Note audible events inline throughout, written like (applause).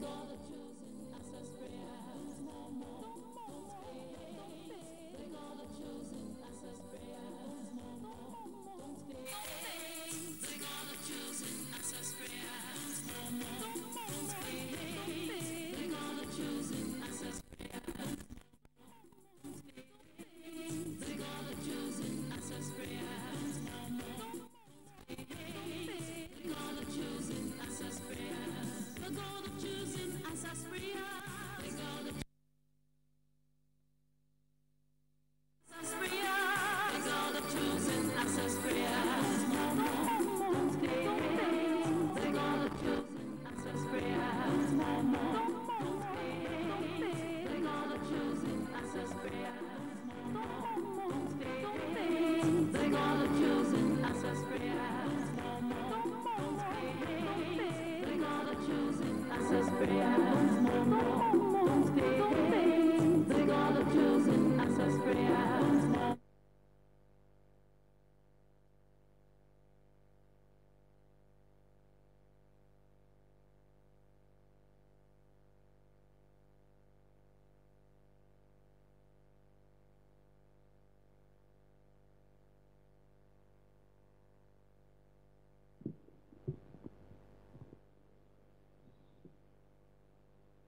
Another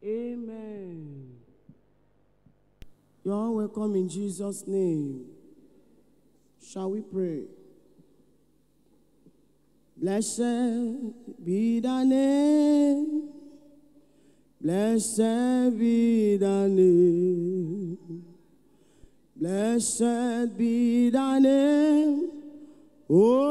Amen. You're all welcome in Jesus' name. Shall we pray? Blessed be the name. Blessed be the name. Blessed be the name. Oh,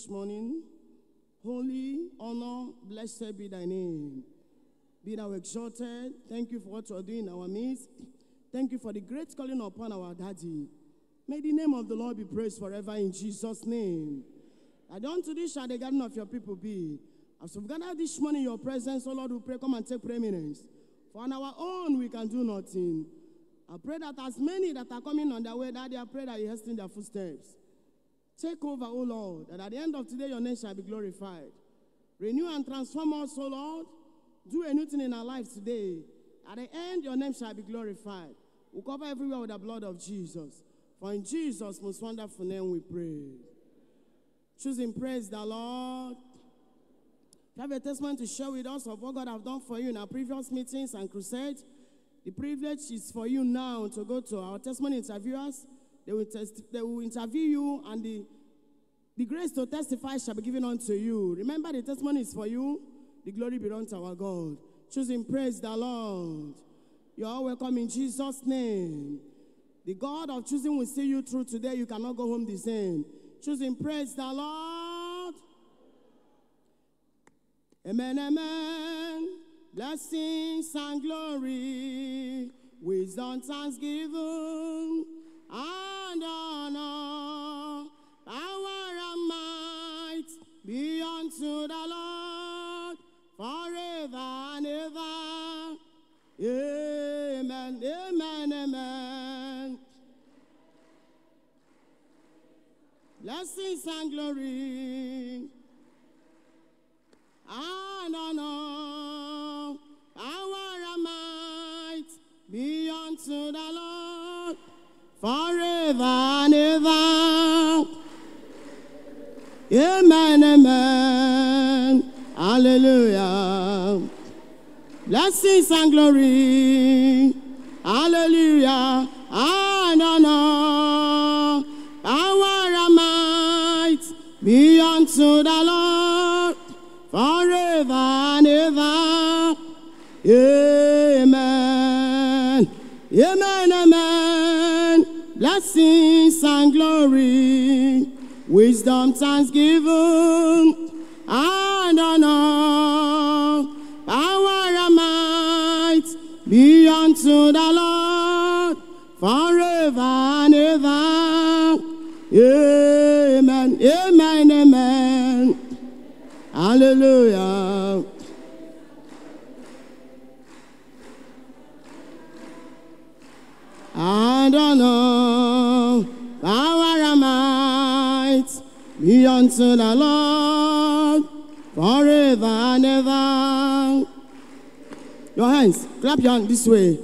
this morning. Holy, honor, blessed be thy name. Be thou exalted. Thank you for what you are doing in our midst. Thank you for the great calling upon our daddy. May the name of the Lord be praised forever in Jesus' name. And unto this shall the garden of your people be. As we've gathered this morning in your presence, O Lord, we pray, come and take preeminence. For on our own we can do nothing. I pray that as many that are coming on their way, that they are pray that you hasten their footsteps. Take over, O Lord, that at the end of today your name shall be glorified. Renew and transform us, O Lord. Do a new thing in our lives today. At the end, your name shall be glorified. We'll cover everywhere with the blood of Jesus. For in Jesus' most wonderful name we pray. Choosing praise the Lord. If you have a testimony to share with us of what God have done for you in our previous meetings and crusades, the privilege is for you now to go to our testimony interviewers. They will, test, they will interview you, and the, the grace to testify shall be given unto you. Remember, the testimony is for you. The glory be unto our God. Choosing praise the Lord. You are welcome in Jesus' name. The God of choosing will see you through today. You cannot go home the same. Choosing praise the Lord. Amen, amen. Blessings and glory, wisdom, thanksgiving, and Blessings and glory and honor, power and might be unto the Lord forever and ever. Amen, amen. Hallelujah. Blessings and glory. Hallelujah. And glory, wisdom, thanksgiving, and honor, power and might be unto the Lord forever and ever. Amen. Amen. Amen. Hallelujah. The Lord forever and ever. Your hands, clap your hands this way.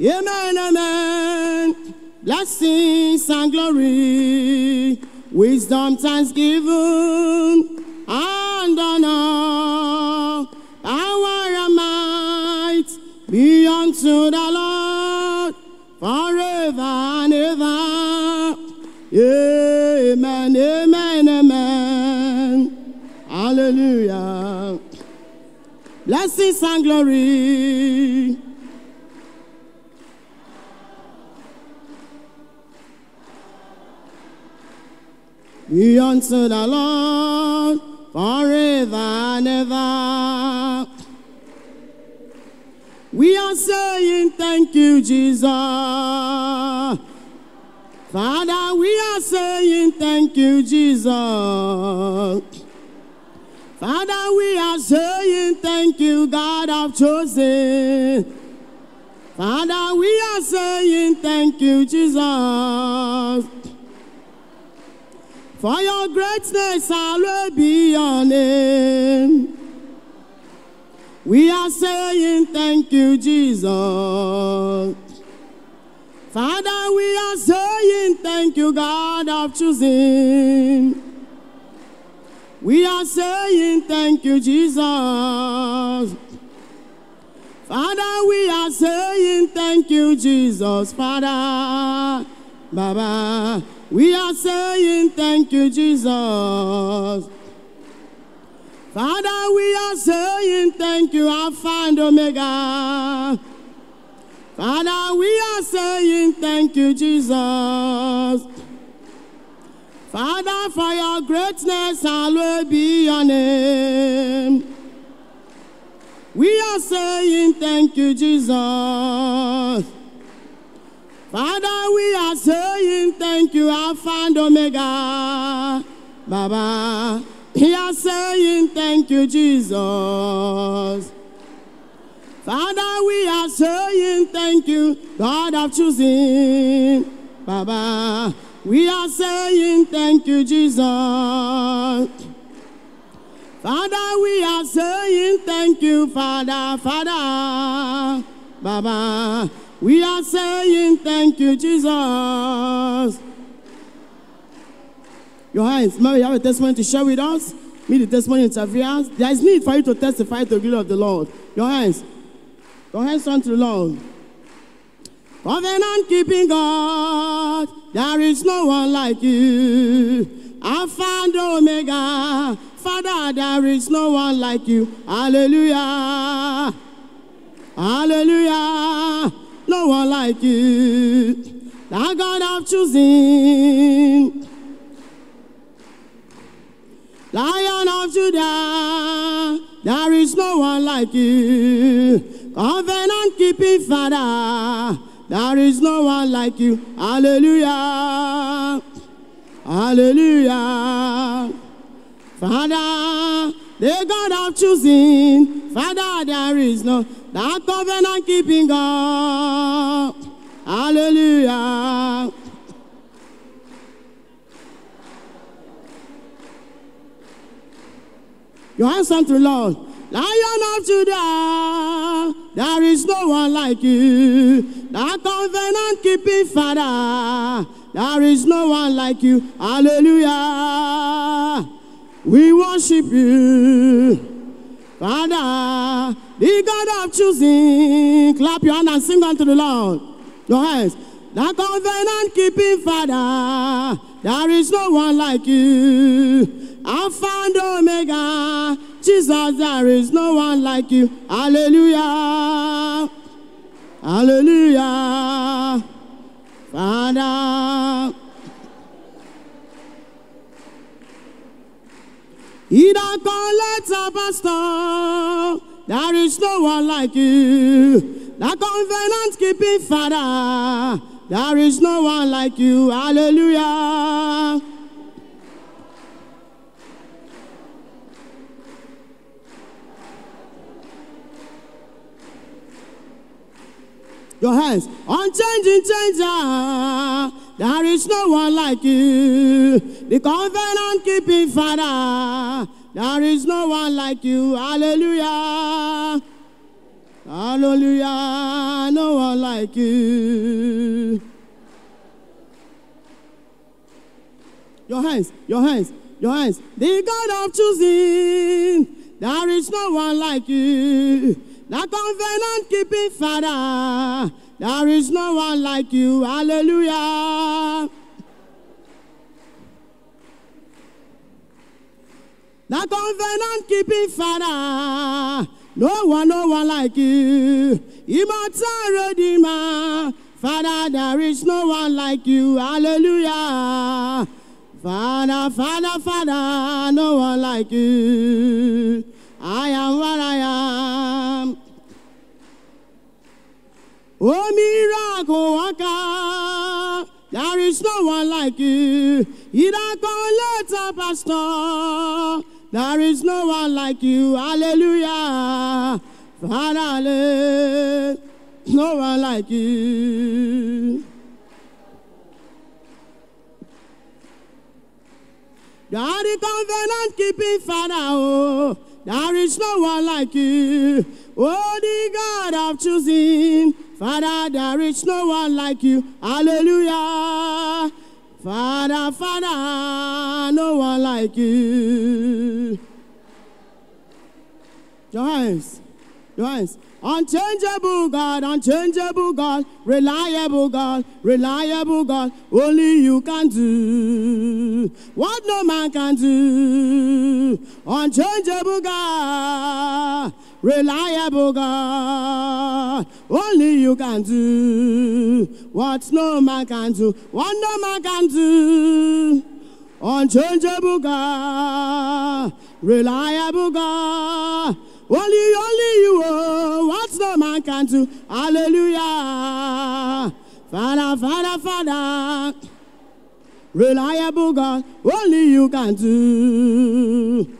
Amen, amen. Blessings and glory, wisdom, thanksgiving, and honor, power and might be unto the Lord forever and ever. Amen, Blessings and glory. Be unto the Lord forever and ever. We are saying thank you, Jesus. Father, we are saying thank you, Jesus. Father, we are saying thank you, God of chosen. Father, we are saying thank you, Jesus. For your greatness, hallowed be your name. We are saying thank you, Jesus. Father, we are saying thank you, God of choosing. We are saying thank you, Jesus. Father, we are saying thank you, Jesus. Father, Baba, we are saying thank you, Jesus. Father, we are saying thank you, Alpha and Omega. Father, we are saying thank you, Jesus. Father, for your greatness, hallowed be your name. We are saying thank you, Jesus. Father, we are saying thank you, Alpha and Omega. Baba, we are saying thank you, Jesus. Father, we are saying thank you, God of choosing. Baba, we are saying thank you, Jesus. Father, we are saying thank you, Father, Father. Baba, we are saying thank you, Jesus. Your hands, Mary, you have a testimony to share with us? Meet the testimony interference. There is need for you to testify to the glory of the Lord. Your hands. Your hands unto the Lord. Covenant keeping God, there is no one like you. Alpha and Omega, Father, there is no one like you. Hallelujah. Hallelujah. No one like you. The God of choosing. Lion of Judah, there is no one like you. Covenant keeping Father, there is no one like you. Hallelujah. Hallelujah. Father, the God of choosing, Father, there is no, that covenant keeping God. Hallelujah. Your hands unto the Lord. Lion of Judah, there is no one like you. The covenant keeping Father, there is no one like you. Hallelujah. We worship you. Father, the God of choosing. Clap your hand and sing unto the Lord. Your hands. The covenant keeping Father, there is no one like you. Alpha and Omega, Jesus, there is no one like you. Hallelujah. Hallelujah. Father. He that collects a pastor, there is no one like you. The covenant keeping Father, there is no one like you. Hallelujah. Your hands. Unchanging changer. There is no one like you. The covenant keeping Father. There is no one like you. Hallelujah. Hallelujah. No one like you. Your hands, your hands, your hands. The God of choosing. There is no one like you. The covenant keeping Father. There is no one like you. Hallelujah. The covenant keeping Father. No one, no one like you. Immortal Redeemer. Father, there is no one like you. Hallelujah. Father, Father, Father, no one like you. I am what I am. Oh, miracle worker, there is no one like you. Miracle pastor, there is no one like you. Hallelujah. Father, no one like you. Are the covenant keeping Father. Oh. There is no one like you. Oh, the God of choosing. Father, there is no one like you. Hallelujah. Father, Father, no one like you. Your hands. Unchangeable God, unchangeable God, reliable God, reliable God, only you can do what no man can do. Unchangeable God, reliable God, only you can do what no man can do, what no man can do. Unchangeable God, reliable God. Only, only you, oh, what no man can do. Hallelujah. Father, Father, Father. Reliable God, only you can do.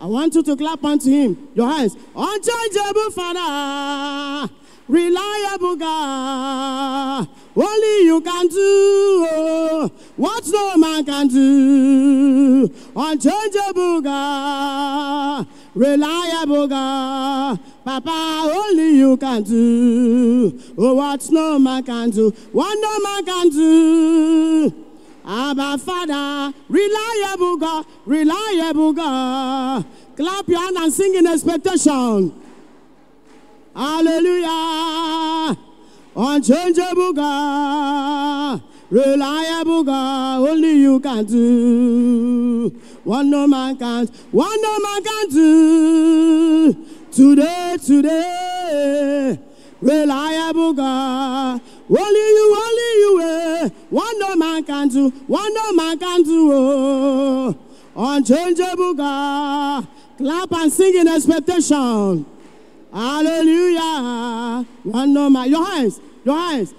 I want you to clap unto him. Your hands. Unchangeable Father. Reliable God. Only you can do oh, what no man can do. Unchangeable God reliable God. Papa, only you can do oh, what no man can do, what no man can do. Abba, Father, reliable God, reliable God. Clap your hand and sing in expectation. Hallelujah. Unchangeable God, reliable God, only you can do. What no man can, what no man can do. Today, today, reliable God. Only you, only you, eh. What no man can do, what no man can do. Oh. Unchangeable God. Clap and sing in expectation. Hallelujah. One no man. Your hands, your hands.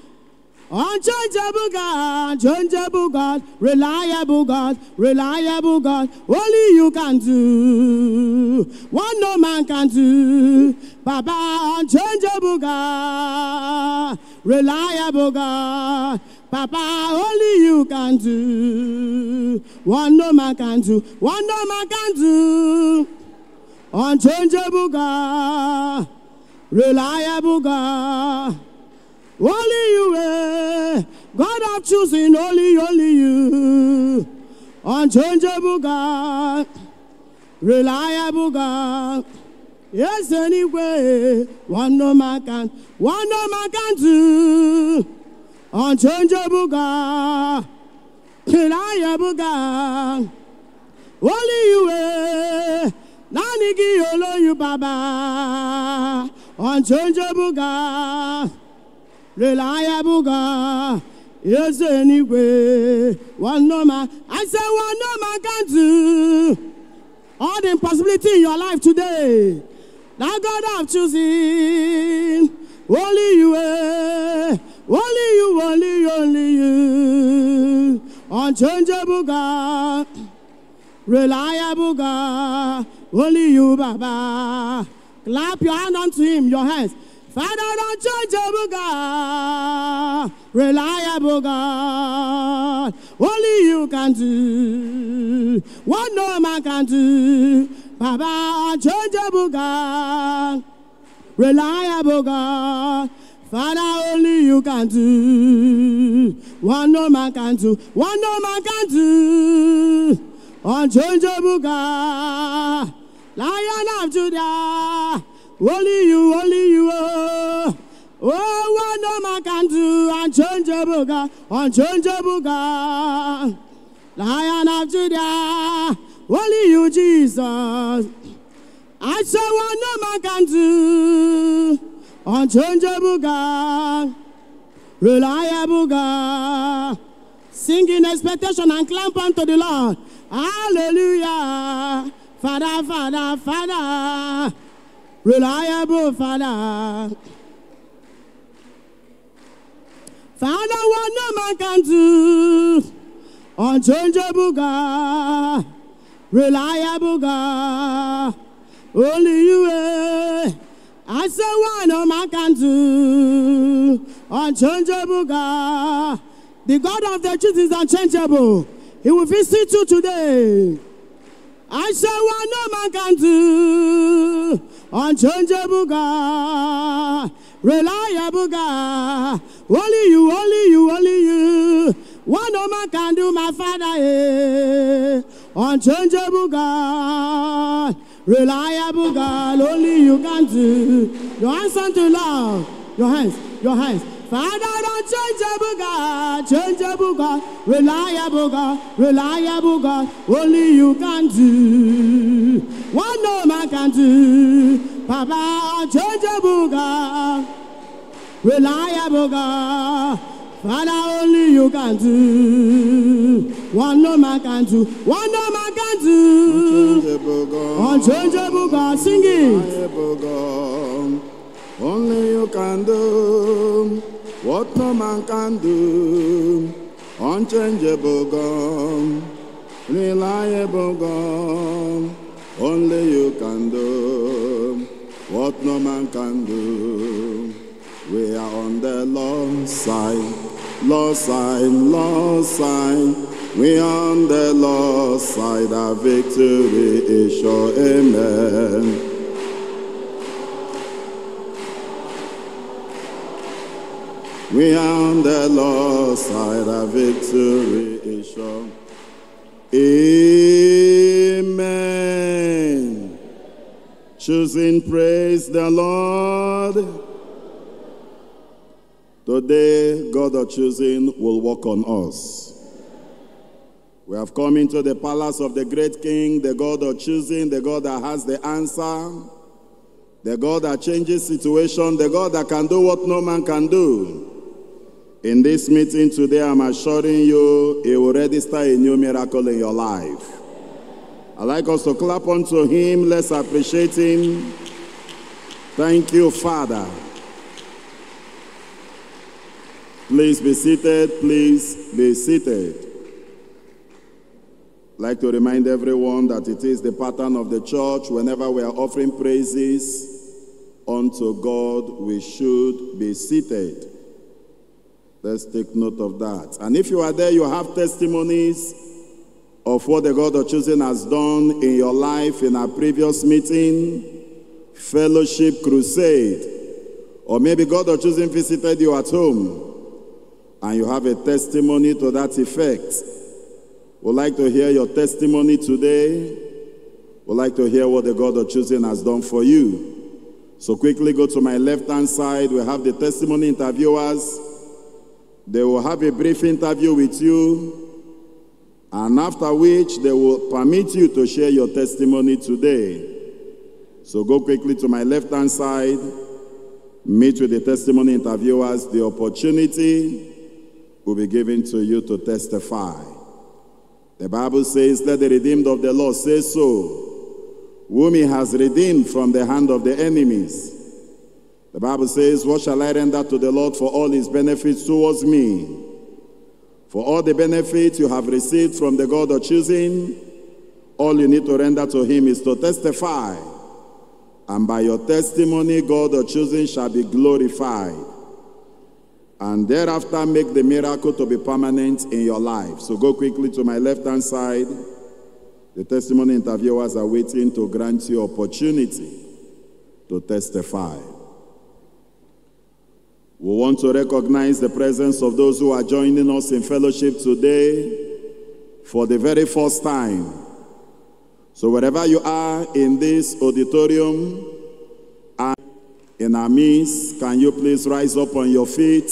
Unchangeable God, unchangeable God, reliable God, reliable God. Only you can do what no man can do. Papa, unchangeable God, reliable God. Papa, only you can do what no man can do. What no man can do. Unchangeable God, reliable God. Only you, eh? God of choosing, only, only you. Unchangeable God, reliable God. Yes, anyway, one no man can, one no man can do. Unchangeable God, reliable God. Only you, eh? Nani gi olo you, Baba. Unchangeable God reliable God. Yes, anyway, one no man. I say one no man can do all the impossibility in your life today. That God have chosen. Only you, eh? only you, only you, only you. Unchangeable God, reliable God. Only you, Baba. Clap your hand unto him, your hands. Father, unchangeable God, reliable God, only you can do what no man can do. Baba, unchangeable God, reliable God, Father, only you can do what no man can do, what no man can do. Unchangeable God, Lion of Judah. Only you, only you. Oh, oh what no man can do. Unchangeable God, unchangeable God. Lion of Judah. Only you, Jesus. I say what no man can do. Unchangeable God. Reliable God. Sing in expectation and clamp unto the Lord. Hallelujah. Father, Father, Father reliable Father. Father, what no man can do, unchangeable God, reliable God, only you. Eh. I say what no man can do, unchangeable God. The God of the truth is unchangeable. He will visit you today. I say what no man can do. Unchangeable God, reliable God. Only you, only you, only you. What no man can do, my Father. Eh. Unchangeable God, reliable God. Only you can do. Your hands unto love. Your hands, your hands. Father, unchangeable God, changeable God, reliable God, reliable God, only you can do what no man can do. Papa, unchangeable God, reliable God, Father, only you can do what no man can do, what no man can do. Unchangeable God, Unchangeable God, sing it. reliable God, only you can do what no man can do. Unchangeable God, reliable God, only you can do what no man can do. We are on the Lord's side, Lord's side, Lord's side. We are on the Lord's side, our victory is sure. Amen. We are on the Lord's side, our victory is sure. Amen. Choosing praise the Lord. Today, God of choosing will work on us. We have come into the palace of the great king, the God of choosing, the God that has the answer, the God that changes situation, the God that can do what no man can do. In this meeting today, I'm assuring you, He will register a new miracle in your life. I'd like us to clap unto Him. Let's appreciate Him. Thank you, Father. Please be seated. Please be seated. I'd like to remind everyone that it is the pattern of the church whenever we are offering praises unto God, we should be seated. Let's take note of that. And if you are there, you have testimonies of what the God of choosing has done in your life in our previous meeting, fellowship crusade, or maybe God of choosing visited you at home and you have a testimony to that effect. Would like to hear your testimony today. Would like to hear what the God of choosing has done for you. So quickly go to my left hand side. We have the testimony interviewers. They will have a brief interview with you, and after which they will permit you to share your testimony today. So go quickly to my left hand side, meet with the testimony interviewers. The opportunity will be given to you to testify. The Bible says, Let the redeemed of the Lord say so, whom he has redeemed from the hand of the enemies. The Bible says, What shall I render to the Lord for all his benefits towards me? For all the benefits you have received from the God of choosing, all you need to render to him is to testify. And by your testimony, God of choosing shall be glorified. And thereafter, make the miracle to be permanent in your life. So go quickly to my left hand side. The testimony interviewers are waiting to grant you opportunity to testify. We want to recognize the presence of those who are joining us in fellowship today for the very first time. So, wherever you are in this auditorium and in our midst, can you please rise up on your feet?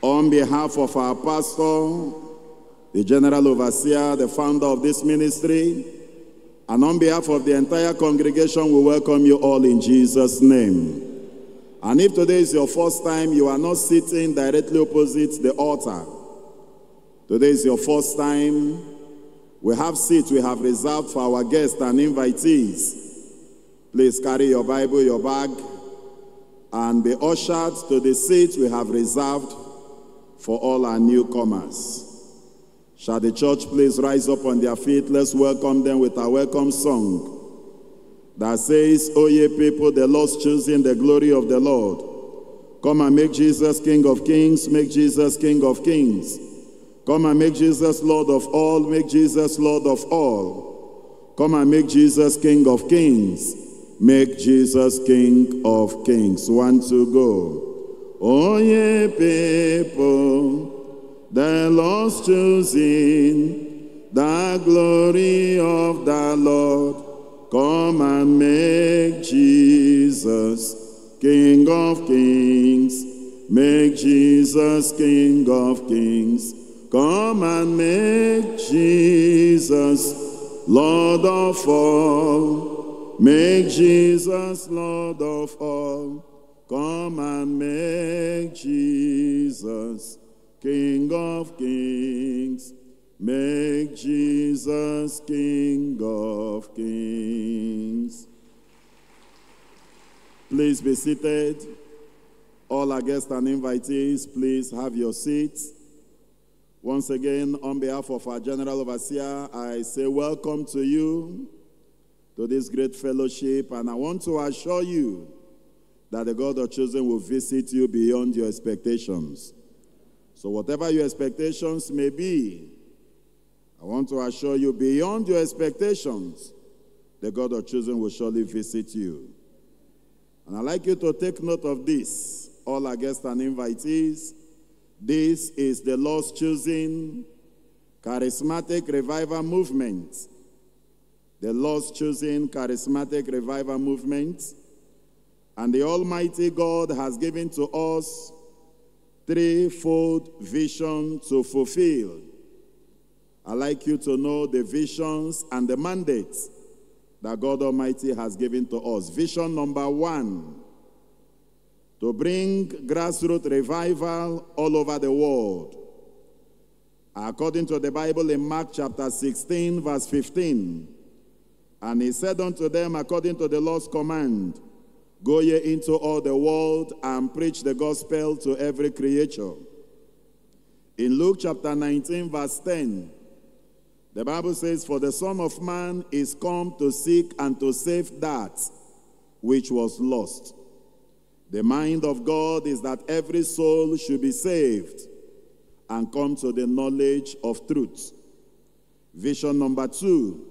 On behalf of our pastor, the general overseer, the founder of this ministry, and on behalf of the entire congregation, we welcome you all in Jesus' name. And if today is your first time, you are not sitting directly opposite the altar. Today is your first time. We have seats we have reserved for our guests and invitees. Please carry your Bible, your bag, and be ushered to the seats we have reserved for all our newcomers. Shall the church please rise up on their feet? Let's welcome them with our welcome song that says, O ye people, the Lord's Chosen the glory of the Lord. Come and make Jesus King of kings, make Jesus King of kings. Come and make Jesus Lord of all, make Jesus Lord of all. Come and make Jesus King of kings, make Jesus King of kings. One to go. Oh, ye people, the Lord's Chosen, the glory of the Lord. Come and make Jesus King of kings. Make Jesus King of kings. Come and make Jesus Lord of all. Make Jesus Lord of all. Come and make Jesus King of kings. Make Jesus King of kings. Please be seated. All our guests and invitees, please have your seats. Once again, on behalf of our General Overseer, I say welcome to you to this great fellowship, and I want to assure you that the God of chosen will visit you beyond your expectations. So, whatever your expectations may be, I want to assure you beyond your expectations, the God of chosen will surely visit you. And I'd like you to take note of this, all our guests and invitees. This is the Lord's Chosen charismatic revival movement. The Lord's Chosen charismatic revival movement. And the Almighty God has given to us threefold vision to fulfill. I'd like you to know the visions and the mandates that God Almighty has given to us. Vision number one to bring grassroots revival all over the world. According to the Bible in Mark chapter 16, verse 15, and he said unto them, according to the Lord's command, Go ye into all the world and preach the gospel to every creature. In Luke chapter 19, verse 10, the Bible says, For the Son of Man is come to seek and to save that which was lost. The mind of God is that every soul should be saved and come to the knowledge of truth. Vision number two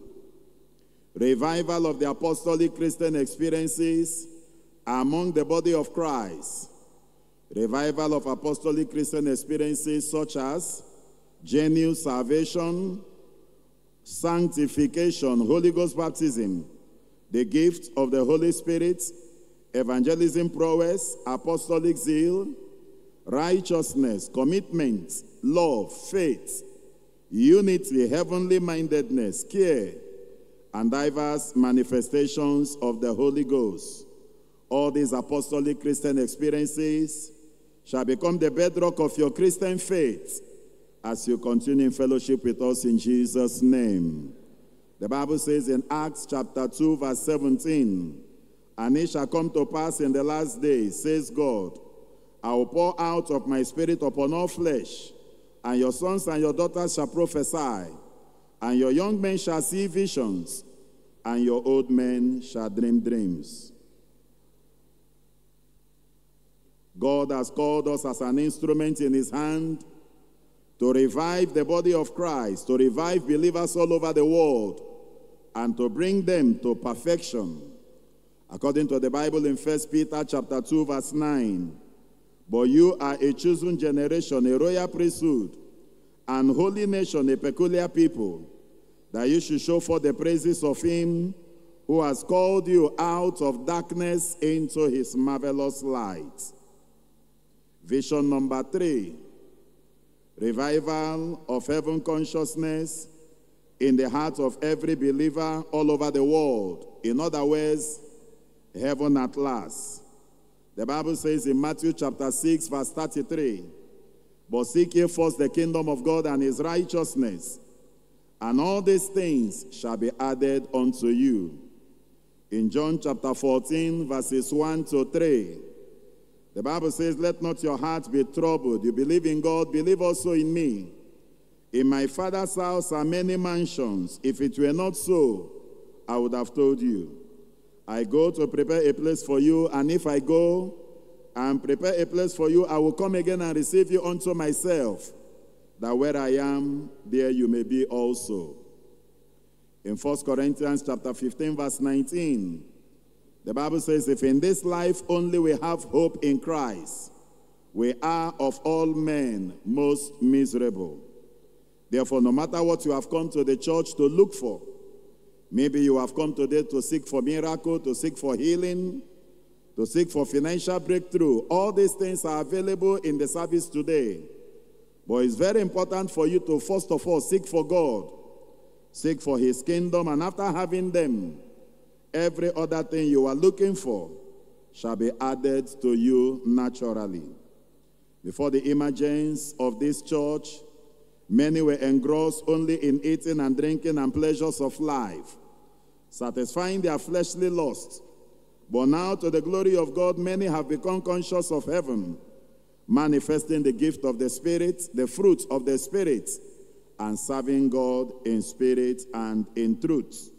revival of the apostolic Christian experiences among the body of Christ. Revival of apostolic Christian experiences such as genuine salvation, sanctification, Holy Ghost baptism, the gift of the Holy Spirit, evangelism prowess, apostolic zeal, righteousness, commitment, love, faith, unity, heavenly mindedness, care, and diverse manifestations of the Holy Ghost. All these apostolic Christian experiences shall become the bedrock of your Christian faith as you continue in fellowship with us in Jesus' name. The Bible says in Acts chapter 2, verse 17, And it shall come to pass in the last days, says God, I will pour out of my spirit upon all flesh, and your sons and your daughters shall prophesy, and your young men shall see visions, and your old men shall dream dreams. God has called us as an instrument in his hand to revive the body of Christ, to revive believers all over the world, and to bring them to perfection. According to the Bible in 1 Peter chapter 2, verse 9. But you are a chosen generation, a royal priesthood, and holy nation, a peculiar people, that you should show forth the praises of him who has called you out of darkness into his marvelous light. Vision number three revival of heaven consciousness in the heart of every believer all over the world. In other words, heaven at last. The Bible says in Matthew chapter 6, verse 33, But seek ye first the kingdom of God and his righteousness, and all these things shall be added unto you. In John chapter 14, verses 1 to 3, the Bible says, Let not your heart be troubled. You believe in God, believe also in me. In my father's house are many mansions. If it were not so, I would have told you. I go to prepare a place for you, and if I go and prepare a place for you, I will come again and receive you unto myself, that where I am, there you may be also. In 1 Corinthians chapter 15, verse 19, the Bible says, If in this life only we have hope in Christ, we are of all men most miserable. Therefore, no matter what you have come to the church to look for, maybe you have come today to seek for miracle, to seek for healing, to seek for financial breakthrough. All these things are available in the service today. But it's very important for you to, first of all, seek for God, seek for His kingdom, and after having them, every other thing you are looking for shall be added to you naturally. Before the emergence of this church, many were engrossed only in eating and drinking and pleasures of life, satisfying their fleshly lusts. But now, to the glory of God, many have become conscious of heaven, manifesting the gift of the Spirit, the fruit of the Spirit, and serving God in spirit and in truth.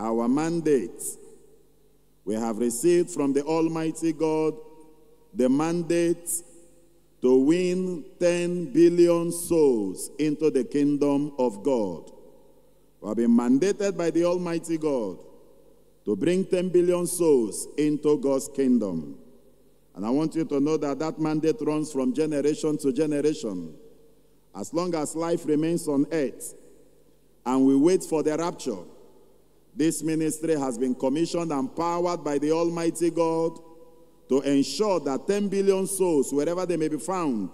Our mandate we have received from the Almighty God the mandate to win 10 billion souls into the kingdom of God. We have been mandated by the Almighty God to bring 10 billion souls into God's kingdom. And I want you to know that that mandate runs from generation to generation. As long as life remains on earth and we wait for the rapture, this ministry has been commissioned and powered by the Almighty God to ensure that 10 billion souls, wherever they may be found,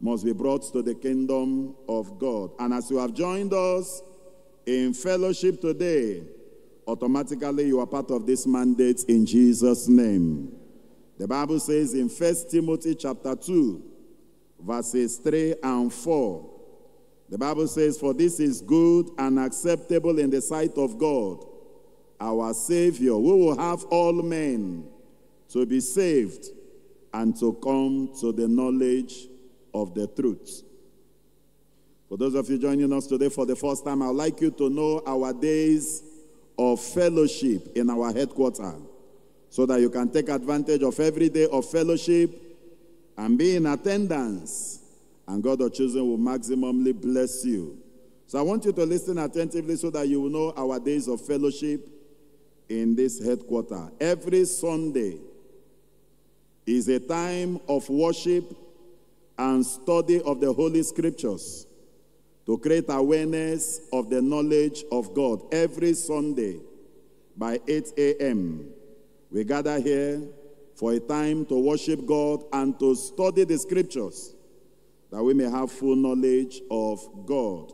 must be brought to the kingdom of God. And as you have joined us in fellowship today, automatically you are part of this mandate in Jesus' name. The Bible says in 1 Timothy chapter 2, verses 3 and 4, the Bible says, For this is good and acceptable in the sight of God, our Savior, who will have all men to be saved and to come to the knowledge of the truth. For those of you joining us today for the first time, I'd like you to know our days of fellowship in our headquarters so that you can take advantage of every day of fellowship and be in attendance. And God of chosen will maximally bless you. So I want you to listen attentively so that you will know our days of fellowship in this headquarters. Every Sunday, is a time of worship and study of the Holy Scriptures to create awareness of the knowledge of God every Sunday by 8 a.m. We gather here for a time to worship God and to study the Scriptures that we may have full knowledge of God.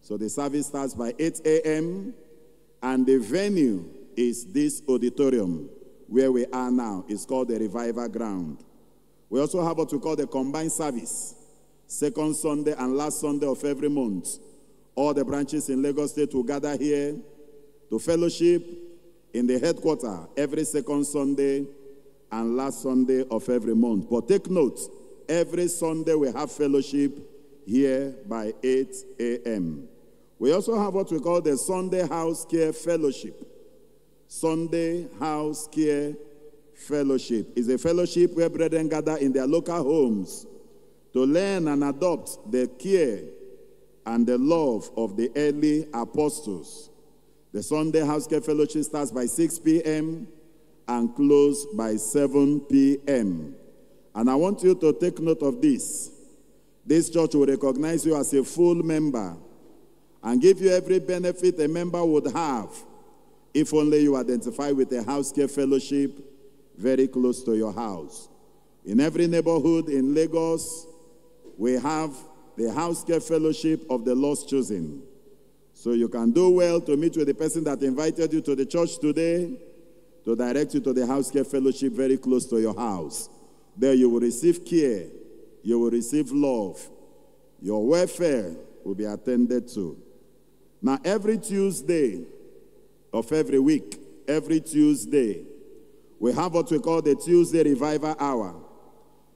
So the service starts by 8 a.m. and the venue is this auditorium where we are now It's called the Revival Ground. We also have what we call the combined service, second Sunday and last Sunday of every month. All the branches in Lagos State will gather here to fellowship in the headquarters every second Sunday and last Sunday of every month. But take note, every Sunday we have fellowship here by 8 a.m. We also have what we call the Sunday House Care Fellowship. Sunday House Care Fellowship is a fellowship where brethren gather in their local homes to learn and adopt the care and the love of the early apostles. The Sunday House Care Fellowship starts by 6 p.m. and close by 7 p.m. And I want you to take note of this. This church will recognize you as a full member and give you every benefit a member would have if only you identify with a house care fellowship very close to your house. In every neighborhood in Lagos, we have the house care fellowship of the Lord's Chosen. So you can do well to meet with the person that invited you to the church today to direct you to the house care fellowship very close to your house. There you will receive care, you will receive love, your welfare will be attended to. Now, every Tuesday, of every week, every Tuesday, we have what we call the Tuesday Revival Hour.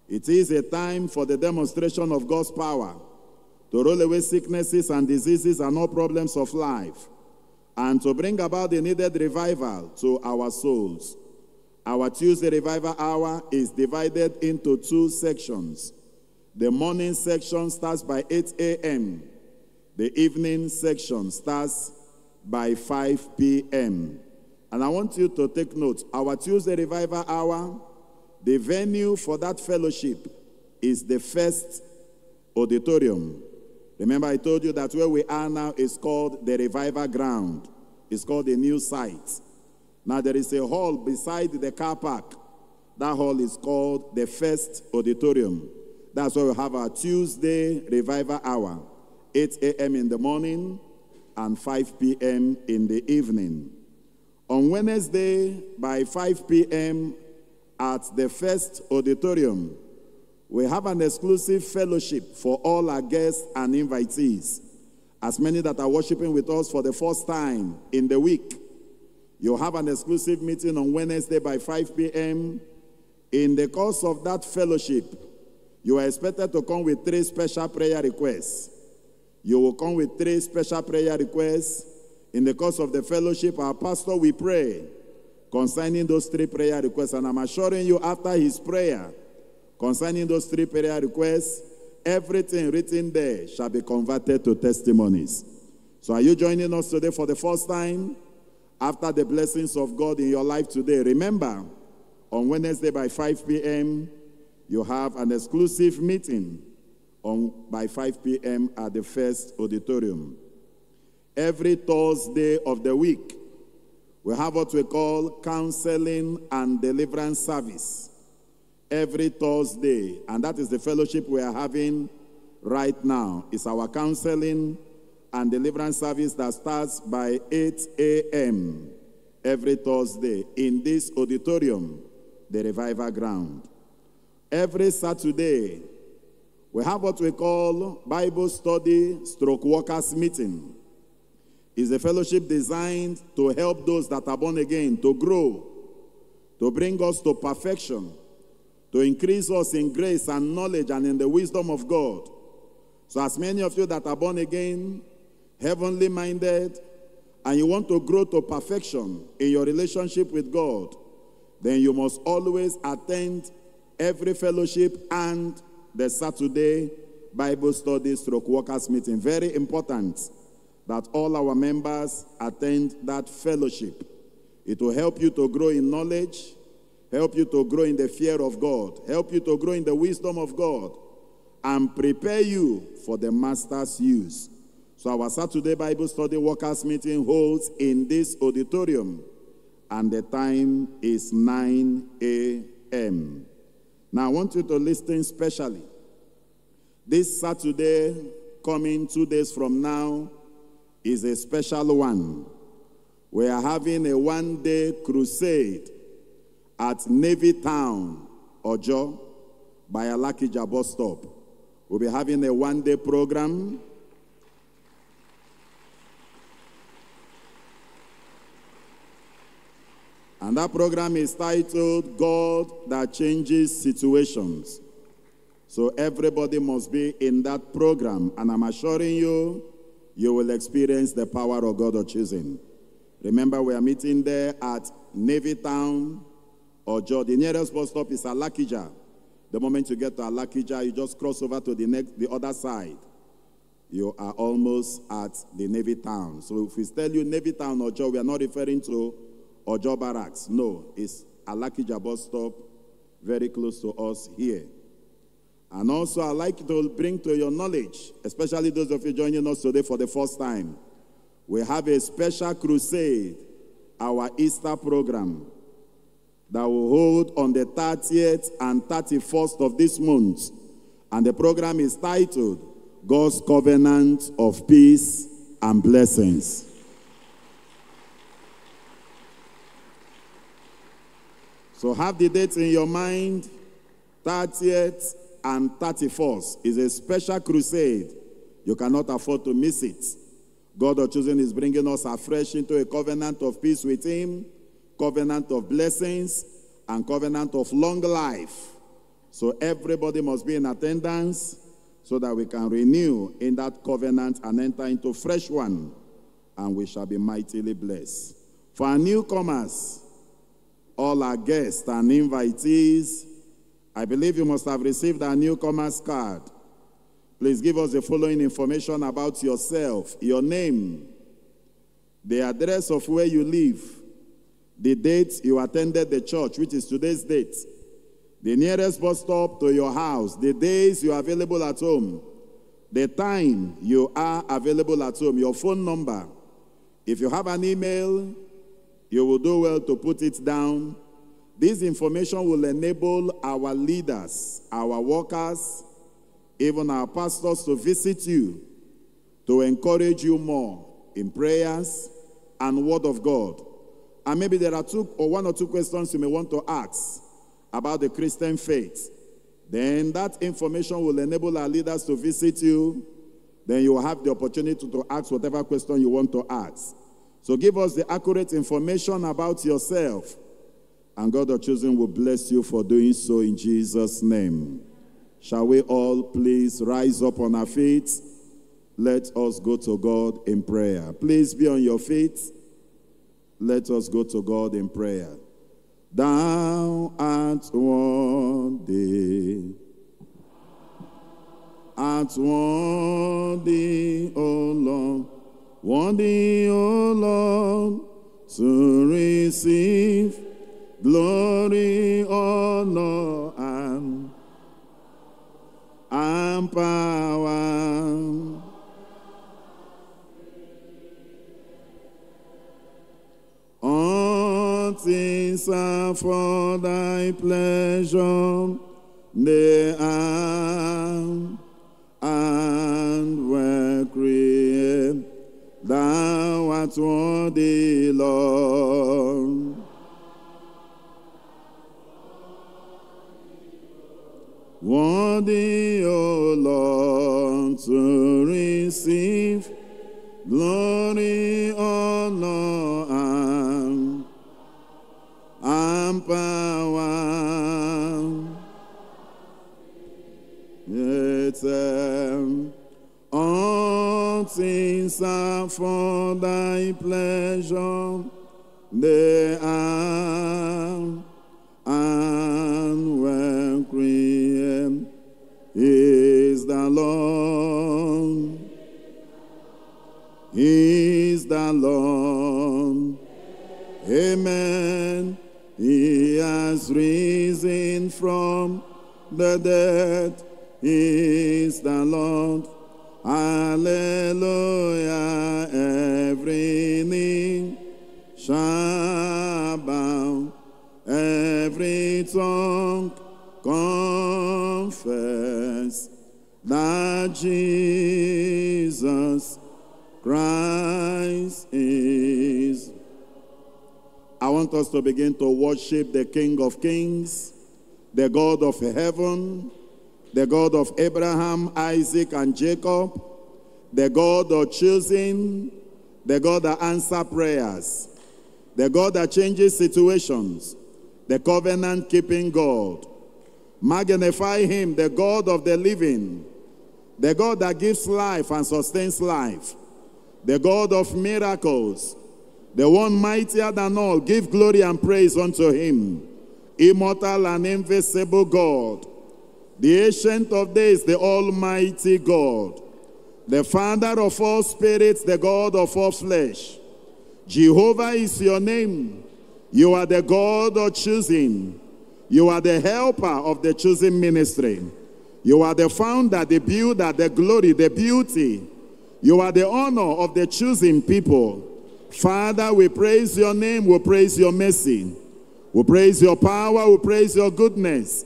It is a time for the demonstration of God's power to roll away sicknesses and diseases and all problems of life and to bring about the needed revival to our souls. Our Tuesday revival hour is divided into two sections. The morning section starts by 8 a.m. The evening section starts by 5 p.m. And I want you to take note. Our Tuesday revival hour, the venue for that fellowship is the first auditorium. Remember, I told you that where we are now is called the revival ground. It's called a new site. Now there is a hall beside the car park. That hall is called the First Auditorium. That's where we have our Tuesday revival hour, 8 a.m. in the morning and 5 p.m. in the evening. On Wednesday by 5 p.m. at the First Auditorium, we have an exclusive fellowship for all our guests and invitees. As many that are worshiping with us for the first time in the week, you have an exclusive meeting on Wednesday by 5 p.m. In the course of that fellowship, you are expected to come with three special prayer requests. You will come with three special prayer requests. In the course of the fellowship, our pastor will pray concerning those three prayer requests. And I'm assuring you, after his prayer concerning those three prayer requests, everything written there shall be converted to testimonies. So, are you joining us today for the first time? After the blessings of God in your life today. Remember, on Wednesday by 5 p.m., you have an exclusive meeting on by 5 p.m. at the first auditorium. Every Thursday of the week, we have what we call counseling and deliverance service. Every Thursday, and that is the fellowship we are having right now. It's our counseling and deliverance service that starts by 8 a.m. every Thursday in this auditorium, the Revival Ground. Every Saturday, we have what we call Bible study stroke workers meeting. It's a fellowship designed to help those that are born again to grow, to bring us to perfection, to increase us in grace and knowledge and in the wisdom of God. So, as many of you that are born again heavenly minded, and you want to grow to perfection in your relationship with God, then you must always attend every fellowship and the Saturday Bible study stroke workers meeting. Very important that all our members attend that fellowship. It will help you to grow in knowledge, help you to grow in the fear of God, help you to grow in the wisdom of God, and prepare you for the master's use. So our Saturday Bible study workers meeting holds in this auditorium and the time is 9 a.m. Now I want you to listen specially. This Saturday, coming two days from now, is a special one. We are having a one day crusade at Navy Town, Ojo, by Alakija bus stop. We'll be having a one day program And that program is titled God That Changes Situations. So everybody must be in that program. And I'm assuring you, you will experience the power of God of choosing. Remember, we are meeting there at Navy Town or The nearest bus stop is Alakija. The moment you get to Alakija, you just cross over to the, next, the other side. You are almost at the Navy Town. So if we tell you Navy Town or we are not referring to Ojo Barracks. No, it's Alakija bus stop, very close to us here. And also, I'd like to bring to your knowledge, especially those of you joining us today for the first time, we have a special crusade, our Easter program, that will hold on the 30th and 31st of this month. And the program is titled God's Covenant of Peace and Blessings. So have the dates in your mind. 30th and 31st is a special crusade. You cannot afford to miss it. God of choosing is bringing us afresh into a covenant of peace with Him, covenant of blessings, and covenant of long life. So everybody must be in attendance so that we can renew in that covenant and enter into fresh one, and we shall be mightily blessed. For our newcomers, all our guests and invitees. I believe you must have received our newcomer's card. Please give us the following information about yourself your name, the address of where you live, the date you attended the church, which is today's date, the nearest bus stop to your house, the days you are available at home, the time you are available at home, your phone number. If you have an email, you will do well to put it down. This information will enable our leaders, our workers, even our pastors to visit you, to encourage you more in prayers and word of God. And maybe there are two or one or two questions you may want to ask about the Christian faith. Then that information will enable our leaders to visit you. Then you will have the opportunity to ask whatever question you want to ask. So give us the accurate information about yourself. And God of chosen will bless you for doing so in Jesus' name. Shall we all please rise up on our feet? Let us go to God in prayer. Please be on your feet. Let us go to God in prayer. Thou art worthy, art worthy, O Lord, worthy, O Lord, to receive glory, honor, and, and power. All things are for thy pleasure, they are Art worthy, Lord. Worthy, O Lord, to receive glory, are for thy pleasure, they are and were created. Is the Lord is the Lord. Amen. He has risen from the dead. Is the Lord. Hallelujah. Every knee shall bow. Every tongue confess that Jesus Christ is. I want us to begin to worship the King of Kings, the God of heaven, the God of Abraham, Isaac, and Jacob, the God of choosing, the God that answers prayers, the God that changes situations, the covenant keeping God. Magnify him, the God of the living, the God that gives life and sustains life, the God of miracles, the one mightier than all. Give glory and praise unto him, immortal and invisible God, the ancient of days, the almighty God, the Father of all spirits, the God of all flesh. Jehovah is your name. You are the God of choosing. You are the helper of the choosing ministry. You are the founder, the builder, the glory, the beauty. You are the honor of the choosing people. Father, we praise your name. We praise your mercy. We praise your power. We praise your goodness.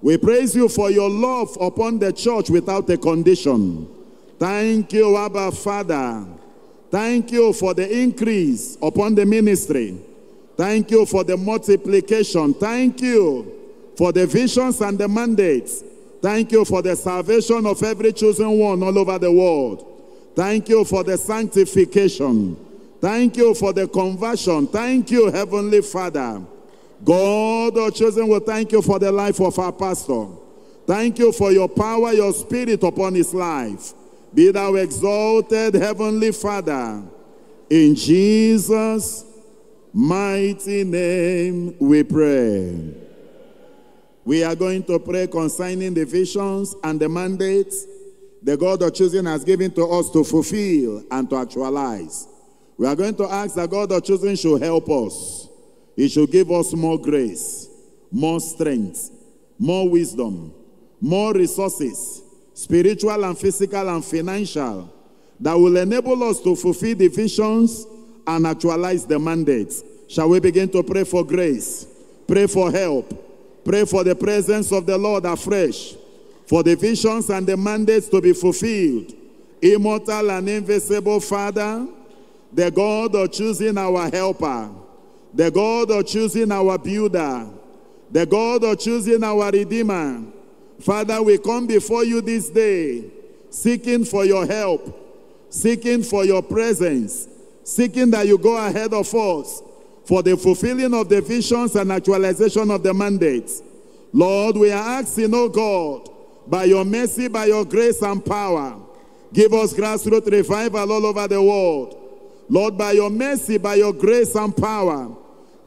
We praise you for your love upon the church without a condition. Thank you, Abba Father. Thank you for the increase upon the ministry. Thank you for the multiplication. Thank you for the visions and the mandates. Thank you for the salvation of every chosen one all over the world. Thank you for the sanctification. Thank you for the conversion. Thank you, Heavenly Father. God, our chosen, will thank you for the life of our pastor. Thank you for your power, your spirit upon his life. Be thou exalted, Heavenly Father. In Jesus' mighty name we pray. We are going to pray concerning the visions and the mandates the God of choosing has given to us to fulfill and to actualize. We are going to ask that God of choosing should help us. He should give us more grace, more strength, more wisdom, more resources, spiritual and physical and financial, that will enable us to fulfill the visions and actualize the mandates. Shall we begin to pray for grace? Pray for help. Pray for the presence of the Lord afresh for the visions and the mandates to be fulfilled. Immortal and invisible Father, the God of choosing our helper, the God of choosing our builder, the God of choosing our redeemer. Father, we come before you this day, seeking for your help, seeking for your presence, seeking that you go ahead of us for the fulfilling of the visions and actualization of the mandates. Lord, we are asking, oh God, by your mercy, by your grace and power. Give us grassroots revival all over the world. Lord, by your mercy, by your grace and power,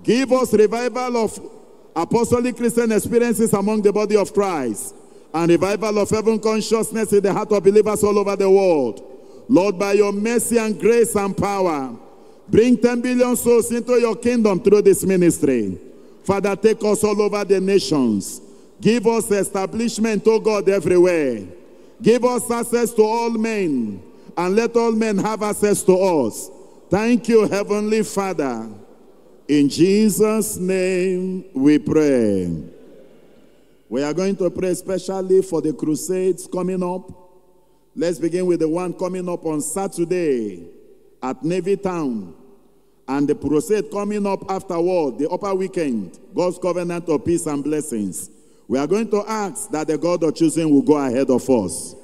give us revival of apostolic Christian experiences among the body of Christ and revival of heaven consciousness in the heart of believers all over the world. Lord, by your mercy and grace and power, bring 10 billion souls into your kingdom through this ministry. Father, take us all over the nations. Give us establishment, O God, everywhere. Give us access to all men, and let all men have access to us. Thank you, Heavenly Father. In Jesus' name we pray. We are going to pray especially for the crusades coming up. Let's begin with the one coming up on Saturday at Navy Town. And the crusade coming up afterward, the upper weekend, God's covenant of peace and blessings. We are going to ask that the God of choosing will go ahead of us.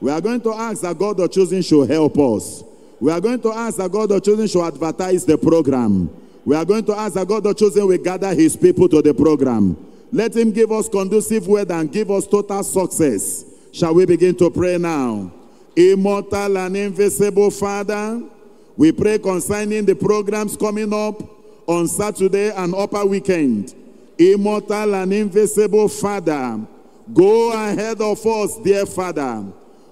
We are going to ask that God of choosing should help us. We are going to ask that God of choosing should advertise the program. We are going to ask that God of choosing will gather his people to the program. Let him give us conducive weather and give us total success. Shall we begin to pray now? Immortal and invisible Father, we pray concerning the programs coming up on Saturday and upper weekend immortal and invisible Father, go ahead of us, dear Father.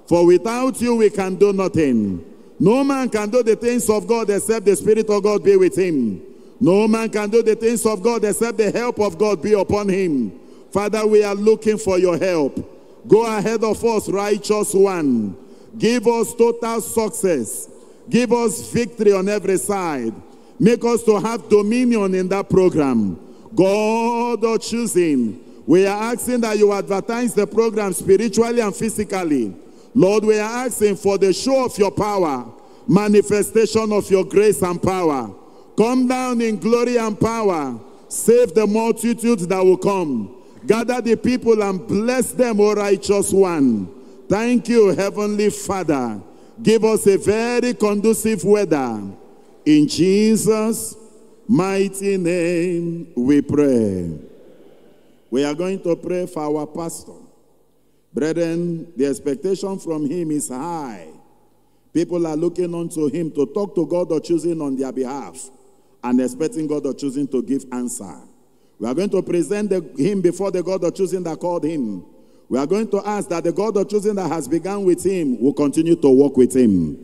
For without you, we can do nothing. No man can do the things of God except the Spirit of God be with him. No man can do the things of God except the help of God be upon him. Father, we are looking for your help. Go ahead of us, righteous one. Give us total success. Give us victory on every side. Make us to have dominion in that program. God of choosing. We are asking that you advertise the program spiritually and physically. Lord, we are asking for the show of your power, manifestation of your grace and power. Come down in glory and power. Save the multitudes that will come. Gather the people and bless them, O righteous one. Thank you, Heavenly Father. Give us a very conducive weather. In Jesus' mighty name we pray. We are going to pray for our pastor. Brethren, the expectation from him is high. People are looking unto him to talk to God or choosing on their behalf and expecting God or choosing to give answer. We are going to present the, him before the God or choosing that called him. We are going to ask that the God or choosing that has begun with him will continue to walk with him.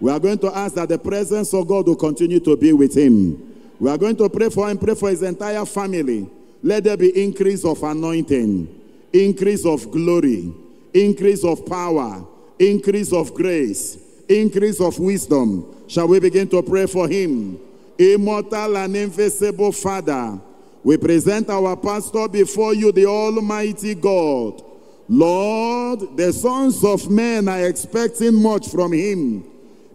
We are going to ask that the presence of God will continue to be with him. We are going to pray for him, pray for his entire family. Let there be increase of anointing, increase of glory, increase of power, increase of grace, increase of wisdom. Shall we begin to pray for him? Immortal and invisible Father, we present our pastor before you, the Almighty God. Lord, the sons of men are expecting much from him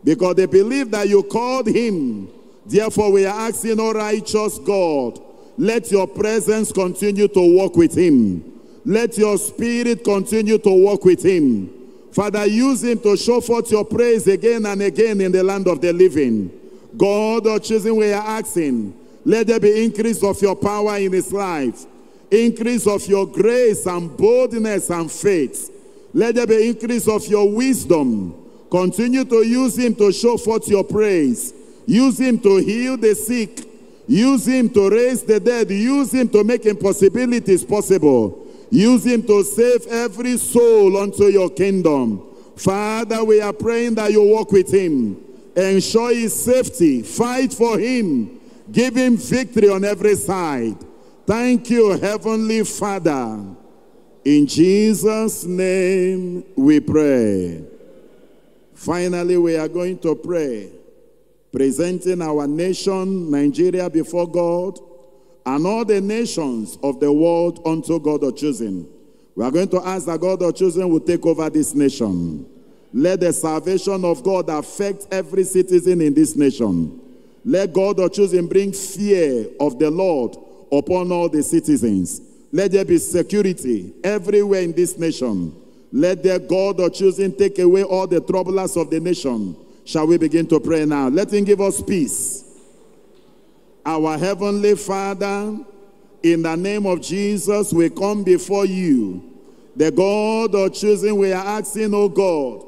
because they believe that you called him Therefore, we are asking, O righteous God, let your presence continue to walk with him. Let your spirit continue to walk with him. Father, use him to show forth your praise again and again in the land of the living. God, or choosing, we are asking, let there be increase of your power in his life, increase of your grace and boldness and faith. Let there be increase of your wisdom. Continue to use him to show forth your praise Use him to heal the sick. Use him to raise the dead. Use him to make impossibilities possible. Use him to save every soul unto your kingdom. Father, we are praying that you walk with him. Ensure his safety. Fight for him. Give him victory on every side. Thank you, Heavenly Father. In Jesus' name we pray. Finally, we are going to pray, presenting our nation, Nigeria, before God, and all the nations of the world unto God or choosing. We are going to ask that God or choosing will take over this nation. Let the salvation of God affect every citizen in this nation. Let God or choosing bring fear of the Lord upon all the citizens. Let there be security everywhere in this nation. Let their God or choosing take away all the troublers of the nation. Shall we begin to pray now? Let him give us peace. Our Heavenly Father, in the name of Jesus, we come before you. The God or choosing, we are asking, oh God,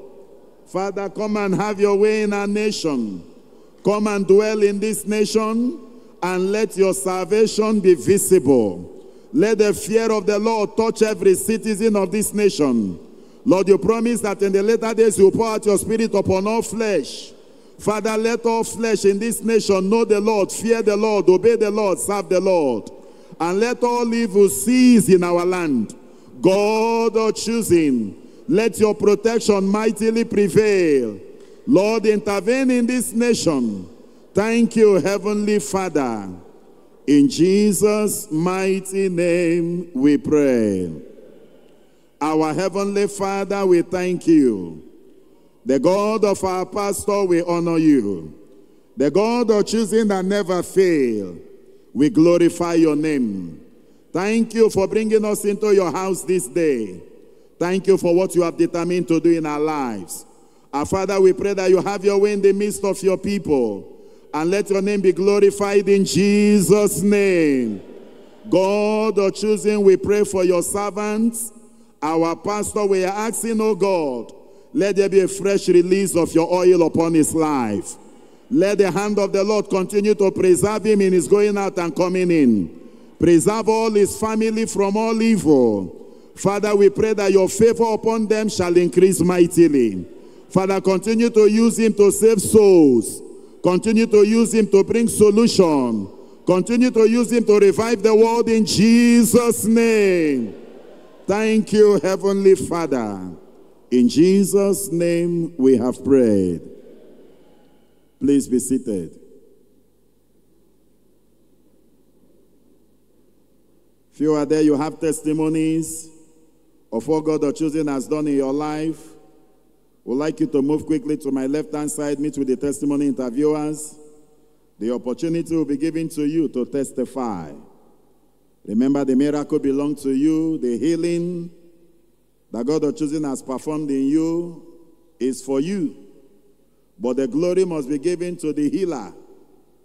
Father, come and have your way in our nation. Come and dwell in this nation and let your salvation be visible. Let the fear of the Lord touch every citizen of this nation. Lord, you promise that in the later days you pour out your spirit upon all flesh. Father, let all flesh in this nation know the Lord, fear the Lord, obey the Lord, serve the Lord. And let all evil cease in our land. God or choosing, let your protection mightily prevail. Lord, intervene in this nation. Thank you, Heavenly Father. In Jesus' mighty name we pray. Our Heavenly Father, we thank you. The God of our pastor, we honor you. The God of choosing that never fail, we glorify your name. Thank you for bringing us into your house this day. Thank you for what you have determined to do in our lives. Our Father, we pray that you have your way in the midst of your people. And let your name be glorified in Jesus' name. God of choosing, we pray for your servants our pastor, we are asking, oh God, let there be a fresh release of your oil upon his life. Let the hand of the Lord continue to preserve him in his going out and coming in. Preserve all his family from all evil. Father, we pray that your favor upon them shall increase mightily. Father, continue to use him to save souls. Continue to use him to bring solution. Continue to use him to revive the world in Jesus' name. Thank you, Heavenly Father. In Jesus' name we have prayed. Please be seated. If you are there, you have testimonies of what God or choosing has done in your life. Would like you to move quickly to my left-hand side, meet with the testimony interviewers. The opportunity will be given to you to testify. Remember, the miracle belongs to you. The healing that God has chosen has performed in you is for you. But the glory must be given to the healer,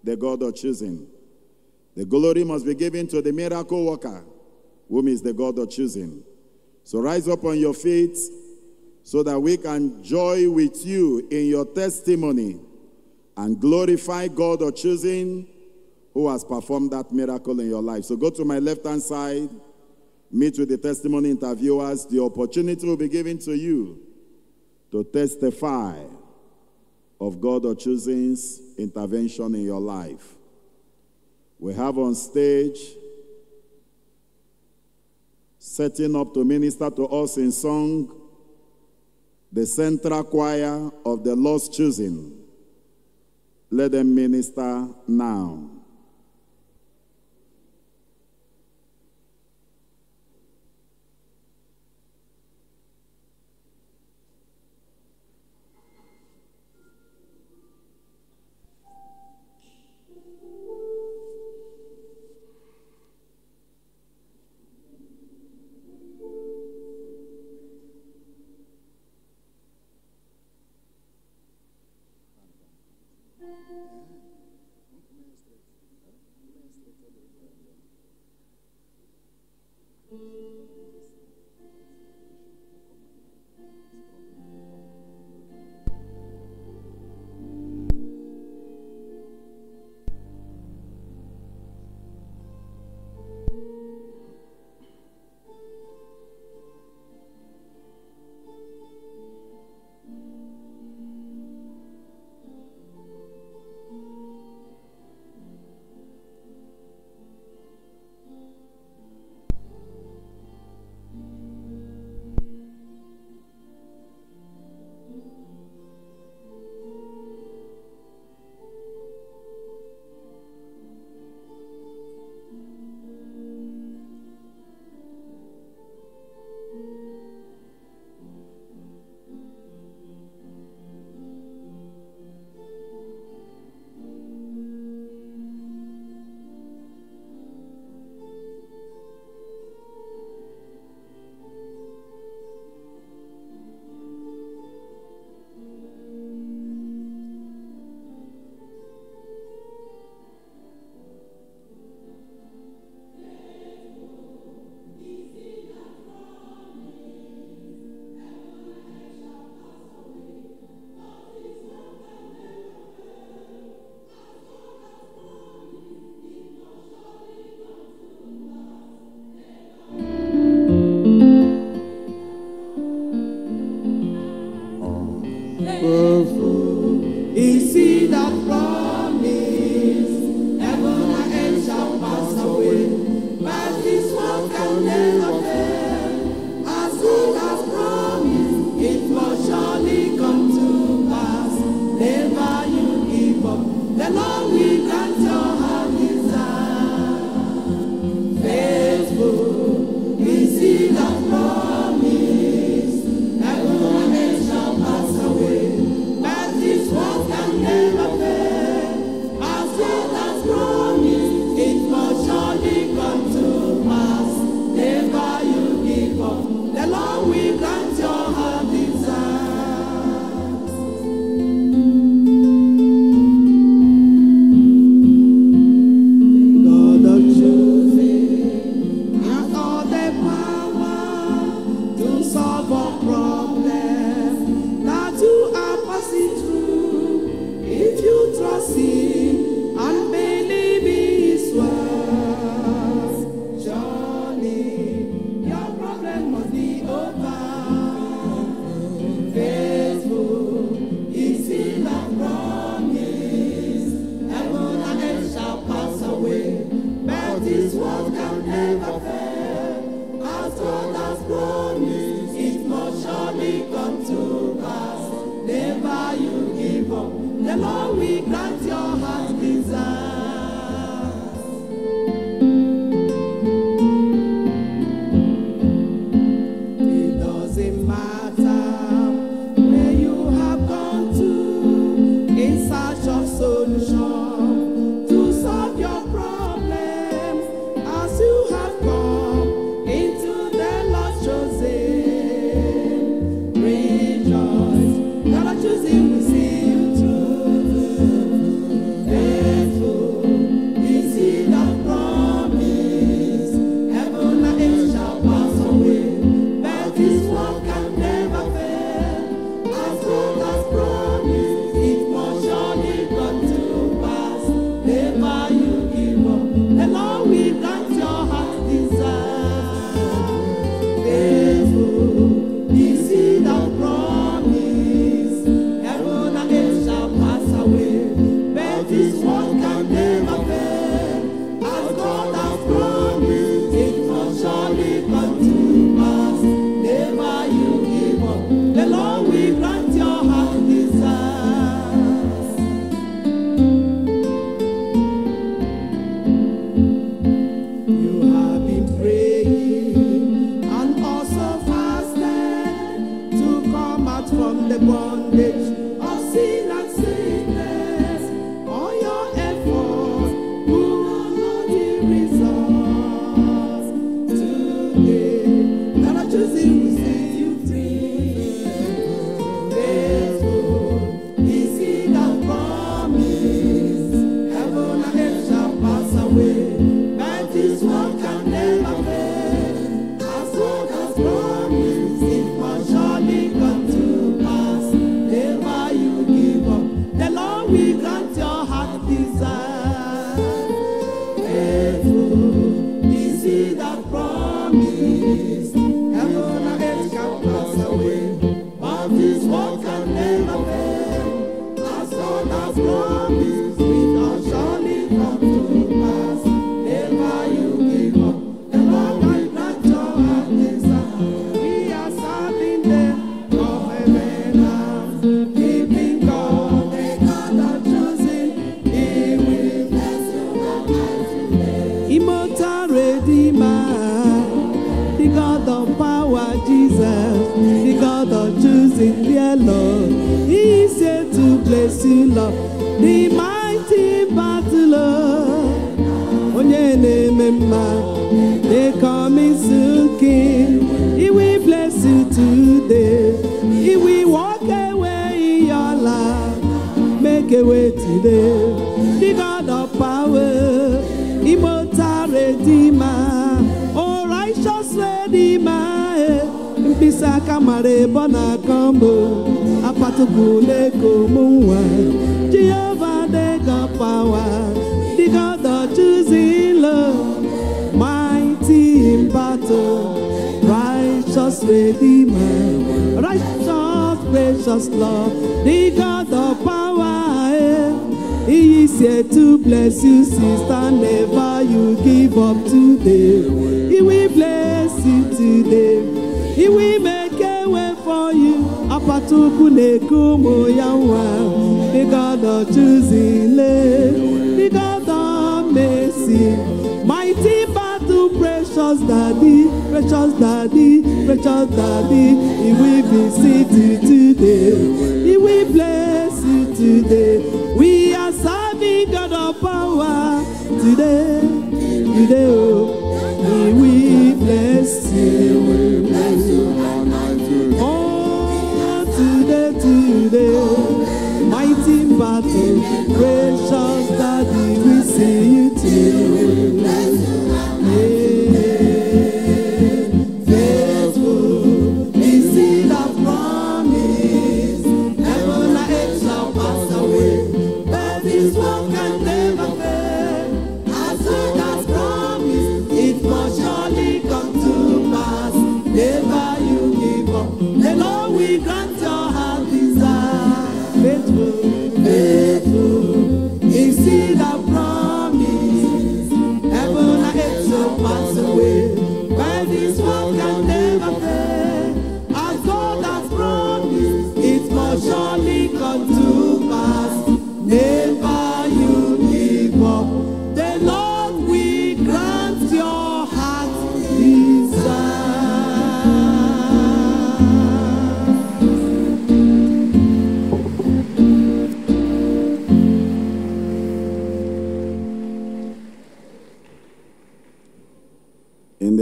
the God of choosing. The glory must be given to the miracle worker, whom is the God of choosing. So rise up on your feet so that we can joy with you in your testimony and glorify God of choosing who has performed that miracle in your life. So go to my left hand side, meet with the testimony interviewers. The opportunity will be given to you to testify of God or choosing's intervention in your life. We have on stage setting up to minister to us in song the central choir of the Lord's Chosen. Let them minister now.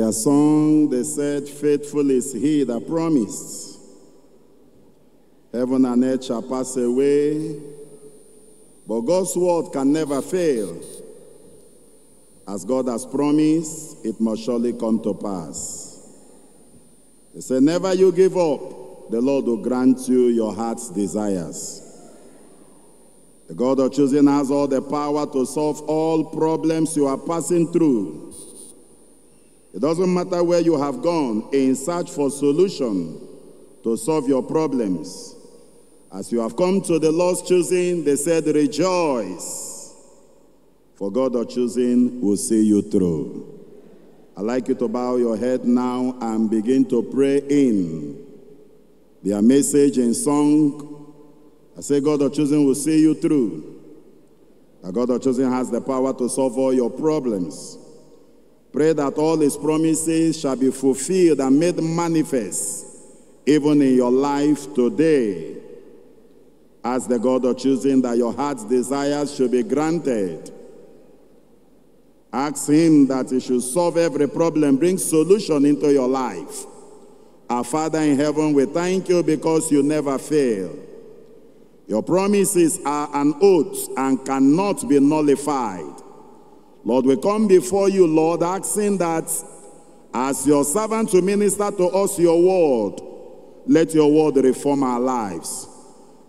Their song, they said, Faithful is he that promised. Heaven and earth shall pass away, but God's word can never fail. As God has promised, it must surely come to pass. They say, Never you give up, the Lord will grant you your heart's desires. The God of choosing has all the power to solve all problems you are passing through. It doesn't matter where you have gone in search for solution to solve your problems. As you have come to the Lord's choosing, they said, rejoice. For God of choosing will see you through. I'd like you to bow your head now and begin to pray in their message in song. I say, God of choosing will see you through. The God of choosing has the power to solve all your problems. Pray that all his promises shall be fulfilled and made manifest even in your life today. Ask the God of choosing that your heart's desires should be granted. Ask him that he should solve every problem, bring solution into your life. Our Father in heaven, we thank you because you never fail. Your promises are an oath and cannot be nullified. Lord, we come before you, Lord, asking that as your servant to minister to us your word, let your word reform our lives.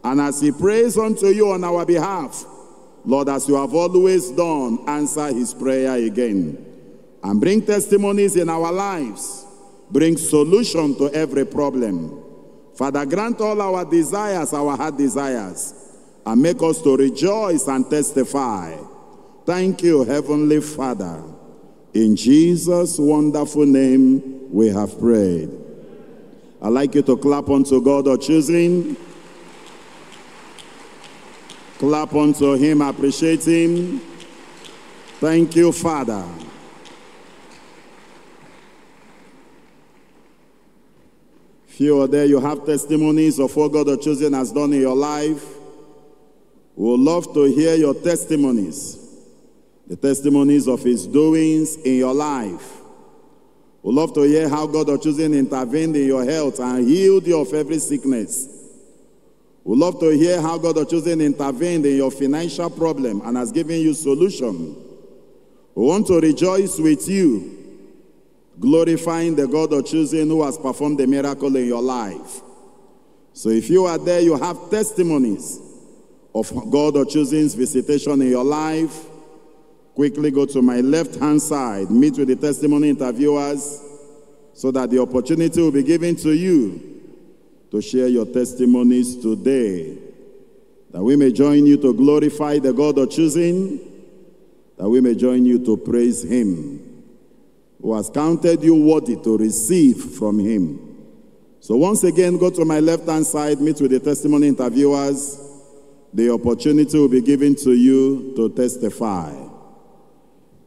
And as he prays unto you on our behalf, Lord, as you have always done, answer his prayer again. And bring testimonies in our lives. Bring solution to every problem. Father, grant all our desires, our heart desires, and make us to rejoice and testify. Thank you, Heavenly Father. In Jesus' wonderful name, we have prayed. I'd like you to clap unto God or choosing. Clap unto Him, appreciate Him. Thank you, Father. You are there, you have testimonies of what God or choosing has done in your life. We would love to hear your testimonies. The testimonies of his doings in your life. We'd love to hear how God has chosen intervened in your health and healed you of every sickness. We'd love to hear how God has chosen intervened in your financial problem and has given you solution. We want to rejoice with you, glorifying the God of choosing who has performed the miracle in your life. So if you are there, you have testimonies of God or choosing's visitation in your life. Quickly go to my left hand side, meet with the testimony interviewers so that the opportunity will be given to you to share your testimonies today. That we may join you to glorify the God of choosing, that we may join you to praise Him, who has counted you worthy to receive from Him. So, once again, go to my left hand side, meet with the testimony interviewers. The opportunity will be given to you to testify.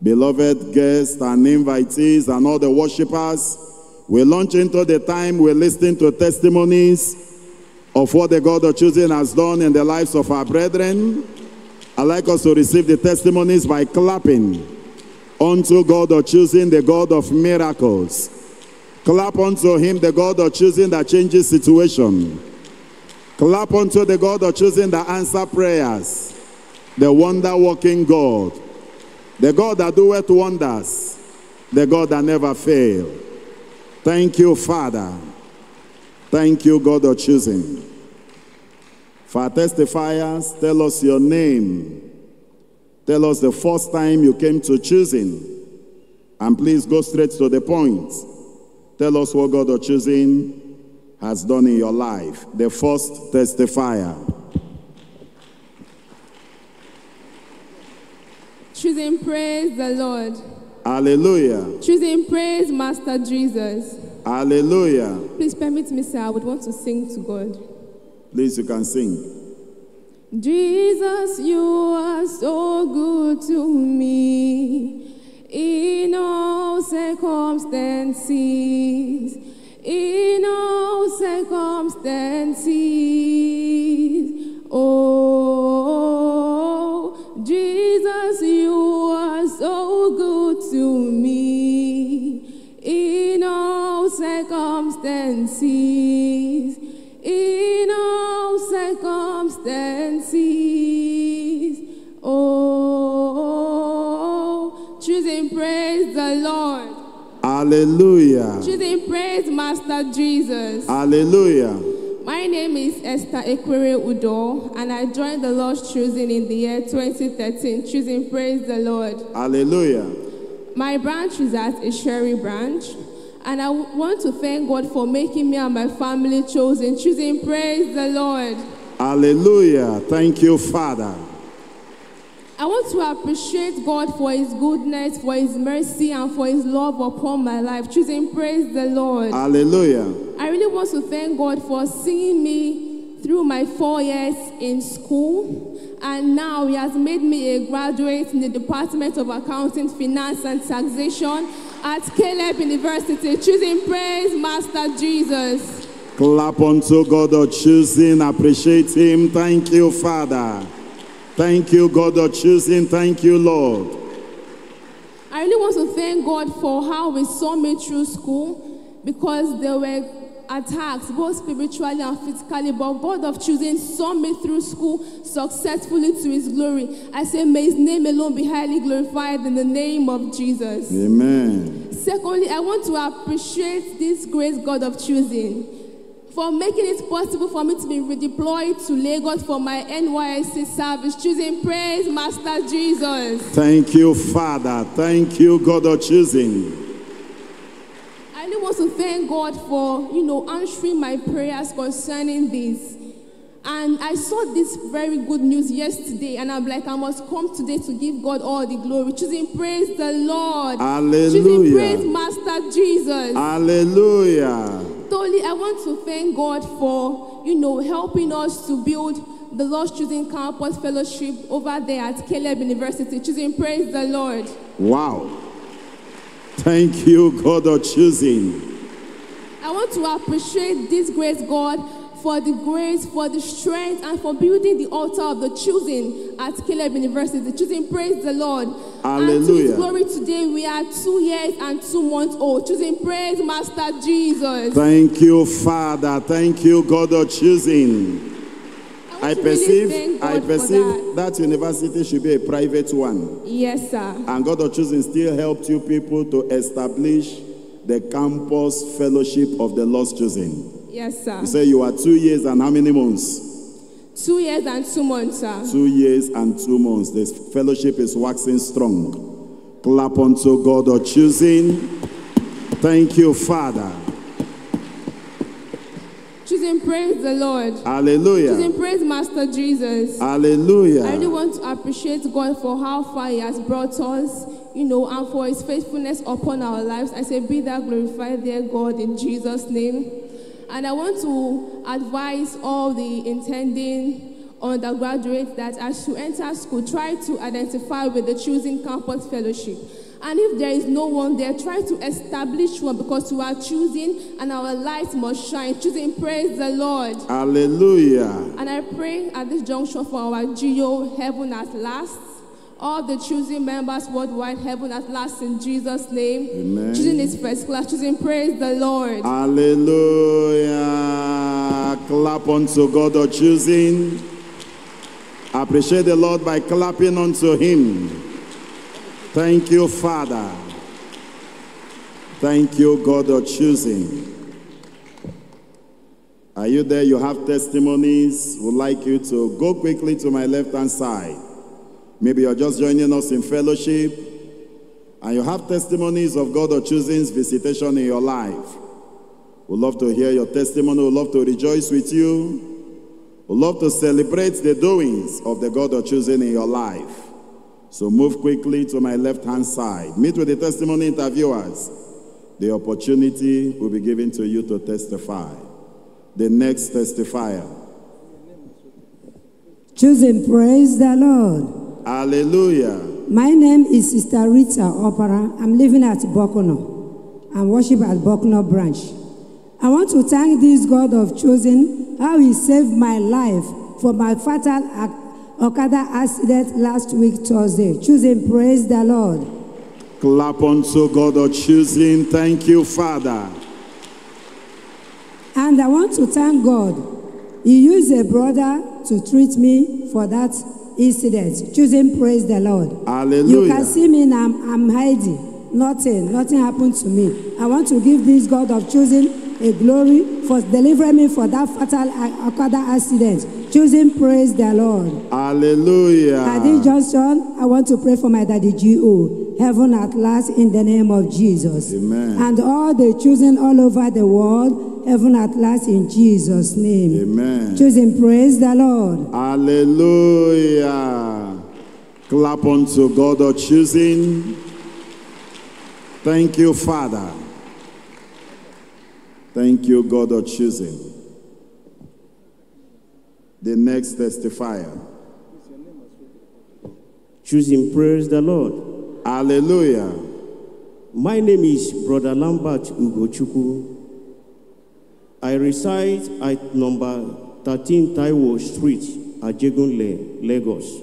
Beloved guests and invitees and all the worshippers, we launch into the time we're listening to testimonies of what the God of choosing has done in the lives of our brethren. I'd like us to receive the testimonies by clapping unto God of choosing, the God of miracles. Clap unto him, the God of choosing that changes situation. Clap unto the God of choosing that answer prayers. The wonder working God. The God that doeth wonders. The God that never fail. Thank you, Father. Thank you, God of choosing. For testifiers, tell us your name. Tell us the first time you came to choosing. And please go straight to the point. Tell us what God of choosing has done in your life. The first testifier. Choosing praise the Lord. Hallelujah. Choosing praise Master Jesus. Hallelujah. Please permit me, sir. I would want to sing to God. Please, you can sing. Jesus, you are so good to me in all circumstances. In all circumstances. Oh, Jesus, you are so good to me in all circumstances. In all circumstances. Oh, choosing praise the Lord. Hallelujah. Choosing praise Master Jesus. Hallelujah. My name is Esther Ekwere Udo, and I joined the Lord's Chosen in the year 2013, choosing Praise the Lord. Hallelujah. My branch is at Isheri branch, and I want to thank God for making me and my family chosen, choosing Praise the Lord. Hallelujah. Thank you, Father. I want to appreciate God for His goodness, for His mercy, and for His love upon my life, choosing Praise the Lord. Hallelujah. I really want to thank God for seeing me through my four years in school. And now He has made me a graduate in the Department of Accounting, Finance, and Taxation at Caleb University, choosing Praise Master Jesus. Clap unto God of choosing. Appreciate Him. Thank you, Father. Thank you, God of choosing. Thank you, Lord. I really want to thank God for how He saw me through school because there were attacks, both spiritually and physically, but God of choosing saw me through school successfully to His glory. I say, may His name alone be highly glorified in the name of Jesus. Amen. Secondly, I want to appreciate this great God of choosing for making it possible for me to be redeployed to Lagos for my NYSC service, choosing praise Master Jesus. Thank you, Father. Thank you, God of choosing. I really want to thank God for, you know, answering my prayers concerning this. And I saw this very good news yesterday, and I'm like, I must come today to give God all the glory. Choosing praise the Lord. Choosing praise Master Jesus. Hallelujah. Thirdly, I want to thank God for, you know, helping us to build the Lord's Chosen Campus Fellowship over there at Caleb University. Choosing praise the Lord. Wow. Thank you, God of choosing. I want to appreciate this great God for the grace, for the strength, and for building the altar of the choosing at Caleb University. The choosing, praise the Lord. And to Hallelujah. Glory today, we are two years and two months old. Choosing, praise Master Jesus. Thank you, Father. Thank you, God of choosing. I want to really perceive, I perceive that university should be a private one. Yes, sir. And God of choosing still helped you people to establish the campus fellowship of the Lord's Chosen. Yes, sir. You say you are two years and how many months? Two years and two months, sir. Two years and two months. This fellowship is waxing strong. Clap unto God of choosing. Thank you, Father. Choosing, praise the Lord. Hallelujah. Choosing, praise Master Jesus. Hallelujah. I really want to appreciate God for how far He has brought us, you know, and for His faithfulness upon our lives. I say, Be thou glorified, dear God, in Jesus' name. And I want to advise all the intending undergraduates that as you enter school, try to identify with the choosing campus fellowship. And if there is no one there, try to establish one because you are choosing and our light must shine. Choosing, praise the Lord. Hallelujah. And I pray at this junction for our GO heaven at last. All the choosing members worldwide, heaven at last in Jesus' name. Amen. Choosing is first class, choosing praise the Lord. Hallelujah. Clap unto God of choosing. Appreciate the Lord by clapping unto Him. Thank you, Father. Thank you, God of choosing. Are you there? You have testimonies. Would like you to go quickly to my left hand side. Maybe you're just joining us in fellowship and you have testimonies of God of choosing's visitation in your life. We'd love to hear your testimony. We'd love to rejoice with you. We'd love to celebrate the doings of the God of choosing in your life. So move quickly to my left hand side. Meet with the testimony interviewers. The opportunity will be given to you to testify. The next testifier. Choosing, praise the Lord. Hallelujah. My name is Sister Rita Opera. I'm living at Bokono. I'm worship at Bokono branch. I want to thank this God of choosing how he saved my life for my fatal Okada accident last week Thursday. Choosing, praise the Lord. Clap unto God of choosing. Thank you, Father. And I want to thank God. He used a brother to treat me for that incident. Choosing, praise the Lord. You Hallelujah. can see me now, I'm, I'm hiding. Nothing, nothing happened to me. I want to give this God of choosing a glory for delivering me for that fatal a- Okada accident. Choosing, praise the Lord. Hallelujah. junction, I want to pray for my daddy G.O. Heaven at last in the name of Jesus. Amen. And all the choosing all over the world, heaven at last in Jesus' name. Amen. Choosing, praise the Lord. Hallelujah. Clap unto God of choosing. Thank you, Father. Thank you, God of choosing. The next testifier. Choosing praise the Lord. Hallelujah. My name is Brother Lambert Ugochukwu. I reside at number 13 Taiwo Street, Ajegunle, Lagos.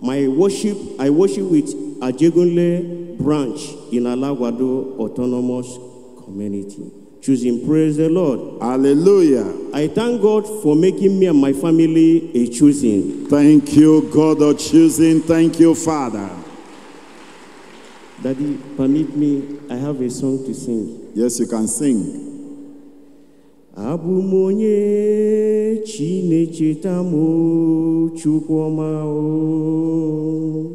My worship, I worship with Ajegunle branch in Alawado Autonomous Community. Choosing praise the Lord. Hallelujah. I thank God for making me and my family a choosing. Thank you, God of choosing. Thank you, Father. Daddy, permit me, I have a song to sing. Yes, you can sing. Abụ m onye Chinecheta m Chukwuma o.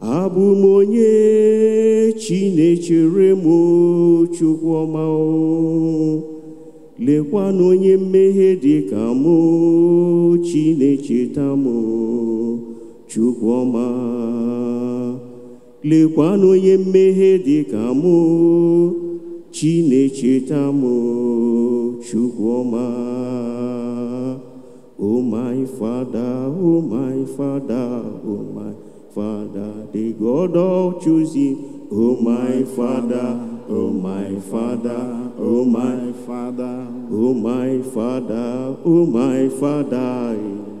Abụ m onye Chinechere m Chukwuma o. Lekwanụ onye mmehie dị ka m Chinecheta m Chukwuma. Lekwanụ onye mmehie dị ka m Chinecheta m o, Chukwuma. Oh my Father, oh my Father, oh my Father, the God of choosing. Oh my Father, oh my Father, oh my Father, Oh my Father, oh my Father,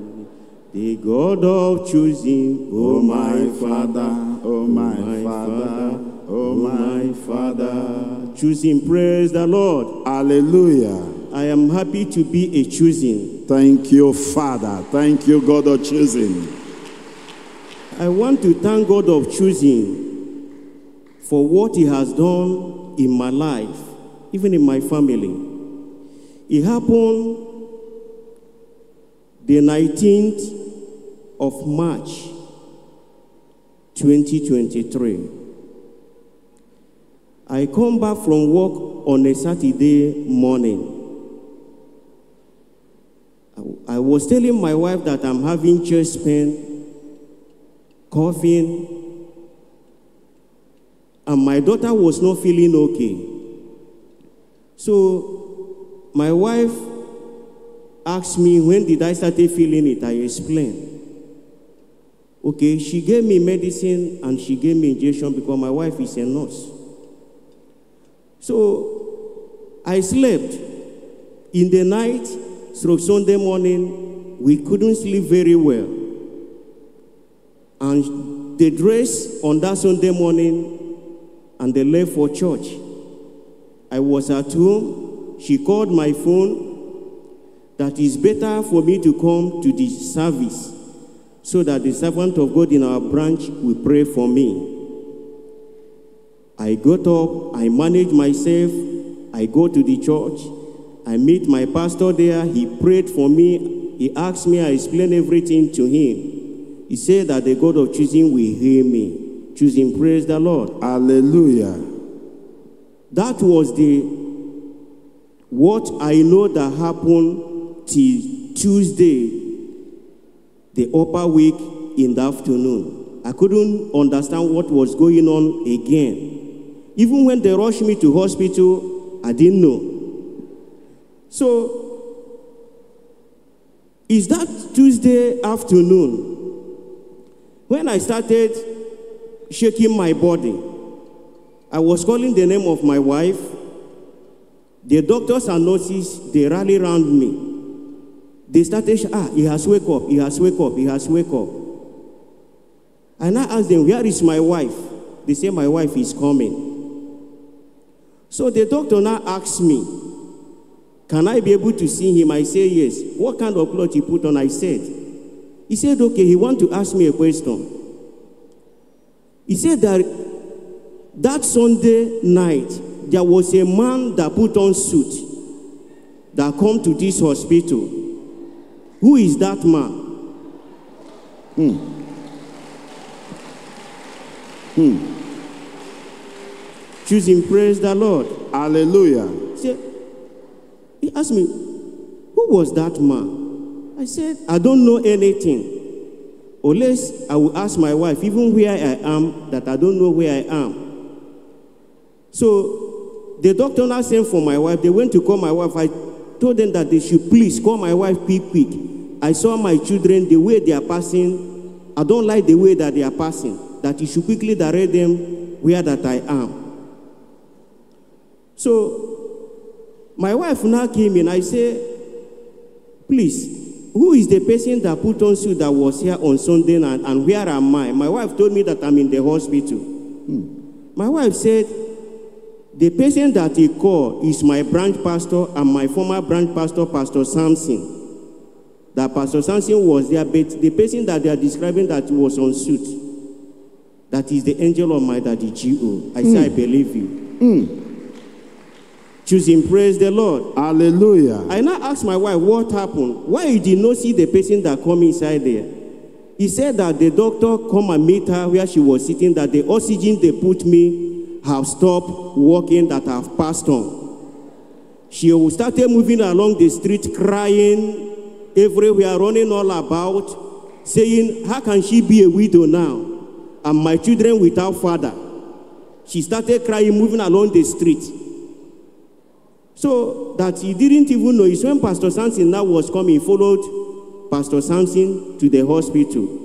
the God of choosing, oh my Father, oh my Father, oh my Father. choosing, praise the Lord. Hallelujah. I am happy to be a choosing. Thank you, Father. Thank you, God of choosing. I want to thank God of choosing for what He has done in my life, even in my family. It happened the 19th of March 2023. I come back from work on a Saturday morning. I was telling my wife that I'm having chest pain, coughing, and my daughter was not feeling okay. So my wife asked me when did I start feeling it. I explained. Okay, she gave me medicine and she gave me injection because my wife is a nurse. So I slept. In the night, through Sunday morning, we couldn't sleep very well. And they dressed on that Sunday morning and they left for church. I was at home. She called my phone that it's better for me to come to the service so that the servant of God in our branch will pray for me. I got up, I managed myself, I go to the church, I meet my pastor there, he prayed for me, he asked me, I explained everything to him. He said that the God of choosing will hear me. Choosing, praise the Lord. Hallelujah. That was the what I know that happened till Tuesday, the upper week in the afternoon. I couldn't understand what was going on again. Even when they rushed me to hospital, I didn't know. So, is that Tuesday afternoon when I started shaking my body? I was calling the name of my wife. The doctors and nurses, they rally around me. They started, ah, he has wake up, he has wake up, he has wake up. And I asked them, where is my wife? They say, my wife is coming. So the doctor now asked me, can I be able to see him? I say, yes. What kind of clothes he put on? I said. He said, okay, he want to ask me a question. He said that that Sunday night, there was a man that put on suit that come to this hospital. Who is that man? Hmm. Hmm. Choosing praise the Lord. Hallelujah. He said, he asked me, who was that man? I said, I don't know anything. Unless I will ask my wife, even where I am, that I don't know where I am. So the doctor now sent for my wife. They went to call my wife. I told them that they should please call my wife quick, quick. I saw my children, the way they are passing. I don't like the way that they are passing. That you should quickly direct them where that I am. So my wife now came in. I say, please, who is the person that put on suit that was here on Sunday and, and where am I? My wife told me that I'm in the hospital. Hmm. My wife said, the person that he called is my branch pastor and my former branch pastor, Pastor Samson. That Pastor Samson was there, but the person that they are describing that was on suit, that is the angel of my daddy, G.O. I say, I believe you. Choosing, praise the Lord. Hallelujah. I now asked my wife what happened. Why you did not see the person that come inside there? He said that the doctor come and meet her where she was sitting, that the oxygen they put me have stopped working, that have passed on. She started moving along the street crying everywhere, running all about, saying, how can she be a widow now? And my children without father. She started crying, moving along the street. So that he didn't even know is when Pastor Samson now was coming, followed Pastor Samson to the hospital.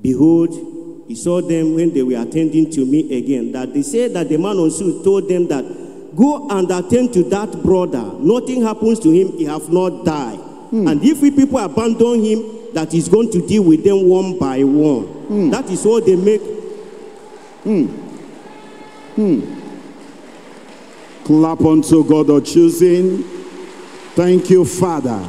Behold, He saw them when they were attending to me again. That they said that the man on suit told them that go and attend to that brother. Nothing happens to him, he have not died. Hmm. And if we people abandon him, that he's going to deal with them one by one. Hmm. That is what they make. Hmm. Clap unto God or choosing. Thank you, Father.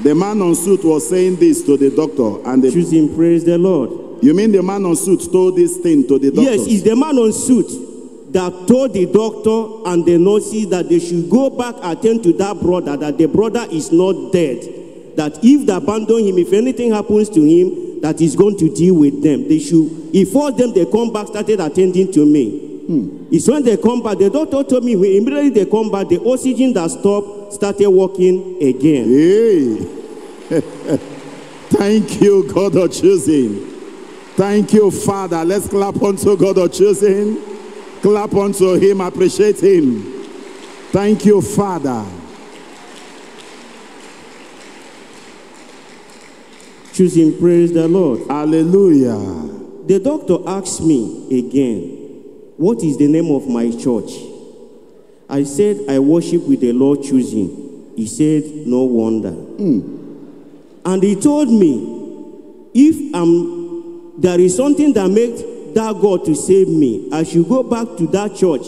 The man on suit was saying this to the doctor, and the, Choosing praise the Lord. you mean the man on suit told this thing to the doctor? Yes, it's the man on suit that told the doctor and the nurses that they should go back attend to that brother, that the brother is not dead. That if they abandon him, if anything happens to him, that he's going to deal with them. They should, he forced them, they come back, started attending to me. It's when they come back, the doctor told me when immediately they come back, the oxygen that stopped started working again. Hey. (laughs) Thank you, God of choosing. Thank you, Father. Let's clap unto God of choosing. Clap unto Him, appreciate Him. Thank you, Father. Choosing praise the Lord. Hallelujah. The doctor asked me again, What is the name of my church? I said, I worship with the Lord Chosen. He said, No wonder. And he told me, If um, there is something that makes that God to save me, I should go back to that church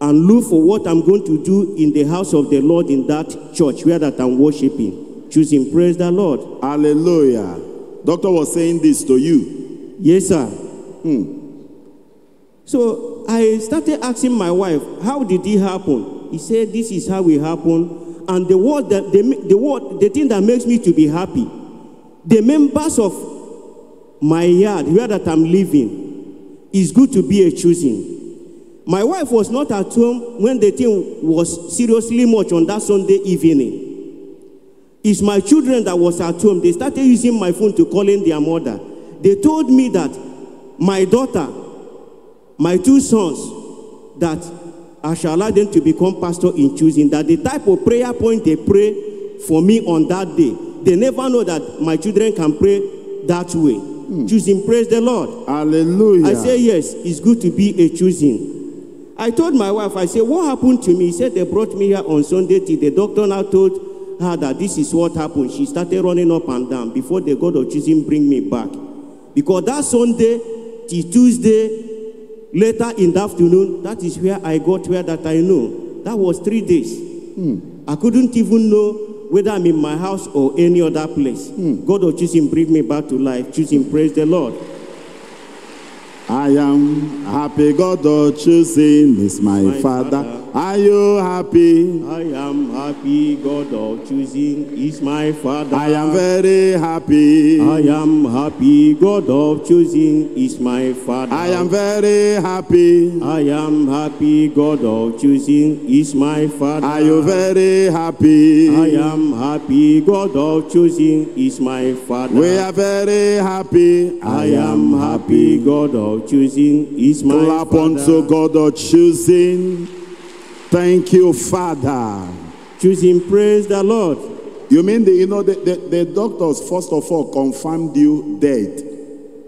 and look for what I'm going to do in the house of the Lord in that church where that I'm worshiping. Choosing praise the Lord. Hallelujah. Doctor was saying this to you. Yes, sir. Hmm. So I started asking my wife, how did it happen? He said, this is how it happened. And the word that the, the word, the thing that makes me to be happy, the members of my yard where that I'm living is good to be a choosing. My wife was not at home when the thing was seriously much on that Sunday evening. It's my children that was at home. They started using my phone to call in their mother. They told me that my daughter, my two sons, that I shall allow them to become pastor in choosing. That the type of prayer point they pray for me on that day, they never know that my children can pray that way. Mm. Choosing, praise the Lord. Hallelujah. I say, yes, it's good to be a choosing. I told my wife, I said, what happened to me? He said, they brought me here on Sunday till the doctor now told her that this is what happened. She started running up and down before the God of choosing bring me back. Because that Sunday till Tuesday, later in the afternoon, that is where I got where that I know. That was three days. Mm. I couldn't even know whether I'm in my house or any other place. Hmm. God of choosing bring me back to life. Choosing, praise the Lord. I am happy God of choosing is my, My father. Father. Are you happy? I am happy, God of choosing is my Father. I am very happy. I am happy, God of choosing is my Father. I am very happy. I am happy, God of choosing is my Father. Are you very happy? I am happy, God of choosing is my Father. We are very happy. I am happy, God of choosing is my Clap Father. unto God of choosing. Thank you, Father. Choosing, praise the Lord. You mean the, you know the, the, the doctors first of all confirmed you dead.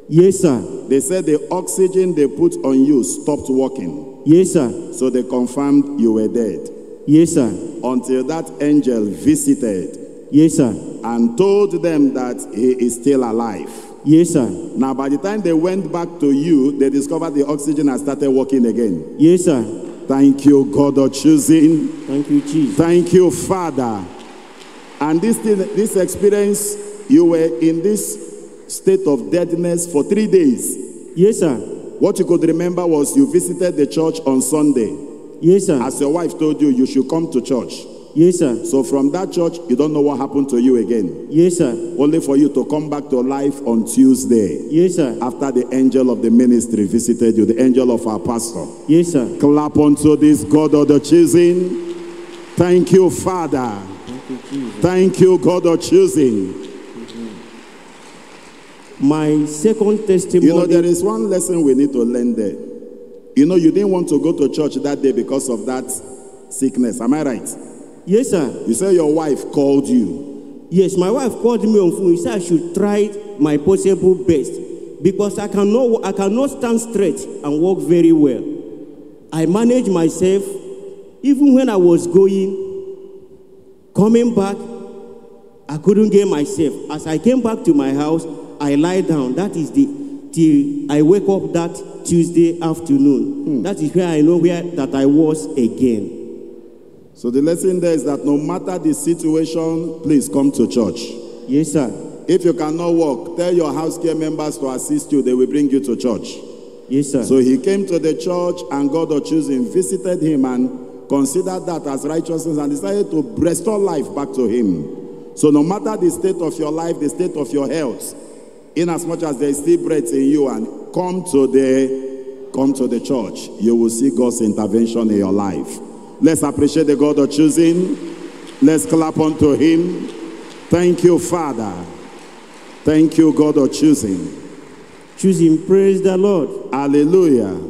Yes, sir. They said the oxygen they put on you stopped working. Yes, sir. So they confirmed you were dead. Yes, sir. Until that angel visited Yes, sir. and told them that he is still alive. Yes, sir. Now, by the time they went back to you, they discovered the oxygen has started working again. Yes, sir. Thank you, God of choosing. Thank you, Jesus. Thank you, Father. And this thing, this experience, you were in this state of deadness for three days. Yes, sir. What you could remember was you visited the church on Sunday. Yes, sir. As your wife told you, you should come to church. Yes, sir. So from that church, you don't know what happened to you again. Yes, sir. Only for you to come back to life on Tuesday Yes, sir. after the angel of the ministry visited you, the angel of our pastor. Yes, sir. Clap unto this God of the choosing. Thank you, Father. Thank you. Thank you, God of choosing. Mm-hmm. My second testimony. You know, there is one lesson we need to learn there. You know, you didn't want to go to church that day because of that sickness. Am I right? Yes, sir. You said your wife called you Yes, my wife called me on phone. She said I should try my possible best because I cannot, I cannot stand straight and walk very well. I manage myself. Even when I was going, coming back, I couldn't get myself. As I came back to my house, I lie down. That is the till I wake up that Tuesday afternoon. Hmm. That is where I know where that I was again. So the lesson there is that no matter the situation, please come to church. Yes, sir. If you cannot walk, tell your house care members to assist you. They will bring you to church. Yes, sir. So he came to the church and God of choosing visited him and considered that as righteousness and decided to restore life back to him. So no matter the state of your life, the state of your health, in as much as there is still breath in you and come to the come to the church, you will see God's intervention in your life. Let's appreciate the God of choosing. Let's clap unto him. Thank you, Father. Thank you, God of choosing. Choosing, praise the Lord. Hallelujah.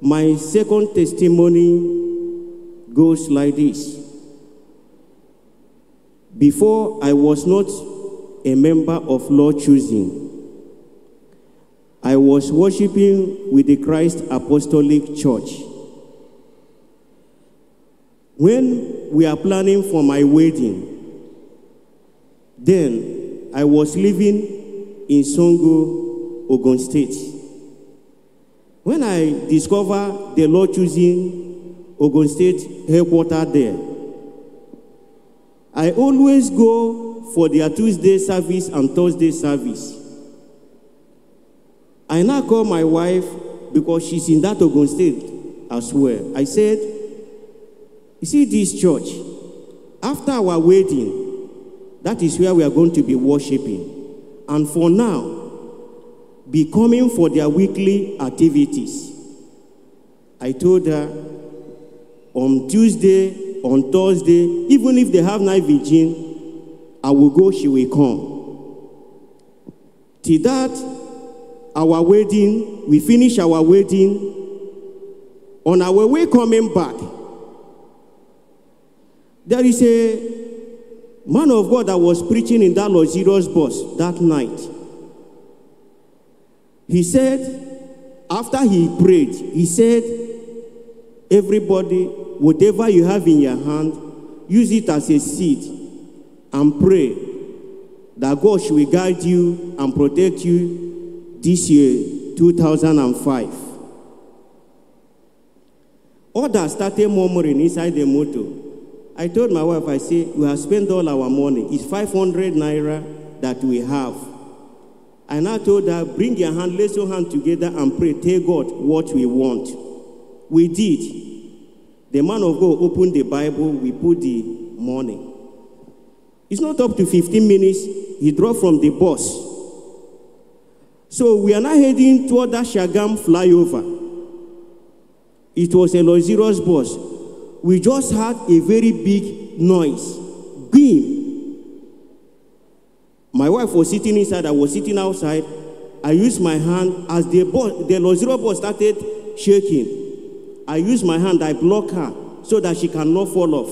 My second testimony goes like this. Before I was not a member of Lord Chosen, I was worshiping with the Christ Apostolic Church. When we are planning for my wedding, then I was living in Sango, Ogun State. When I discovered the Lord Chosen Ogun State headquarters there, I always go for their Tuesday service and Thursday service. I now call my wife because she's in that Ogun State as well. I said, You see, this church, after our wedding, that is where we are going to be worshiping. And for now, be coming for their weekly activities. I told her on Tuesday, on Thursday, even if they have night vigil, I will go, she will come. Till that, our wedding, we finish our wedding. On our way coming back, there is a man of God that was preaching in that luxurious bus that night. He said, after he prayed, he said, Everybody, whatever you have in your hand, use it as a seed and pray that God will guide you and protect you this year, 2005. Others started murmuring inside the motor. I told my wife, I say, we have spent all our money. It's 500 naira that we have. And I told her, bring your hand, let's your hand together and pray. Tell God what we want. We did. The man of God opened the Bible, we put the money. It's not up to 15 minutes, he dropped from the bus. So we are now heading toward that Shagam flyover. It was a luxurious bus. We just had a very big noise. Beam. My wife was sitting inside, I was sitting outside. I used my hand as the bus, the luxurious bus started shaking. I used my hand, I block her so that she cannot fall off.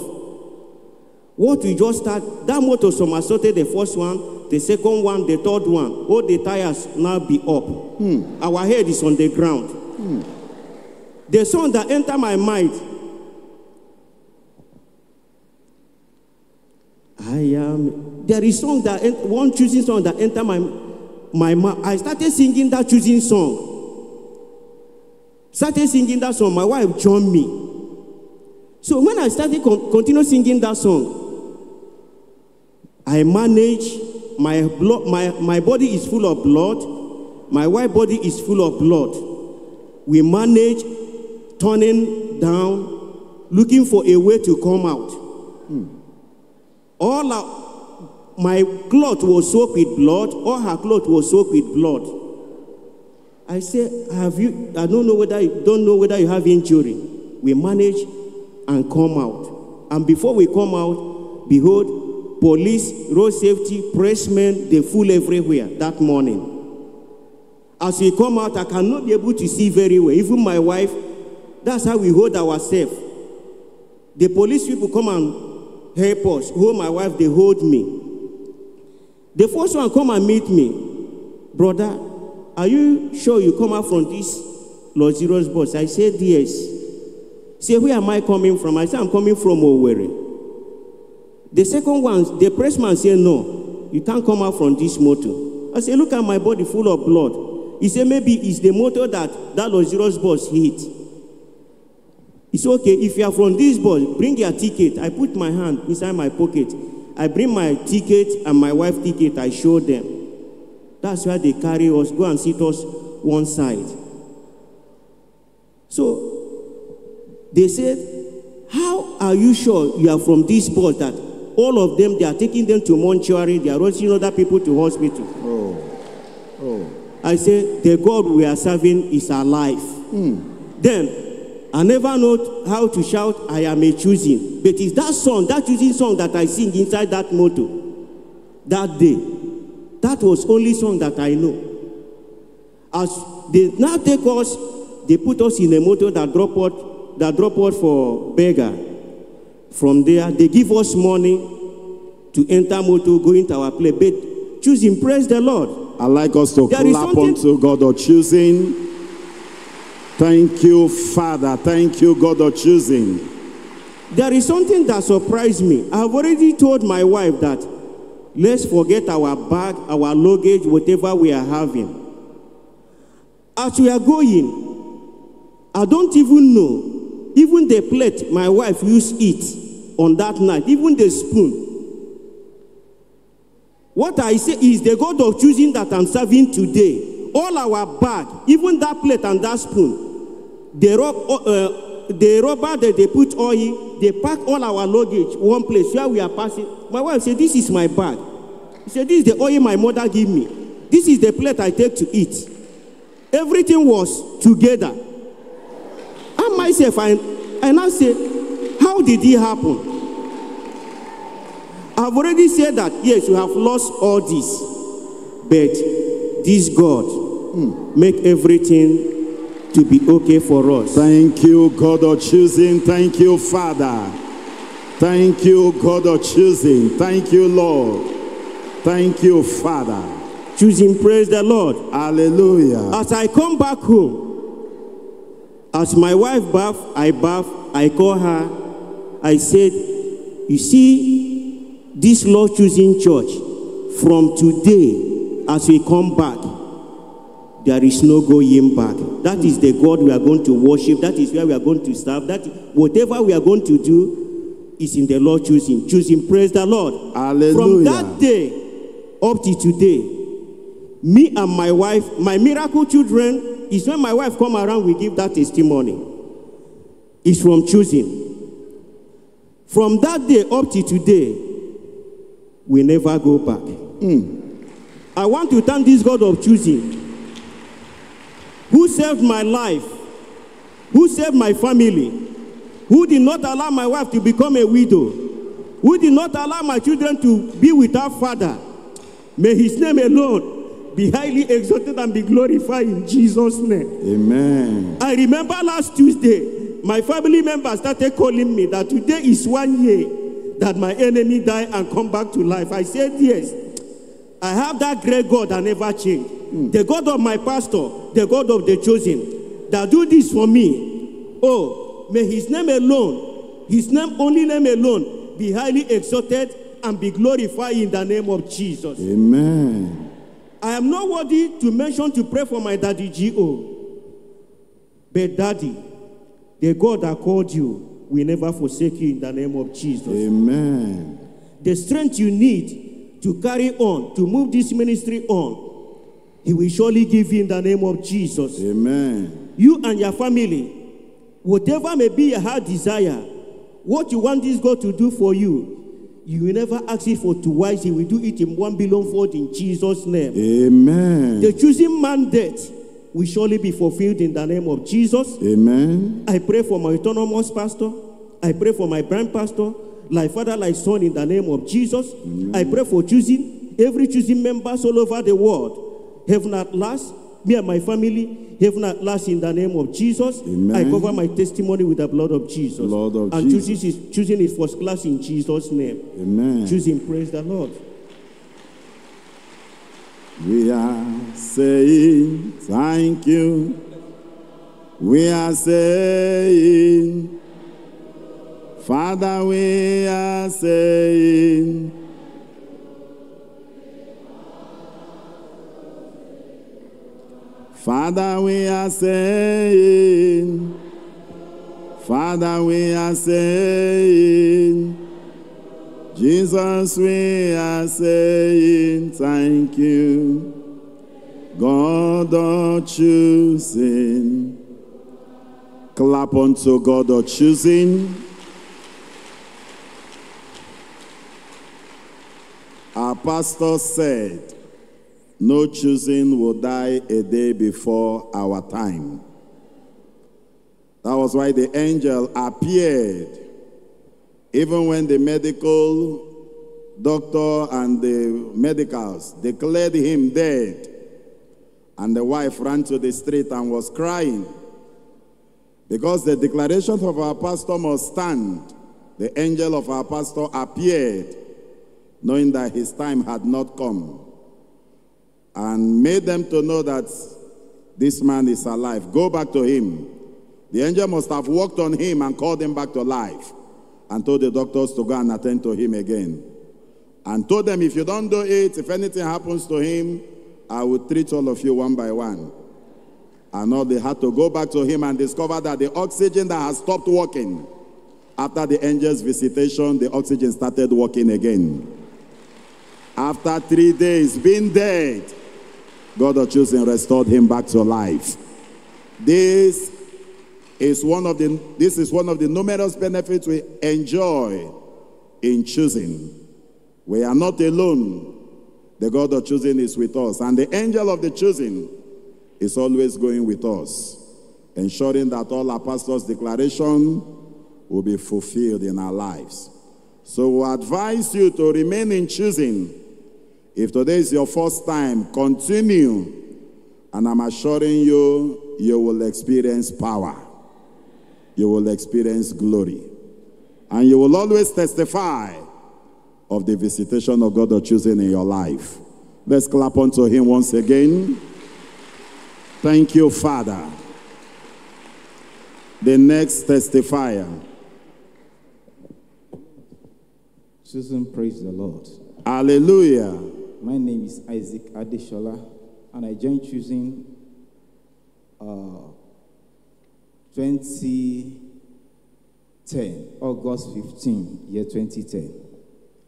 What we just start, that motor somersaulted the first one, the second one, the third one. All the tires now be up. Our head is on the ground. The song that enter my mind, I am. There is song that one choosing song that enter my my mouth. I started singing that choosing song. Started singing that song. My wife joined me. So when I started con- continue singing that song, I manage my blood. My my body is full of blood. My wife body is full of blood. We manage turning down, looking for a way to come out. All my cloth was soaked with blood. All her cloth was soaked with blood. I said, "Have you? I don't know whether you don't know whether you have injury." We manage and come out. And before we come out, behold, police, road safety, pressmen, they full everywhere that morning. As we come out, I cannot be able to see very well. Even my wife, that's how we hold ourselves. The police people come and help us. Hold my wife, they hold me. The first one come and meet me. Brother, are you sure you come out from this Zeros bus? I said, yes. Say, where am I coming from? I said, I'm coming from Owerri. The second one, the pressman said, no, you can't come out from this motor. I said, look at my body full of blood. He said, maybe it's the motor that that Zeros bus hit. Said, okay, if you are from this bus, bring your ticket. I put my hand inside my pocket. I bring my ticket and my wife ticket. I show them. That's why they carry us, go and sit us one side. So they said, How are you sure you are from this bus that all of them they are taking them to mortuary, they are rushing other people to hospital? Oh. Oh. I say, the God we are serving is our alive. Hmm. Then, I never know how to shout, I am a choosing. But it's that song, that choosing song that I sing inside that motto that day. That was only song that I know. As they now take us, they put us in a motor that drop out, that drop out for beggar. From there, they give us money to enter motor, go into our play. But choosing, praise the Lord. I'd like us to There clap unto God of choosing. Thank you, Father. Thank you, God of choosing. There is something that surprised me. I've already told my wife that let's forget our bag, our luggage, whatever we are having. As we are going, I don't even know, even the plate my wife used it on that night, even the spoon. What I say is the God of choosing that I'm serving today. All our bag, even that plate and that spoon, the, rob, uh, the rubber that they put oil, they pack all our luggage one place where we are passing. My wife said, This is my bag. He said, This is the oil my mother gave me. This is the plate I take to eat. Everything was together. I myself, I, I now say, How did it happen? I've already said that, yes, you have lost all this. But this God make everything to be okay for us. Thank you, God of choosing. Thank you, Father. Thank you, God of choosing. Thank you, Lord. Thank you, Father. Choosing praise the Lord. Hallelujah. As I come back home, as my wife bath, I bath, I call her, I said, You see, this Lord Chosen church, from today, as we come back, there is no going back. That is the God we are going to worship. That is where we are going to serve. That whatever we are going to do is in the Lord choosing. Choosing, praise the Lord. From Hallelujah. that day up to today, me and my wife, my miracle children, is when my wife come around, we give that testimony. It's from choosing. From that day up to today, we never go back. I want to thank this God of choosing, who saved my life, who saved my family, who did not allow my wife to become a widow, who did not allow my children to be without father. May his name alone be highly exalted and be glorified in Jesus' name. Amen. I remember last Tuesday, my family members started calling me that today is one year that my enemy died and come back to life. I said, Yes, I have that great God that never changed. The God of my pastor, the God of the chosen, that do this for me. Oh, may his name alone, his name only name alone, be highly exalted and be glorified in the name of Jesus. Amen. I am not worthy to mention to pray for my daddy G.O. But daddy, the God that called you will never forsake you in the name of Jesus. Amen. The strength you need to carry on, to move this ministry on, he will surely give you in the name of Jesus. Amen. You and your family, whatever may be your heart desire, what you want this God to do for you, you will never ask it for twice. He will do it in one billion fold in Jesus' name. Amen. The choosing mandate will surely be fulfilled in the name of Jesus. Amen. I pray for my autonomous pastor. I pray for my brand pastor, like father, like son, in the name of Jesus. I pray for choosing every choosing members all over the world. Heaven at last, me and my family, heaven at last, in the name of Jesus. Amen. I cover my testimony with the blood of Jesus. Blood of and Jesus. choosing is choosing is first class in Jesus' name. Amen. Choosing, praise the Lord. We are saying thank you. We are saying, Father, we are saying, Father, we are saying, Father, we are saying, Jesus, we are saying thank you. God of choosing. Clap unto God of choosing. Our pastor said, No choosing will die a day before our time. That was why the angel appeared even when the medical doctor and the medicals declared him dead, and the wife ran to the street and was crying because the declaration of our pastor must stand. The angel of our pastor appeared, knowing that his time had not come, and made them to know that this man is alive. Go back to him. The angel must have walked on him and called him back to life and told the doctors to go and attend to him again. And told them, if you don't do it, if anything happens to him, I will treat all of you one by one. And now they had to go back to him and discover that the oxygen that has stopped working, after the angel's visitation, the oxygen started working again. After three days being dead, God of choosing restored him back to life. This is one of the this is one of the numerous benefits we enjoy in choosing. We are not alone. The God of choosing is with us, and the angel of the choosing is always going with us, ensuring that all our pastor's declaration will be fulfilled in our lives. So we advise you to remain in choosing. If today is your first time, continue. And I'm assuring you, you will experience power you will experience glory. And you will always testify of the visitation of God of choosing in your life. Let's clap unto him once again. Thank you, Father. The next testifier. Chosen, praise the Lord. Hallelujah. My name is Isaac Adeshola, and I joined choosing uh, 2010, August 15, year 2010.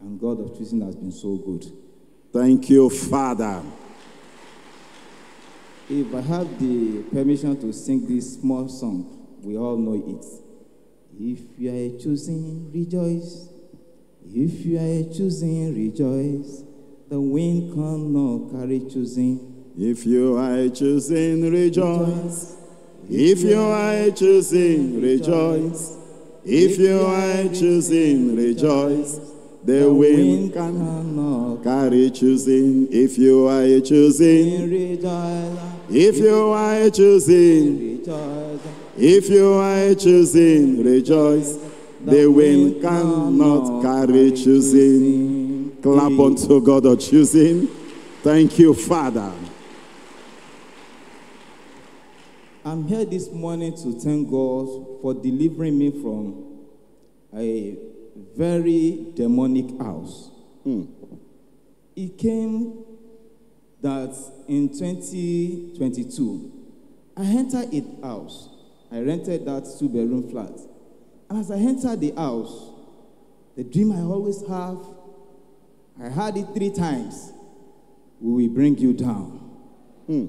And God of choosing has been so good. Thank you, Father. If I have the permission to sing this small song, we all know it. If you are choosing, rejoice. If you are choosing, rejoice. The wind cannot carry choosing. If you are choosing, rejoice. If you are choosing, rejoice. If you are choosing, rejoice. The wind cannot carry choosing. If you are choosing, Rejoice, if you are choosing, rejoice. if you are choosing, rejoice. The wind cannot carry choosing. Clap unto God of choosing. Thank you, Father. I'm here this morning to thank God for delivering me from a very demonic house. Hmm. It came that in 2022, I entered a house. I rented that two bedroom flat. And as I entered the house, the dream I always have, I had it three times. We will bring you down. Hmm.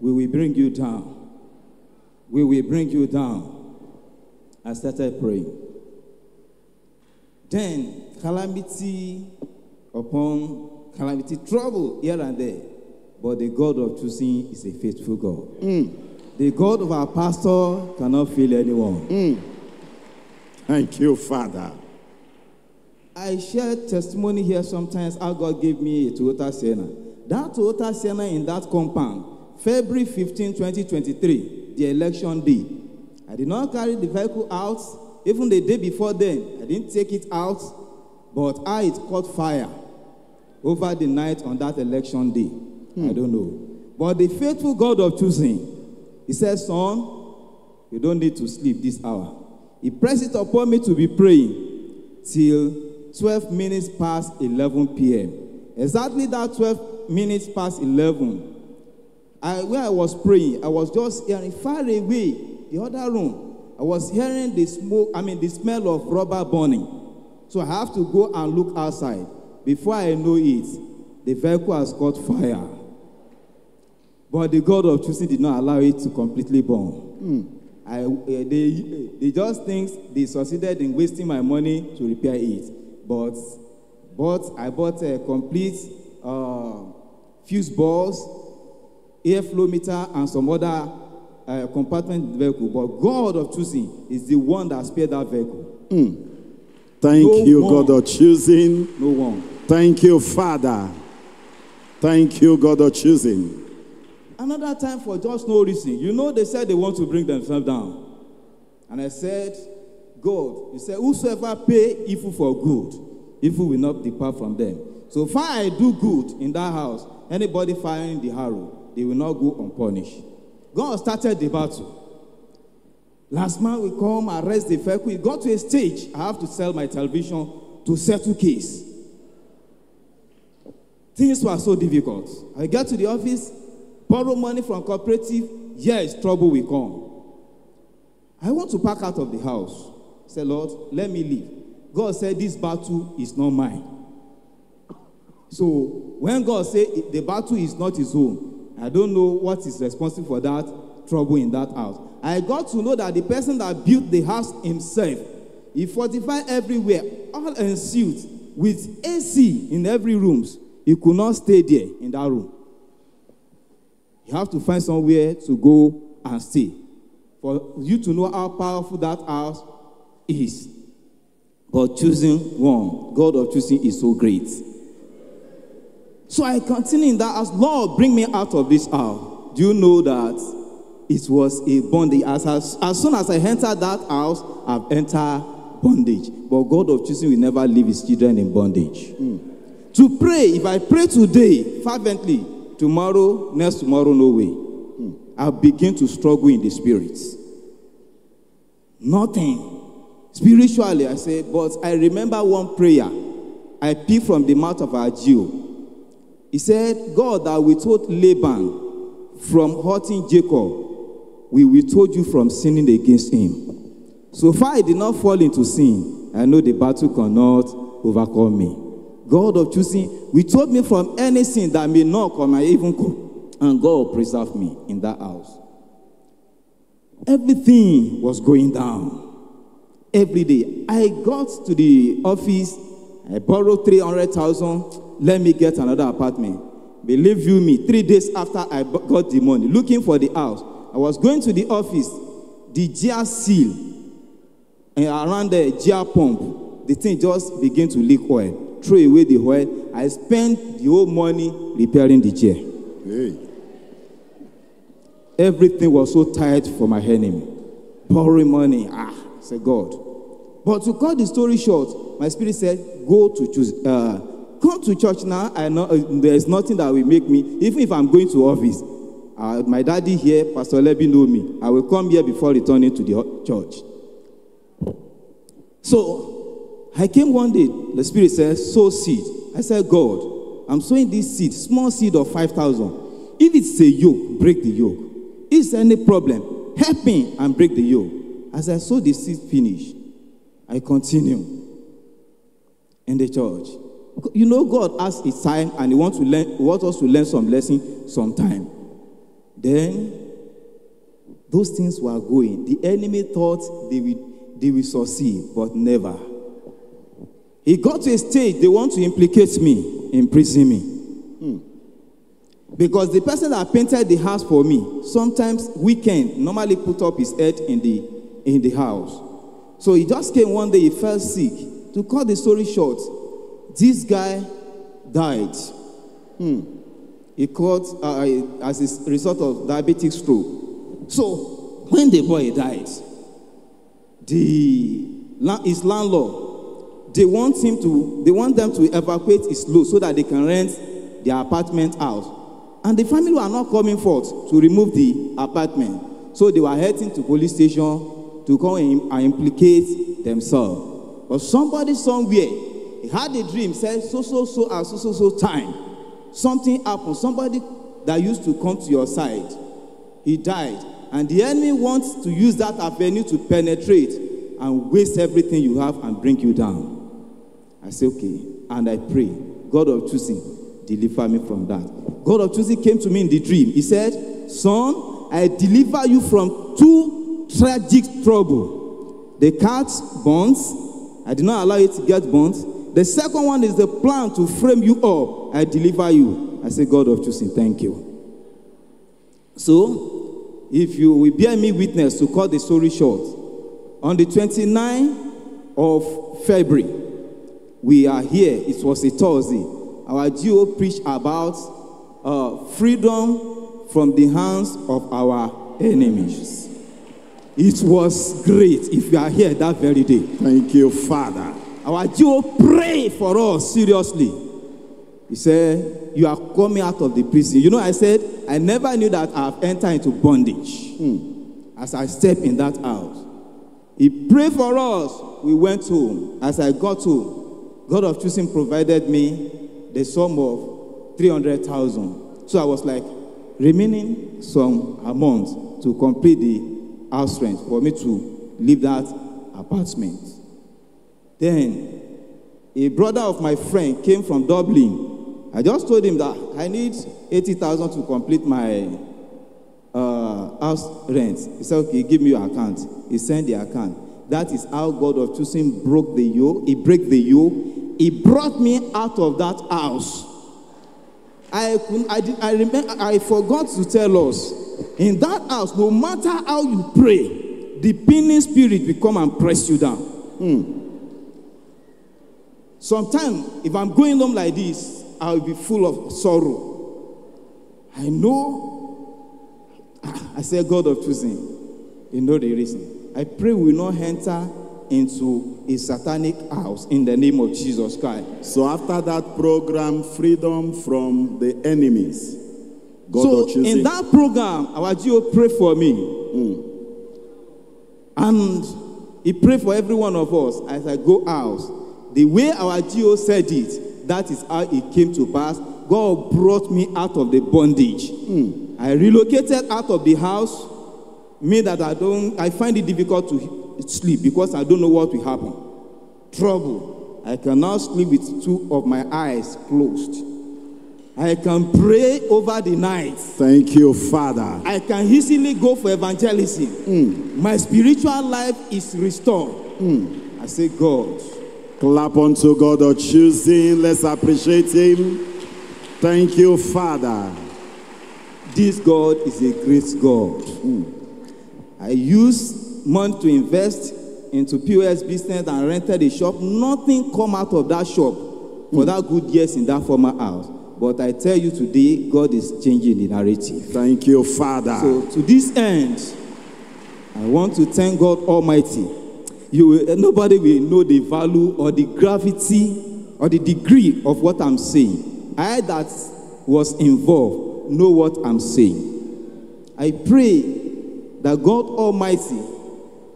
We will bring you down. We will bring you down. I started praying. Then calamity upon calamity, trouble here and there. But the God of choosing is a faithful God. Hmm. The God of our pastor cannot fail anyone. Hmm. Thank you, Father. I share testimony here sometimes how God gave me a Toyota Sienna. That Toyota Sienna in that compound, February 15, 2023, the election day. I did not carry the vehicle out. Even the day before then, I didn't take it out. But how it caught fire over the night on that election day. I don't know. But the faithful God of choosing, he says, Son, you don't need to sleep this hour. He pressed it upon me to be praying till 12 minutes past 11 p.m. Exactly that 12 minutes past 11, I, where I was praying, I was just hearing far away, the other room. I was hearing the smoke, I mean, the smell of rubber burning. So I have to go and look outside. Before I know it, the vehicle has caught fire. But the God of choosing did not allow it to completely burn. I, uh, they, they just think they succeeded in wasting my money to repair it. But, but I bought a complete uh, fuse balls, airflow meter, and some other uh, compartment vehicle. But God of choosing is the one that spared that vehicle. Thank No you, more. God of choosing. No one. Thank you, Father. Thank you, God of choosing. Another time for just no reason. You know, they said they want to bring themselves down. And I said, God, you said, whosoever pay evil for good, evil will not depart from them. So far I do good in that house, anybody firing the arrow, they will not go unpunished. God started the battle. Last man will come, arrest the vehicle. It got to a stage, I have to sell my television to settle case. Things were so difficult. I get to the office, borrow money from cooperative, yes, trouble will come. I want to pack out of the house. Say, Lord, let me leave. God said, This battle is not mine. So when God said the battle is not his own, I don't know what is responsible for that trouble in that house. I got to know that the person that built the house himself, he fortified everywhere, all ensued with AC in every rooms. He could not stay there in that room. You have to find somewhere to go and stay. For you to know how powerful that house is. But choosing one, God of choosing is so great. So I continue in that as Lord, bring me out of this house. Do you know that it was a bondage? As, as, as soon as I entered that house, I've entered bondage. But God of choosing will never leave his children in bondage. Hmm. To pray, if I pray today fervently, tomorrow, next tomorrow, no way. Hmm. I'll begin to struggle in the spirit. Nothing. Spiritually, I say, but I remember one prayer I picked from the mouth of our GO. He said, God that withhold Laban from hurting Jacob, we withhold you from sinning against him. So far I did not fall into sin, I know the battle cannot overcome me. God of choosing, withhold me from any sin that may not come and even come. And God preserve me in that house. Everything was going down. Every day. I got to the office, I borrowed 300,000. Let me get another apartment. Believe you me, three days after I got the money, looking for the house, I was going to the office, the gear seal, and around the gear pump, the thing just began to leak oil. Throw away the oil. I spent the whole money repairing the gear. Hey. Everything was so tight for my enemy. Borrowing money. Ah, say God. But to cut the story short, my spirit said, go to choose. Uh, come to church now. I know uh, there is nothing that will make me, even if I'm going to office. Uh, my daddy here, Pastor Lebi, know me. I will come here before returning to the church. So I came one day, the Spirit said, sow seed. I said, God, I'm sowing this seed, small seed of 5,000. If it's a yoke, break the yoke. If it's any problem, help me and break the yoke. As I saw the seed finish, I continue in the church. You know, God has His time and He wants to learn, wants us to learn some lesson sometime. Then those things were going. The enemy thought they will, they will succeed, but never. He got to a stage they want to implicate me, imprison me. Hmm. Because the person that painted the house for me, sometimes weekend, normally put up his head in the in the house. So he just came one day, he fell sick. To cut the story short, this guy died. He caught uh, as a result of diabetic stroke. So when the boy died, the his landlord they want him to they want them to evacuate his load so that they can rent their apartment out And the family were not coming forth to remove the apartment. So they were heading to police station to come and implicate themselves. But somebody somewhere, he had a dream, said, so, so, so, and so, so, so time. Something happened. Somebody that used to come to your side, he died. And the enemy wants to use that avenue to penetrate and waste everything you have and bring you down. I say, okay. And I pray, God of choosing, deliver me from that. God of choosing came to me in the dream. He said, Son, I deliver you from two tragic trouble. The cat's bonds. I did not allow you to get bonds. The second one is the plan to frame you up. I deliver you. I say, God of choosing, thank you. So, if you will bear me witness to cut the story short, on the 29th of February, we are here. It was a Thursday. Our GO preached about uh, freedom from the hands of our enemies. It was great if you are here that very day. Thank you, Father. Our GO pray for us seriously. He said, You are coming out of the prison. You know, I said, I never knew that I've entered into bondage hmm. as I step in that house. He prayed for us. We went home. As I got home, God of choosing provided me the sum of 300,000. So I was like, remaining some amount to complete the house rent for me to leave that apartment. Then a brother of my friend came from Dublin. I just told him that I need 80,000 to complete my uh, house rent. He said, okay, give me your account. He sent the account. That is how God of choosing broke the yoke. He break the yoke. He brought me out of that house. I, I, I remember, I forgot to tell us, in that house, no matter how you pray, the pinning spirit will come and press you down. Hmm. Sometimes, if I'm going home like this, I'll be full of sorrow. I know. I say, God of choosing, you know the reason. I pray we will not enter into a satanic house in the name of Jesus Christ. So after that program, freedom from the enemies, God so in that program, our GO prayed for me. Hmm. And he prayed for every one of us as I go out. The way our GO said it, that is how it came to pass. God brought me out of the bondage. Hmm. I relocated out of the house, me that I don't I find it difficult to sleep because I don't know what will happen. Trouble. I cannot sleep with two of my eyes closed. I can pray over the night. Thank you, Father. I can easily go for evangelism. My spiritual life is restored. I say, God, Clap unto God of choosing. Let's appreciate Him. Thank you, Father. this God is a great God. I used money to invest into POS business and rented a shop. Nothing come out of that shop for that good years in that former house. But I tell you today, God is changing the narrative. Thank you, Father. So to this end, I want to thank God Almighty. You will, nobody will know the value or the gravity or the degree of what I'm saying. I that was involved know what I'm saying. I pray that God Almighty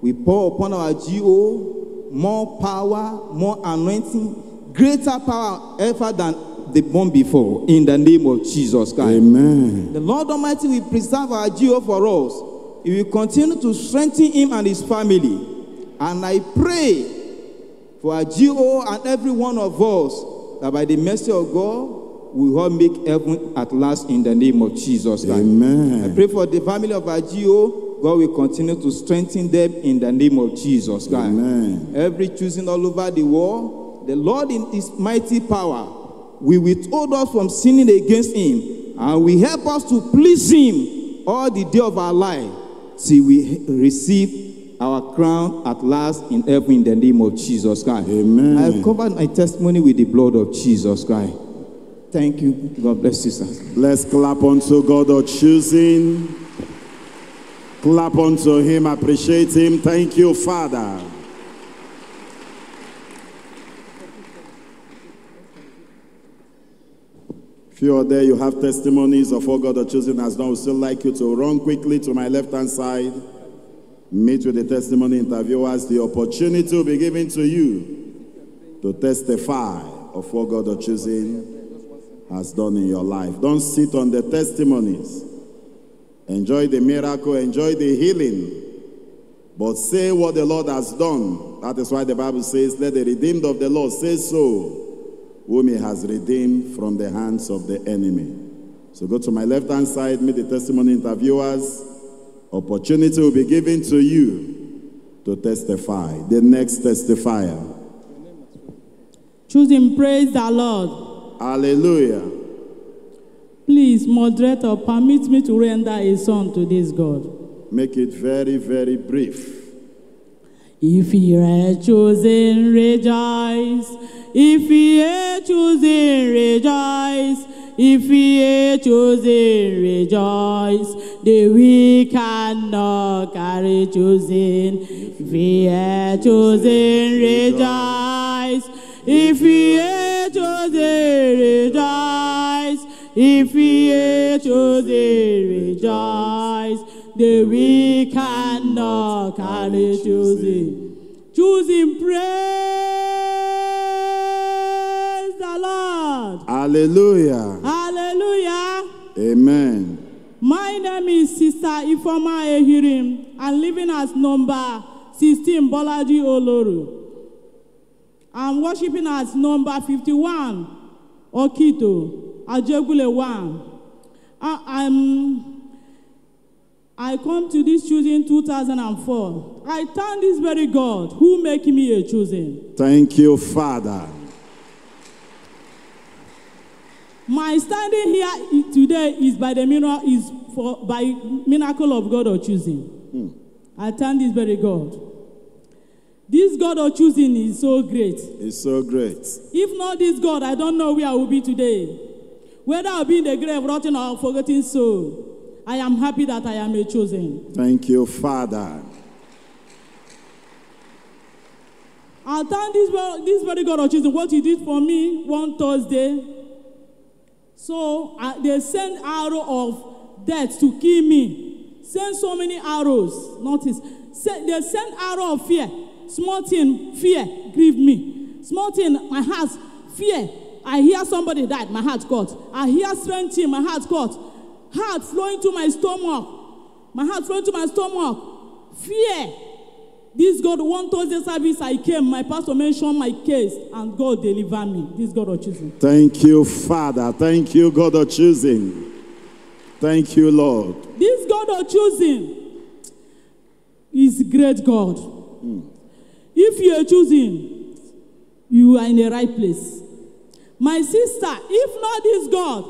will pour upon our GO more power, more anointing, greater power ever than the one before. In the name of Jesus Christ. Amen. The Lord Almighty will preserve our GO for us. He will continue to strengthen him and his family. And I pray for our GO and every one of us that by the mercy of God, we all make heaven at last in the name of Jesus Christ. Amen. I pray for the family of our GO. God will continue to strengthen them in the name of Jesus Christ. Amen. Every choosing all over the world, the Lord in his mighty power will withhold us from sinning against him and will help us to please him all the day of our life till we receive our crown at last in heaven in the name of Jesus Christ. Amen. I have covered my testimony with the blood of Jesus Christ. Thank you. God bless you, sir. Let's clap unto God of choosing. Clap unto Him. Appreciate Him. Thank you, Father. If you are there, you have testimonies of what God the chosen has done. We still like you to run quickly to my left hand side. Meet with the testimony interviewers. The opportunity will be given to you to testify of what God the chosen has done in your life. Don't sit on the testimonies. Enjoy the miracle, enjoy the healing. But say what the Lord has done. That is why the Bible says, Let the redeemed of the Lord say so, whom he has redeemed from the hands of the enemy. So go to my left hand side, meet the testimony interviewers. Opportunity will be given to you to testify. The next testifier. Choosing praise the Lord. Hallelujah. Please, moderator, permit me to render a song to this God. Make it very, very brief. If ye are chosen, rejoice. If ye are chosen, rejoice. If ye are chosen, rejoice. The weak cannot carry chosen. If ye are chosen, rejoice. If ye are chosen, rejoice. If ye are chosen, rejoice. The weak cannot carry choosing. Choosing praise the Lord. Hallelujah. Hallelujah. Amen. My name is Sister Ifoma Ehirim. I'm living at number 16 Bolaji Oloru. I'm worshiping at number 51 Okito, Ajegule 1. I, I'm I come to this choosing 2004. I thank this very God who make me a chosen. Thank you, Father. My standing here today is by the miracle is for by miracle of God or choosing. Hmm. I thank this very God. This God of choosing is so great. It's so great. If not this God, I don't know where I will be today. Whether I'll be in the grave, rotten or forgotten soul. I am happy that I am a chosen. Thank you, Father. I thank this, this very God of choosing what He did for me one Thursday. So uh, they sent arrow of death to kill me. Send so many arrows. Notice. Send, they sent arrow of fear. Small thing, fear, grieve me. Small thing, my heart, fear. I hear somebody died, my heart caught. I hear strange thing, my heart caught. Heart flowing to my stomach. My heart flowing to my stomach. Fear. This God, one Thursday service, I came, my pastor mentioned my case, and God delivered me. This God of choosing. Thank you, Father. Thank you, God of choosing. Thank you, Lord. This God of choosing is great God. If you are choosing, you are in the right place. My sister, if not this God,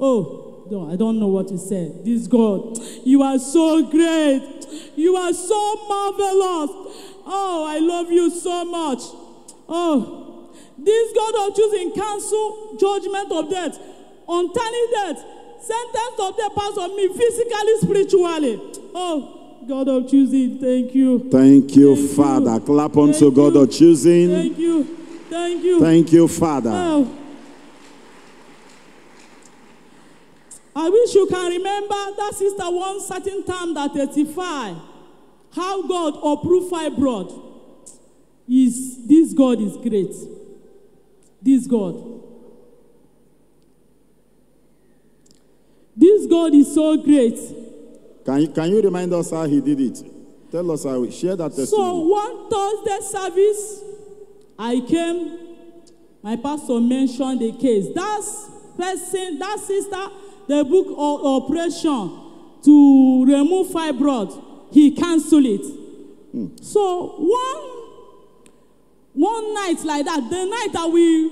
oh, no, I don't know what to say. This God, you are so great. You are so marvelous. Oh, I love you so much. Oh, this God of choosing cancel judgment of death, untimely death, sentence of death pass on me physically, spiritually. Oh, God of choosing, thank you. Thank you, Thank you. Father. Clap unto Thank God you. of choosing. Thank you. Thank you. Thank you, Father. Oh. I wish you can remember that sister one certain time that 35. How God approved fibroid. Is this God is great. This God. This God is so great. Can you, can you remind us how he did it? Tell us how. Share that So testimony. one Thursday service, I came. My pastor mentioned the case. That person, that sister, the book of operation to remove fibroid, he cancelled it. So one one night like that, the night that we,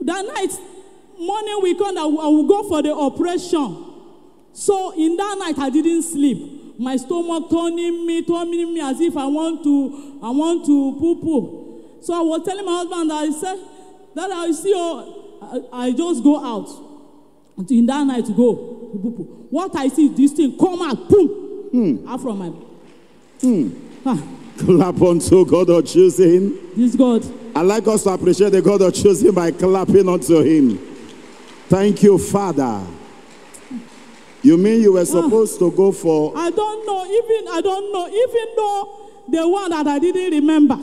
that night morning we come that I will go for the operation. So in that night I didn't sleep. My stomach turning me, turning me as if I want to, I want to poo poo. So I was telling my husband that I said that I see, oh, I, I just go out. And in that night to go. What I see, this thing come out, boom, out from my. Ah, Clap unto God of choosing. this God, I like us to appreciate the God of choosing by clapping unto him. Thank you, Father. You mean you were supposed to go for I don't know, even I don't know, even though the one that I didn't remember.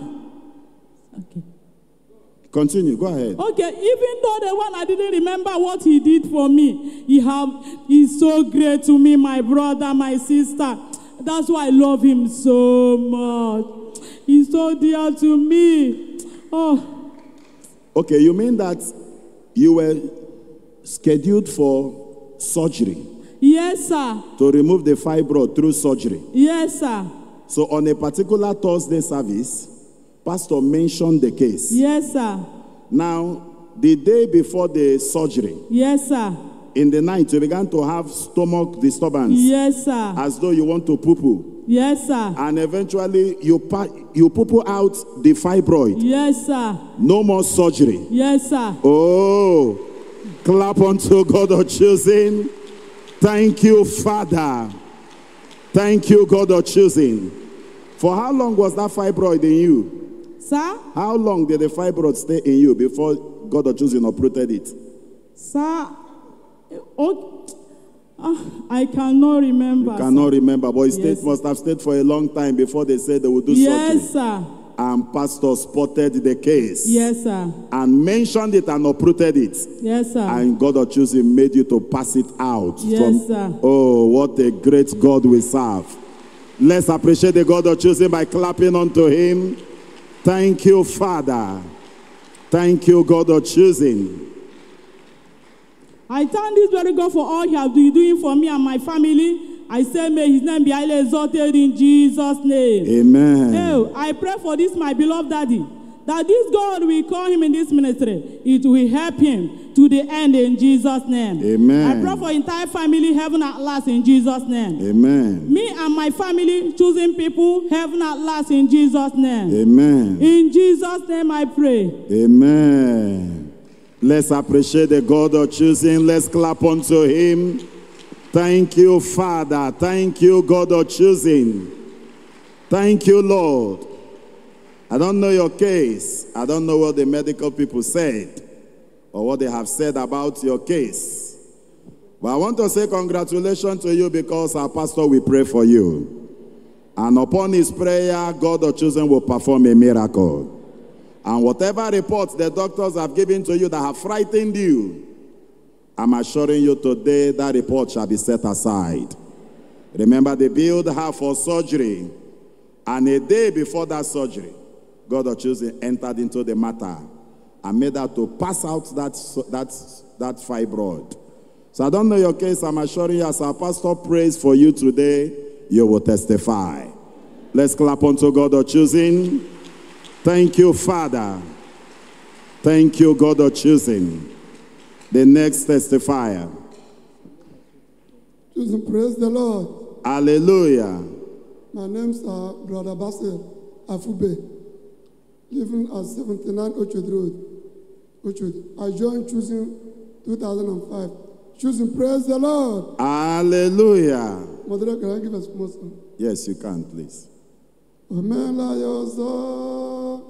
Continue, go ahead. Okay, even though the one I didn't remember what he did for me, he have he's so great to me, my brother, my sister. That's why I love him so much. He's so dear to me. Oh, Okay, you mean that you were scheduled for surgery yes, sir. to remove the fibroid through surgery. Yes, sir. So on a particular Thursday service, pastor mentioned the case. Yes, sir. Now, the day before the surgery, Yes, sir. in the night, you began to have stomach disturbance Yes, sir. as though you want to poo poo. Yes, sir. And eventually, you, pa- you poo poo out the fibroid. Yes, sir. No more surgery. Yes, sir. Oh, clap unto God of choosing. Thank you, Father. Thank you, God of choosing. For how long was that fibroid in you? Sir? How long did the fibroid stay in you before God of choosing uprooted it? Sir? Oh, ah, I cannot remember. You cannot remember, but it stayed, Yes. must have stayed for a long time before they said they would do sir. Yes, surgery. sir. And pastor spotted the case Yes, sir. and mentioned it and uprooted it. Yes, sir. And God of choosing made you to pass it out. Yes, from, sir. Oh, what a great God we serve. Let's appreciate the God of choosing by clapping unto him. Thank you, Father. Thank you, God of choosing. I thank this very God for all He has been doing for me and my family. I say, may His name be highly exalted in Jesus' name. Amen. Oh, I pray for this, my beloved daddy, that this God will call him in this ministry. It will help him to the end in Jesus' name. Amen. I pray for entire family, heaven at last in Jesus' name. Amen. Me and my family choosing people, heaven at last in Jesus' name. Amen. In Jesus' name I pray. Amen. Let's appreciate the God of choosing. Let's clap unto him. Thank you, Father. Thank you, God of choosing. Thank you, Lord. I don't know your case. I don't know what the medical people said or what they have said about your case. But I want to say congratulations to you because our pastor will pray for you. And upon his prayer, God of choosing will perform a miracle. And whatever reports the doctors have given to you that have frightened you, I'm assuring you today that report shall be set aside. Remember, they billed her for surgery. And a day before that surgery, God of choosing entered into the matter and made her to pass out that, that, that fibroid. So I don't know your case. I'm assuring you, as our pastor prays for you today, you will testify. Let's clap unto God of choosing. Thank you, Father. Thank you, God of choosing. The next testifier. Choosing, praise the Lord. Hallelujah. My name's uh, Brother Basil Afube, living at 79 Ochud Road, Ochud. I joined Choosing 2005. Choosing, praise the Lord. Hallelujah. Mother, can I give us more song? Yes, you can, please. Omela yozo,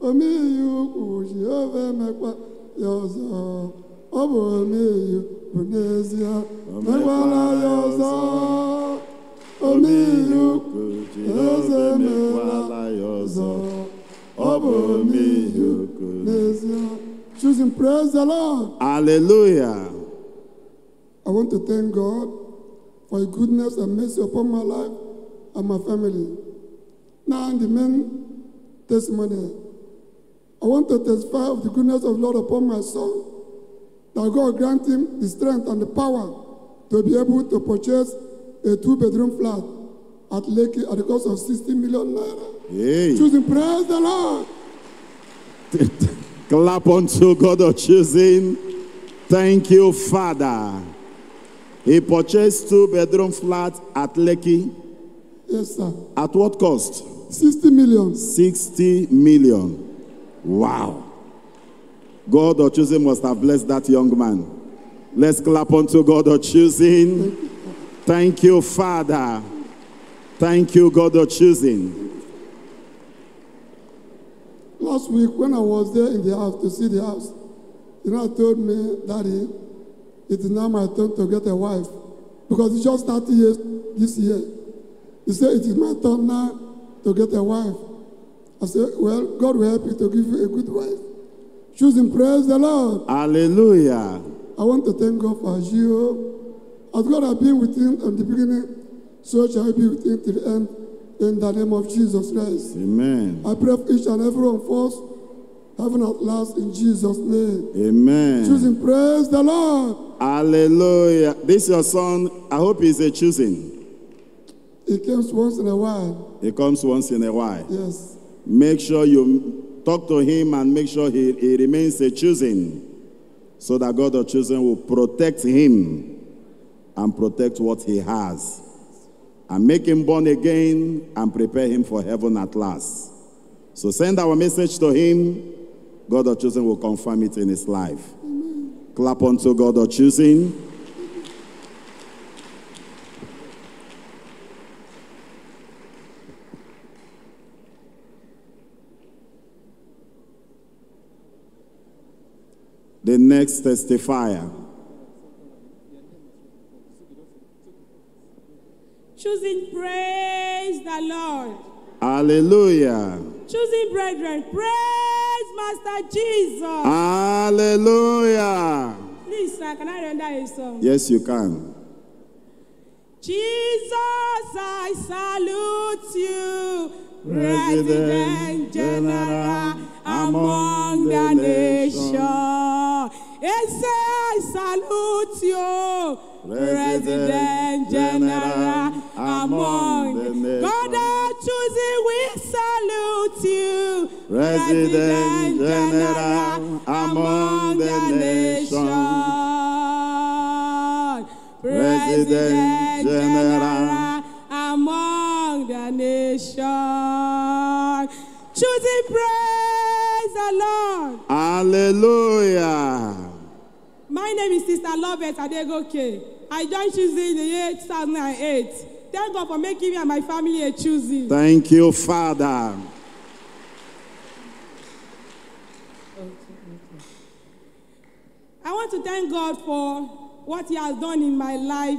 omiyu kuji ove mekwa yozo, obo omiyu bunesia, mekwala yozo, omiyu eze mekwala yozo, obo omiyu bunesia. Choosing praise the Lord. Hallelujah. I want to thank God for His goodness and mercy upon my life and my family. Now, the main testimony. I want to testify of the goodness of the Lord upon my son, that God grant him the strength and the power to be able to purchase a two-bedroom flat at Lekki at the cost of 60 million naira. Hey. Choosing praise the Lord. (laughs) Clap unto God of choosing. Thank you, Father. He purchased two bedroom flat at Lekki. Yes, sir. At what cost? 60 million. 60 million. Wow. God of choosing must have blessed that young man. Let's clap unto God of choosing. Thank you, Father. Thank you, God of choosing. Last week, when I was there in the house to see the house, the Lord told me, Daddy, it is now my turn to get a wife. Because it's just 30 years this year. He said, It is my turn now to get a wife. I said, Well, God will help you to give you a good wife. Choose him, praise the Lord. Hallelujah. I want to thank God for Gio. As God has been with him from the beginning, so shall he be with him to the end. In the name of Jesus Christ. Amen. I pray for each and every one of us, heaven at last, in Jesus' name. Amen. Chosen, praise the Lord. Hallelujah. This your son. I hope he's a chosen. He comes once in a while. He comes once in a while. Yes. Make sure you talk to him and make sure he, he remains a chosen so that God of chosen will protect him and protect what he has and make him born again and prepare him for heaven at last. So send our message to him. God of chosen will confirm it in his life. Clap unto God of chosen. The next testifier. Choosing praise the Lord. Hallelujah. Choosing brethren, praise Master Jesus. Hallelujah. Please, sir, can I render a song? Yes, you can. Jesus, I salute you, President President General among among the nation. He say, I salute you, President General among the nation. God, I choosing, we salute you, President General among the nation. President General among the nation. Chosen praise Lord. Hallelujah. My name is Sister Lovett Adegoke. I joined choosing in the year 2008. Thank God for making me and my family a choosing. Thank you, Father. I want to thank God for what He has done in my life,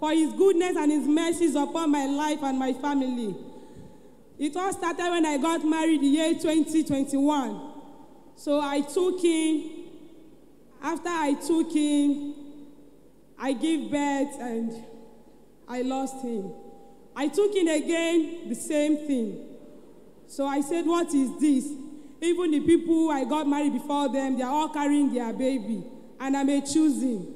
for His goodness and His mercies upon my life and my family. It all started when I got married the year 2021. So I took in, after I took in, I gave birth and I lost him. I took in again the same thing. So I said, What is this? Even the people I got married before them, they are all carrying their baby, and I'm a choosing.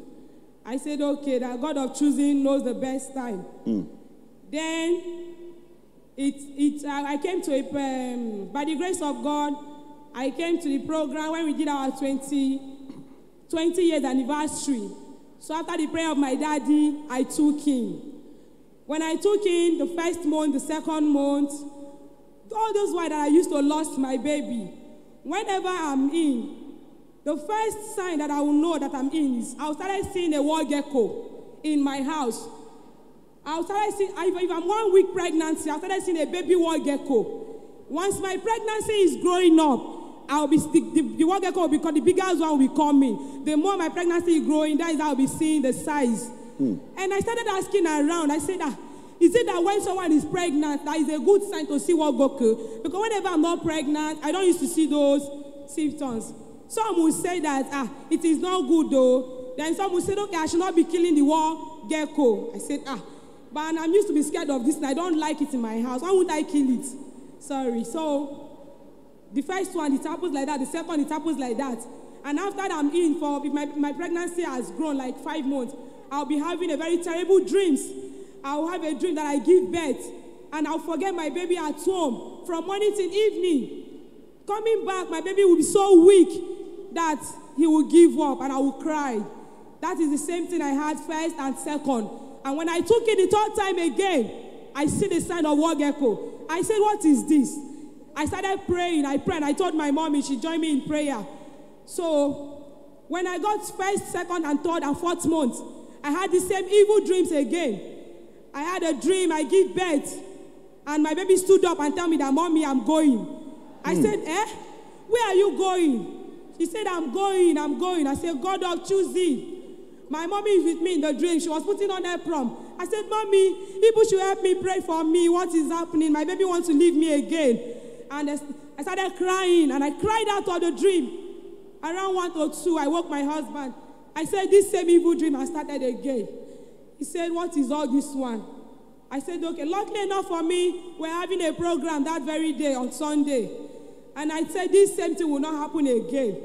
I said, Okay, that God of choosing knows the best time. Then it, it, uh, I came to a, um, by the grace of God, I came to the program when we did our 20, 20 years anniversary. So after the prayer of my daddy, I took in. When I took in the first month, the second month, all those while that I used to lost my baby, whenever I'm in, the first sign that I will know that I'm in is I'll start seeing a wall gecko in my house. I'll start seeing, if, I'm one week pregnancy, I'll start seeing a baby wall gecko. Once my pregnancy is growing up, I'll be the, the, the wall gecko will become the biggest one will be coming. The more my pregnancy is growing, that is how I'll be seeing the size. And I started asking around. I said, ah, is it that when someone is pregnant, that is a good sign to see what Goku? Because whenever I'm not pregnant, I don't used to see those symptoms. Some will say that ah, it is not good though. Then some will say, okay, I should not be killing the wall gecko. I said, ah, but I'm used to be scared of this, and I don't like it in my house. Why would I kill it? Sorry. So the first one, it happens like that. The second, it happens like that. And after that, I'm in for if my, my pregnancy has grown like five months, I'll be having a very terrible dreams. I'll have a dream that I give birth, and I'll forget my baby at home from morning till evening. Coming back, my baby will be so weak that he will give up, and I will cry. That is the same thing I had first and second. And when I took it the third time again, I see the sign of war gecko. I said, What is this? I started praying. I prayed. I told my mommy, she joined me in prayer. So when I got first, second, and third, and fourth month, I had the same evil dreams again. I had a dream, I give birth, and my baby stood up and tell me that, Mommy, I'm going. I said, Eh? Where are you going? She said, I'm going, I'm going. I said, God of choosing. My mommy is with me in the dream. She was putting on her prom. I said, Mommy, people should help me pray for me. What is happening? My baby wants to leave me again. And I started crying and I cried out of the dream. Around one or two, I woke my husband. I said, This same evil dream has started again. He said, What is all this one? I said, Okay, luckily enough for me, we're having a program that very day on Sunday. And I said, This same thing will not happen again.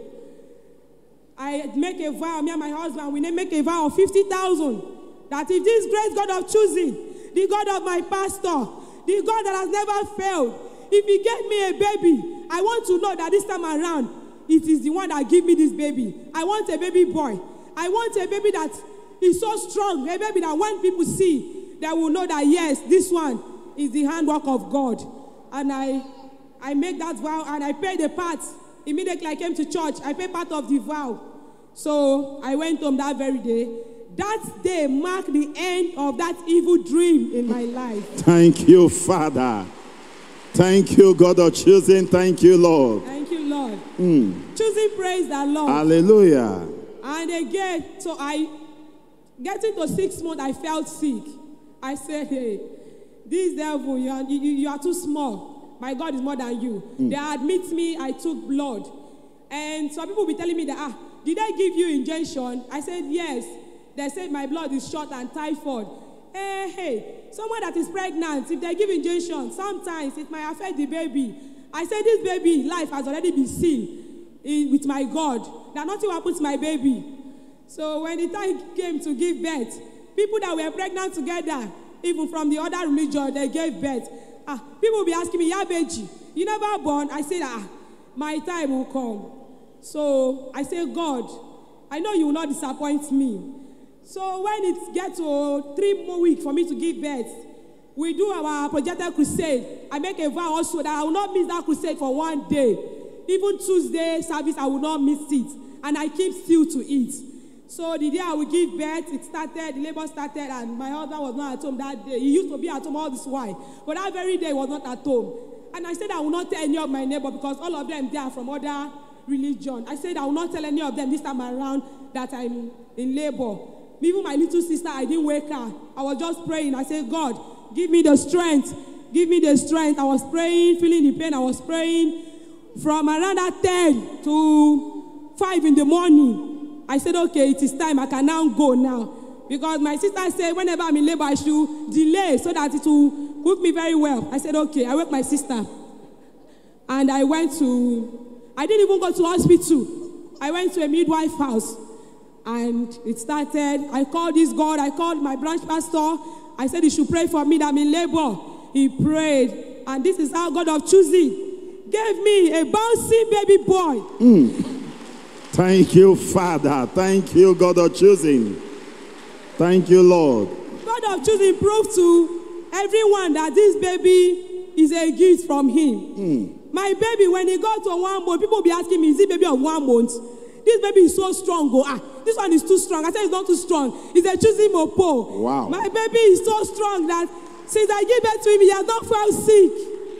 I make a vow, me and my husband, we make a vow of 50,000 that if this great God of choosing, the God of my pastor, the God that has never failed, if he gave me a baby, I want to know that this time around, it is the one that give me this baby. I want a baby boy. I want a baby that is so strong, a baby that when people see, they will know that yes, this one is the handwork of God. And I, I make that vow and I pay the part. Immediately I came to church, I paid part of the vow. So I went home that very day. That day marked the end of that evil dream in my life. Thank you, Father. Thank you, God of choosing. Thank you, Lord. Thank you, Lord. Mm. Choosing praise the Lord. Hallelujah. And again, so I, getting to six months, I felt sick. I said, hey, this devil, you are, you, you are too small. My God is more than you. Mm. They admit me, I took blood. And some people be telling me that, ah, did I give you injection? I said, yes. They said my blood is short and typhoid. Hey, hey, someone that is pregnant, if they give injection, sometimes it might affect the baby. I said, this baby life has already been sealed with my God. That nothing will happen to my baby. So when the time came to give birth, people that were pregnant together, even from the other religion, they gave birth. Ah, people will be asking me, Yabeji, you never born? I said, ah, my time will come. So I say, God, I know you will not disappoint me. So when it gets to three more weeks for me to give birth, we do our projected crusade. I make a vow also that I will not miss that crusade for one day. Even Tuesday service, I will not miss it. And I keep still to eat. So the day I will give birth, it started, the labor started, and my husband was not at home that day. He used to be at home all this while. But that very day, he was not at home. And I said I will not tell any of my neighbor because all of them, they are from other religion. I said I will not tell any of them this time around that I'm in labor. Even my little sister, I didn't wake her. I was just praying. I said, God, give me the strength. Give me the strength. I was praying, feeling the pain. I was praying from around at 10 to 5 in the morning. I said, okay, it is time. I can now go now. Because my sister said, whenever I'm in labor, I should delay so that it will cook me very well. I said, okay. I woke my sister. And I went to, I didn't even go to hospital. I went to a midwife house. And it started. I called this God. I called my branch pastor. I said he should pray for me that I'm in labor. He prayed. And this is how God of choosing gave me a bouncing baby boy. Mm. Thank you, Father. Thank you, God of choosing. Thank you, Lord. God of choosing proved to everyone that this baby is a gift from Him. Mm. My baby, when he got to one month, people be asking me, is he baby of one month? This baby is so strong. Go, ah, this one is too strong. I said it's not too strong. It's a choosing mopo. Wow. My baby is so strong that since I gave birth to him, he has not felt sick.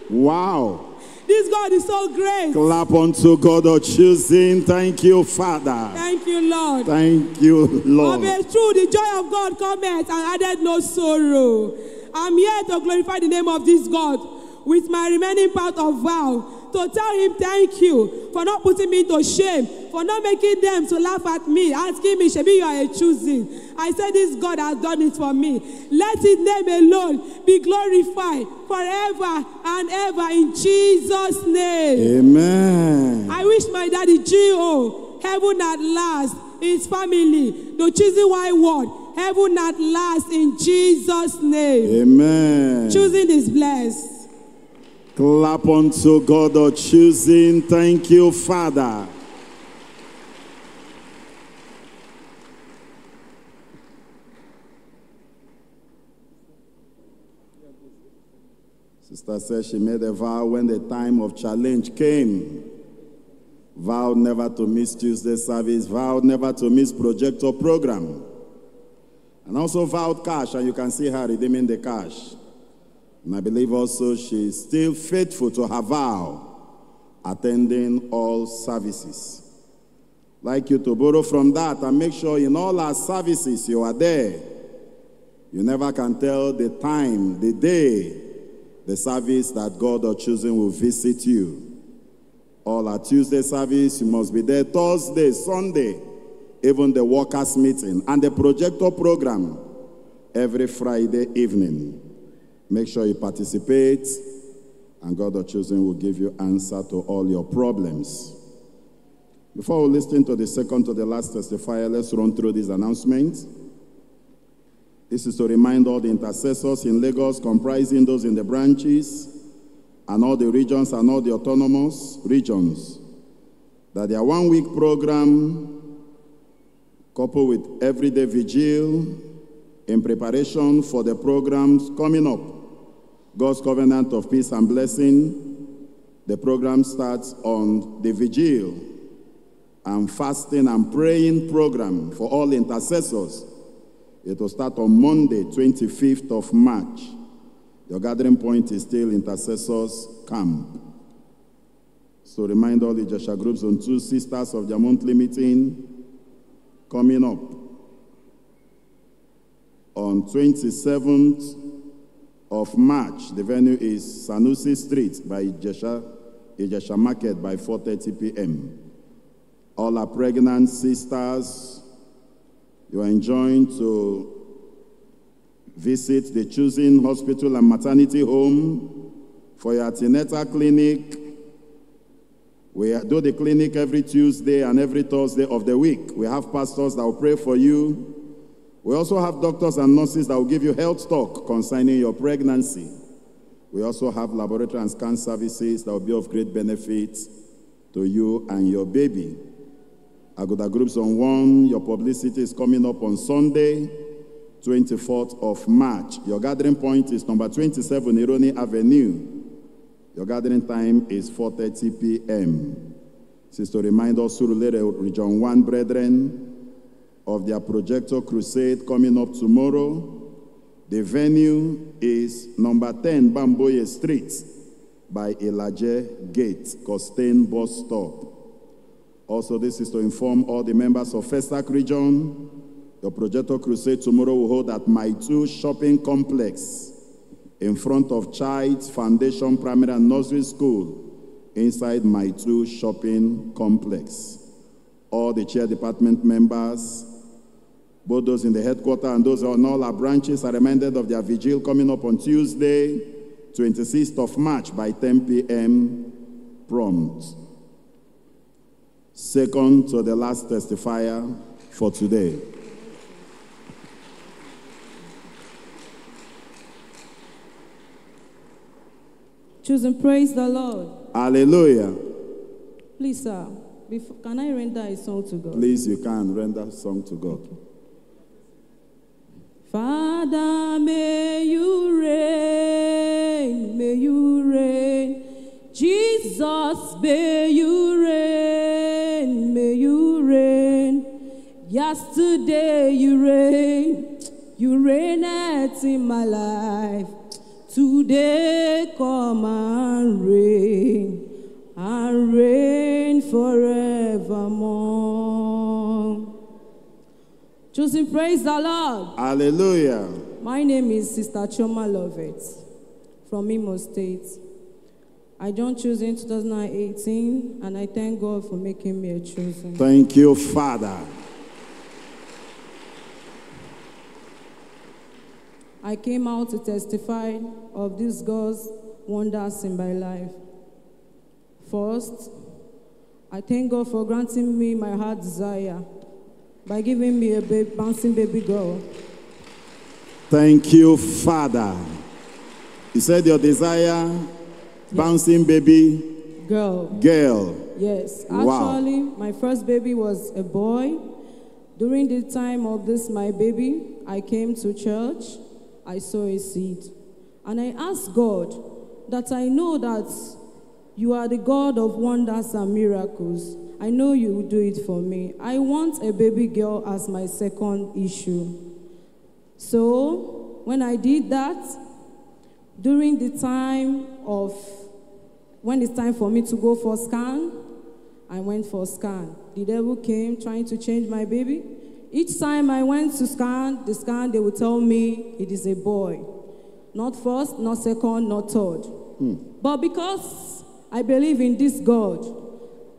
Wow. This God is so great. Clap unto God of choosing. Thank you, Father. Thank you, Lord. Thank you, Lord. A true, the joy of God cometh and added no sorrow. I'm here to glorify the name of this God with my remaining part of vow to tell him thank you for not putting me to shame, for not making them to laugh at me, asking me, Shebi, you are a choosing. I said, This God has done it for me. Let his name alone be glorified forever and ever in Jesus' name. Amen. I wish my daddy G.O. heaven at last, his family, the choosing white word, heaven at last in Jesus' name. Amen. Choosing is blessed. Clap unto God of chosen. Thank you, Father. Sister says she made a vow when the time of challenge came. Vowed never to miss Tuesday service, vowed never to miss projector program. And also vowed cash, and you can see her redeeming the cash. And I believe also she is still faithful to her vow, attending all services. like you to borrow from that and make sure in all our services you are there. You never can tell the time, the day, the service that God or chosen will visit you. All our Tuesday service, you must be there Thursday, Sunday, even the workers' meeting and the projector program every Friday evening. Make sure you participate, and God or chosen will give you answer to all your problems. Before we listen to the second to the last testifier, let's run through these announcements. This is to remind all the intercessors in Lagos, comprising those in the branches and all the regions and all the autonomous regions, that their one week program, coupled with everyday vigil, in preparation for the programs coming up, God's Covenant of Peace and Blessing, the program starts on the vigil and fasting and praying program for all intercessors. It will start on Monday, 25th of March. Your gathering point is still Intercessors Camp. So remind all the Joshua groups on two sisters of their monthly meeting coming up on 27th of March. The venue is Sanusi Street by Ijesha, Ijesha Market by 4.30 p.m. All our pregnant sisters, you are enjoined to visit the Chosen Hospital and Maternity Home for your antenatal clinic. We do the clinic every Tuesday and every Thursday of the week. We have pastors that will pray for you. We also have doctors and nurses that will give you health talk concerning your pregnancy. We also have laboratory and scan services that will be of great benefit to you and your baby. Agoda Groups on One, your publicity is coming up on Sunday, 24th of March. Your gathering point is number 27 Ironi Avenue. Your gathering time is 4.30 p.m. This is to remind us Surulere Region 1 brethren of their projector crusade coming up tomorrow. The venue is number 10 Bamboye Street by Elaje Gate, Costain Bus Stop. Also, this is to inform all the members of Festac region. The projector crusade tomorrow will hold at Two Shopping Complex in front of Child's Foundation Primary and Nursery School inside Two Shopping Complex. All the chair department members, both those in the headquarters and those on all our branches are reminded of their vigil coming up on Tuesday, 26th of March by 10 p.m. prompt. Second to the last testifier for today. Choose and praise the Lord. Hallelujah. Please, sir, before, can I render a song to God? Please, you can render a song to God. Father, may you reign, may you reign. Jesus, may you reign, may you reign. Yesterday you reign, you reigned in my life. Today come and reign, and reign forevermore. Chosen praise the Lord. Hallelujah. My name is Sister Choma Lovett from Imo State. I joined Chosen 2018 and I thank God for making me a chosen. Thank you, Father. I came out to testify of this God's wonders in my life. First, I thank God for granting me my heart desire by giving me a baby, bouncing baby girl. Thank you, Father. You said your desire, bouncing baby Girl. girl. Yes, Wow. actually, my first baby was a boy. During the time of this, my baby, I came to church. I saw a seed. And I asked God that I know that you are the God of wonders and miracles. I know you will do it for me. I want a baby girl as my second issue. So, when I did that, during the time of when it's time for me to go for scan, I went for a scan. The devil came trying to change my baby. Each time I went to scan, the scan, they would tell me it is a boy. Not first, not second, not third. Hmm. But because I believe in this God,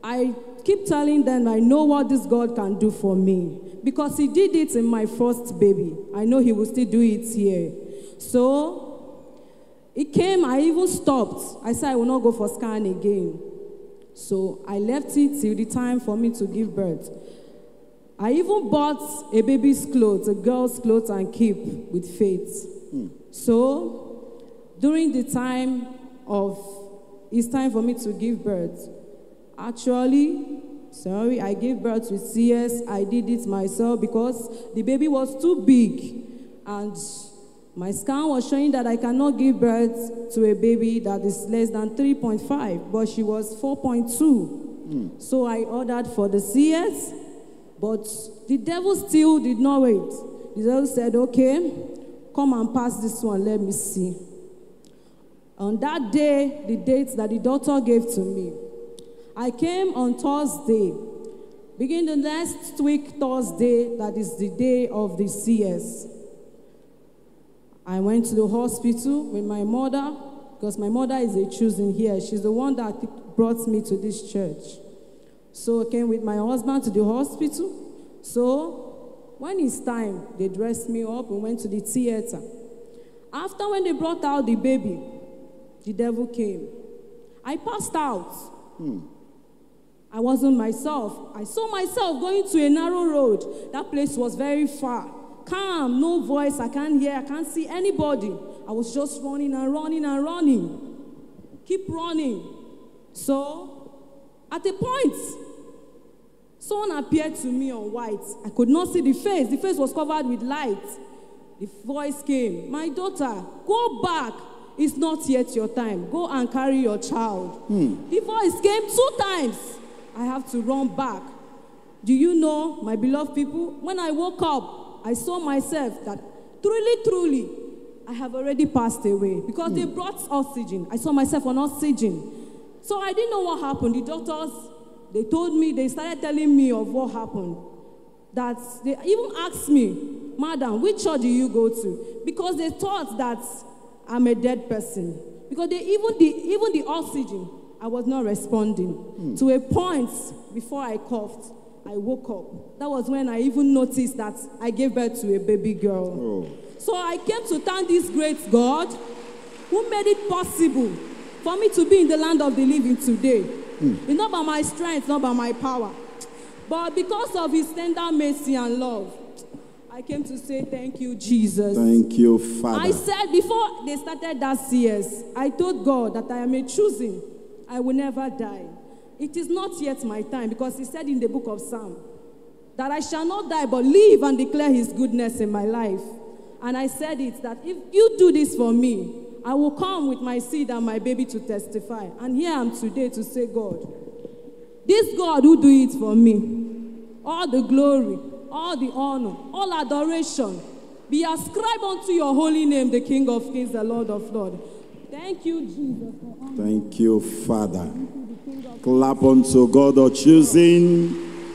I keep telling them I know what this God can do for me. Because He did it in my first baby. I know He will still do it here. So it came, I even stopped. I said I will not go for scan again. So I left it till the time for me to give birth. I even bought a baby's clothes, a girl's clothes, and keep with faith. Hmm. So during the time of it's time for me to give birth, actually, sorry, I gave birth with CS. I did it myself because the baby was too big, and my scan was showing that I cannot give birth to a baby that is less than 3.5, but she was 4.2. Hmm. So I ordered for the CS, but the devil still did not wait. The devil said, Okay, come and pass this one, let me see. On that day, the date that the doctor gave to me, I came on Thursday. Begin the next week, Thursday, that is the day of the CS. I went to the hospital with my mother because my mother is a chosen here. She's the one that brought me to this church. So I came with my husband to the hospital. So when it's time, they dressed me up and went to the theater. After when they brought out the baby, the devil came. I passed out. Hmm. I wasn't myself. I saw myself going to a narrow road. That place was very far. Calm, no voice. I can't hear. I can't see anybody. I was just running and running and running. Keep running. So, at a point, someone appeared to me on white. I could not see the face. The face was covered with light. The voice came, My daughter, go back. It's not yet your time. Go and carry your child. Hmm. The voice came two times. I have to run back. Do you know, my beloved people, when I woke up, I saw myself that truly, truly, I have already passed away because they hmm. brought oxygen. I saw myself on oxygen. So I didn't know what happened. The doctors, they told me, they started telling me of what happened. That they even asked me, Madam, which church do you go to? Because they thought that I'm a dead person. Because they even the even the oxygen, I was not responding. Hmm. To a point before I coughed, I woke up. That was when I even noticed that I gave birth to a baby girl. Oh. So I came to thank this great God who made it possible for me to be in the land of the living today. Hmm. It's not by my strength, not by my power, but because of his tender mercy and love. I came to say thank you, Jesus. Thank you, Father. I said before they started that CS, I told God that I am a chosen. I will never die. It is not yet my time because He said in the book of Psalm that I shall not die but live and declare His goodness in my life. And I said it that if you do this for me, I will come with my seed and my baby to testify. And here I am today to say, God, this God who do it for me, all the glory, all the honor, all adoration be ascribed unto your holy name, the King of kings, the Lord of lords. Thank you, Jesus. Thank you, Father. Clap unto God of chosen.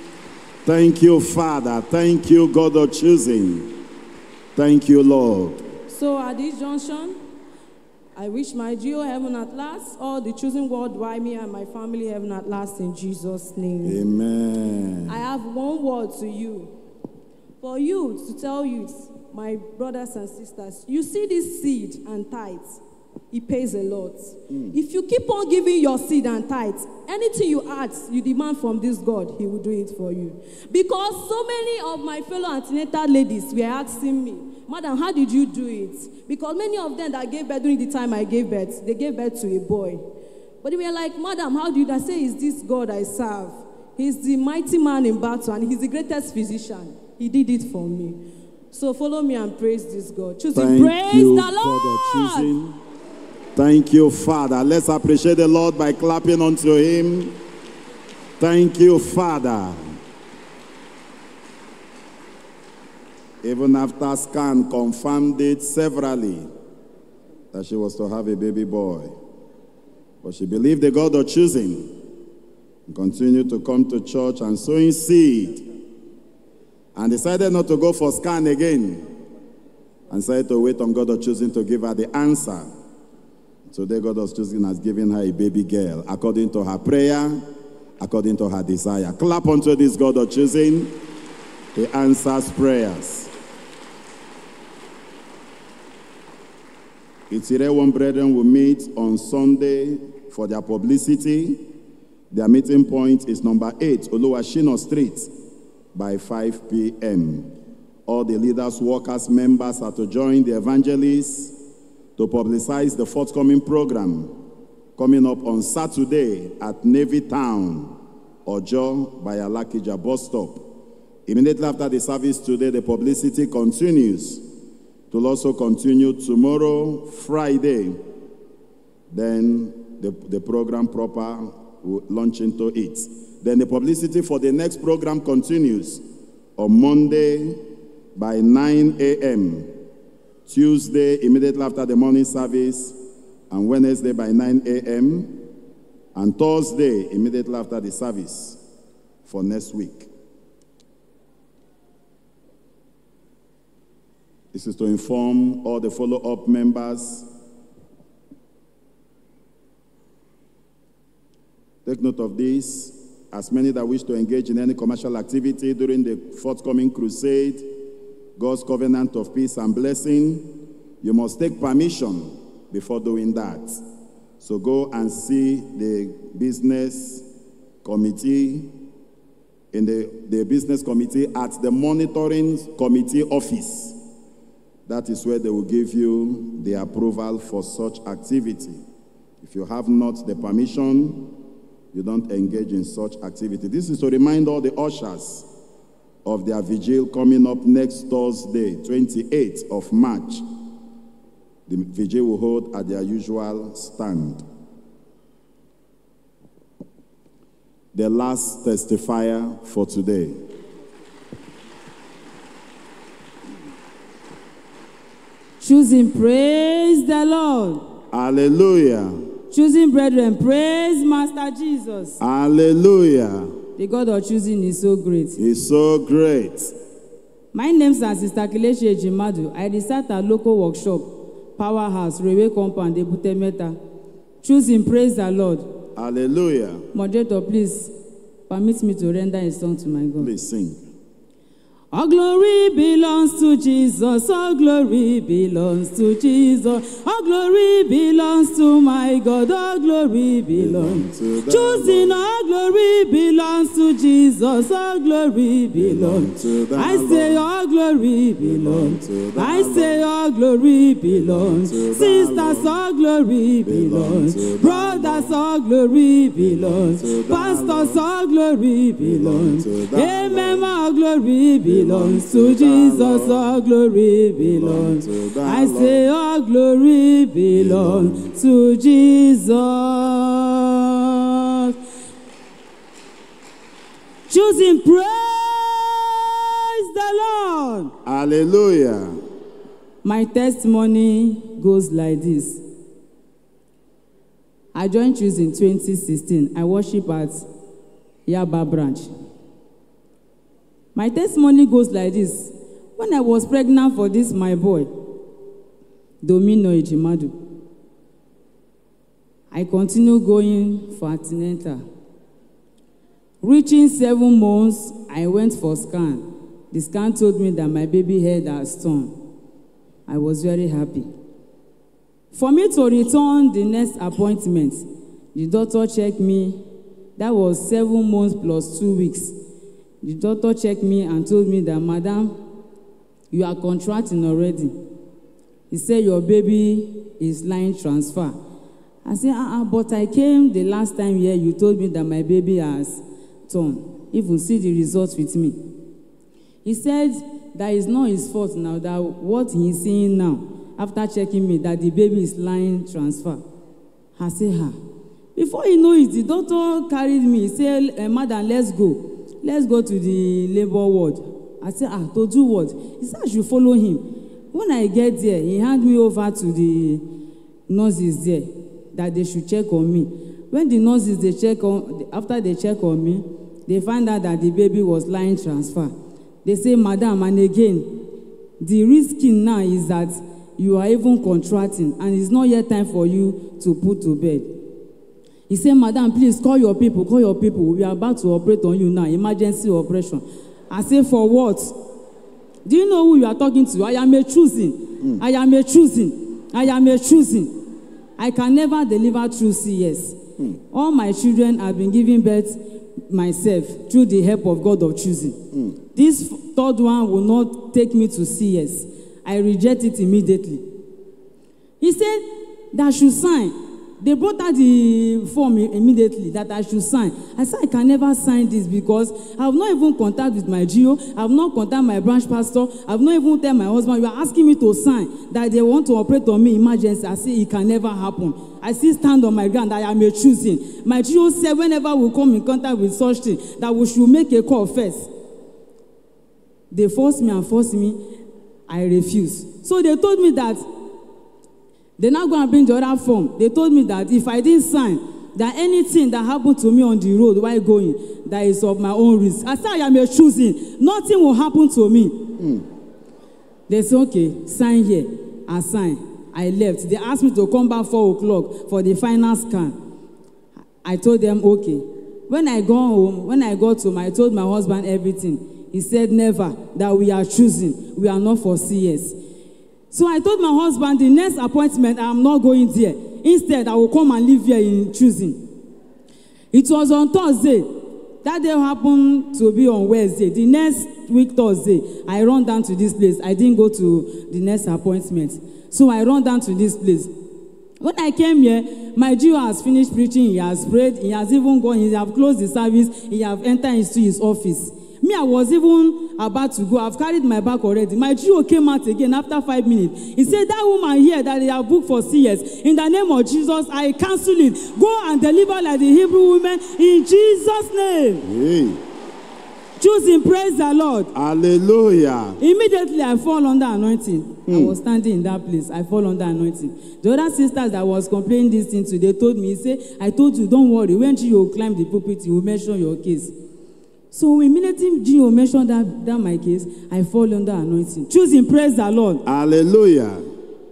Thank you, Father. Thank you, God of chosen. Thank you, Lord. So at this junction, I wish my GO heaven at last, all the chosen world, why me and my family heaven at last in Jesus' name. Amen. I have one word to you. For you to tell you, my brothers and sisters, you see this seed and tithes, it pays a lot. If you keep on giving your seed and tithes, anything you ask, you demand from this God, He will do it for you. Because so many of my fellow antenatal ladies were asking me, Madam, how did you do it? Because many of them that gave birth during the time I gave birth, they gave birth to a boy. But they were like, Madam, how do you? I say, Is this God I serve? He's the mighty man in battle and he's the greatest physician. He did it for me. So follow me and praise this God. Choosing Thank praise you, the Lord. Thank you, Father. Let's appreciate the Lord by clapping unto Him. Thank you, Father. Even after scan confirmed it severally that she was to have a baby boy. But she believed the God of chosen and continued to come to church and sowing seed, and decided not to go for scan again, and decided to wait on God of chosen to give her the answer. Today, God of chosen has given her a baby girl according to her prayer, according to her desire. Clap unto this God of chosen. He answers prayers. Itire One Brethren will meet on Sunday for their publicity. Their meeting point is number 8, Oluwashino Street, by 5 p.m. All the leaders, workers, members are to join the evangelists to publicize the forthcoming program coming up on Saturday at Navy Town, Ojo, by Alakija bus stop. Immediately after the service today, the publicity continues. It will also continue tomorrow, Friday. Then the, the program proper will launch into it. Then the publicity for the next program continues on Monday by 9 a.m. Tuesday, immediately after the morning service, and Wednesday by 9 a.m., and Thursday, immediately after the service for next week. This is to inform all the follow up members. Take note of this. As many that wish to engage in any commercial activity during the forthcoming crusade, God's covenant of peace and blessing, you must take permission before doing that. So go and see the business committee in the, the business committee at the monitoring committee office. That is where they will give you the approval for such activity. If you have not the permission, you don't engage in such activity. This is to remind all the ushers of their vigil coming up next Thursday, 28th of March. The vigil will hold at their usual stand. The last testifier for today. Chosen, praise the Lord. Hallelujah. Chosen, brethren, praise Master Jesus. Hallelujah. The God of choosing is so great. He's so great. My name is Sister Kileshi Ejimadu. I reside at local workshop, Powerhouse, Railway Compound, Ebute Meta. Choosing, praise the Lord. Hallelujah. Moderator, please permit me to render a song to my God. Please sing. All glory belongs to Jesus. All glory belongs to Jesus. All glory belongs to my God. All glory belongs to Chosen all glory belongs to Jesus. All glory belongs. I say all glory belongs. I say all glory belongs. Sisters, all glory belongs. Brothers, all glory belongs. to Pastors, all glory belongs. Amen. All glory belongs to Jesus. All glory belongs. I say all glory belongs to Jesus. Choosing praise the Lord. Hallelujah. My testimony goes like this. I joined Choose in 2016. I worship at Yaba branch. My testimony goes like this. When I was pregnant for this, my boy, Domino Ejimadu, I continue going for antenatal. Reaching seven months, I went for scan. The scan told me that my baby head has torn. I was very happy. For me to return the next appointment, the doctor checked me. That was seven months plus two weeks. The doctor checked me and told me that, Madam, you are contracting already. He said, Your baby is line transfer. I said, uh-uh, but I came the last time here, you told me that my baby has torn. Even see the results with me. He said that is not his fault now, that what he's seeing now, after checking me, that the baby is line transfer. I said, ha. Before you know it, the doctor carried me. He said, eh, Madam, let's go. Let's go to the labor ward. I said, ah, to do what? He said, I should follow him. When I get there, he handed me over to the nurses there that they should check on me. when the nurses dey check on after they check on me they find out that the baby was line transfer they say madam and again the risking now is that you are even contracting and it's not yet time for you to put to bed he say madam please call your people call your people. We are about to operate on you now. Emergency operation. I say for what? Do you know who you are talking to? I am a choosing. Mm. i am a choosing. I am a choosing. I can never deliver through cs mm. all my children have been giving birth myself through the help of god of choosing. Mm. this third one will not take me to cs i reject it immediately. He said that should sign they brought out the form immediately that I should sign. I said I can never sign this because I have not even contact with my GO. I have not contact my branch pastor. I have not even tell my husband. You are asking me to sign that they want to operate on me emergency. I say it can never happen. I still stand on my ground. I am a choosing. My GO said whenever we come in contact with such thing that we should make a call first. They force me and force me. I refuse. So they told me that They now go and bring the other form. They told me that if I didn't sign, that anything that happened to me on the road while going, that is of my own risk. I said I am a choosing. Nothing will happen to me. Mm. They said, okay, sign here. I signed. I left. They asked me to come back four o'clock for the final scan. I told them, okay. When I go home, when I got home, I told my husband everything. He said, never, that we are choosing. We are not for CS. So I told my husband the next appointment I'm not going there. Instead, I will come and live here in choosing. It was on Thursday. That day happened to be on Wednesday. The next week, Thursday, I run down to this place. I didn't go to the next appointment. So I run down to this place. When I came here, my Jew has finished preaching. He has prayed. He has even gone. He have closed the service. He have entered into his office. Me, I was even about to go. I've carried my bag already. My GO came out again after five minutes. He said, That woman here that they have booked for CS, in the name of Jesus, I cancel it. Go and deliver like the Hebrew women in Jesus' name. Hey. Choosing, praise the Lord. Hallelujah. Immediately, I fall under anointing. I was standing in that place. I fall under anointing. The other sisters that was complaining this thing to, they told me, said, I told you, don't worry. When you climb the pulpit, you will mention your case. So immediately Gio mentioned that, that my case, I fall under anointing. Choosing, praise the Lord. Hallelujah.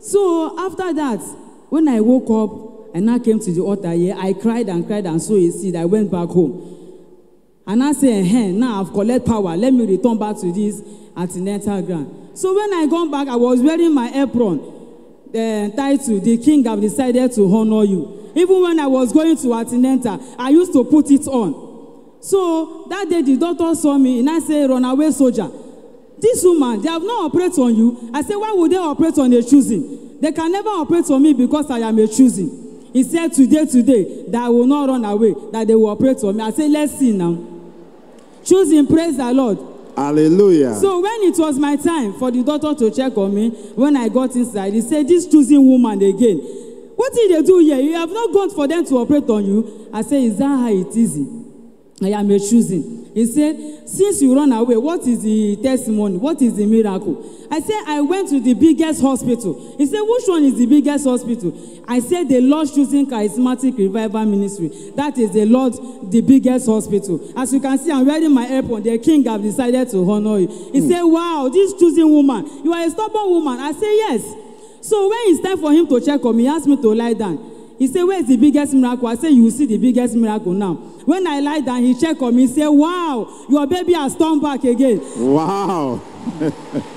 So after that, when I woke up and I came to the altar here, I cried and cried and sowed a seed. I went back home. And I said, hey, now I've collected power. Let me return back to this antenatal ground. So when I gone back, I was wearing my apron, the title, The King have decided to honor you. Even when I was going to antenatal, I used to put it on. So that day the doctor saw me and I said, run away soldier. This woman, they have not operated on you. I said, why would they operate on a choosing? They can never operate on me because I am a choosing. He said, today, today, that I will not run away, that they will operate on me. I said, let's see now. Choosing, praise the Lord. Hallelujah. So when it was my time for the doctor to check on me, when I got inside, he said, this choosing woman again. What did they do here? You have not gone for them to operate on you. I said, is that how it is? I am a choosing. He said, Since you run away, what is the testimony? What is the miracle? I said, I went to the biggest hospital. He said, Which one is the biggest hospital? I said, The Lord Choosing Charismatic Revival Ministry. That is the Lord, the biggest hospital. As you can see, I'm wearing my apron. The king have decided to honor you. He mm. said, Wow, this choosing woman, you are a stubborn woman. I said, Yes. So when it's time for him to check on me, he asked me to lie down. He said, Where is the biggest miracle? I said, You see the biggest miracle now. When I lie down, he checked on me. He said, Wow, your baby has turned back again. Wow. (laughs)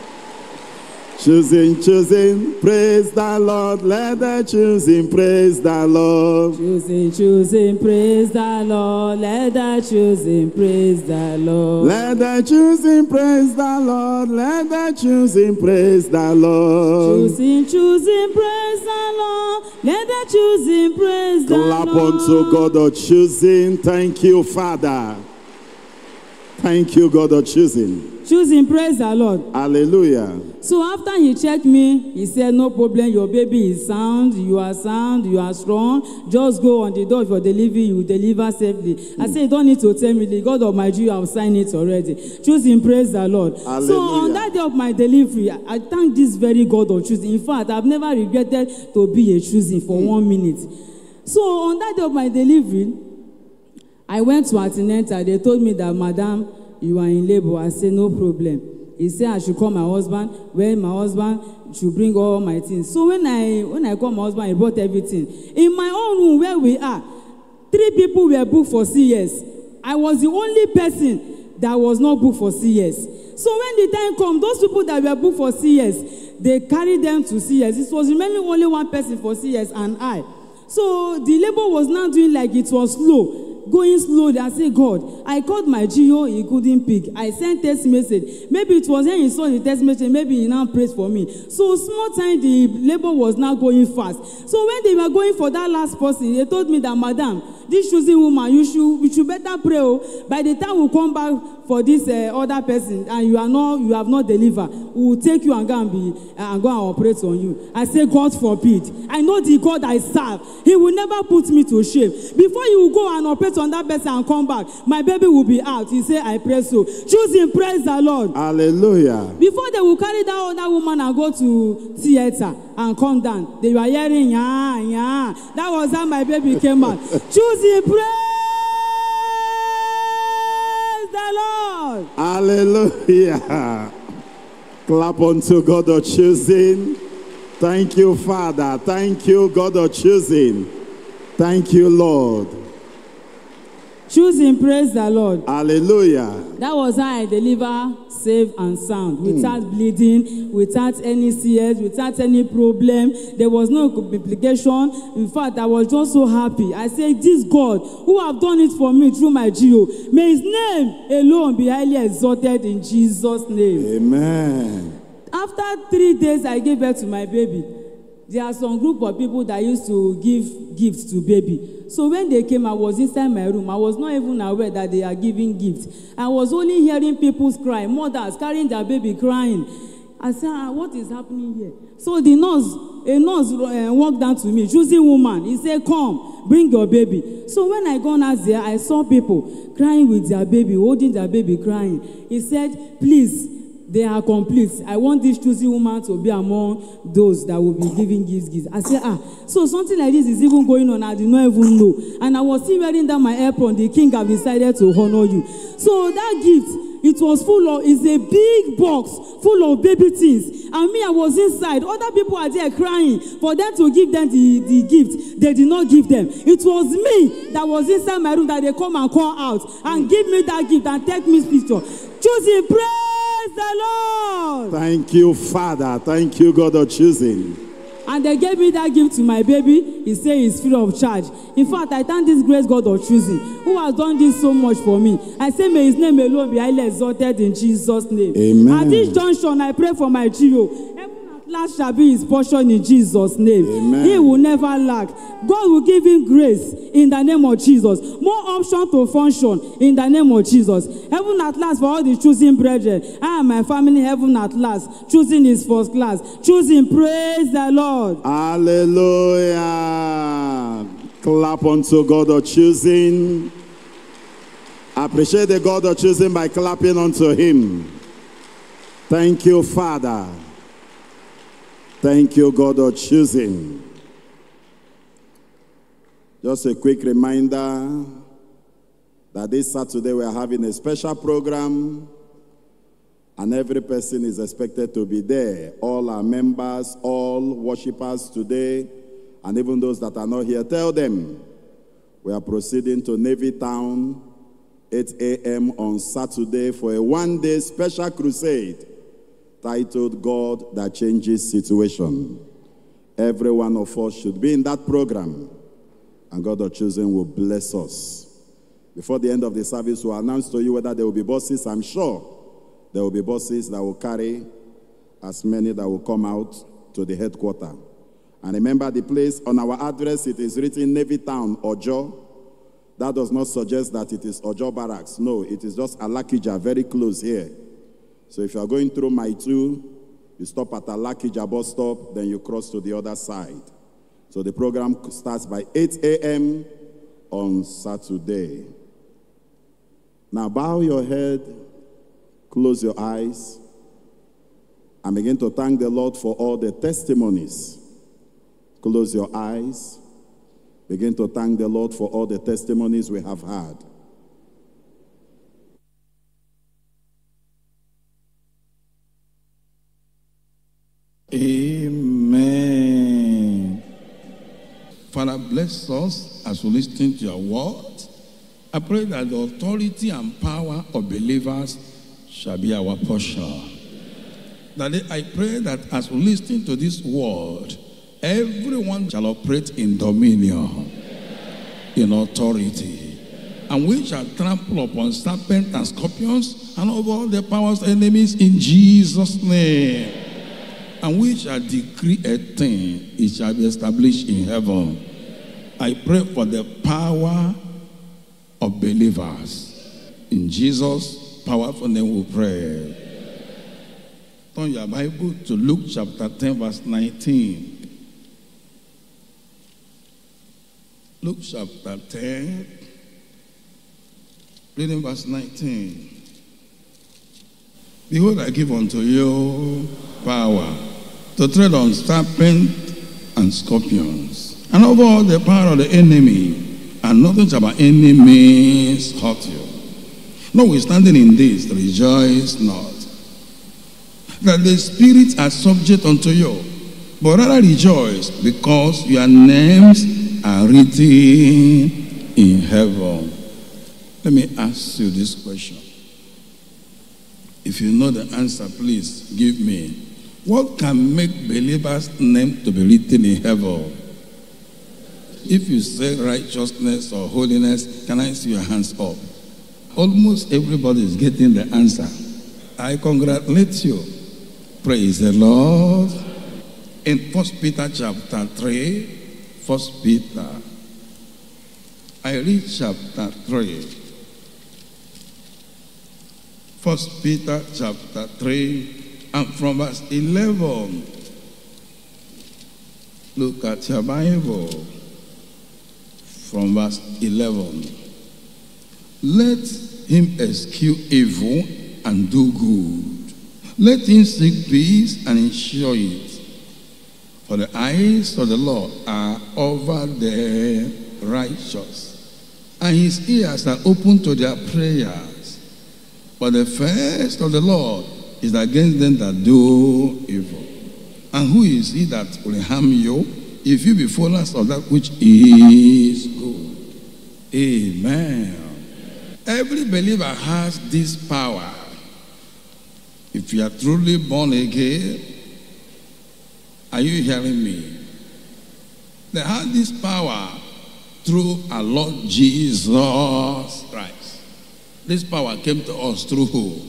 Chosen, chosen, praise the Lord. Let the chosen, praise the Lord. Chosen, chosen, praise the Lord. Let the chosen, praise the Lord. Let the chosen, praise the Lord. Let the chosen, praise the Lord. Chosen, chosen, praise the Lord. Let the chosen, praise the Lord. Clap unto God of chosen. Thank you, Father. Thank you, God of choosing. Choosing, praise the Lord. Hallelujah. So after he checked me, he said, No problem, your baby is sound, you are sound, you are strong. Just go on the door for delivery, you deliver safely. I said, You don't need to tell me, the God of my Jew, have signed it already. Choosing, praise the Lord. So on Hallelujah. that day of my delivery, I, I thank this very God of choosing. In fact, I've never regretted to be a choosing for one minute. So on that day of my delivery, I went to antenatal. They told me that, Madam, you are in labor. I said, no problem. He said I should call my husband. When my husband should bring all my things. So when I when I called my husband, he brought everything. In my own room where we are, three people were booked for CS. I was the only person that was not booked for CS. So when the time come, those people that were booked for CS, they carried them to CS. It was remaining only one person for CS and I. So the labor was now doing like it was slow going slowly i say god i called my geo he couldn't pick i sent text message. Maybe it was when he saw the text message. Maybe he now prayed for me. So small time the labour was now going fast. So when they were going for that last person they told me that madam this choosing woman you should you should better pray o by the time we come back for this uh, other person and you are not you have not deliver we will take you and go and be uh, and go and operate on you. I say god forbid. I know the god i serve. He will never put me to shame. Before you go and operate on that person and come back my baby will be out. He say i pray so. Choosing praise the lord. Hallelujah. Before they will carry that other woman and go to theatre and come down they were hearing yan yan that was how my baby came out. (laughs) Choosing praise the lord. Hallelujah. Clap unto God of Chosen. Thank you, Father. Thank you, God of Chosen. Thank you, Lord. Choosing praise the lord. Hallelujah. That was how I deliver safe and sound without bleeding, without any CS, without any problem. There was no complication. In fact, I was just so happy. I said, This God who have done it for me through my GO, may his name alone be highly exalted in Jesus' name. Amen. After three days, I gave birth to my baby. There are some group of people that used to give gifts to baby. So when they came, I was inside my room. I was not even aware that they are giving gifts. I was only hearing people's cry, mothers carrying their baby crying. I said, ah, what is happening here? So the nurse, a nurse uh, walked down to me, choosing woman. He said, come, bring your baby. So when I gone out there, I saw people crying with their baby, holding their baby, crying. He said, please, they are complete. I want this choosing woman to be among those that will be giving gifts. gifts. I say, ah, so something like this is even going on. I did not even know. And I was still wearing down my apron. The king have decided to honor you. So that gift, it was full of, it's a big box full of baby things. And me, I was inside. Other people are there crying for them to give them the, the gift. They did not give them. It was me that was inside my room that they come and call out and give me that gift and take me picture. Chosen praise the Lord. Thank you, Father. Thank you, God of Chosen. And they gave me that gift to my baby. He said it's free of charge. In fact, I thank this grace God of choosing, who has done this so much for me. I say, may his name alone be highly exalted in Jesus' name. Amen. At this junction, I pray for my. Heaven last shall be his portion in Jesus' name. Amen. He will never lack. God will give him grace in the name of Jesus. More option to function in the name of Jesus. Heaven at last for all the choosing brethren. I and my family, heaven at last. Choosing is first class. Choosing, praise the Lord. Hallelujah. Clap unto God of choosing. Appreciate the God of choosing by clapping unto him. Thank you, Father. Thank you, God of Chosen. Just a quick reminder that this Saturday we are having a special program and every person is expected to be there. All our members, all worshippers today, and even those that are not here, tell them we are proceeding to Navy Town 8 a.m. on Saturday for a one day special crusade titled God That Changes Situation. Every one of us should be in that program, and God of Chosen will bless us. Before the end of the service, we'll announce to you whether there will be buses. I'm sure there will be buses that will carry as many that will come out to the headquarters. And remember the place on our address, it is written Navy Town, Ojo. That does not suggest that it is Ojo Barracks. No, it is just Alakija, very close here. So if you are going through Mile Two, you stop at Alakija bus stop, then you cross to the other side. So the program starts by 8 a.m. on Saturday. Now bow your head, close your eyes, and begin to thank the Lord for all the testimonies. Close your eyes. Begin to thank the Lord for all the testimonies we have had. Amen. Father, bless us as we listen to your word. I pray that the authority and power of believers shall be our portion. That I pray that as we listen to this word, everyone shall operate in dominion, in authority, and we shall trample upon serpents and scorpions and over all the powers of enemies in Jesus' name. And we shall decree a thing, it shall be established in heaven. I pray for the power of believers. In Jesus' powerful name we pray. Turn your Bible to Luke chapter 10, verse 19. Luke chapter 10, reading verse 19. Behold, I give unto you power to tread on serpents and scorpions, and over all the power of the enemy, and nothing shall by any means hurt you. Notwithstanding in this, rejoice not that the spirits are subject unto you, but rather rejoice because your names are written in heaven. Let me ask you this question. If you know the answer, please give me. What can make believers' name to be written in heaven? If you say righteousness or holiness, can I see your hands up? Almost everybody is getting the answer. I congratulate you. Praise the Lord. In First Peter chapter 3, First Peter, I read chapter 3. First Peter chapter 3 and from verse 11. Look at your Bible. From verse 11. Let him eschew evil and do good. Let him seek peace and ensure it. For the eyes of the Lord are over the righteous, and his ears are open to their prayers. But the first of the Lord is against them that do evil. And who is he that will harm you if you be followers of that which is good? Amen. Every believer has this power. If you are truly born again, are you hearing me? They have this power through our Lord Jesus Christ. This power came to us through who?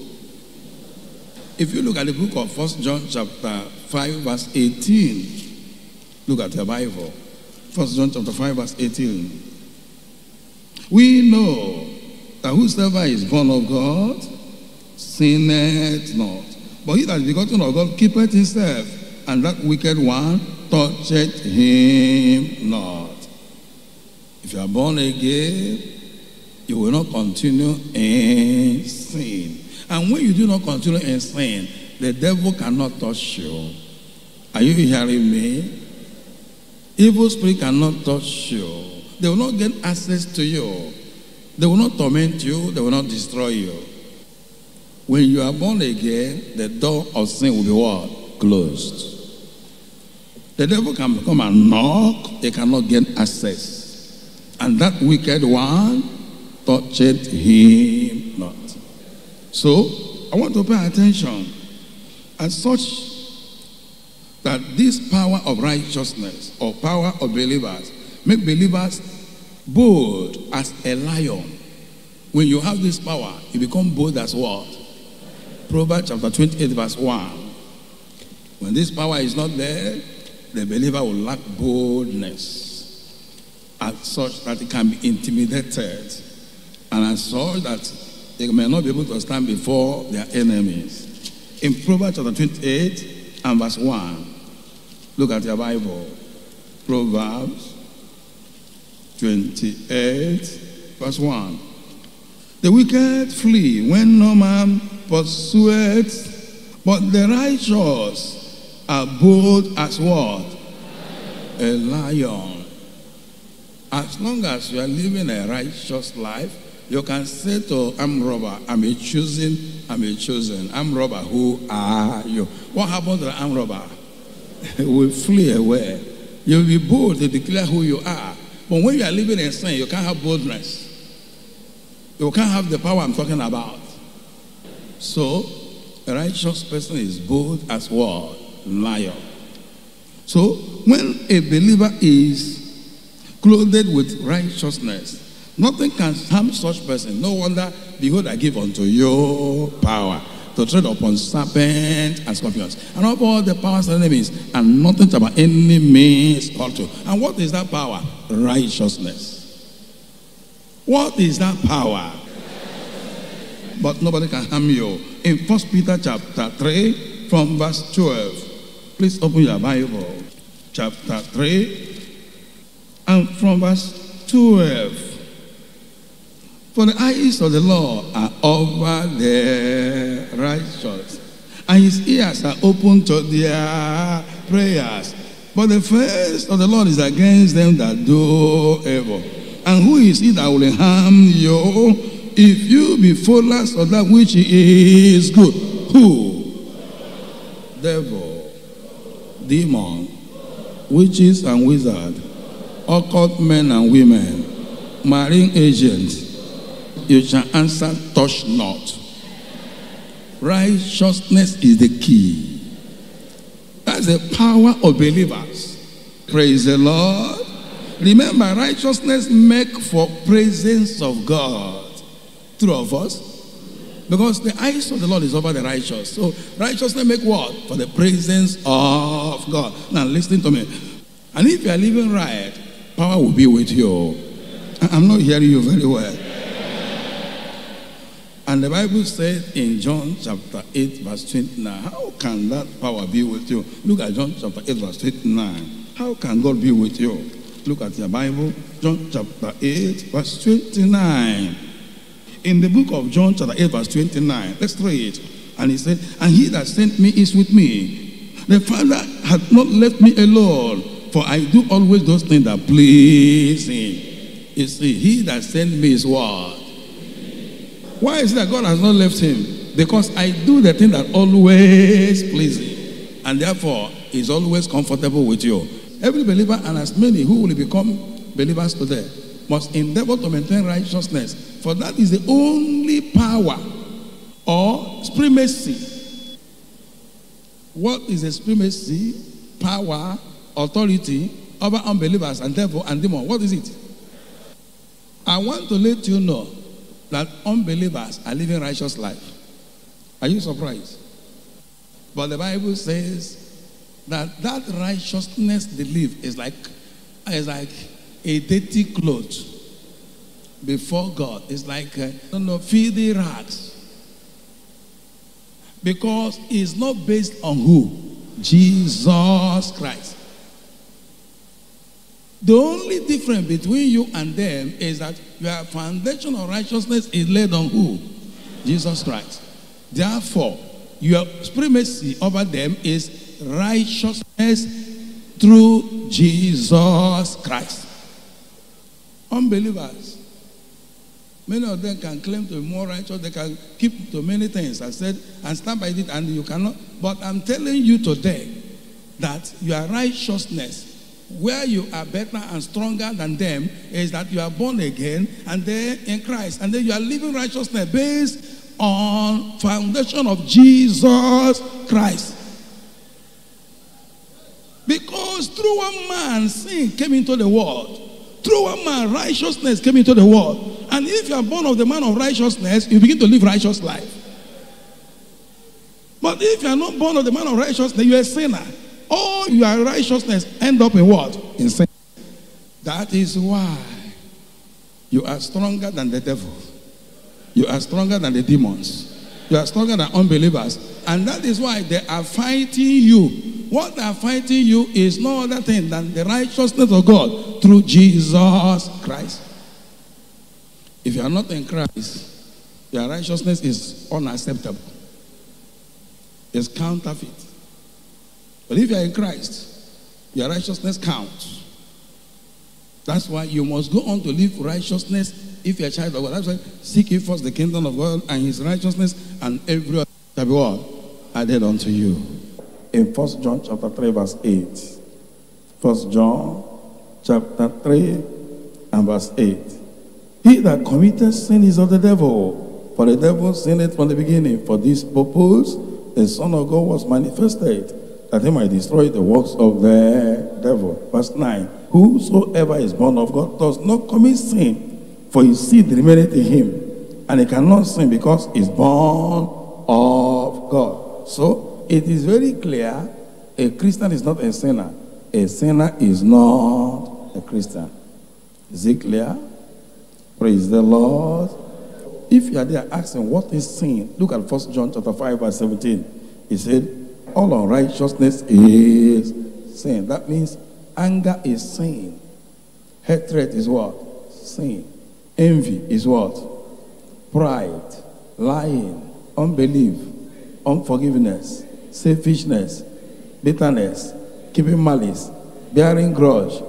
If you look at the book of First John chapter 5 verse 18, look at your Bible. First John chapter 5 verse 18. We know that whosoever is born of God sinneth not. But he that is begotten of God keepeth himself, and that wicked one toucheth him not. If you are born again, you will not continue in sin. And when you do not continue in sin, the devil cannot touch you. Are you hearing me? Evil spirit cannot touch you. They will not get access to you. They will not torment you. They will not destroy you. When you are born again, the door of sin will be what? Closed. The devil can come and knock. They cannot get access. And that wicked one touched him not. So, I want to pay attention as such that this power of righteousness or power of believers make believers bold as a lion. When you have this power, you become bold as what? Proverbs chapter 28, verse 1. When this power is not there, the believer will lack boldness as such that it can be intimidated and as such that they may not be able to stand before their enemies. In Proverbs chapter 28 and verse 1, look at your Bible. Proverbs 28, verse 1. The wicked flee when no man pursueth, but the righteous are bold as what? A lion. As long as you are living a righteous life, you can say to arm robber, I'm a chosen, I'm a chosen. Arm robber, who are you? What happened to the arm robber? (laughs) will flee away. You'll be bold to declare who you are. But when you are living in sin, you can't have boldness. You can't have the power I'm talking about. So, a righteous person is bold as what? Lion. So, when a believer is clothed with righteousness, nothing can harm such person. No wonder, behold, I give unto you power to tread upon serpents and scorpions, and of all the powers of enemies, and nothing shall by any means you. And what is that power? Righteousness. What is that power? But nobody can harm you. In First Peter chapter 3, from verse 12. Please open your Bible. Chapter 3, and from verse 12. For the eyes of the Lord are over the righteous, and his ears are open to their prayers. But the face of the Lord is against them that do evil. And who is he that will harm you if you be followers of that which is good? Who? Devil, demon, witches and wizard, occult men and women, marine agents. You shall answer, touch not. Righteousness is the key. That's the power of believers. Praise the Lord. Remember, righteousness make for presence of God. through of us. Because the eyes of the Lord is over the righteous. So righteousness make what? For the presence of God. Now listen to me. And if you are living right, power will be with you. I'm not hearing you very well. And the Bible said in John chapter 8, verse 29, how can that power be with you? Look at John chapter 8, verse 29. How can God be with you? Look at your Bible, John chapter 8, verse 29. In the book of John chapter 8, verse 29, let's read it. And he said, And he that sent me is with me. The Father hath not left me alone, for I do always those things that please him. You see, he that sent me is what? Why is it that God has not left him? Because I do the thing that always pleases him. And therefore, is always comfortable with you. Every believer, and as many who will become believers today, must endeavor to maintain righteousness. For that is the only power or supremacy. What is supremacy, power, authority over unbelievers and devil and demon? What is it? I want to let you know that unbelievers are living righteous life. Are you surprised? But the Bible says that that righteousness they live is like is like a dirty cloth before God. It's like uh, no no filthy rags. Because it's not based on who? Jesus Christ. The only difference between you and them is that your foundation of righteousness is laid on who? Jesus Christ. Therefore, your supremacy over them is righteousness through Jesus Christ. Unbelievers. Many of them can claim to be more righteous. They can keep to many things. I said, and stand by it, and you cannot. But I'm telling you today that your righteousness where you are better and stronger than them is that you are born again and then in Christ and then you are living righteousness based on foundation of Jesus Christ. Because through one man sin came into the world. Through one man righteousness came into the world. And if you are born of the man of righteousness, you begin to live righteous life. But if you are not born of the man of righteousness, you are a sinner all your righteousness end up in what? In sin. That is why you are stronger than the devil. You are stronger than the demons. You are stronger than unbelievers. And that is why they are fighting you. What they are fighting you is no other thing than the righteousness of God through Jesus Christ. If you are not in Christ, your righteousness is unacceptable. It's counterfeit. But if you are in Christ, your righteousness counts. That's why you must go on to live righteousness if you're a child of God. That's why seek ye first the kingdom of God and his righteousness, and every other shall be what? Added unto you. In First John chapter 3, verse 8. First John chapter 3 and verse 8. He that committeth sin is of the devil, for the devil sinned from the beginning. For this purpose the Son of God was manifested, that he might destroy the works of the devil. Verse 9. Whosoever is born of God does not commit sin, for his seed remaineth in him, and he cannot sin because he is born of God. So it is very clear a Christian is not a sinner. A sinner is not a Christian. Is it clear? Praise the Lord. If you are there asking what is sin, look at First John chapter 5, verse 17. He said, All unrighteousness is sin. That means anger is sin. Hatred is what? Sin. Envy is what? Pride, lying, unbelief, unforgiveness, selfishness, bitterness, keeping malice, bearing grudge,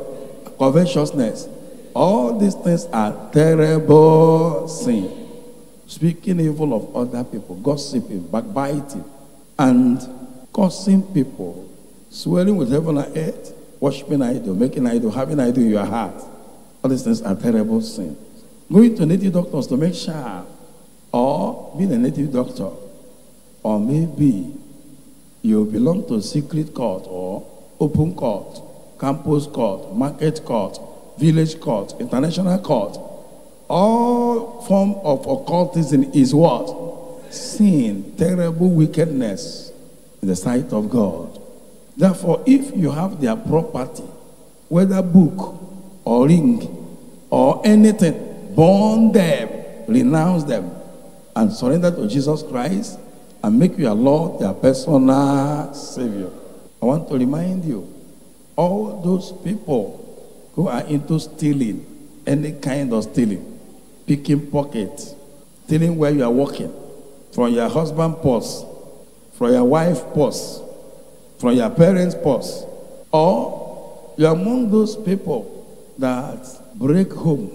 covetousness. All these things are terrible sin. Speaking evil of other people, gossiping, backbiting, and cursing people, swearing with heaven and earth, worshiping idol, making idol, having idol in your heart. All these things are terrible sin. Going to native doctors to make sure, or being a native doctor, or maybe you belong to secret court or open court, campus court, market court, village court, international court. All form of occultism is what? Sin, terrible wickedness in the sight of God. Therefore, if you have their property, whether book or ring or anything, burn them, renounce them, and surrender to Jesus Christ and make your Lord their personal Savior. I want to remind you, all those people who are into stealing, any kind of stealing, picking pockets, stealing where you are working, from your husband's purse, from your wife purse, from your parents' purse, or you're among those people that break home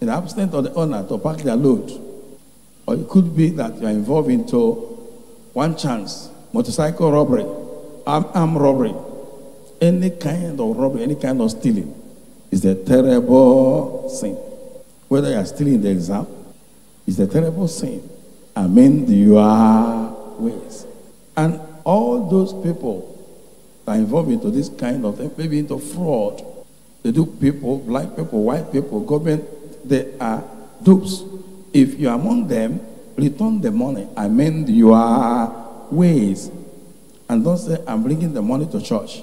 in absence of the owner to pack their load. Or it could be that you're involved into one chance, motorcycle robbery, armed arm robbery, any kind of robbery, any kind of stealing is a terrible sin. Whether you are stealing the exam, is a terrible sin. Amend your ways. And all those people that are involved into this kind of thing, maybe into fraud, they do people, black people, white people, government, they are dupes. If you are among them, return the money, amend your ways. And don't say, I'm bringing the money to church.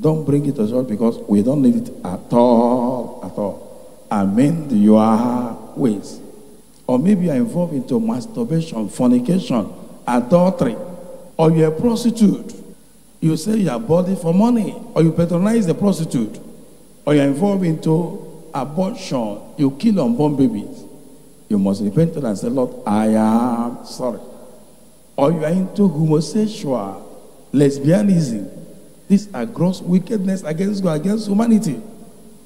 Don't bring it to church because we don't need it at all, at all. Amend your ways. Or maybe you're involved into masturbation, fornication, adultery, or you're a prostitute. You sell your body for money, or you patronize the prostitute, or you're involved into abortion, you kill unborn babies. You must repent and say, Lord, I am sorry. Or you are into homosexual, lesbianism. These are gross wickedness against God, against humanity.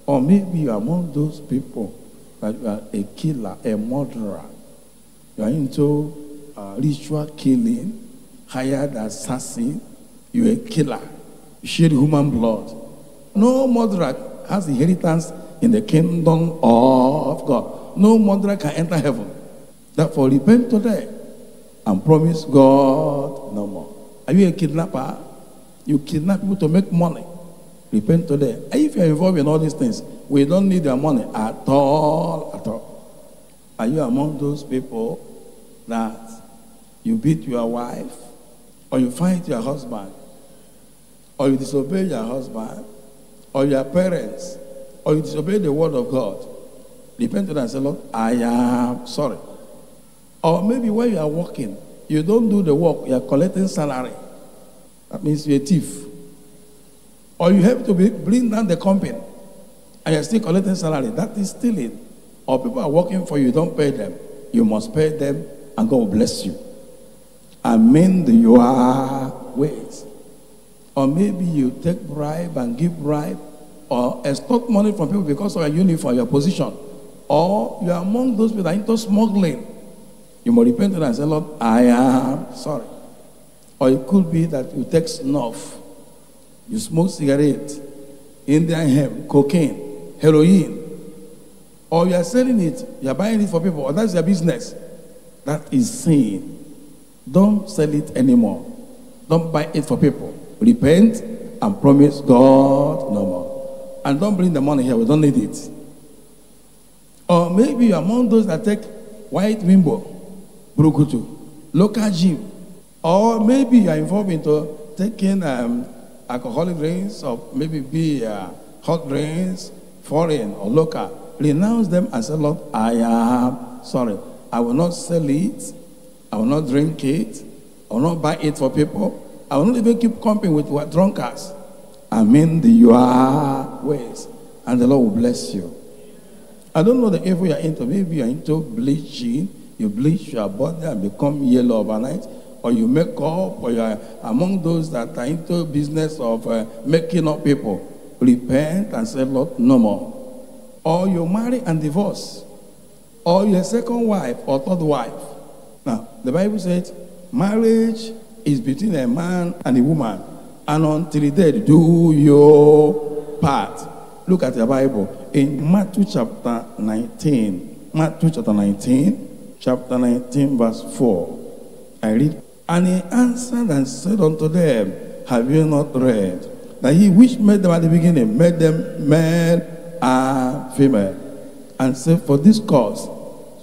Or maybe you are among those people that you are a killer, a murderer. You are into uh, ritual killing, hired assassin. You're a killer. You shed human blood. No murderer has inheritance in the kingdom of God. No murderer can enter heaven. Therefore, repent today and promise God no more. Are you a kidnapper? You kidnap people to make money. Repent today. And if you're involved in all these things, we don't need your money at all, at all. Are you among those people that you beat your wife, or you fight your husband, or you disobey your husband, or your parents, or you disobey the word of God? Repent and say, Lord, I am sorry. Or maybe when you are working, you don't do the work, you are collecting salary. That means you're a thief. Or you have to be, bring down the company and you're still collecting salary. That is stealing. Or people are working for you, you don't pay them. You must pay them and God will bless you. Amend your ways. Or maybe you take bribe and give bribe, or extort money from people because of your uniform, your position, or you are among those people that are into smuggling, you must repent and say, Lord, I am sorry. Or it could be that you take snuff, you smoke cigarette, Indian hemp, cocaine, heroin, or you are selling it, you are buying it for people, or that's your business. That is sin. Don't sell it anymore. Don't buy it for people. Repent and promise God no more. And don't bring the money here. We don't need it. Or maybe you're among those that take white wimbo, brukutu, local gym. Or maybe you're involved into taking um, alcoholic drinks or maybe beer, hot drinks, foreign or local. Renounce them and say, Lord, I am sorry. I will not sell it. I will not drink it. I will not buy it for people. I will not even keep company with drunkards. what drunkards. Amend your ways, and the Lord will bless you. I don't know the evil you're into. Maybe you're into bleaching. You bleach your body and become yellow overnight, or you make up, or you're among those that are into business of uh, making up people. Repent and say, Lord, no more. Or you marry and divorce, or your second wife or third wife. Now, the Bible says marriage is between a man and a woman, and until death, do your part. Look at the Bible in Matthew chapter 19. Matthew chapter 19, chapter 19, verse 4. I read, And he answered and said unto them, Have you not read that he which made them at the beginning made them male and female? And said, For this cause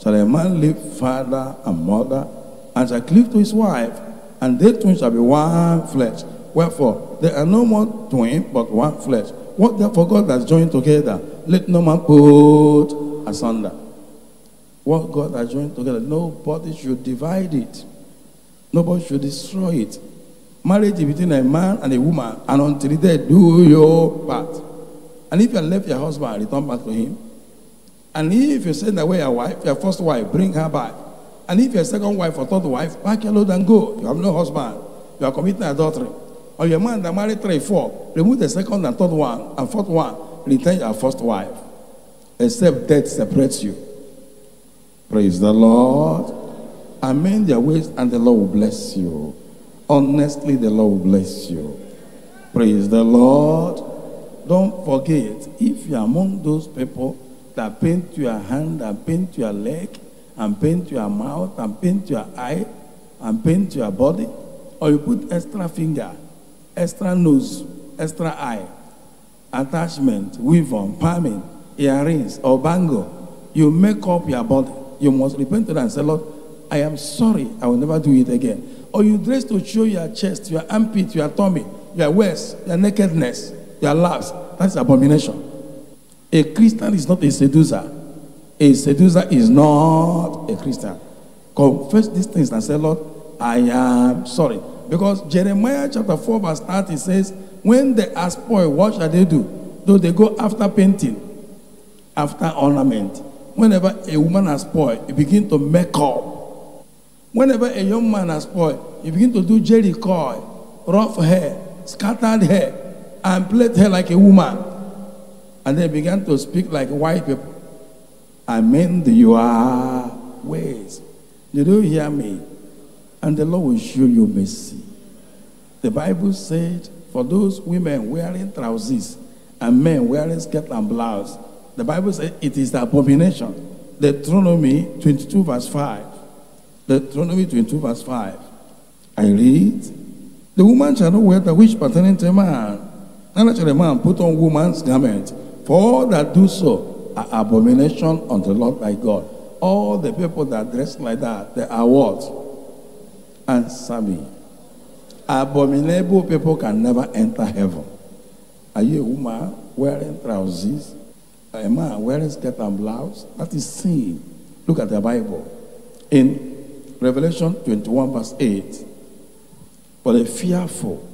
shall a man leave father and mother, and shall cleave to his wife, and they two shall be one flesh. Wherefore, there are no more twin, but one flesh. What therefore God has joined together, let no man put asunder. What God has joined together, nobody should divide it. Nobody should destroy it. Marriage between a man and a woman, and until they do your part. And if you left your husband, return back to him. And if you send away your wife, your first wife, bring her back. And if your second wife or third wife, pack your load and go. You have no husband. You are committing adultery. Or your man that married three, four, remove the second and third one and fourth one, return your first wife. Except death separates you. Praise the Lord. Amend your ways and the Lord will bless you. Honestly, the Lord will bless you. Praise the Lord. Don't forget, if you're among those people that paint your hand and paint your leg and paint your mouth and paint your eye and paint your body, or you put extra finger, extra nose, extra eye, attachment, weave on, palming, earrings, or bangle, you make up your body. You must repent to and say, Lord, I am sorry. I will never do it again. Or you dress to show your chest, your armpit, your tummy, your waist, your nakedness, your laps. That's abomination. A Christian is not a seducer. A seducer is not a Christian. Confess these things and say, Lord, I am sorry. Because Jeremiah chapter 4, verse 30 says, When they are spoiled, what shall they do? Though they go after painting, after ornament. Whenever a woman has spoiled, you begin to make up. Whenever a young man has spoiled, you begin to do Jheri curl, rough hair, scattered hair, and plait hair like a woman. And they began to speak like white people. I Amend your ways. Did you hear me? And the Lord will show you mercy. The Bible said, for those women wearing trousers and men wearing skirt and blouse, the Bible said it is the abomination. Deuteronomy 22, verse 5. Deuteronomy 22, verse 5. I read, The woman shall not wear the which pertaining to man, neither shall a man put on woman's garment. For all that do so are abomination unto the Lord thy God. All the people that dress like that, they are what? Answer me. Abominable people can never enter heaven. Are you a woman wearing trousers? A man wearing skirt and blouse? That is sin. Look at the Bible. In Revelation 21, verse 8. For the fearful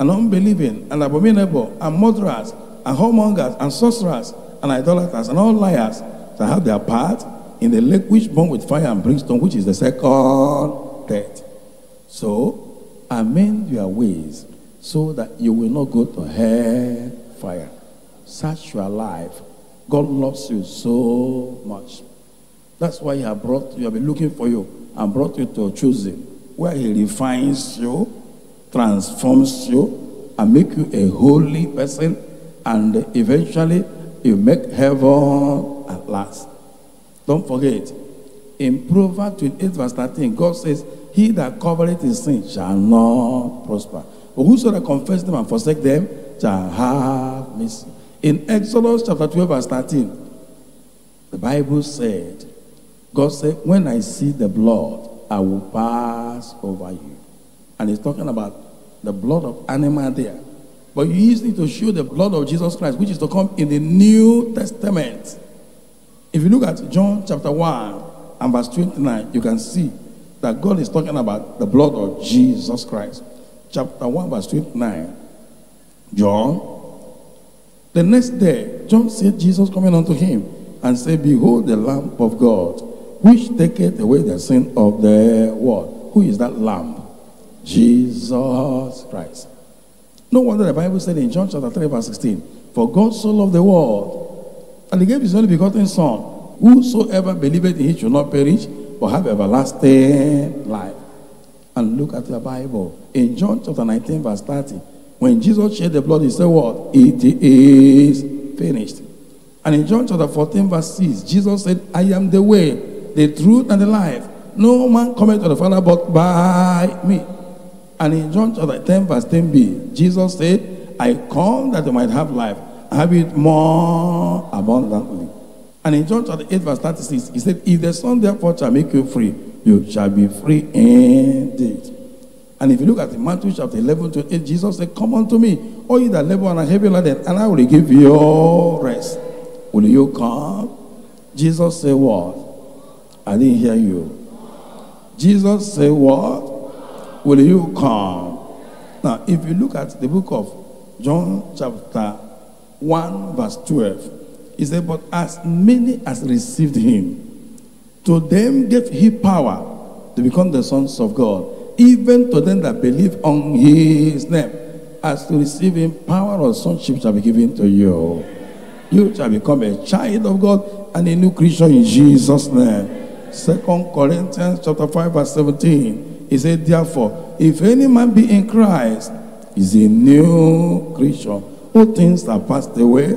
and unbelieving and abominable and murderers and whoremongers and sorcerers and idolaters and all liars shall have their part in the lake which burn with fire and brimstone, which is the second death. So, amend your ways so that you will not go to hell fire. Such your life. God loves you so much. That's why He has brought you, have been looking for you and brought you to Chosen, where He refines you, transforms you, and make you a holy person, and eventually you make heaven at last. Don't forget, in Proverbs 28, verse 13, God says, He that covereth his sin shall not prosper. But whosoever confess them and forsake them shall have mercy. In Exodus chapter 12, verse 13, the Bible said, God said, When I see the blood, I will pass over you. And he's talking about the blood of animal there. But you use to show the blood of Jesus Christ, which is to come in the New Testament. If you look at John chapter 1 and verse 29, you can see that God is talking about the blood of Jesus Christ. Chapter 1, verse 29. John. The next day, John said, Jesus coming unto him and said, Behold the Lamb of God, which taketh away the sin of the world. Who is that Lamb? Jesus Christ. No wonder the Bible said in John chapter 3, verse 16, For God so loved the world, and he gave his only begotten Son, whosoever believeth in him shall not perish, but have everlasting life. And look at the Bible. In John chapter 19, verse 30, when Jesus shed the blood, he said, What? It is finished. And in John chapter 14, verse 6, Jesus said, I am the way, the truth, and the life. No man cometh to the Father but by me. And in John chapter 10, verse 10b, Jesus said, I come that you might have life, have it more abundantly. And in John chapter 8, verse 36, he said, If the Son therefore shall make you free, you shall be free indeed. And if you look at the Matthew chapter 11 to 8, Jesus said, Come unto me, all you that labor and are heavy laden, and I will give you rest. Will you come? Jesus said, What? I didn't hear you. Jesus said, What? Will you come? Now, if you look at the book of John, chapter 1, verse 12, he said, But as many as received him, to them gave he power to become the sons of God, even to them that believe on his name. As to receive him, power of sonship shall be given to you. You shall become a child of God and a new creature in Jesus' name. Second Corinthians chapter 5, verse 17. He said, Therefore, if any man be in Christ, is a new creature. All things are passed away,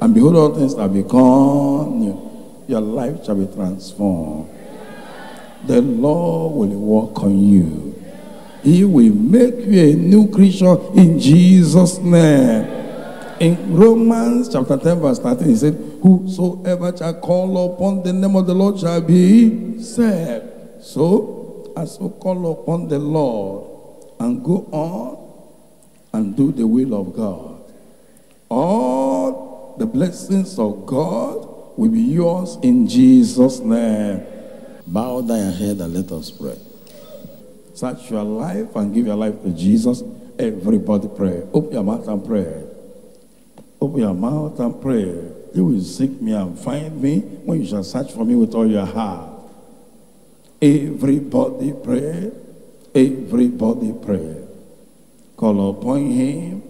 and behold, all things are become new. Your life shall be transformed. The Lord will work on you. He will make you a new creature in Jesus' name. In Romans chapter 10, verse 13, he said, Whosoever shall call upon the name of the Lord shall be saved. So, as you call upon the Lord and go on and do the will of God, all the blessings of God will be yours in Jesus' name. Bow down your head and let us pray. Search your life and give your life to Jesus. Everybody pray. Open your mouth and pray. Open your mouth and pray. You will seek me and find me when you shall search for me with all your heart. Everybody pray. Everybody pray. Call upon him.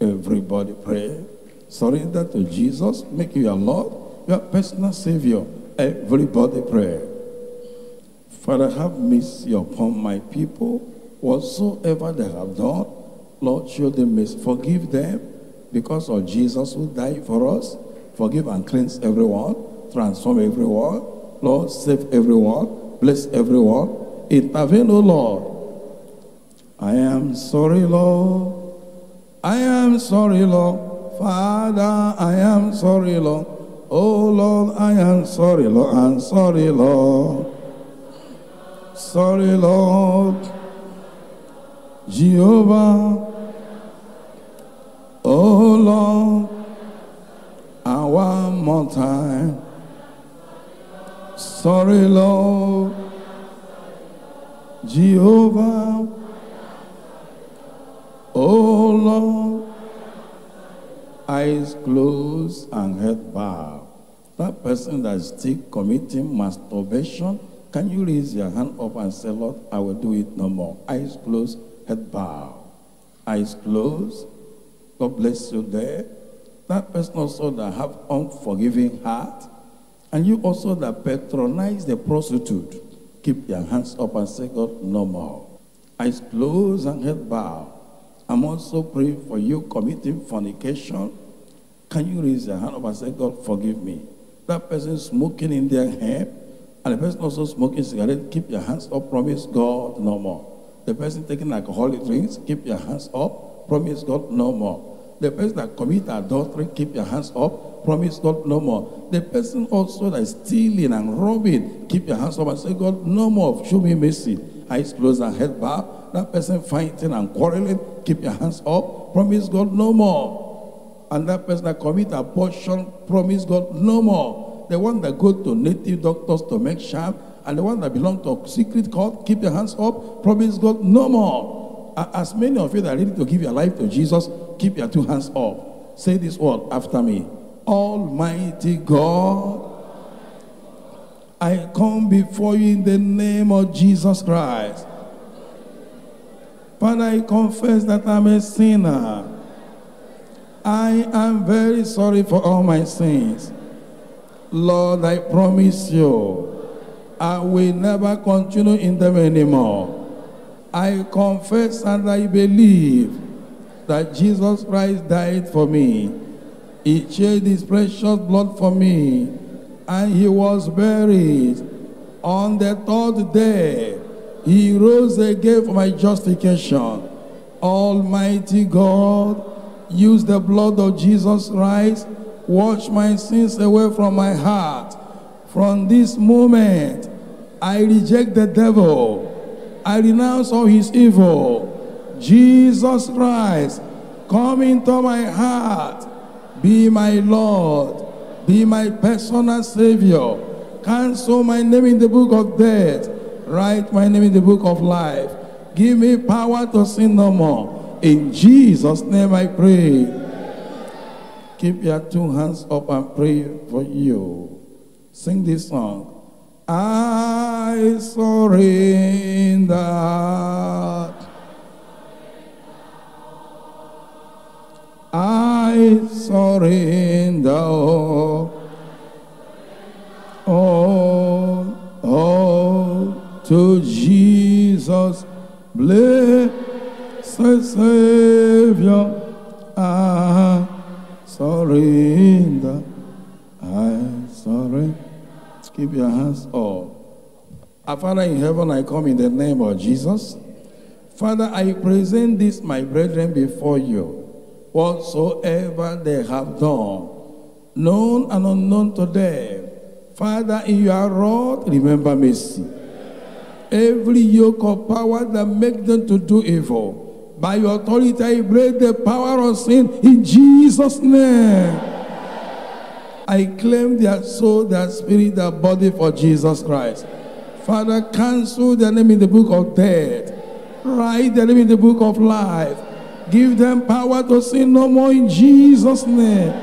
Everybody pray. Surrender to Jesus. Make you your Lord, your personal Savior. Everybody pray. Father, have mercy upon my people. Whatsoever they have done, Lord, show them mercy. Forgive them because of Jesus who died for us. Forgive and cleanse everyone. Transform everyone. Lord, save everyone. Bless everyone. Intervene, O Lord. I am sorry, Lord. I am sorry, Lord. Father, I am sorry, Lord. Oh, Lord, I am sorry, Lord. I'm sorry, Lord. Sorry, Lord. Jehovah. Oh, Lord. And one more time. Sorry, Lord. Jehovah. Oh, Lord. Eyes closed and head bowed. That person that is still committing masturbation, can you raise your hand up and say, Lord, I will do it no more? Eyes closed, head bowed. Eyes closed. God bless you there. That person also that have unforgiving heart, and you also that patronize the prostitute, keep your hands up and say, God, no more. Eyes closed and head bowed. I'm also praying for you committing fornication. Can you raise your hand up and say, God, forgive me? That person smoking Indian hemp, and the person also smoking cigarette, keep your hands up, promise God, no more. The person taking alcoholic drinks, keep your hands up, promise God, no more. The person that commit adultery, keep your hands up, promise God, no more. The person also that is stealing and robbing, keep your hands up and say, God, no more, show me mercy. Eyes closed and head bowed. That person fighting and quarreling, keep your hands up, promise God, no more. And that person that commit abortion, promise God, no more. The one that go to native doctors to make sham, and the one that belong to secret cult, keep your hands up, promise God, no more. As many of you that are ready to give your life to Jesus, keep your two hands up. Say this word after me. Almighty God, I come before you in the name of Jesus Christ. Father, I confess that I'm a sinner. I am very sorry for all my sins. Lord, I promise you, I will never continue in them anymore. I confess and I believe that Jesus Christ died for me. He shed his precious blood for me, and he was buried. On the third day, he rose again for my justification. Almighty God, use the blood of Jesus Christ, wash my sins away from my heart. From this moment, I reject the devil. I renounce all his evil. Jesus Christ, come into my heart. Be my Lord. Be my personal Savior. Cancel my name in the book of death. Write my name in the book of life. Give me power to sin no more. In Jesus' name I pray. Keep your two hands up and pray for you. Sing this song. I surrender. I surrender all, oh. all oh, oh, to Jesus, blessed Savior. I surrender, I surrender. Keep your hands up. Our Father in heaven, I come in the name of Jesus. Father, I present this, my brethren, before you whatsoever they have done, known and unknown to them. Father, in your rod, remember mercy. Every yoke of power that make them to do evil, by your authority, I break the power of sin in Jesus' name. I claim their soul, their spirit, their body for Jesus Christ. Father, cancel their name in the book of death. Write their name in the book of life. Give them power to sin no more in Jesus' name.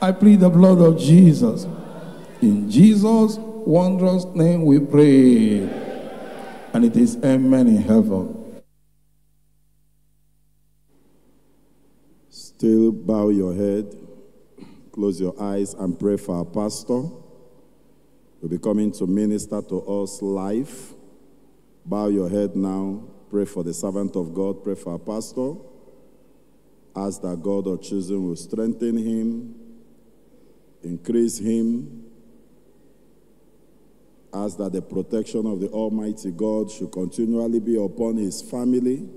I plead the blood of Jesus. In Jesus' wondrous name we pray. And it is amen in heaven. Still bow your head, close your eyes, and pray for our pastor. We'll be coming to minister to us live. Bow your head now. Pray for the servant of God. Pray for our pastor. Ask that God or chosen will strengthen him, increase him. Ask that the protection of the Almighty God should continually be upon his family.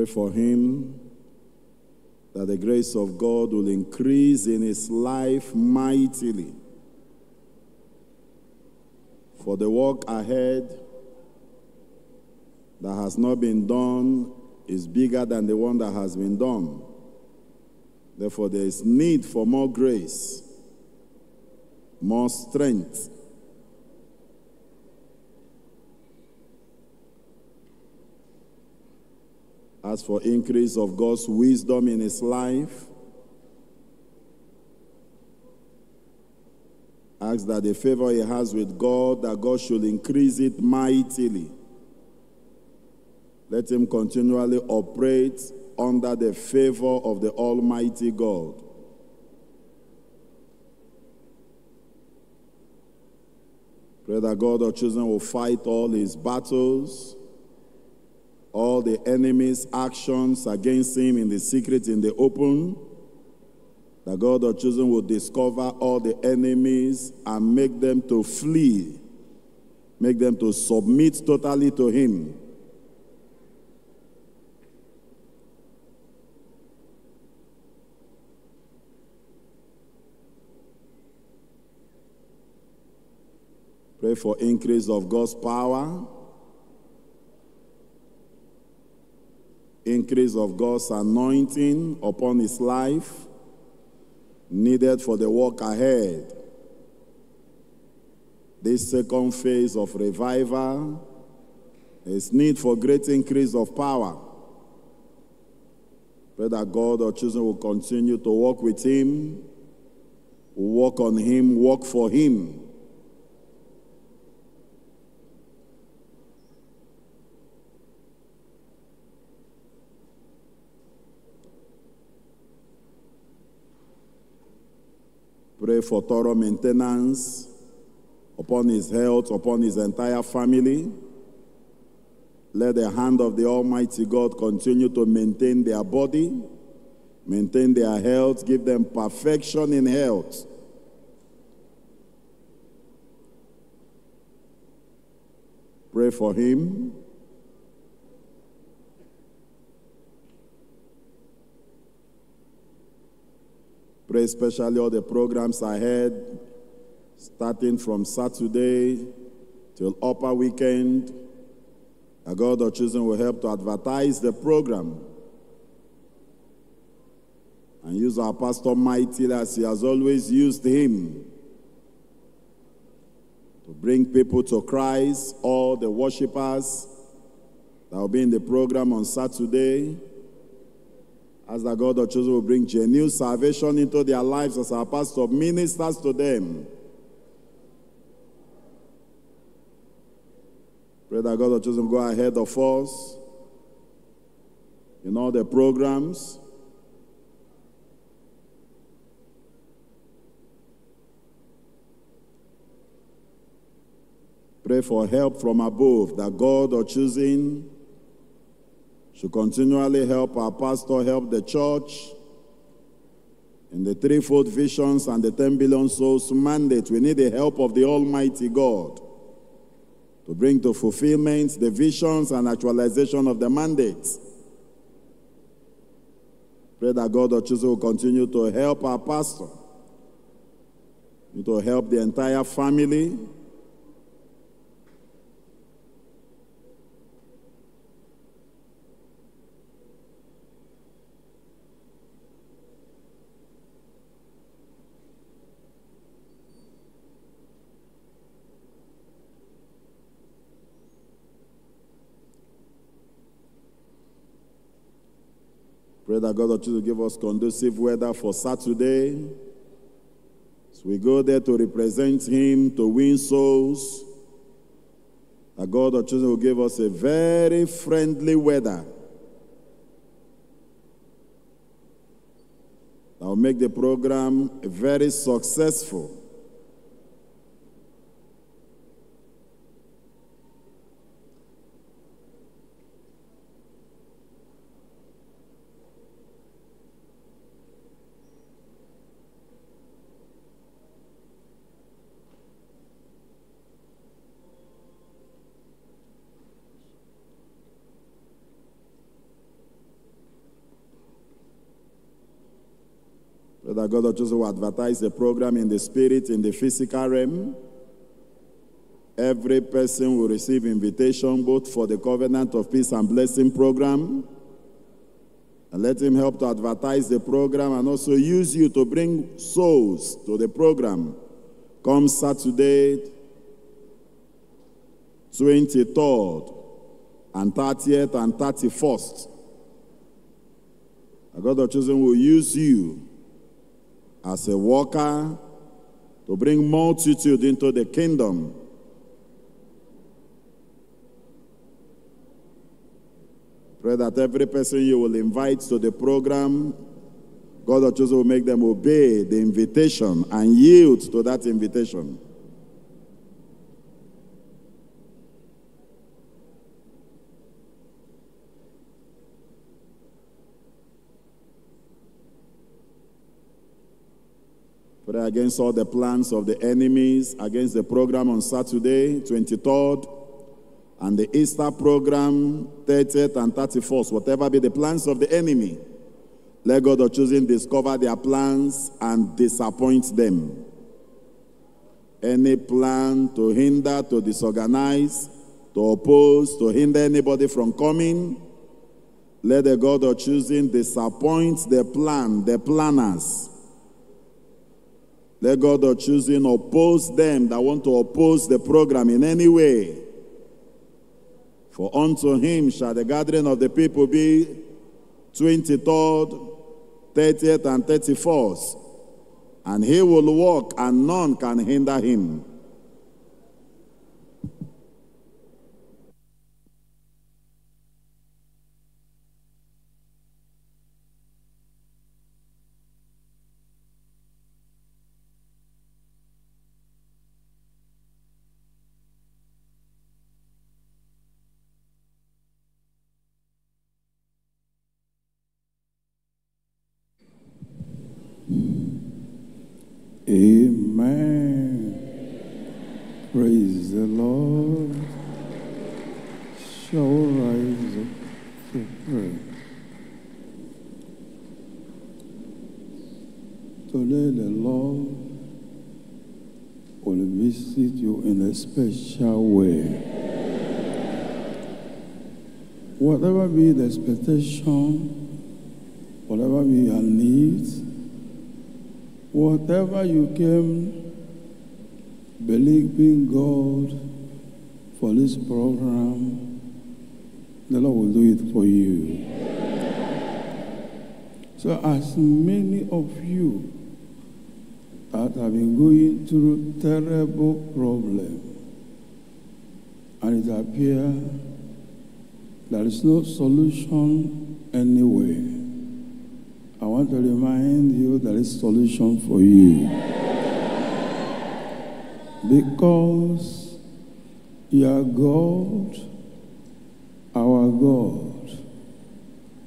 Pray for him that the grace of God will increase in his life mightily. For the work ahead that has not been done is bigger than the one that has been done. Therefore, there is need for more grace more strength. As for increase of God's wisdom in his life, ask that the favor he has with God, that God should increase it mightily. Let him continually operate under the favor of the Almighty God. Pray that God or chosen will fight all his battles, all the enemy's actions against him in the secret, in the open. That God or chosen will discover all the enemies and make them to flee, make them to submit totally to him. Pray for increase of God's power, increase of God's anointing upon his life, needed for the work ahead. This second phase of revival is need for great increase of power. Pray that God or chosen will continue to walk with him, walk on him, work for him Pray for thorough maintenance upon his health, upon his entire family. Let the hand of the Almighty God continue to maintain their body, maintain their health, give them perfection in health. Pray for him Pray especially all the programs ahead, starting from Saturday till upper weekend. A God or chosen will help to advertise the program and use our pastor mightily as he has always used him to bring people to Christ, all the worshippers that will be in the program on Saturday. As the God of chosen will bring genuine salvation into their lives as our pastor ministers to them. Pray that God of chosen go ahead of us in all the programs. Pray for help from above that God or chosen should continually help our pastor, help the church in the threefold visions and the 10 billion souls mandate. We need the help of the Almighty God to bring to fulfillment the visions and actualization of the mandate. Pray that God or choose will continue to help our pastor, to help the entire family that God choose to give us conducive weather for Saturday. So we go there to represent Him, to win souls. That God choose to give us a very friendly weather. That will make the program very successful. God will advertise the program in the spirit, in the physical realm. Every person will receive invitation both for the Covenant of Peace and Blessing program. And let him help to advertise the program and also use you to bring souls to the program Come Saturday, 23rd, and 30th and 31st. God of chosen will use you as a worker to bring multitude into the kingdom. Pray that every person you will invite to the program, God of chosen will make them obey the invitation and yield to that invitation. Against all the plans of the enemies, against the program on Saturday, 23rd, and the Easter program, 30th and 31st. Whatever be the plans of the enemy, let God of chosen discover their plans and disappoint them. Any plan to hinder, to disorganize, to oppose, to hinder anybody from coming, let the God of chosen disappoint the plan, the planners let God of chosen oppose them that want to oppose the program in any way. For unto him shall the gathering of the people be 23rd, 30th, and 31st. And he will walk, and none can hinder him. Amen. Praise the Lord. Shall we rise up to pray. Today the Lord will visit you in a special way. Whatever be the expectation, whatever be your needs, Whatever you came believing God for this program, the Lord will do it for you. So, as many of you that have been going through terrible problem, and it appears there is no solution anywhere. I want to remind you there is solution for you. Because your God, our God,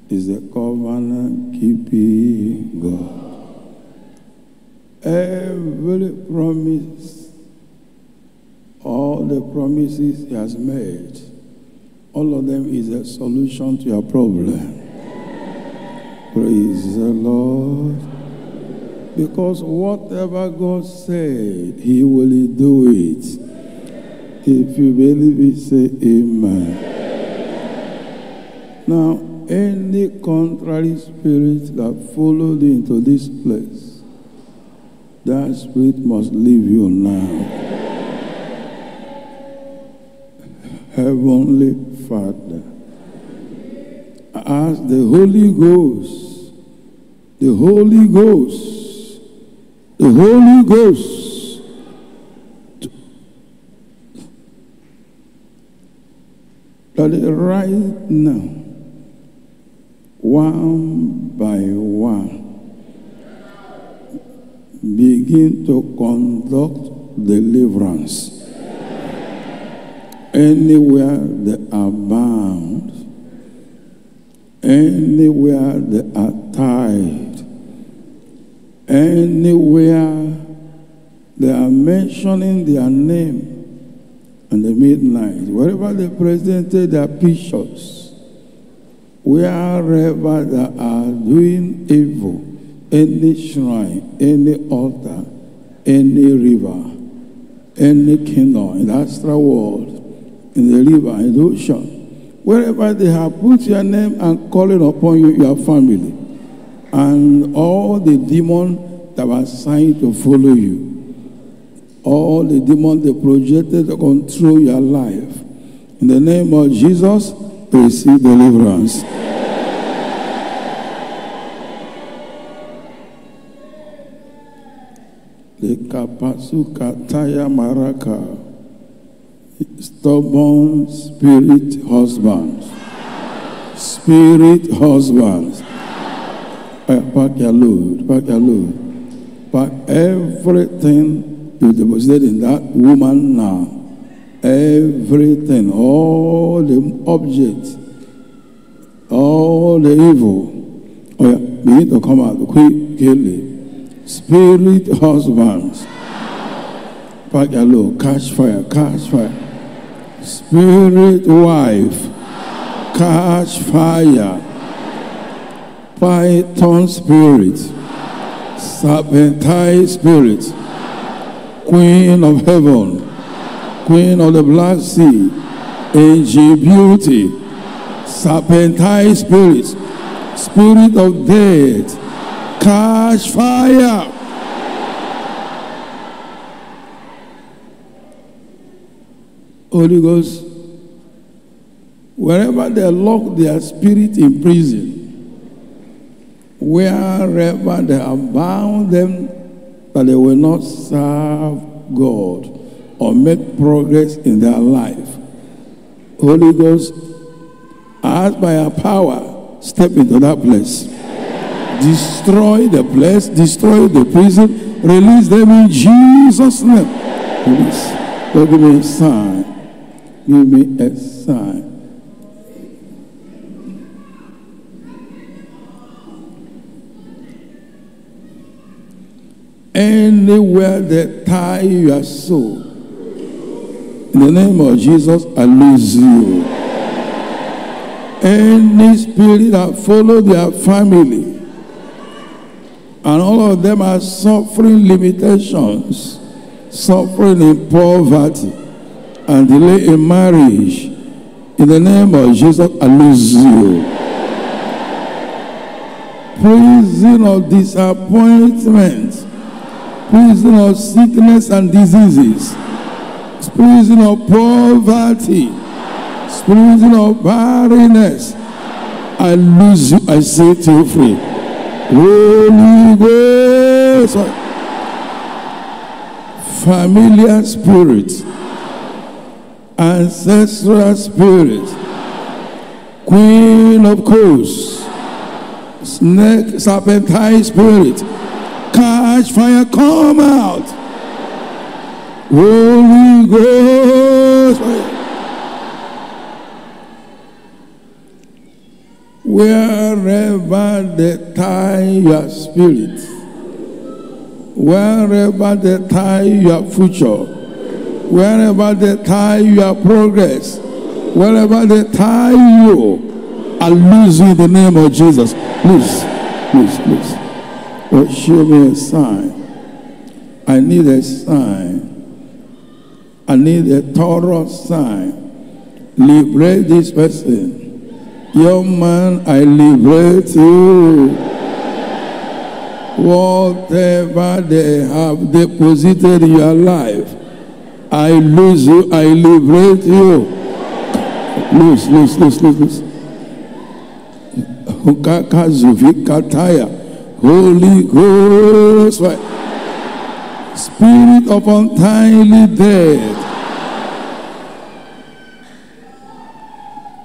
is the covenant keeping God. Every promise, all the promises He has made, all of them is a solution to your problem. Praise the Lord. Because whatever God said, He will do it. If you believe it, say Amen. Now, any contrary spirit that followed into this place, that spirit must leave you now. Heavenly Father, as the Holy Ghost the Holy Ghost, the Holy Ghost. That right now, one by one, begin to conduct deliverance. Anywhere they are bound, anywhere they are tied, Anywhere they are mentioning their name in the midnight, wherever they presented their pictures, wherever they are doing evil, any shrine, any altar, any river, any kingdom in the astral world, in the river, in the ocean, wherever they have put your name and calling upon you, your family and all the demons that were assigned to follow you. all the demons they projected to control your life. In the name of Jesus, receive deliverance. Maraka, stubborn spirit husbands, spirit husbands. Uh, pack your load, pack your load, pack everything you deposited in that woman now. Everything, all the objects, all the evil. Oh yeah, begin to come out quickly. Spirit husbands. Pack your load, catch fire, catch fire. Spirit wife, catch fire. Python spirit, serpentine spirit, queen of heaven, queen of the black sea, angel beauty, serpentine spirit, spirit of death, catch fire. Holy Ghost, wherever they lock their spirit in prison, wherever they have bound them, that they will not serve God or make progress in their life. Holy Ghost, as by your power, step into that place. Destroy the place, destroy the prison, release them in Jesus' name. Release. Lord, give me a sign. Give me a sign. Anywhere they tie your soul, in the name of Jesus, I lose you. Any spirit that follow their family, and all of them are suffering limitations, suffering in poverty, and delay in marriage. In the name of Jesus, I lose you. Prison of disappointment, prison of sickness and diseases, prison of poverty, prison of barrenness. I lose you, I set you free. Holy Ghost, familiar spirit, ancestral spirit, queen of coast, snake, serpentine spirit, catch fire, come out. Holy Ghost. Wherever they tie your spirit, wherever they tie your future, wherever they tie your progress, wherever they tie you, I lose you in the name of Jesus. Lose, please, please. Oh, show me a sign. I need a sign. I need a thorough sign. Liberate this person. Young man, I liberate you. Whatever they have deposited in your life, I lose you, I liberate you. Lose, lose, lose, lose, lose. Holy Ghost. Spirit of untimely death.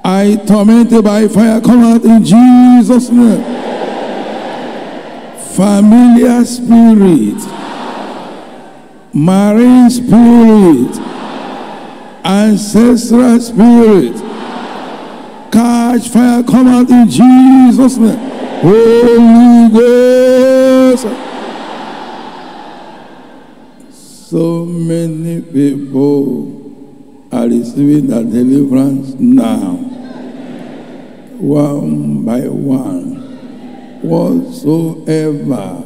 I tormented by fire come out in Jesus' name. Familiar spirit, marine spirit, ancestral spirit, catch fire come out in Jesus' name. Holy Ghost. So many people are receiving that deliverance now one by one. Whatsoever,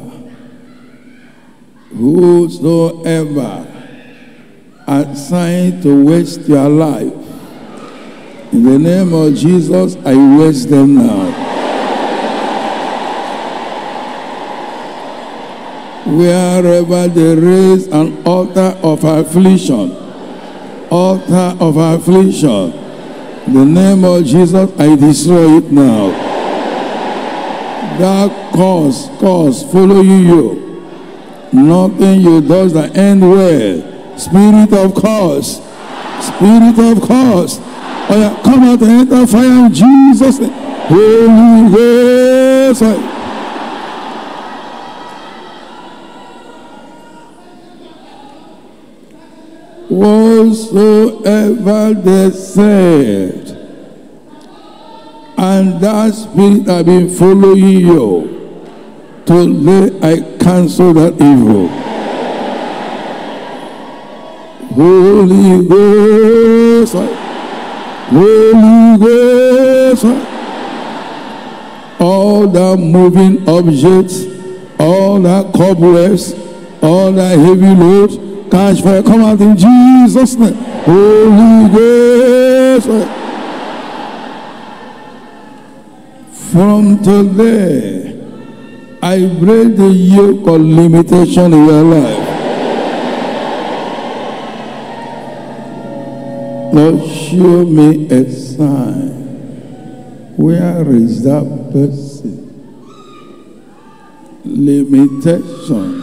whosoever assigned to waste your life, in the name of Jesus, I waste them now. Wherever there is an altar of affliction, altar of affliction, the name of Jesus, I destroy it now. That cause, cause following you. Nothing you does that end well. Spirit of cause, spirit of cause. Oh yeah, come out and enter fire in Jesus' name. Holy Ghost. whatsoever they said, and that spirit have been following you, today I cancel that evil. Holy Ghost, Holy Ghost, all the moving objects, all the cobwebs, all the heavy loads, catch fire, come out in Jesus' name. Holy Ghost. From today, I break the yoke of limitation in your life. Lord, show me a sign. Where is that person? Limitation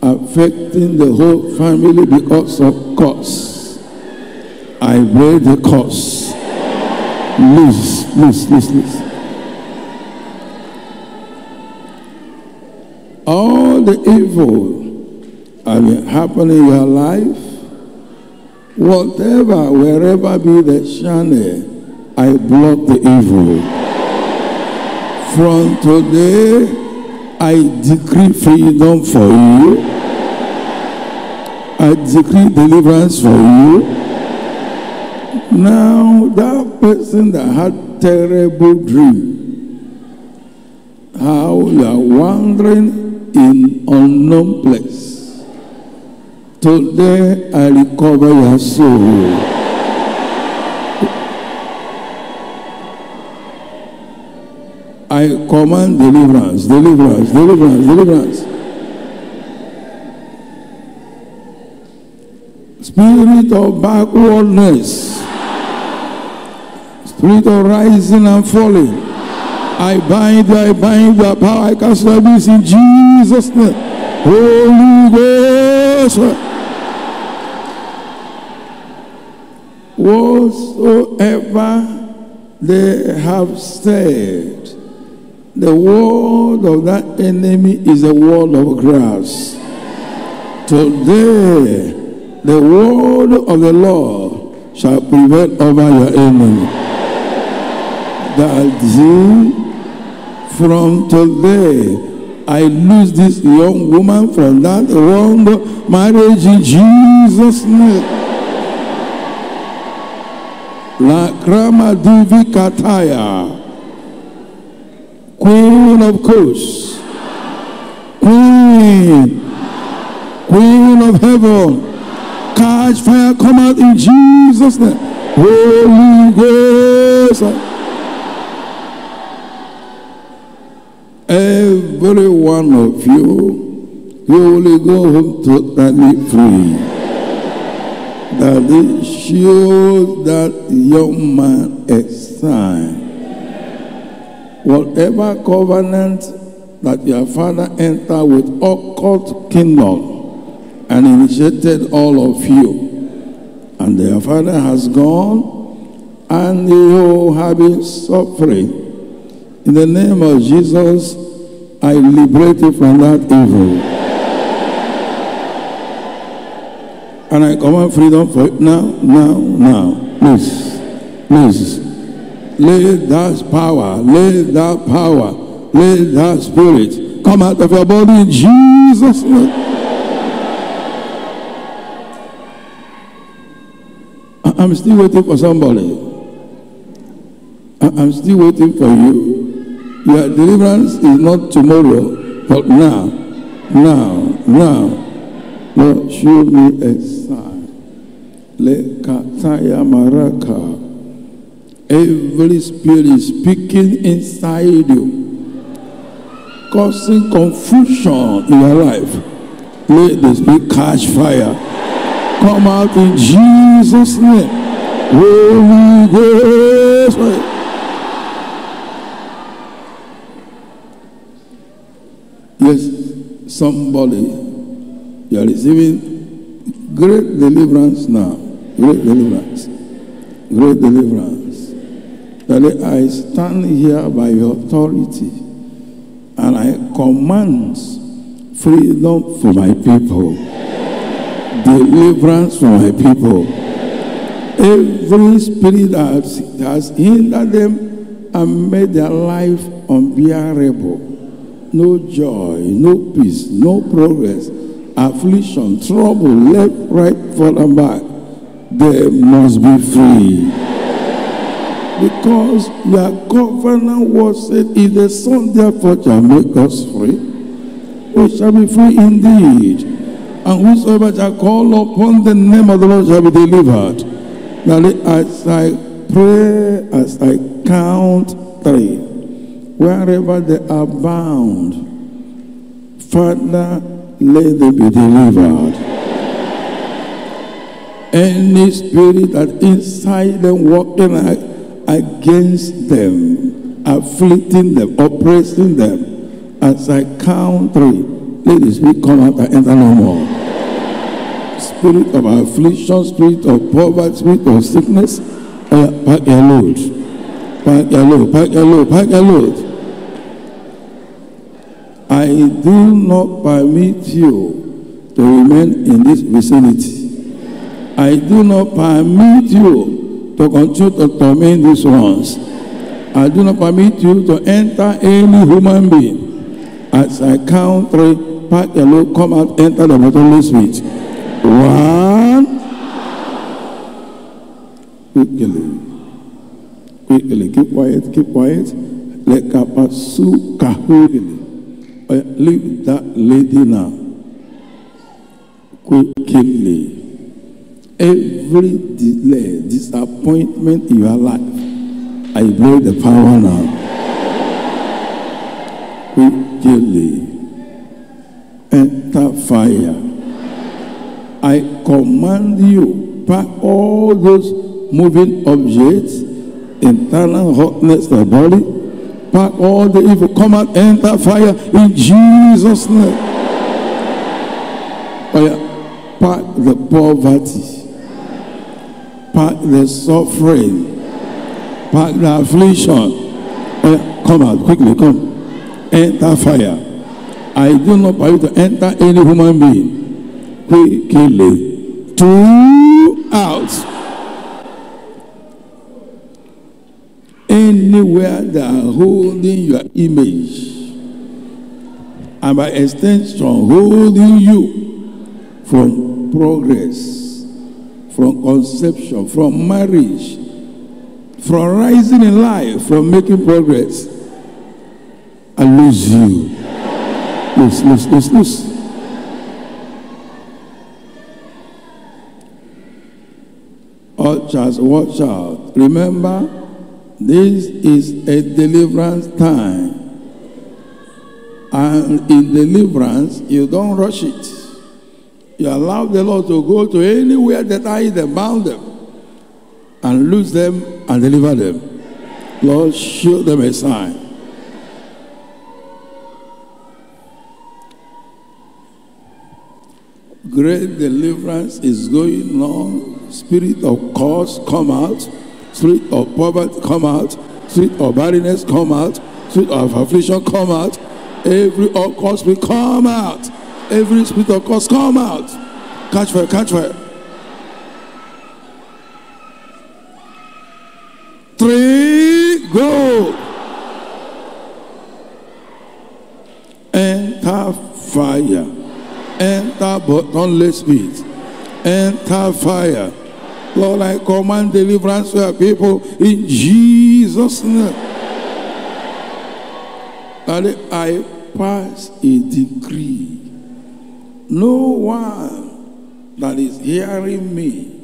affecting the whole family because of curse. I break the curse. Loose, loose, loose, loose. The evil been happening in your life, whatever, wherever be the channel, I block the evil. From today, I decree freedom for you. I decree deliverance for you. Now, that person that had terrible dream, how you are wandering in unknown place. Today, I recover your soul. I command deliverance, deliverance, deliverance, deliverance. Spirit of backwardness, spirit of rising and falling. I bind, I bind the power, I cast abuse in Jesus' name. Holy Ghost. Whatsoever they have said, the word of that enemy is a word of grass. Today, the word of the Lord shall prevail over your enemy. That you, from today, I lose this young woman from that wrong marriage in Jesus' name. La Krama Divi Kataya. Queen of courts, Queen, Queen of heaven, catch fire, come out in Jesus' name. Holy Ghost. Every one of you, you will go home totally free. That it shows that young man a sign whatever covenant that your father entered with occult kingdom and initiated all of you, and your father has gone, and you have been suffering. In the name of Jesus, I liberate you from that evil. And I command freedom for it now, now, now. Please, please. Lay that power, lay that power, lay that spirit. Come out of your body in Jesus' name. I'm still waiting for somebody. I'm still waiting for you. Your deliverance is not tomorrow, but now, now, now. Lord, show me a sign. Le kataya maraka. Every spirit speaking inside you, causing confusion in your life, let this be catch fire. Come out in Jesus' name. Holy Ghost. fire. Yes, somebody, you are receiving great deliverance now. Great deliverance. Great deliverance. That I stand here by your authority and I command freedom for my people, deliverance for my people. Every spirit that has hindered them and made their life unbearable no joy, no peace, no progress, affliction, trouble, left, right, forward, and back. They must be free. Because your covenant was said, if the Son therefore shall make us free, we shall be free indeed. And whosoever shall call upon the name of the Lord shall be delivered. Now, as I pray, as I count three, wherever they are bound, Father, let them be delivered. Any spirit that inside them working against them, afflicting them, oppressing them, as I count three, let the spirit come out and enter no more. Spirit of affliction, spirit of poverty, spirit of sickness, uh, pack your load. Pack your load, pack your load, pack your load. I do not permit you to remain in this vicinity. I do not permit you to continue to torment these ones. I do not permit you to enter any human being. As I count three, pack your load, come out, enter the bottomless pit. One. Quickly. Quickly. Keep quiet, keep quiet. Let kapasu kahuli. Uh, leave that lady now. Quickly. Every delay, disappointment in your life, I blow the power now. Quickly. Enter fire. I command you, pack all those moving objects, internal hotness of the body, pack all the evil, come out, enter fire in Jesus' name. Oh yeah, pack the poverty, pack the suffering, pack the affliction. Oh yeah, come out quickly, come, enter fire. I do not permit to enter any human being. Quickly, two out. Anywhere they are holding your image and by extension holding you from progress, from conception, from marriage, from rising in life, from making progress, I lose you. Lose, lose, lose, lose. Ushers, watch out. Remember, this is a deliverance time. And in deliverance, you don't rush it. You allow the Lord to go to anywhere that I them, bound them, and lose them and deliver them. Lord, show them a sign. Great deliverance is going on. Spirit of curse, come out. Spirit of poverty, come out. Spirit of barrenness, come out. Spirit of affliction, come out. Every occurrence will come out. Every spirit of curse, come out. Catch fire, catch fire. Three, go. Enter fire. Enter bottomless pit. Enter fire. Lord, I command deliverance to your people in Jesus' name. Daddy, I pass a decree. No one that is hearing me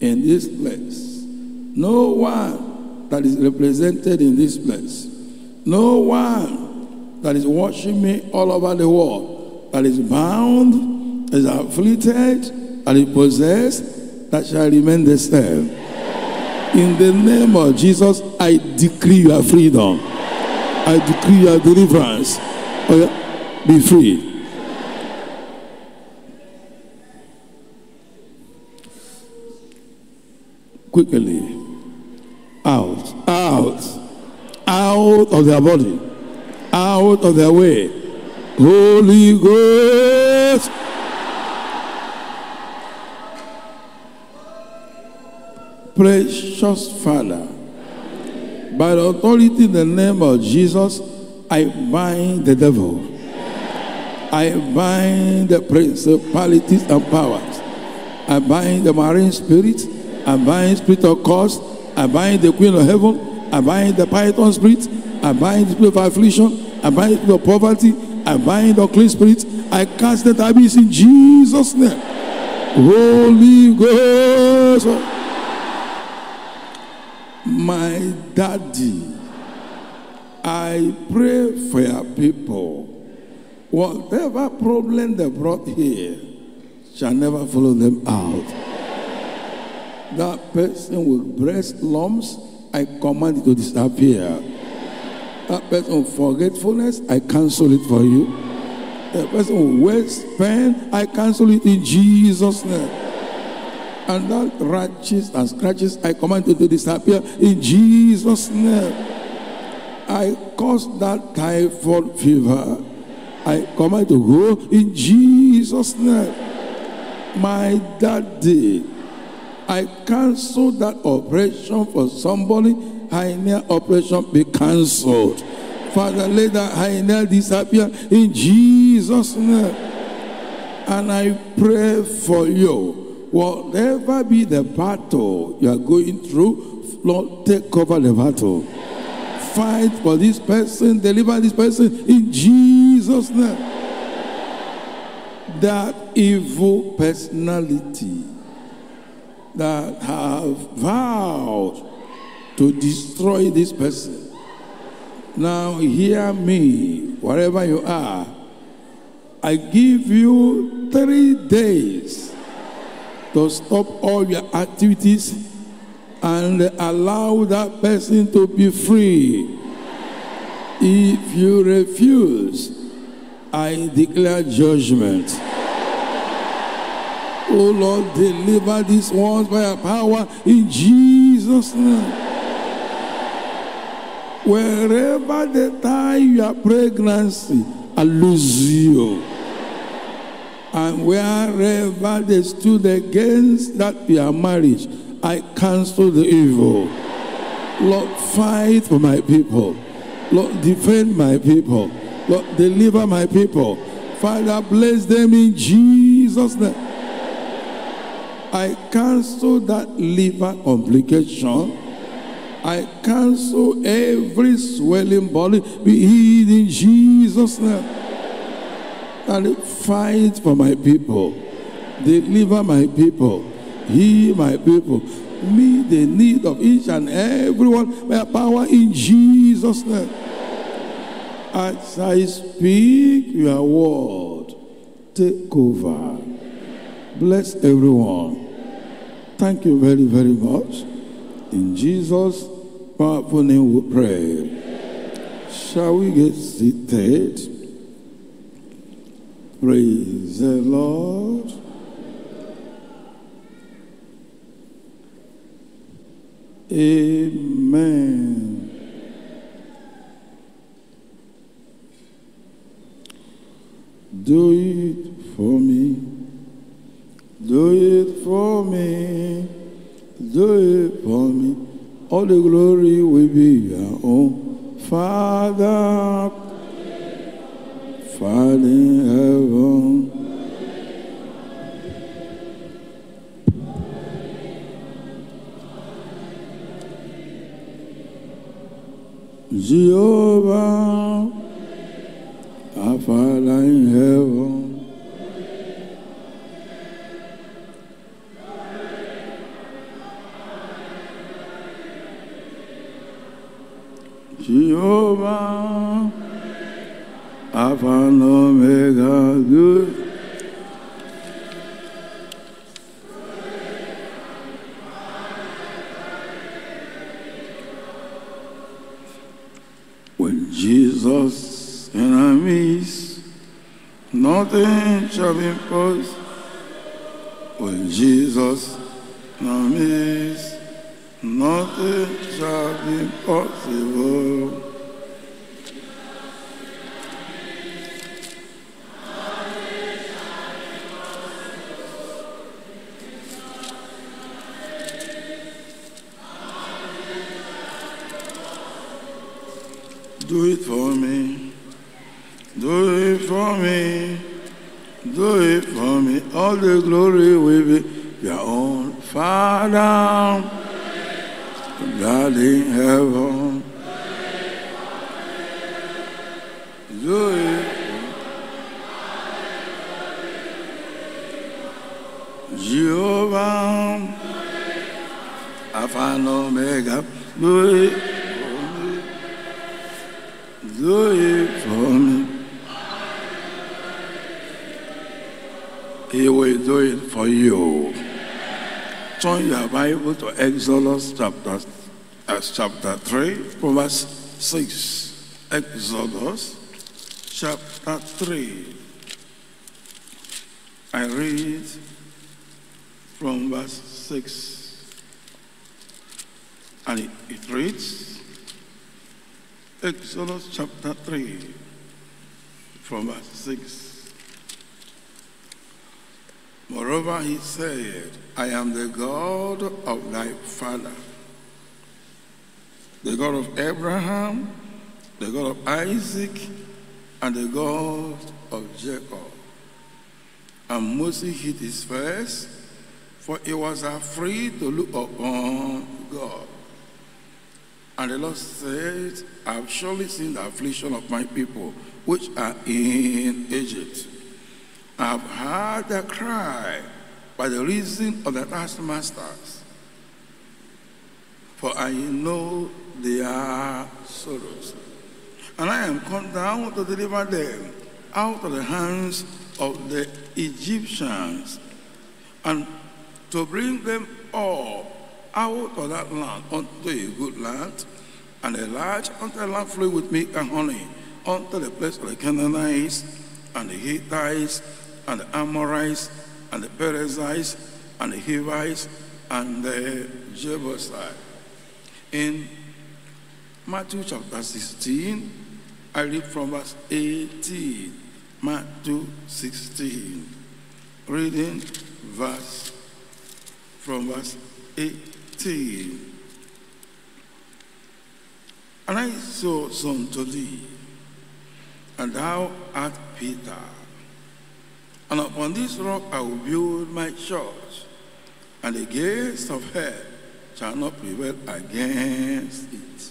in this place, no one that is represented in this place, no one that is watching me all over the world, that is bound, is afflicted, and is possessed, that shall remain the same. In the name of Jesus, I decree your freedom. I decree your deliverance. Oh. Be free. Quickly. Out, out, out of their body, out of their way. Holy Ghost. Precious Father, by the authority in the name of Jesus, I bind the devil. I bind the principalities and powers. I bind the marine spirit. I bind spirit of curse. I bind the queen of heaven. I bind the python spirit. I bind the spirit of affliction. I bind the spirit of poverty. I bind the clean spirit. I cast the abyss in Jesus' name. Holy Ghost. My daddy, I pray for your people. Whatever problem they brought here shall never follow them out. That person with breast lumps, I command it to disappear. That person with forgetfulness, I cancel it for you. The person with waist pain, I cancel it in Jesus' name. And that ratches and scratches, I command you to disappear in Jesus' name. I cause that typhoid fever. I command to go in Jesus' name. My daddy, I cancel that operation for somebody. Hernia operation be cancelled. Father, let that hernia disappear in Jesus' name. And I pray for you. Whatever be the battle you are going through, Lord, take over the battle. Fight for this person, deliver this person in Jesus' name. That evil personality that have vowed to destroy this person. Now hear me, wherever you are. I give you three days to stop all your activities and allow that person to be free. If you refuse, I declare judgment. Oh Lord, deliver these ones by your power in Jesus' name. Wherever they tie your pregnancy, I lose you. And wherever they stood against that your marriage, I cancel the evil. Lord, fight for my people. Lord, defend my people. Lord, deliver my people. Father, bless them in Jesus' name. I cancel that liver complication. I cancel every swelling body. Be healed in Jesus' name. And fight for my people. Deliver my people. Heal my people. Meet the need of each and everyone by power in Jesus' name. As I speak your word, take over. Bless everyone. Thank you very, very much. In Jesus' powerful name we pray. Shall we get seated? Praise the Lord. Amen. Do it for me. Do it for me. Do it for me. All the glory will be your own. Father, Father in heaven. Jehovah, our Father in heaven. Jehovah, Alpha and Omega, good. With Jesus in our midst, nothing shall be impossible. With Jesus in our midst, nothing shall be impossible. Do it for me. Do it for me. Do it for me. All the glory will be your own Father. God in heaven. Do it. Jehovah. Alpha and Omega. Do it. Do it for me. He will do it for you. Turn your Bible to Exodus chapter, uh, chapter 3, verse 6. Exodus chapter 3. I read from verse 6. And it, it reads, Exodus chapter 3, from verse 6. Moreover, he said, I am the God of thy father, the God of Abraham, the God of Isaac, and the God of Jacob. And Moses hid his face, for he was afraid to look upon God. And the Lord said, I have surely seen the affliction of my people, which are in Egypt. I have heard their cry by the reason of their taskmasters. For I know their sorrows. And I am come down to deliver them out of the hands of the Egyptians and to bring them all out of that land unto a good land and a large unto a land flowing with milk and honey unto the place of the Canaanites and the Hittites and the Amorites and the Perizzites and the Hivites and the Jebusites. In Matthew chapter 16, I read from verse 18. Matthew 16. Reading verse from verse 18. And I saw unto thee, and thou art Peter. And upon this rock I will build my church, and the gates of hell shall not prevail against it.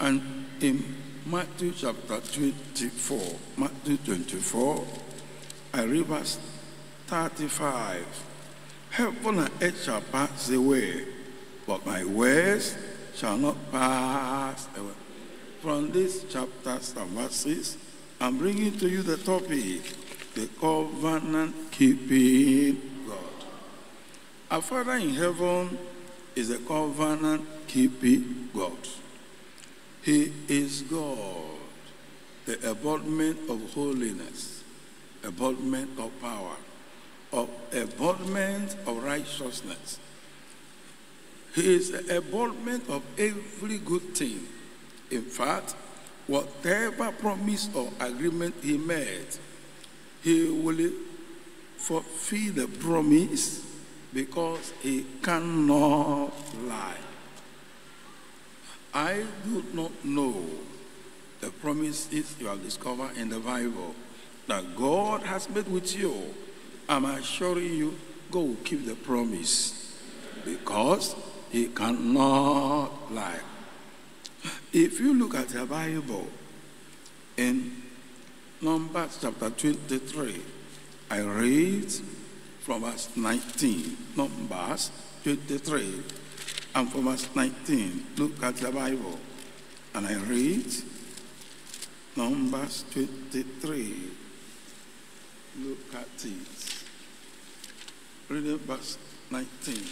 And in Matthew chapter 24, Matthew 24, I read verse 35. Heaven and earth shall pass away, but my words shall not pass away. From these chapters and verses, I'm bringing to you the topic, the covenant keeping God. Our Father in heaven is a covenant keeping God. He is God, the embodiment of holiness, embodiment of power, of embodiment of righteousness. He is the of every good thing. In fact, whatever promise or agreement he made, he will fulfill the promise because he cannot lie. I do not know the promises you have discovered in the Bible that God has made with you. I'm assuring you, God will keep the promise because he cannot lie. If you look at the Bible in Numbers chapter 23, I read from verse 19. Numbers 23 and from verse 19. Look at the Bible. And I read, Numbers 23. Look at it. Reading verse 19.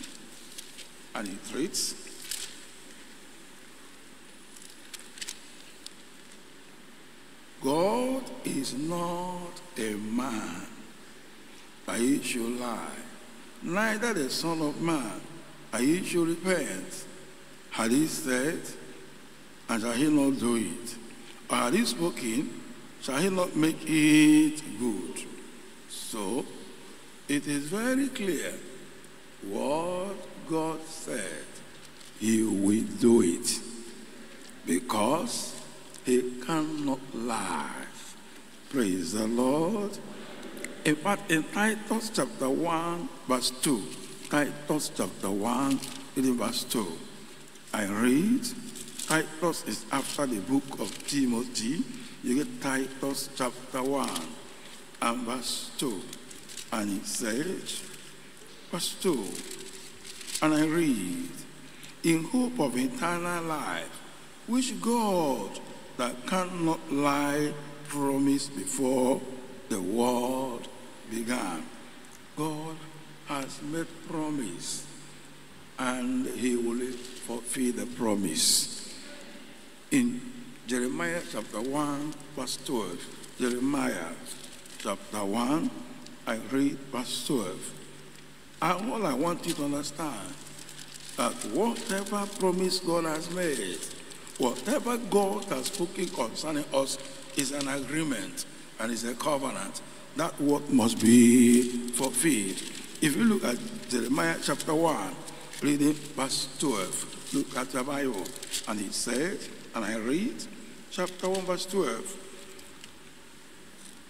And it reads, God is not a man that he should lie, neither the Son of Man that he should repent. Had he said, and shall he not do it? Or had he spoken, shall he not make it good? So, it is very clear what God said, he will do it. Because he cannot lie. Praise the Lord. In fact, in Titus chapter 1, verse 2, Titus chapter 1, reading verse 2, I read, Titus is after the book of Timothy. You get Titus chapter 1 and verse 2. And it says, verse 2, and I read, in hope of eternal life, which God that cannot lie promised before the world began. God has made promise and he will fulfill the promise. In Jeremiah chapter 1, verse 12, Jeremiah chapter 1, I read verse 12. And all I want you to understand that whatever promise God has made, whatever God has spoken concerning us is an agreement and is a covenant. That work must be fulfilled. If you look at Jeremiah chapter 1, reading verse 12, look at the Bible. And it said, and I read, chapter 1, verse 12.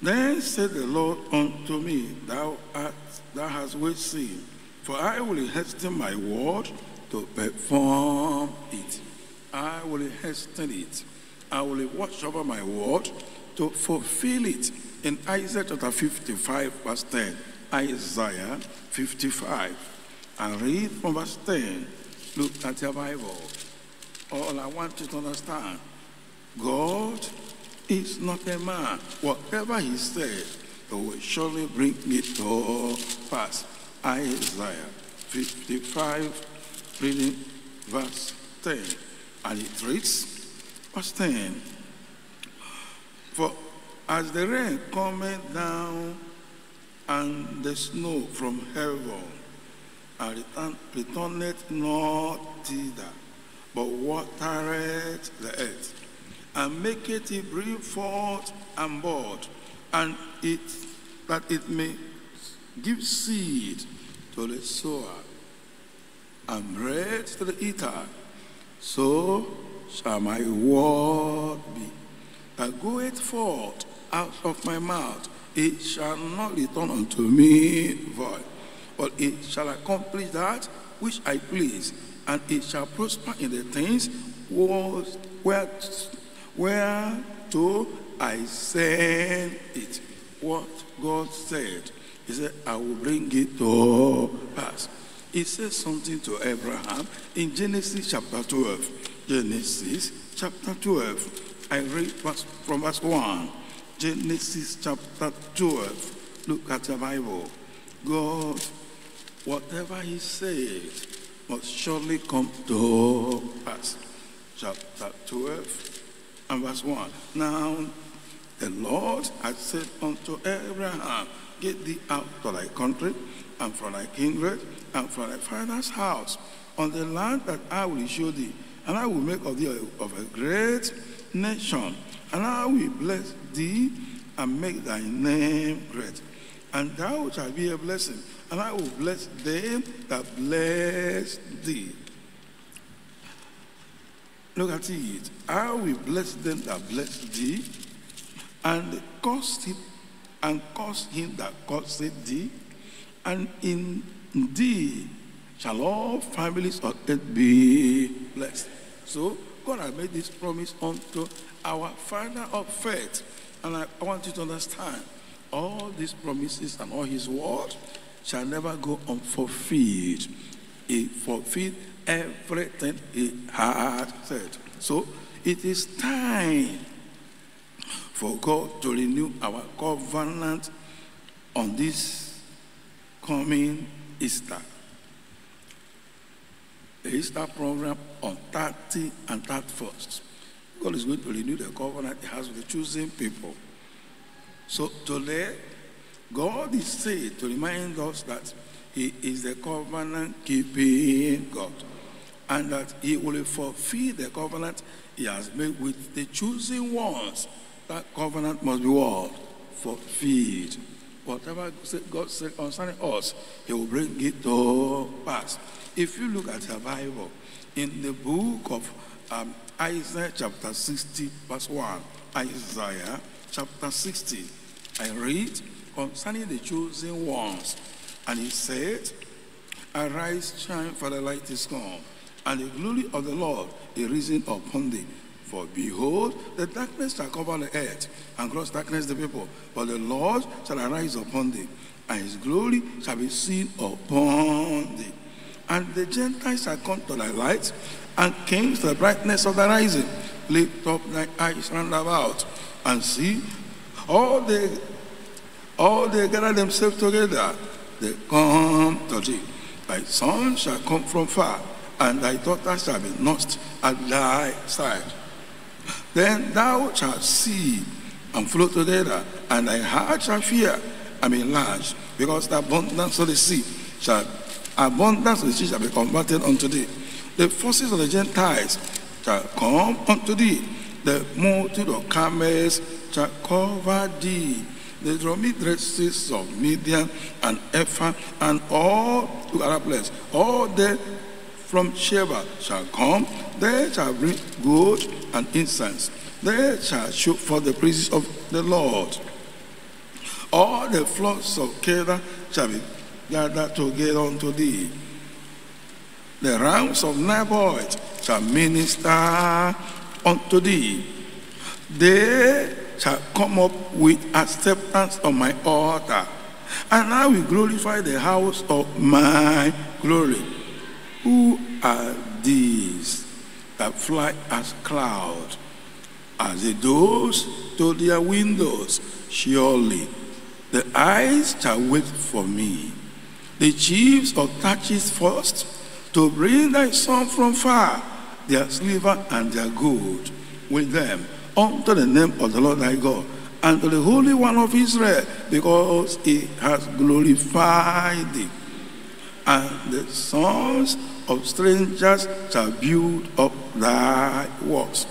Then said the Lord unto me, Thou art thou hast well seen, for I will hasten my word to perform it. I will hasten it. I will watch over my word to fulfill it. In Isaiah chapter 55, verse 10. Isaiah 55. And read from verse 10. Look at your Bible. All I want you to understand God is not a man. Whatever he said, he will surely bring it to pass. Isaiah 55, reading verse 10. And it reads, verse 10 For as the rain cometh down and the snow from heaven, and return, returneth not thither, but watereth the earth, and maketh it bring forth and bud, and it that it may give seed to the sower, and bread to the eater, so shall my word be that goeth forth out of my mouth. It shall not return unto me void, but it shall accomplish that which I please, and it shall prosper in the things where where to I send it. What God said, He said, I will bring it to pass. He said something to Abraham in Genesis chapter 12. Genesis chapter 12. I read from verse 1. Genesis chapter 12. Look at the Bible. God, whatever He said, must surely come to pass. Chapter 12 and verse 1. Now, the Lord had said unto Abraham, Get thee out of thy country and from thy kindred and from thy father's house on the land that I will show thee, and I will make of thee of a great nation, and I will bless thee and make thy name great. And thou shalt be a blessing, and I will bless them that bless thee. Look at it. I will bless them that bless thee, and curse him, and curse him that curseth thee, and in thee shall all families of earth be blessed. So God has made this promise unto our father of faith. And I want you to understand all these promises and all his word shall never go unfulfilled. He fulfilled everything he had said. So it is time for God to renew our covenant on this coming Easter. The Easter program on 30 and 31st. God is going to renew the covenant He has with the choosing people. So today, God is saying to remind us that He is the covenant keeping God and that He will fulfill the covenant He has made with the choosing ones. That covenant must be what? Fulfilled. Whatever God said concerning us, He will bring it to pass. If you look at the Bible, in the book of um, Isaiah chapter 60, verse 1, Isaiah chapter 60, I read concerning the chosen ones. And he said, Arise, shine, for the light is come, and the glory of the Lord is risen upon thee. For behold, the darkness shall cover the earth, and gross darkness the people. But the Lord shall arise upon thee, and his glory shall be seen upon thee. And the Gentiles shall come to thy light, and kings to the brightness of the rising. Lift up thy eyes round about, and see all the all they gather themselves together, they come to thee. Thy son shall come from far, and thy daughter shall be nursed at thy side. Then thou shalt see and flow together, and thy heart shall fear and be enlarged, because the abundance of the sea shall abundance of the sea shall be converted unto thee. The forces of the Gentiles shall come unto thee. The multitude of camels shall cover thee. The dromedaries of Midian and Ephah and all to other places. All they from Sheba shall come. They shall bring gold and incense. They shall show for the praises of the Lord. All the flocks of Kedar shall be gathered together unto thee. The rams of Nebaioth shall minister unto thee. They shall come up with acceptance on my altar, and I will glorify the house of my glory. Who are these that fly as clouds, as the doors to their windows? Surely the eyes shall wait for me. The chiefs of Tarshish first to bring thy son from far, their silver and their gold with them unto the name of the Lord thy God and to the Holy One of Israel, because he has glorified thee. And the sons of strangers shall build up thy works,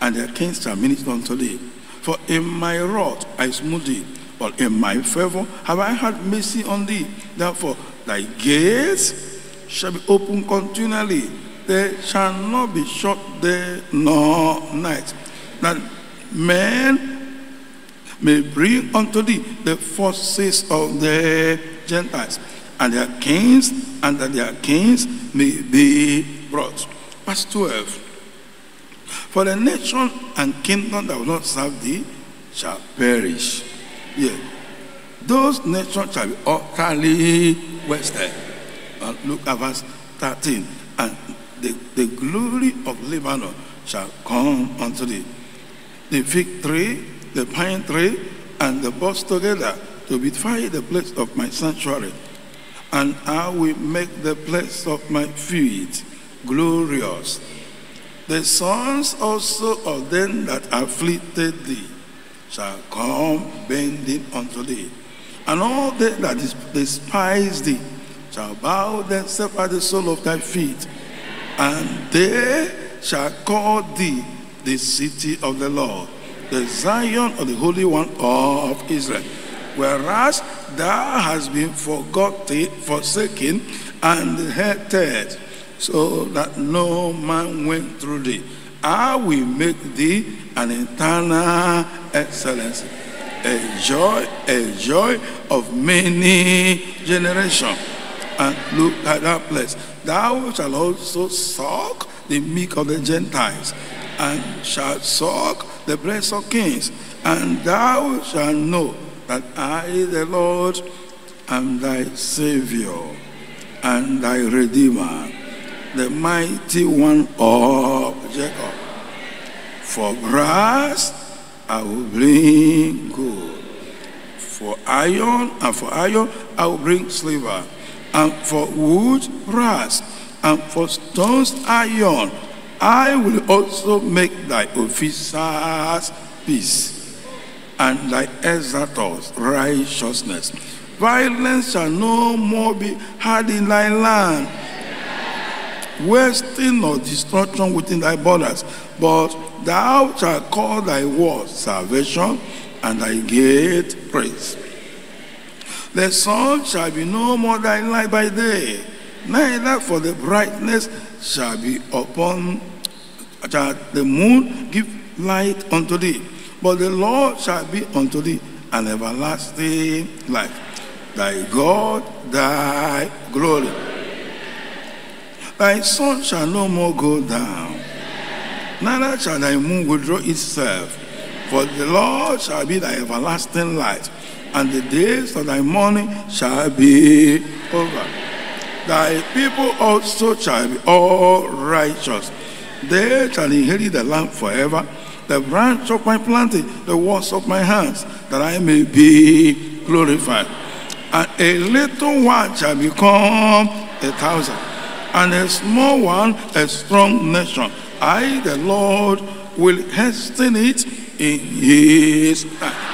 and their kings shall minister unto thee. For in my wrath I smote thee, but in my favor have I had mercy on thee. Therefore thy gates shall be open continually. They shall not be shut day nor night. That men may bring unto thee the forces of the Gentiles, and their kings, and that their kings may be brought. Verse 12. For the nation and kingdom that will not serve thee shall perish. Yeah. Those nations shall be utterly wasted. And look at verse 13. And the, the glory of Lebanon shall come unto thee. The fig tree, the pine tree, and the boss together to beautify the place of my sanctuary. And I will make the place of my feet glorious. The sons also of them that afflicted thee shall come bending unto thee. And all they that despise thee shall bow themselves at the sole of thy feet. And they shall call thee the city of the Lord, the Zion of the Holy One of Israel. Whereas thou hast been forgotten, forsaken, and hated, so that no man went through thee. I will make thee an eternal excellency, a joy, a joy of many generations. And look at that place. Thou shalt also suck the milk of the Gentiles, and shalt suck the breast of kings, and thou shalt know that I, the Lord, am thy Savior and thy Redeemer, the mighty one of Jacob. For grass I will bring gold. For iron, and for iron, I will bring silver. And for wood, brass. And for stones, iron. I will also make thy officers peace, and thy exalters righteousness. Violence shall no more be had in thy land, wasting or destruction within thy borders. But thou shalt call thy word salvation, and thy gate praise. The sun shall be no more thy light by day, neither for the brightness shall be upon shall the moon give light unto thee. But the Lord shall be unto thee an everlasting light. Thy God, thy glory. Thy sun shall no more go down, neither shall thy moon withdraw itself. For the Lord shall be thy everlasting light, and the days of thy mourning shall be over. Thy people also shall be all righteous. They shall inherit the land forever. The branch of my planting, the works of my hands, that I may be glorified. And a little one shall become a thousand, and a small one a strong nation. I, the Lord, will hasten it in his time.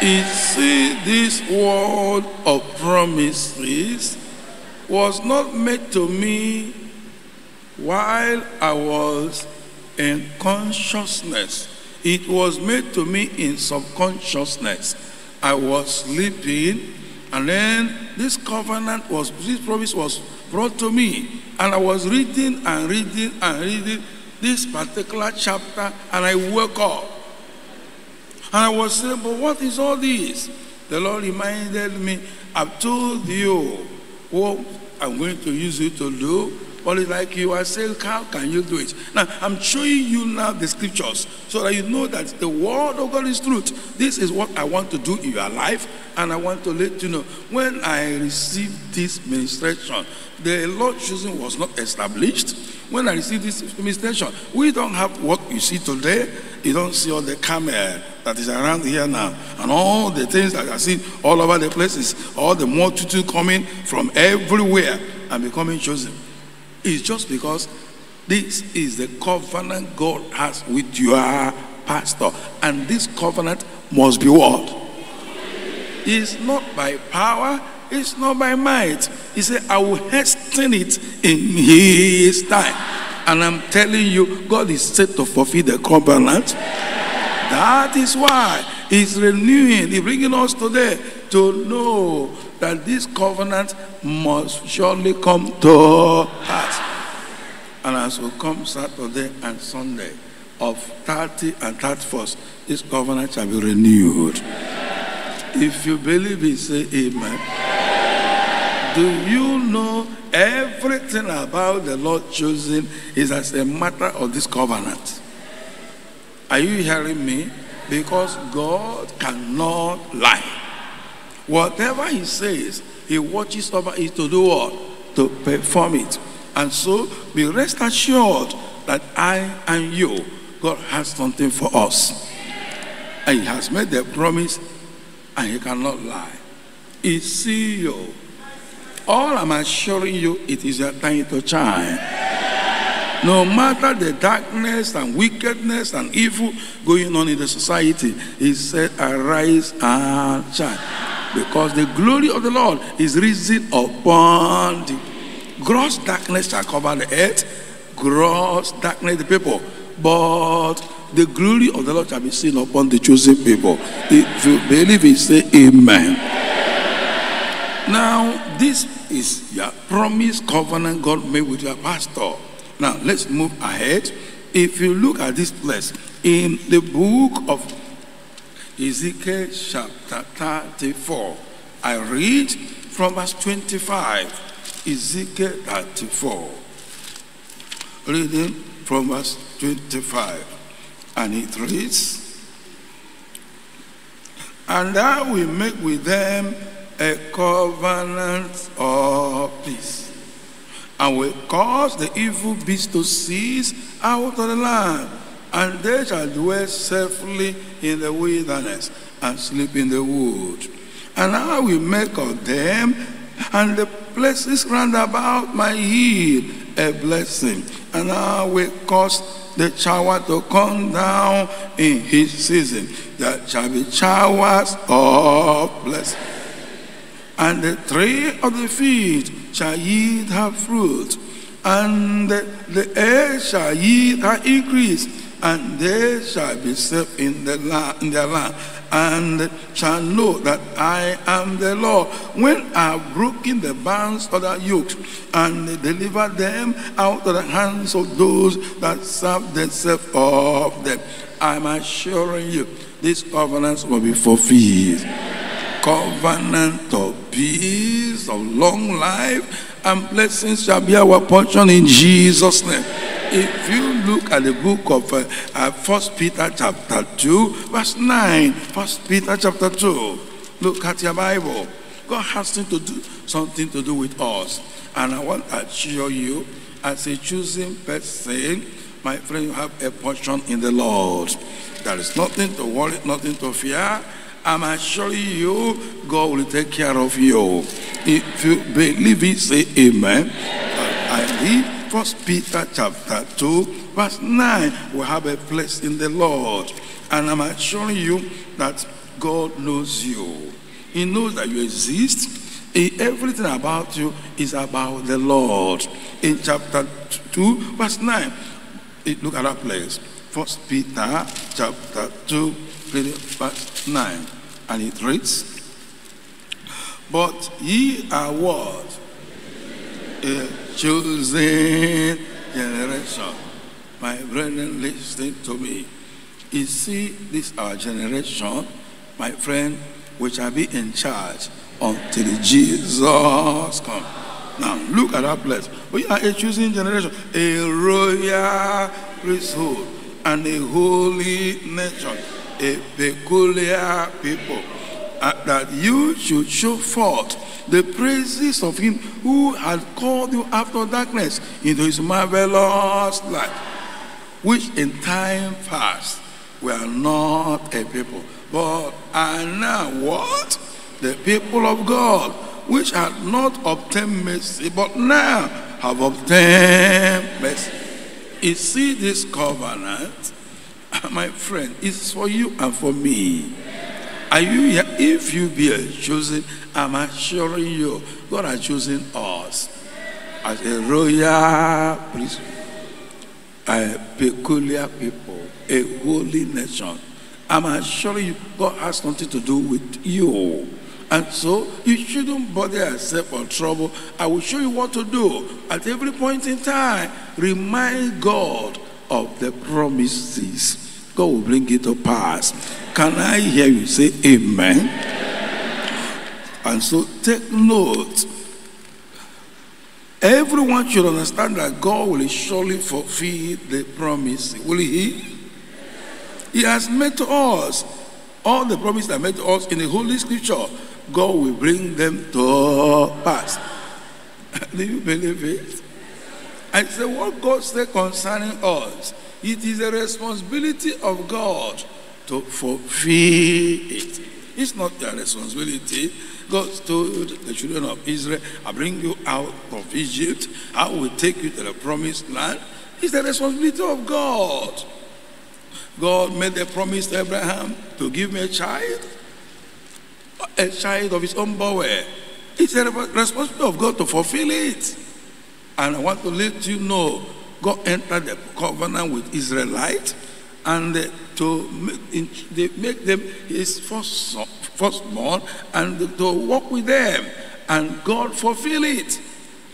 You see, this word of promises was not made to me while I was in consciousness. It was made to me in subconsciousness. I was sleeping, and then this covenant was, this promise was brought to me. And I was reading and reading and reading this particular chapter, and I woke up. And I was saying, but what is all this? The Lord reminded me, I've told you what I'm going to use you to do. But it's like you are saying, how can you do it? Now, I'm showing you now the scriptures so that you know that the word of God is truth. This is what I want to do in your life. And I want to let you know, when I received this ministration, the Lord Chosen was not established. When I received this ministration, we don't have what you see today. You don't see all the camel that is around here now, and all the things that I see all over the places, all the multitude coming from everywhere and becoming chosen. It's just because this is the covenant God has with your pastor, and this covenant must be what? It's not by power, it's not by might. He said, I will hasten it in his time. And I'm telling you, God is set to fulfill the covenant. That is why He's renewing, He's bringing us today to know that this covenant must surely come to pass. And as we come Saturday and Sunday of 30 and 31st, this covenant shall be renewed. If you believe it, say amen. Do you know everything about the Lord Chosen is as a matter of this covenant? Are you hearing me? Because God cannot lie. Whatever He says, He watches over it to do what? To perform it. And so be rest assured that I and you, God has something for us. And He has made the promise and He cannot lie. He see you. All I'm assuring you, it is your time to shine. No matter the darkness and wickedness and evil going on in the society, he said, Arise and shine. Because the glory of the Lord is risen upon the gross darkness shall cover the earth, gross darkness the people. But the glory of the Lord shall be seen upon the chosen people. If you believe it, say amen. Now, this is your promise covenant God made with your pastor. Now, let's move ahead. If you look at this place in the book of Ezekiel, chapter 34, I read from verse 25. Ezekiel 34. Reading from verse 25. And it reads, And I will make with them a covenant of peace. and will cause the evil beast to cease out of the land, and they shall dwell safely in the wilderness and sleep in the wood. And I will make of them and the places round about my hill a blessing, and I will cause the shower to come down in his season. There shall be showers of blessing. And the tree of the field shall yield her fruit, and the, the earth shall yield her increase, and they shall be safe in, the land, in their land, and shall know that I am the Lord. When I have broken the bands of the yokes, and deliver them out of the hands of those that serve themselves of them, I'm assuring you, this covenant will be fulfilled covenant of peace, of long life, and blessings shall be our portion in Jesus' name. If you look at the book of uh, uh, 1 Peter chapter 2, verse 9, 1 Peter chapter 2, look at your Bible. God has to do, something to do with us. And I want to assure you, as a choosing person, my friend, you have a portion in the Lord. There is nothing to worry, nothing to fear. I'm assuring you, God will take care of you. If you believe it, say amen. I read First Peter chapter 2, verse 9. We have a place in the Lord. And I'm assuring you that God knows you. He knows that you exist. Everything about you is about the Lord. In chapter 2, verse 9. Eh, Look at that place. First Peter chapter 2, verse 9. And it reads, But ye are what? A chosen generation. My brethren, listen to me. You see, this our generation, my friend, we shall be in charge until Jesus come. Now, look at that place. We are a choosing generation, a royal priesthood, and a holy nation, a peculiar people, uh, that you should show forth the praises of him who had called you out of darkness into his marvelous light, which in time past were not a people, but are now what? The people of God, which had not obtained mercy, but now have obtained mercy. You see this covenant, my friend, it's for you and for me. Are you here? If you be a chosen, I'm assuring you, God has chosen us as a royal priesthood, a peculiar people, a holy nation. I'm assuring you, God has nothing to do with you. And so you shouldn't bother yourself or trouble. I will show you what to do. At every point in time, remind God of the promises. God will bring it to pass. Can I hear you say amen? And so take note. Everyone should understand that God will surely fulfill the promise. Will He? He has made to us all the promises that made to us in the Holy Scripture. God will bring them to pass. (laughs) Do you believe it? I say what God said concerning us. It is a responsibility of God to fulfill it. It's not their responsibility. God told the children of Israel, I bring you out of Egypt. I will take you to the promised land. It's the responsibility of God. God made a promise to Abraham to give me a child, a child of his own boy. It's a responsibility of God to fulfill it. And I want to let you know, God entered the covenant with Israelites and to make, make them his first firstborn and to walk with them. And God fulfill it.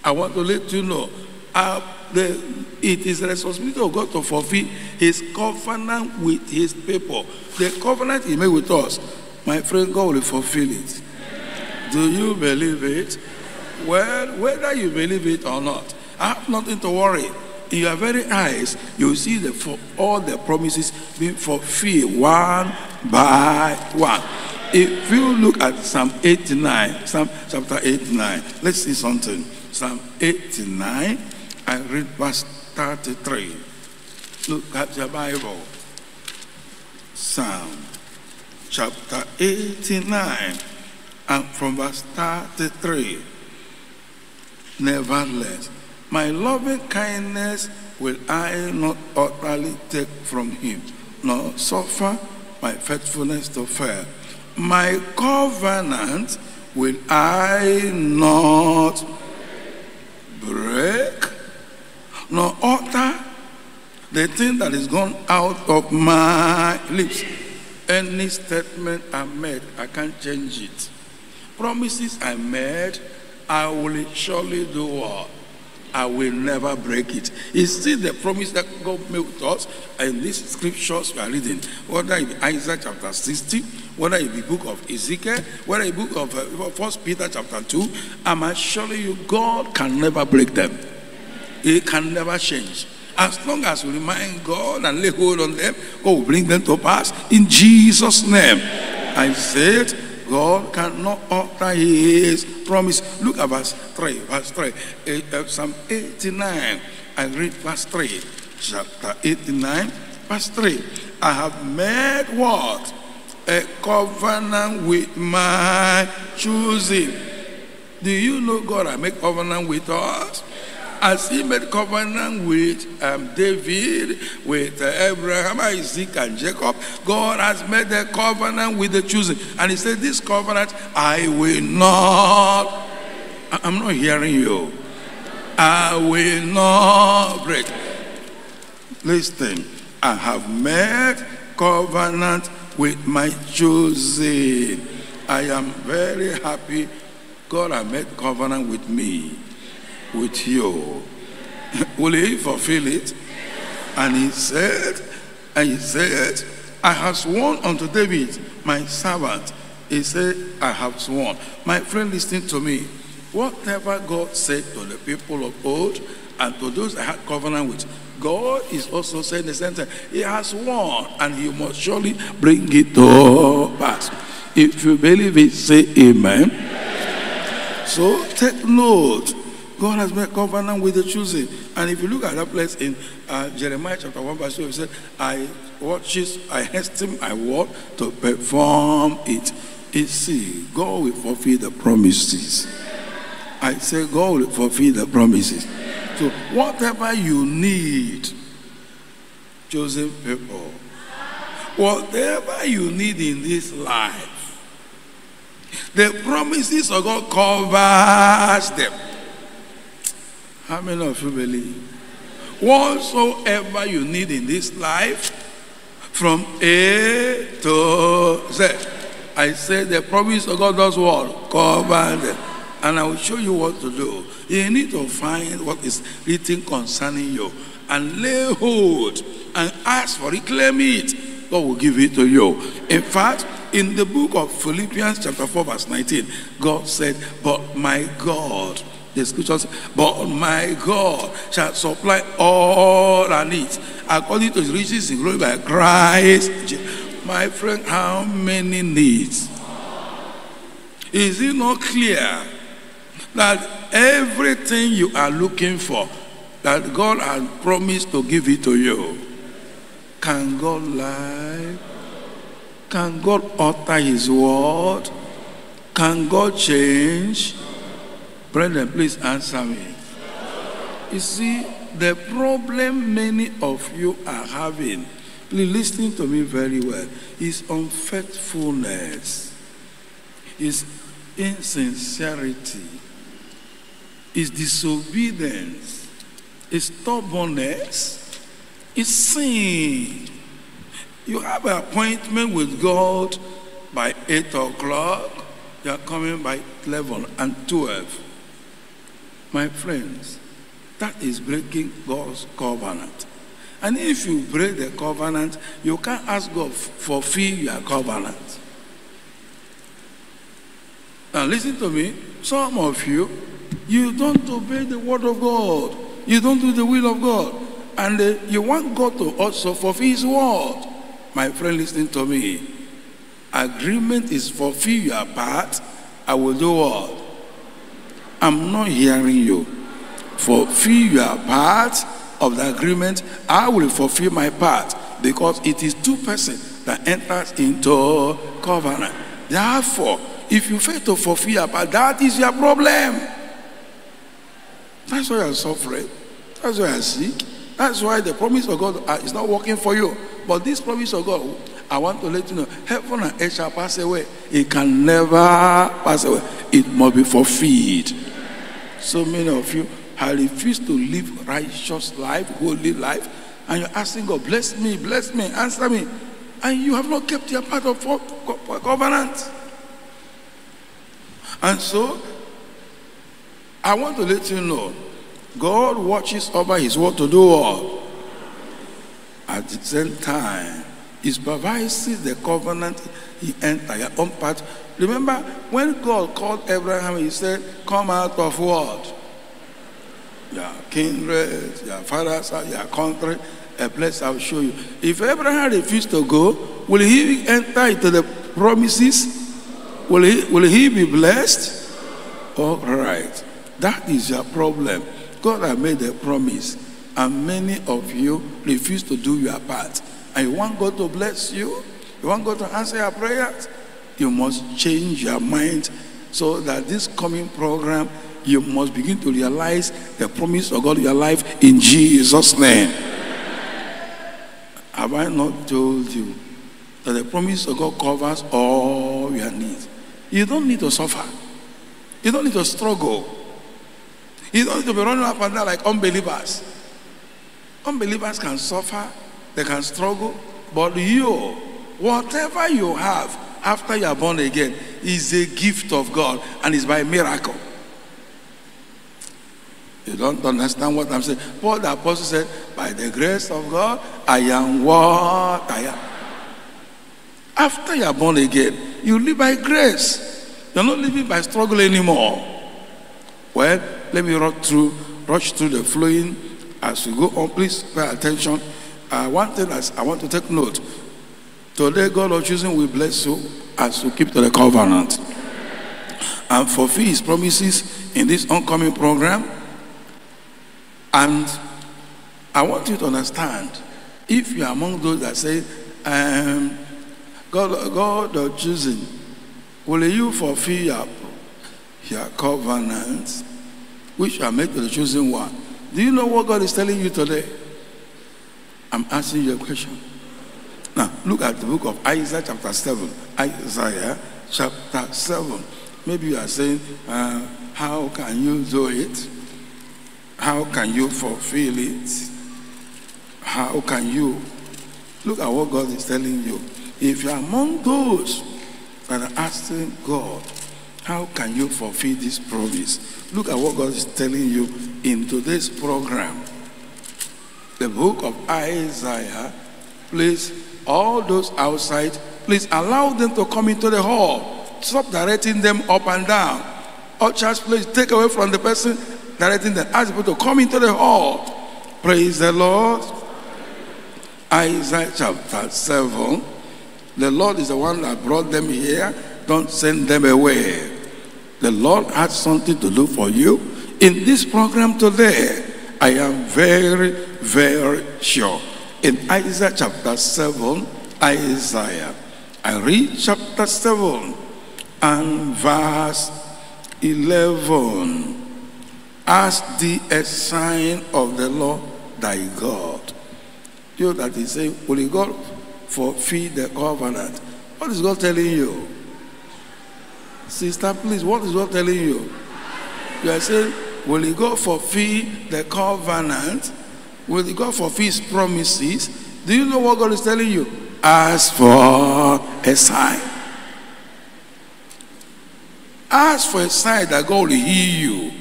I want to let you know, uh, the, it is the responsibility of God to fulfill his covenant with his people. The covenant he made with us, my friend, God will fulfill it. Do you believe it? Well, whether you believe it or not, I have nothing to worry. In your very eyes, you see the for all the promises being fulfilled one by one. If you look at Psalm 89, Psalm chapter 89, let's see something. Psalm 89, I read verse 33. Look at your Bible. Psalm chapter 89 and from verse 33. Nevertheless, my loving kindness will I not utterly take from him, nor suffer my faithfulness to fail. My covenant will I not break, nor utter the thing that is gone out of my lips. Any statement I made, I can't change it. Promises I made, I will surely do what? I will never break it. It's still the promise that God made with us in these scriptures we are reading, whether it be Isaiah chapter 60, whether it be book of Ezekiel, whether it be book of uh, First Peter chapter 2, I'm assuring you, God can never break them. It can never change. As long as we remind God and lay hold on them, God will bring them to pass in Jesus' name. I said, God cannot alter his promise. Look at verse 3. Verse 3. Eh, uh, Psalm 89. I read verse 3. Chapter 89, verse 3. I have made what? A covenant with my chosen. Do you know God I make covenant with us? As he made covenant with um, David, with uh, Abraham, Isaac, and Jacob, God has made a covenant with the chosen. And he said, This covenant I will not. I- I'm not hearing you. I will not break. Listen, I have made covenant with my chosen. I am very happy God has made covenant with me, with you. (laughs) Will he fulfill it? And he said, and he said, I have sworn unto David, my servant. He said, I have sworn. My friend, listen to me. Whatever God said to the people of old and to those I had covenant with, God is also saying the same thing. He has sworn, and He must surely bring it to pass. If you believe it, say Amen. So take note. God has made covenant with the chosen. And if you look at that place in uh, Jeremiah chapter 1, verse 2, he said, I watches, I hasten my word to perform it. You see, God will fulfill the promises. I say, God will fulfill the promises. So, whatever you need, chosen people, whatever you need in this life, the promises of God covers them. How many of you believe? Whatsoever you need in this life, from A to Z. I said the promise of God does what? Cover them. And I will show you what to do. You need to find what is written concerning you and lay hold and ask for it, claim it. God will give it to you. In fact, in the book of Philippians, chapter 4, verse 19, God said, But my God, the scriptures, but my God shall supply all our needs according to his riches in glory by Christ. My friend, how many needs? Is it not clear that everything you are looking for, that God has promised to give it to you? Can God lie? Can God utter his word? Can God change? Brethren, please answer me. You see, the problem many of you are having, please listen to me very well, is unfaithfulness, is insincerity, is disobedience, is stubbornness, is sin. You have an appointment with God by 8 o'clock, you are coming by 11 and 12. My friends, that is breaking God's covenant. And if you break the covenant, you can't ask God f- fulfill your covenant. Now listen to me. Some of you, you don't obey the word of God. You don't do the will of God. And uh, you want God to also fulfill his word. My friend, listen to me. Agreement is fulfill your part. I will do what? I'm not hearing you. Fulfill your part of the agreement. I will fulfill my part because it is two persons that enters into covenant. Therefore, if you fail to fulfill your part, that is your problem. That's why you're suffering. That's why you're sick. That's why the promise of God uh, is not working for you. But this promise of God, I want to let you know, heaven and earth shall pass away. It can never pass away. It must be fulfilled. So many of you have refused to live righteous life, holy life, and you're asking God, bless me, bless me, answer me. And you have not kept your part of covenant. And so, I want to let you know, God watches over his word to do all. At the same time, he supervises the covenant he entered your own part. Remember, when God called Abraham, he said, Come out of what? Your kindred, your father's your country, a place I'll show you. If Abraham refused to go, will he enter into the promises? Will he, will he be blessed? All right. That is your problem. God has made a promise, and many of you refuse to do your part. And you want God to bless you? You want God to answer your prayers? You must change your mind so that this coming program, you must begin to realize the promise of God in your life in Jesus' name. Have I not told you that the promise of God covers all your needs? You don't need to suffer. You don't need to struggle. You don't need to be running up and down like unbelievers. Unbelievers can suffer, they can struggle, but you, whatever you have after you are born again, is a gift of God and is by miracle. You don't understand what I'm saying. Paul the apostle said, By the grace of God, I am what I am. After you are born again, you live by grace. You're not living by struggle anymore. Well, let me rush through, rush through the flowing as we go on. Please pay attention. Uh, one thing as I want to take note. Today, God of Chosen will bless you as you keep to the covenant and fulfill His promises in this oncoming program. And I want you to understand, if you are among those that say, um, God, God of Chosen, will you fulfill your, your covenant, which are made to the chosen one? Do you know what God is telling you today? I'm asking you a question. Now, look at the book of Isaiah, chapter 7. Isaiah, chapter 7. Maybe you are saying, uh, How can you do it? How can you fulfill it? How can you? Look at what God is telling you. If you are among those that are asking God, how can you fulfill this promise? Look at what God is telling you in today's program. The book of Isaiah, please, all those outside, please allow them to come into the hall. Stop directing them up and down. All church, please take away from the person directing them. Ask people to come into the hall. Praise the Lord. Isaiah chapter 7. The Lord is the one that brought them here. Don't send them away. The Lord has something to do for you in this program today. I am very, very sure. In Isaiah chapter 7, Isaiah, I read chapter 7 and verse 11. Ask thee a sign of the Lord thy God. You that is saying, Will God fulfill the covenant? What is God telling you? Sister, please, what is God telling you? You are saying, Will he go fulfill the covenant? Will God go fulfill his promises? Do you know what God is telling you? Ask for a sign. Ask for a sign that God will heal you.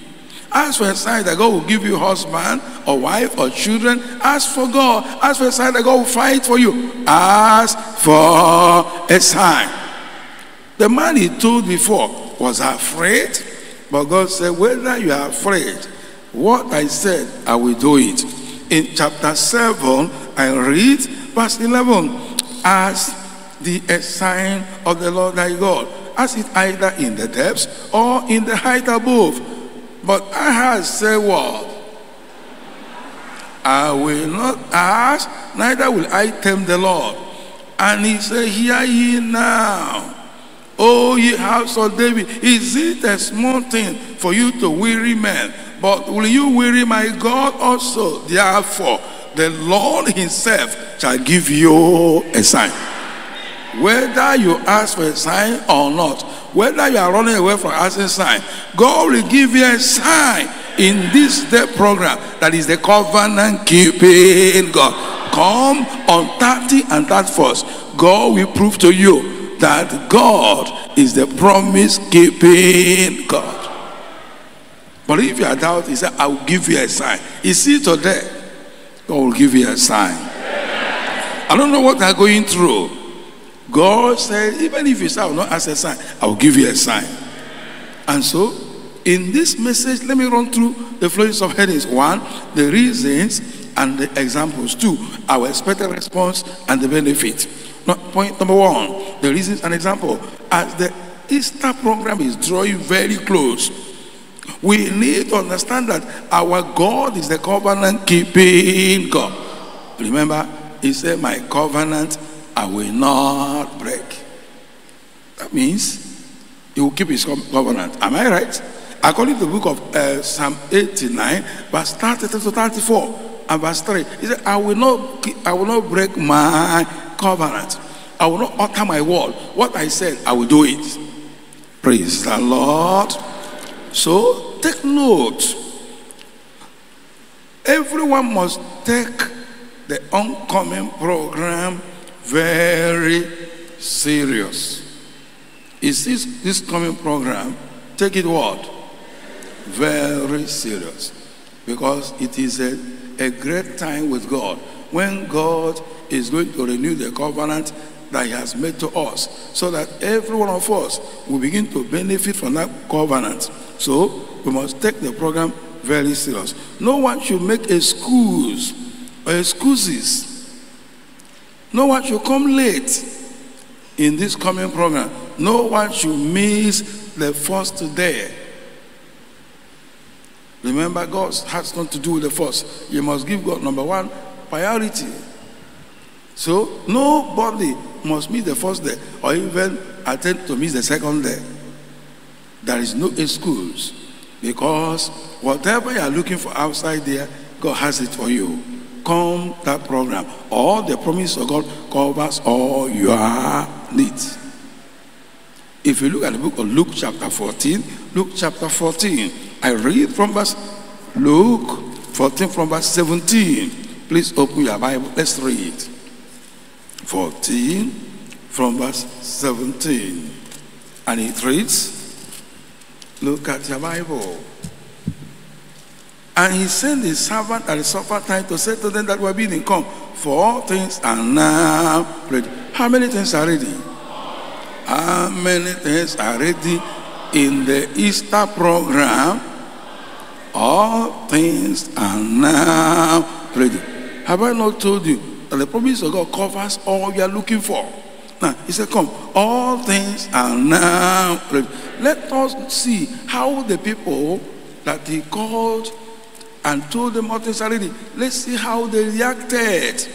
Ask for a sign that God will give you husband or wife or children. Ask for God. Ask for a sign that God will fight for you. Ask for a sign. The man he told before was afraid, but God said, Whether you are afraid, what I said, I will do it. In chapter 7, I read verse 11 As the sign of the Lord thy God. as it either in the depths or in the height above. But Ahaz said, What? I will not ask, neither will I tempt the Lord. And he said, Hear ye now. O ye house of David, is it a small thing for you to weary men? But will you weary my God also? Therefore, the Lord himself shall give you a sign. Whether you ask for a sign or not, whether you are running away from asking sign, God will give you a sign in this day program that is the covenant keeping God. Come on 30 and 31st. God will prove to you that God is the promise keeping God. But if you are doubt, he said, I will give you a sign. You see today, God will give you a sign. I don't know what they're going through. God said, even if you say, I will not ask a sign, I will give you a sign. And so, in this message, let me run through the flows of headings. One, the reasons and the examples. Two, our expected response and the benefit. Now, point number one, the reasons and example. As the Easter program is drawing very close, we need to understand that our God is the covenant keeping God. Remember, He said, My covenant I will not break. That means He will keep His covenant. Am I right? According to the book of uh, Psalm 89, verse 30 to 34, and verse 3, He said, I will not, I will not break my covenant. I will not utter my word. What I said, I will do it. Praise the Lord. So take note. Everyone must take the oncoming program very serious. Is this this coming program? Take it what? Very serious. Because it is a, a great time with God. When God is going to renew the covenant that He has made to us, so that every one of us will begin to benefit from that covenant. So we must take the program very serious. No one should make excuse or excuses. No one should come late in this coming program. No one should miss the first day. Remember, God has nothing to do with the first. You must give God number one priority. So nobody must miss the first day or even attempt to miss the second day. There is no excuse because whatever you are looking for outside there, God has it for you. Come that program. All the promise of God covers all your needs. If you look at the book of Luke, chapter 14, Luke chapter 14, I read from verse Luke 14 from verse 17. Please open your Bible. Let's read. 14 from verse 17. And it reads, Look at your Bible. And he sent his servant at the supper time to say to them that were bidding, Come, for all things are now ready. How many things are ready? How many things are ready in the Easter program? All things are now ready. Have I not told you that the promise of God covers all you are looking for? Now, he said, Come, all things are now. Let us see how the people that he called and told them all things are ready. Let's see how they reacted.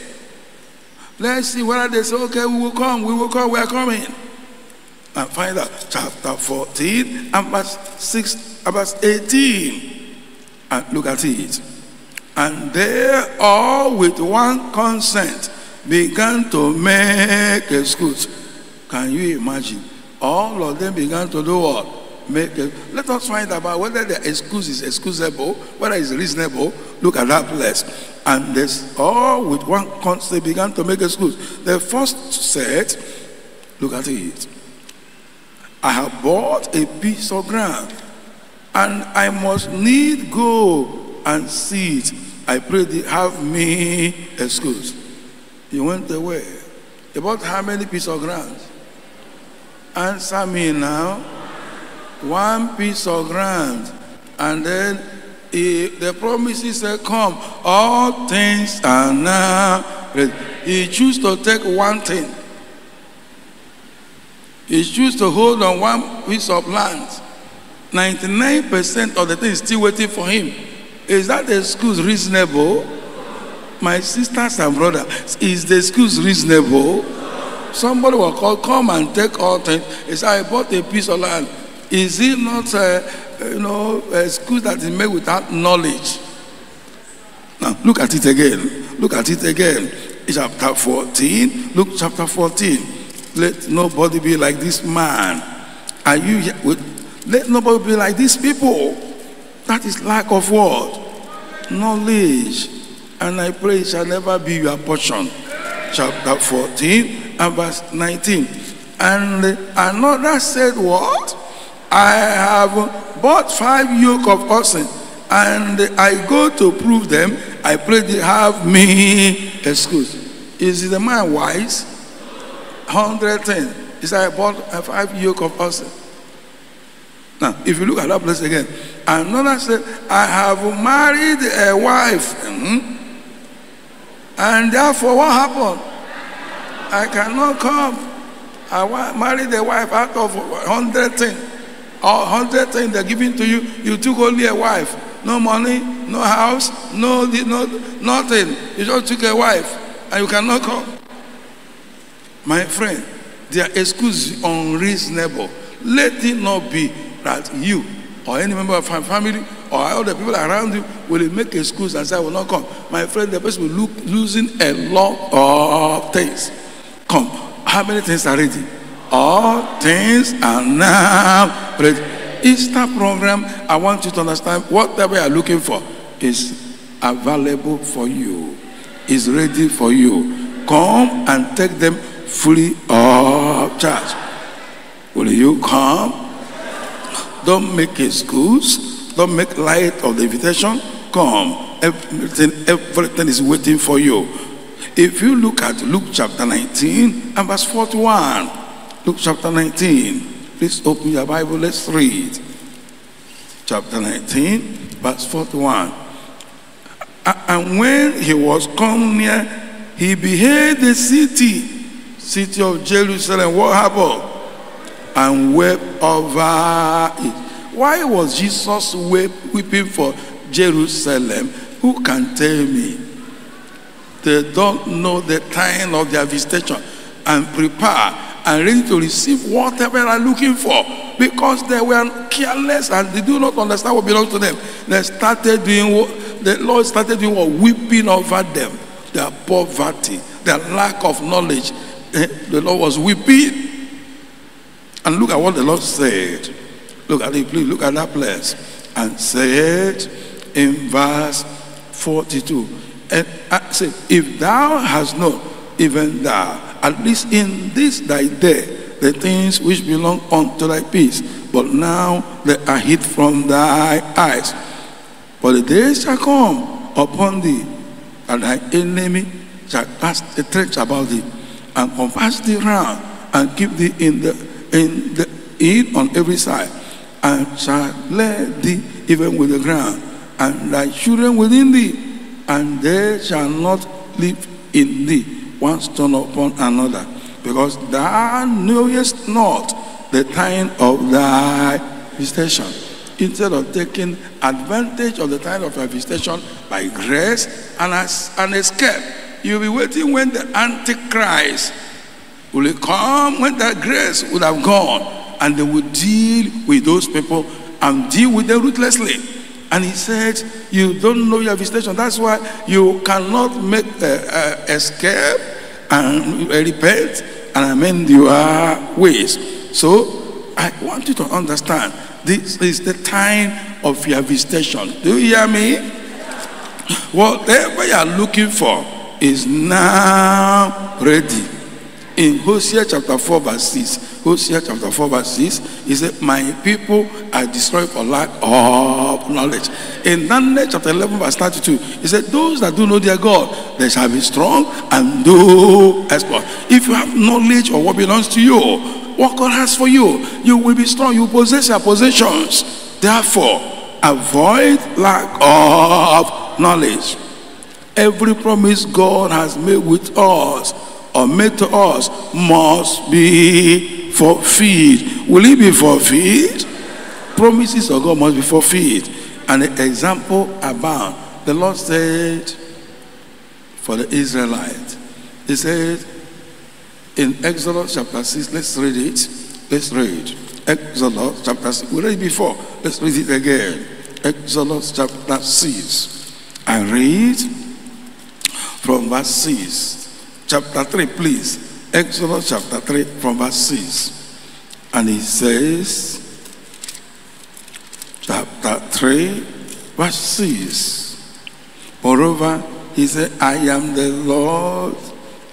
Let's see whether they say, Okay, we will come, we will come, we are coming. And find out chapter 14 and verse 6 and verse 18. And look at it. And they all with one consent began to make excuse. Can you imagine? All of them began to do what? Make a, let us find out whether the excuse is excusable, whether it's reasonable. Look at that place. And this all with one consent began to make excuse. The first said, look at it. I have bought a piece of ground, and I must need go and see it. I pray thee, have me excuse. He went away. About how many pieces of ground? Answer me now. One piece of ground. And then he, the promises said, Come, all things are now ready. He chose to take one thing. He chose to hold on one piece of land. 99% of the thing is still waiting for him. Is that the excuse reasonable? My sisters and brothers, is the excuse reasonable? Somebody will call, come and take all things. He said, I bought a piece of land. Is it not, uh, you know, a excuse that is made without knowledge? Now, look at it again. Look at it again. Chapter 14. Look, chapter 14. Let nobody be like this man. Are you Let nobody be like these people. That is lack of what? Knowledge. And I pray it shall never be your portion. Chapter 14 and verse 19. And another said, What? I have bought five yoke of oxen, and I go to prove them. I pray they have me excuse. Is the man wise? Hundred ten. He said, I bought five yoke of oxen. Now, if you look at that place again, another said, I have married a wife. Mhm. And therefore, what happened? I cannot come. I married a wife out of hundred things. Or hundred things they're giving to you. You took only a wife. No money, no house, no, no nothing. You just took a wife and you cannot come. My friend, their excuse is unreasonable. Let it not be that you or any member of your family or all the people around you will make excuse and say, I will not come. My friend, the person will look losing a lot of things. Come. How many things are ready? All things are now ready. Easter program, I want you to understand whatever you are looking for is available for you, is ready for you. Come and take them free of charge. Will you come? Don't make excuse. Don't make light of the invitation. Come. Everything, everything is waiting for you. If you look at Luke chapter 19 and verse 41, Luke chapter 19, please open your Bible, let's read. Chapter 19, verse 41. And when he was come near, he beheld the city, city of Jerusalem. What happened? And wept over it. Why was Jesus weep, weeping for Jerusalem? Who can tell me? They don't know the time of their visitation and prepare and ready to receive whatever they are looking for because they were careless and they do not understand what belongs to them. They started doing what the Lord started doing what weeping over them, their poverty, their lack of knowledge. Eh, The Lord was weeping. And look at what the Lord said. Look at it, please. Look at that place. And said in verse 42. And I say, if thou hast not, even thou, at least in this thy day, the things which belong unto thy peace, but now they are hid from thy eyes. For the days shall come upon thee, and thy enemy shall cast a trench about thee, and compass thee round, and keep thee in the in the in on every side, and shall lay thee even with the ground, and thy children within thee, and they shall not live in thee, one stone upon another, because thou knowest not the time of thy visitation. Instead of taking advantage of the time of your visitation by grace and as an escape, you'll be waiting when the Antichrist will come when that grace would have gone and they would deal with those people and deal with them ruthlessly. And he said, You don't know your visitation. That's why you cannot make uh, uh, escape and repent and amend your ways. So I want you to understand this is the time of your visitation. Do you hear me? Whatever you are looking for is now ready. In Hosea chapter 4, verse 6, Hosea chapter 4, verse 6, he said, My people are destroyed for lack of knowledge. In Daniel chapter 11, verse 32, he said, Those that do know their God, they shall be strong and do as exploit. If you have knowledge of what belongs to you, what God has for you, you will be strong. You possess your possessions. Therefore, avoid lack of knowledge. Every promise God has made with us or made to us must be fulfilled. Will it be fulfilled? promises of God must be fulfilled. And the example abound. The Lord said for the Israelites, He said in Exodus chapter 6, let's read it. Let's read. Exodus chapter 6. We read it before. Let's read it again. Exodus chapter 6. I read from verse 6. Chapter 3, please. Exodus chapter 3 from verse 6. And he says, chapter 3, verse 6. Moreover, he said, I am the Lord,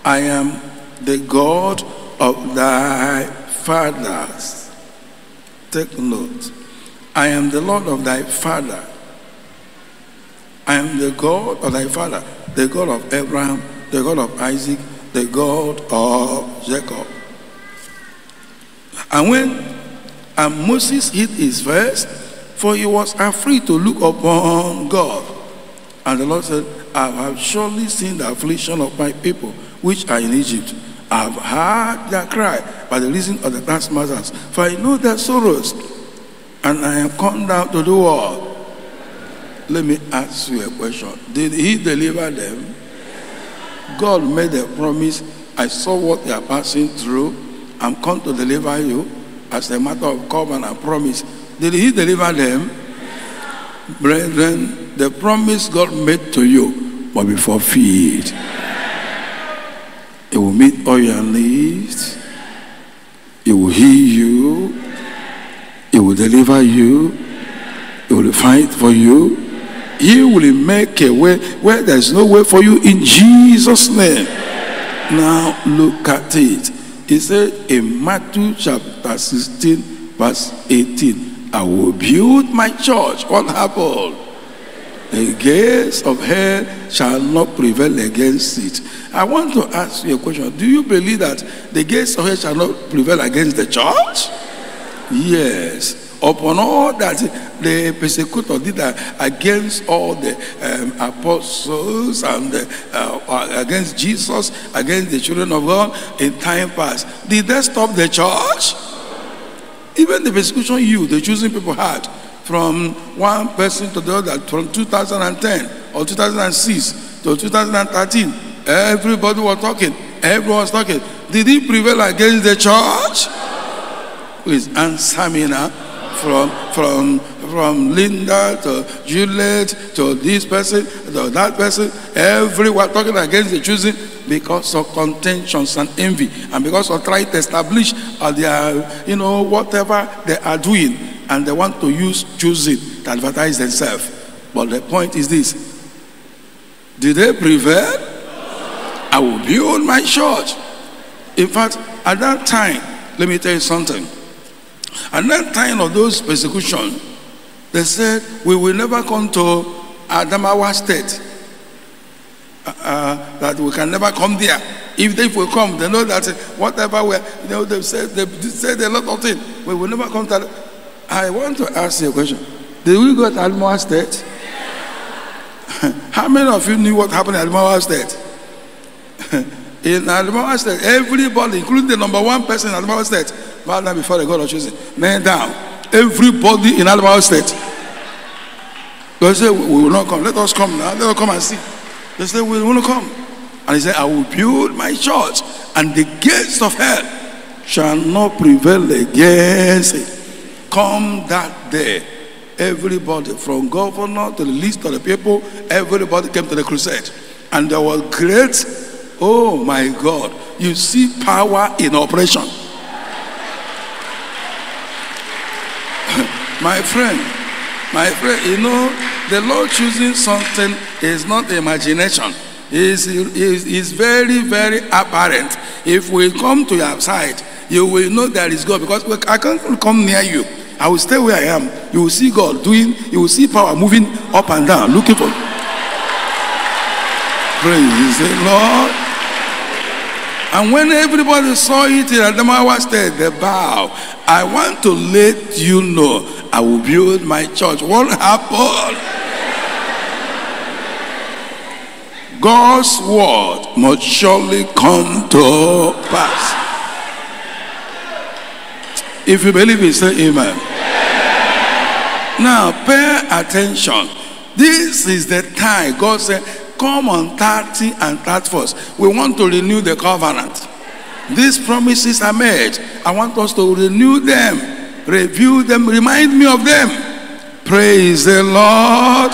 I am the God of thy fathers. Take note. I am the Lord of thy father. I am the God of thy father, the God of Abraham, the God of Isaac, the God of Jacob. And when and Moses hid his face, for he was afraid to look upon God. And the Lord said, I have surely seen the affliction of my people, which are in Egypt. I have heard their cry by the reason of the taskmasters, for I know their sorrows, and I have come down to do what? Let me ask you a question. Did he deliver them? God made a promise. I saw what they are passing through. I'm come to deliver you as a matter of covenant and promise. Did he deliver them? Brethren, the promise God made to you will be fulfilled. It will meet all your needs. It will heal you. It will deliver you. It will fight for you. He will make a way where there's no way for you in Jesus' name. Now look at it. He said in Matthew chapter 16, verse 18, I will build my church. What happened? The gates of hell shall not prevail against it. I want to ask you a question. Do you believe that the gates of hell shall not prevail against the church? Yes. Upon all that the persecutor did that against all the um, apostles and uh, against Jesus, against the children of God in time past, did that stop the church? Even the persecution you, the Chosen people had, from one person to the other, from 2010 or 2006 to 2013, everybody was talking. Everyone was talking. Did he prevail against the church? Please answer me now. From from from Linda to Juliet to this person to that person, everyone talking against the Chosen because of contentions and envy, and because of trying to establish uh, their you know whatever they are doing, and they want to use Chosen to advertise themselves. But the point is this: Did they prevail? I will build my church. In fact, at that time, let me tell you something. At that time of those persecution, they said, we will never come to Adamawa state. Uh, uh, that we can never come there. If they will come, they know that whatever we, you know, they said they said a lot of things. We will never come to. I want to ask you a question. Did we go to Adamawa state? (laughs) How many of you knew what happened in Adamawa state? (laughs) in Adamawa state, everybody, including the number one person in Adamawa state, bow down before the God of Chosen. Man down. Everybody in Adamawa state. They say, we will not come. Let us come now. Let us come and see. They say, we will to come. And he said, I will build my church, and the gates of hell shall not prevail against it. Come that day. Everybody, from governor to the least of the people, everybody came to the crusade. And there was great, oh my God, you see power in operation. My friend, my friend, you know, the Lord Chosen something is not imagination. It's, it's very, very apparent. If we come to your side, you will know there is God because I can't come near you. I will stay where I am. You will see God doing, you will see power moving up and down, looking for. Praise the Lord. And when everybody saw it in Adamawa State, they bow. I want to let you know I will build my church. What happened? God's word must surely come to pass. If you believe it, say amen. Now, pay attention. This is the time God said, Come on 30 and 31st. We want to renew the covenant. These promises are made. I want us to renew them, review them, remind me of them. Praise the Lord.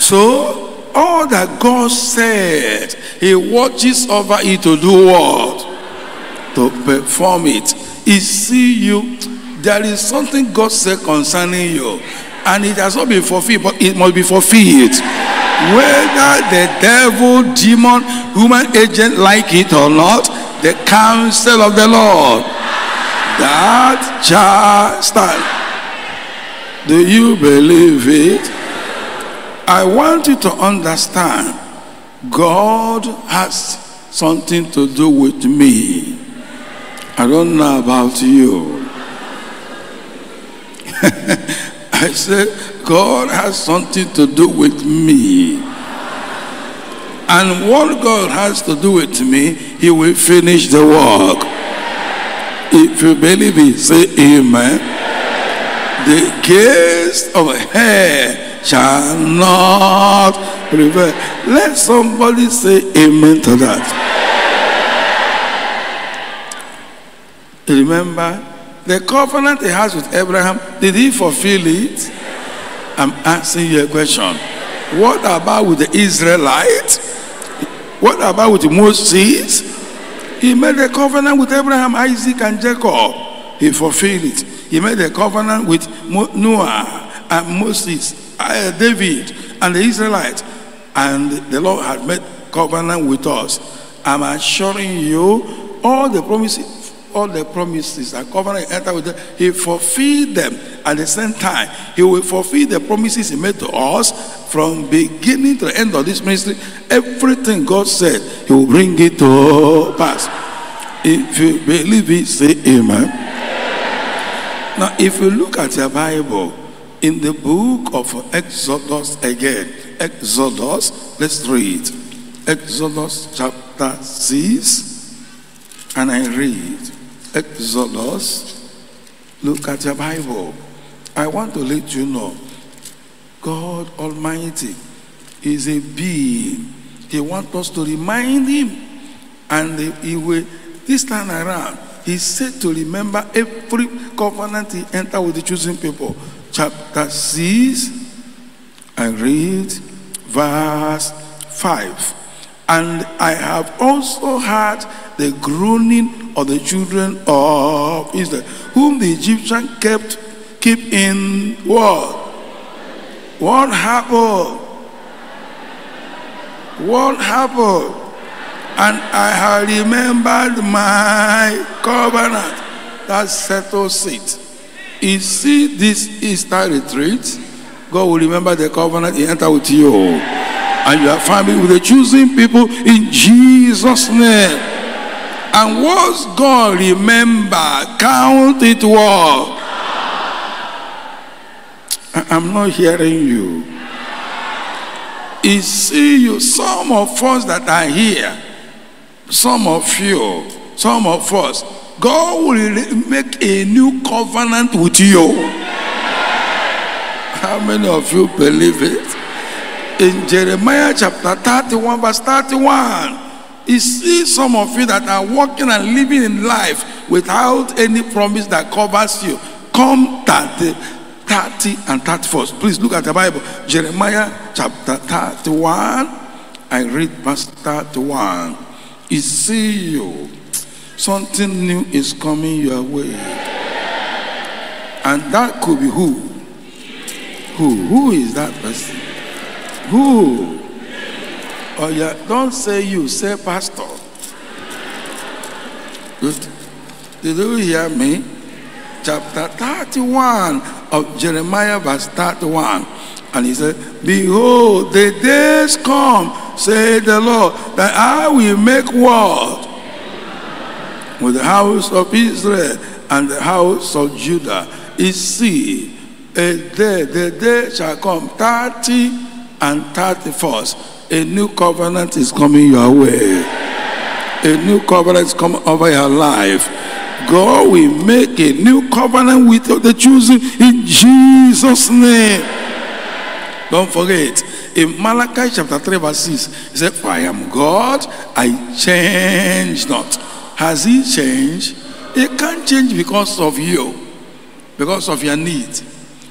So, all that God said, He watches over it to do what? To perform it. He see you. There is something God said concerning you, and it has not been fulfilled, but it must be fulfilled. Whether the devil, demon, human agent like it or not, the counsel of the Lord that shall stand. Do you believe it? I want you to understand God has something to do with me. I don't know about you. (laughs) I said, God has something to do with me. And what God has to do with me, He will finish the work. If you believe it, say amen. The gates of hell shall not prevail. Let somebody say amen to that. Remember, the covenant he has with Abraham, did he fulfill it? I'm asking you a question. What about with the Israelites? What about with Moses? He made a covenant with Abraham, Isaac, and Jacob. He fulfilled it. He made a covenant with Noah and Moses, uh, David, and the Israelites. And the Lord had made covenant with us. I'm assuring you, all the promises all the promises and covenant he with them, he fulfilled them at the same time. He will fulfill the promises he made to us from beginning to the end of this ministry. Everything God said, he will bring it to pass. If you believe it, say amen. Now, if you look at your Bible, in the book of Exodus again, Exodus, let's read. Exodus chapter 6, and I read. Exodus, look at your Bible. I want to let you know God Almighty is a being. He wants us to remind Him. And He will, this time around, He said to remember every covenant He entered with the chosen people. Chapter 6, I read verse 5. And I have also heard the groaning of the children of Israel, whom the Egyptian kept keep in what? What happened? What happened? And I have remembered my covenant that settles it. You see this Easter retreat, God will remember the covenant He entered with you. And your family with the Chosen people in Jesus' name. And once God remember, count it what? I'm not hearing you. You see, you, some of us that are here, some of you, some of us, God will make a new covenant with you. How many of you believe it? In Jeremiah chapter 31, verse 31, you see some of you that are walking and living in life without any promise that covers you. Come 30, 30 and 31st. Please look at the Bible. Jeremiah chapter 31. I read verse 31. You see you. Something new is coming your way. And that could be who? Who? Who is that person? Who? Oh yeah, don't say you, say pastor. Good. Did you hear me? Chapter 31 of Jeremiah, verse 31. And he said, Behold, the days come, say the Lord, that I will make war with the house of Israel and the house of Judah. Is see, a day, the day shall come, 30 and 31st a new covenant is coming your way. A new covenant is coming over your life. God will make a new covenant with the chosen in Jesus' name. Don't forget, in Malachi chapter 3, verse 6, he said, I am God, I change not. Has he changed? He can't change because of you, because of your need.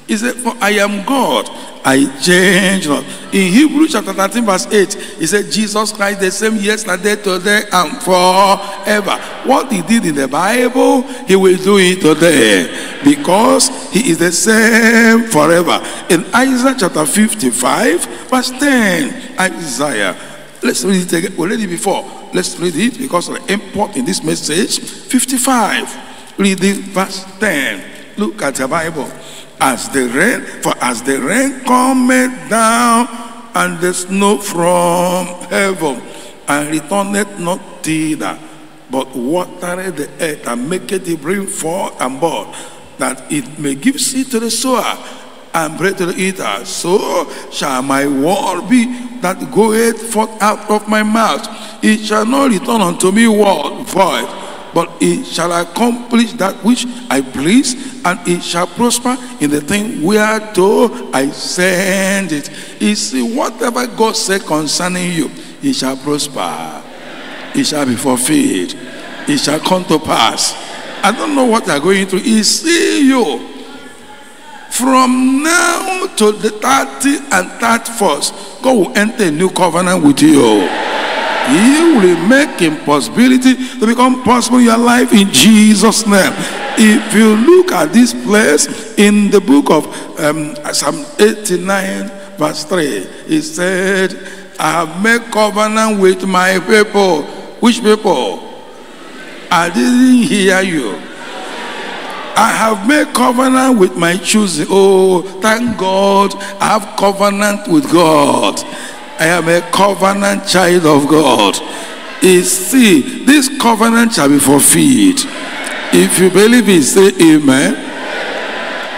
He said, For I am God, I change not. In Hebrews chapter 13, verse 8, he said, Jesus Christ, the same yesterday, today, and forever. What he did in the Bible, he will do it today because he is the same forever. In Isaiah chapter 55, verse 10, Isaiah. Let's read it again. We read it before. Let's read it because of the import in this message. 55. Read it, verse 10. Look at the Bible as the rain, for as the rain cometh down and the snow from heaven, and returneth not thither, but watereth the earth and maketh it bring forth and bud, that it may give seed to the sower and bread to the eater. So shall my word be that goeth forth out of my mouth. It shall not return unto me word void but it shall accomplish that which I please, and it shall prosper in the thing whereto I send it. You see, whatever God said concerning you, it shall prosper, it shall be fulfilled, it shall come to pass. I don't know what you are going through. He see you from now to the 30 and 31st. God will enter a new covenant with you. He will make impossibility to become possible in your life in Jesus' name. If you look at this place in the book of um, Psalm 89, verse 3, it said, I have made covenant with my people. Which people? I didn't hear you. I have made covenant with my choosing. Oh, thank God. I have covenant with God. I am a covenant child of God. Is see, this covenant shall be fulfilled. If you believe it, say amen.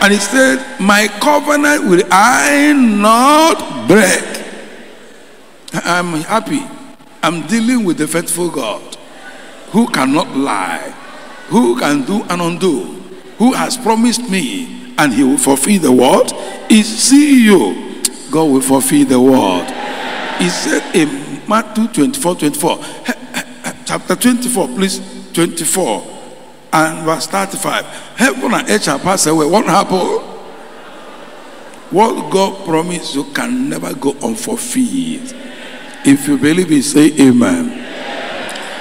And he said, My covenant will I not break. I'm happy. I'm dealing with the faithful God who cannot lie, who can do and undo, who has promised me and he will fulfill the word. Is see you, God will fulfill the word. He said in Matthew 24 24, chapter 24, please, 24 and verse 35. Heaven and earth shall pass away. What happened? What God promised you can never go unfulfilled. If you believe it, say amen.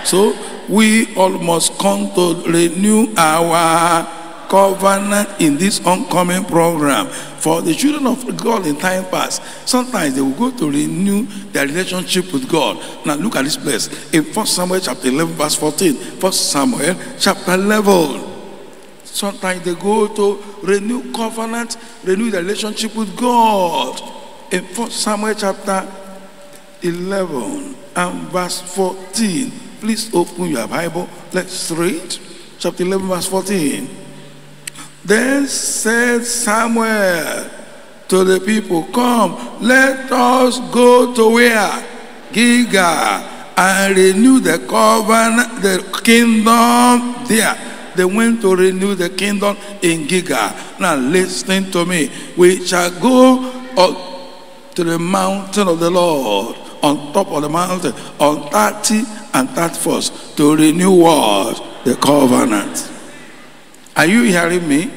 So we almost come to renew our covenant in this oncoming program for the children of God in time past. Sometimes they will go to renew their relationship with God. Now look at this place in 1 Samuel chapter 11, verse 14. 1 Samuel chapter 11. Sometimes they go to renew covenant, renew their relationship with God. In 1 Samuel chapter 11 and verse 14. Please open your Bible. Let's read. Chapter 11, verse 14. Then said Samuel to the people, Come, let us go to where? Gilgal and renew the covenant, the kingdom there. They went to renew the kingdom in Gilgal. Now listen to me. We shall go up to the mountain of the Lord, on top of the mountain, on 30 and 31st, to renew what? The covenant. Are you hearing me?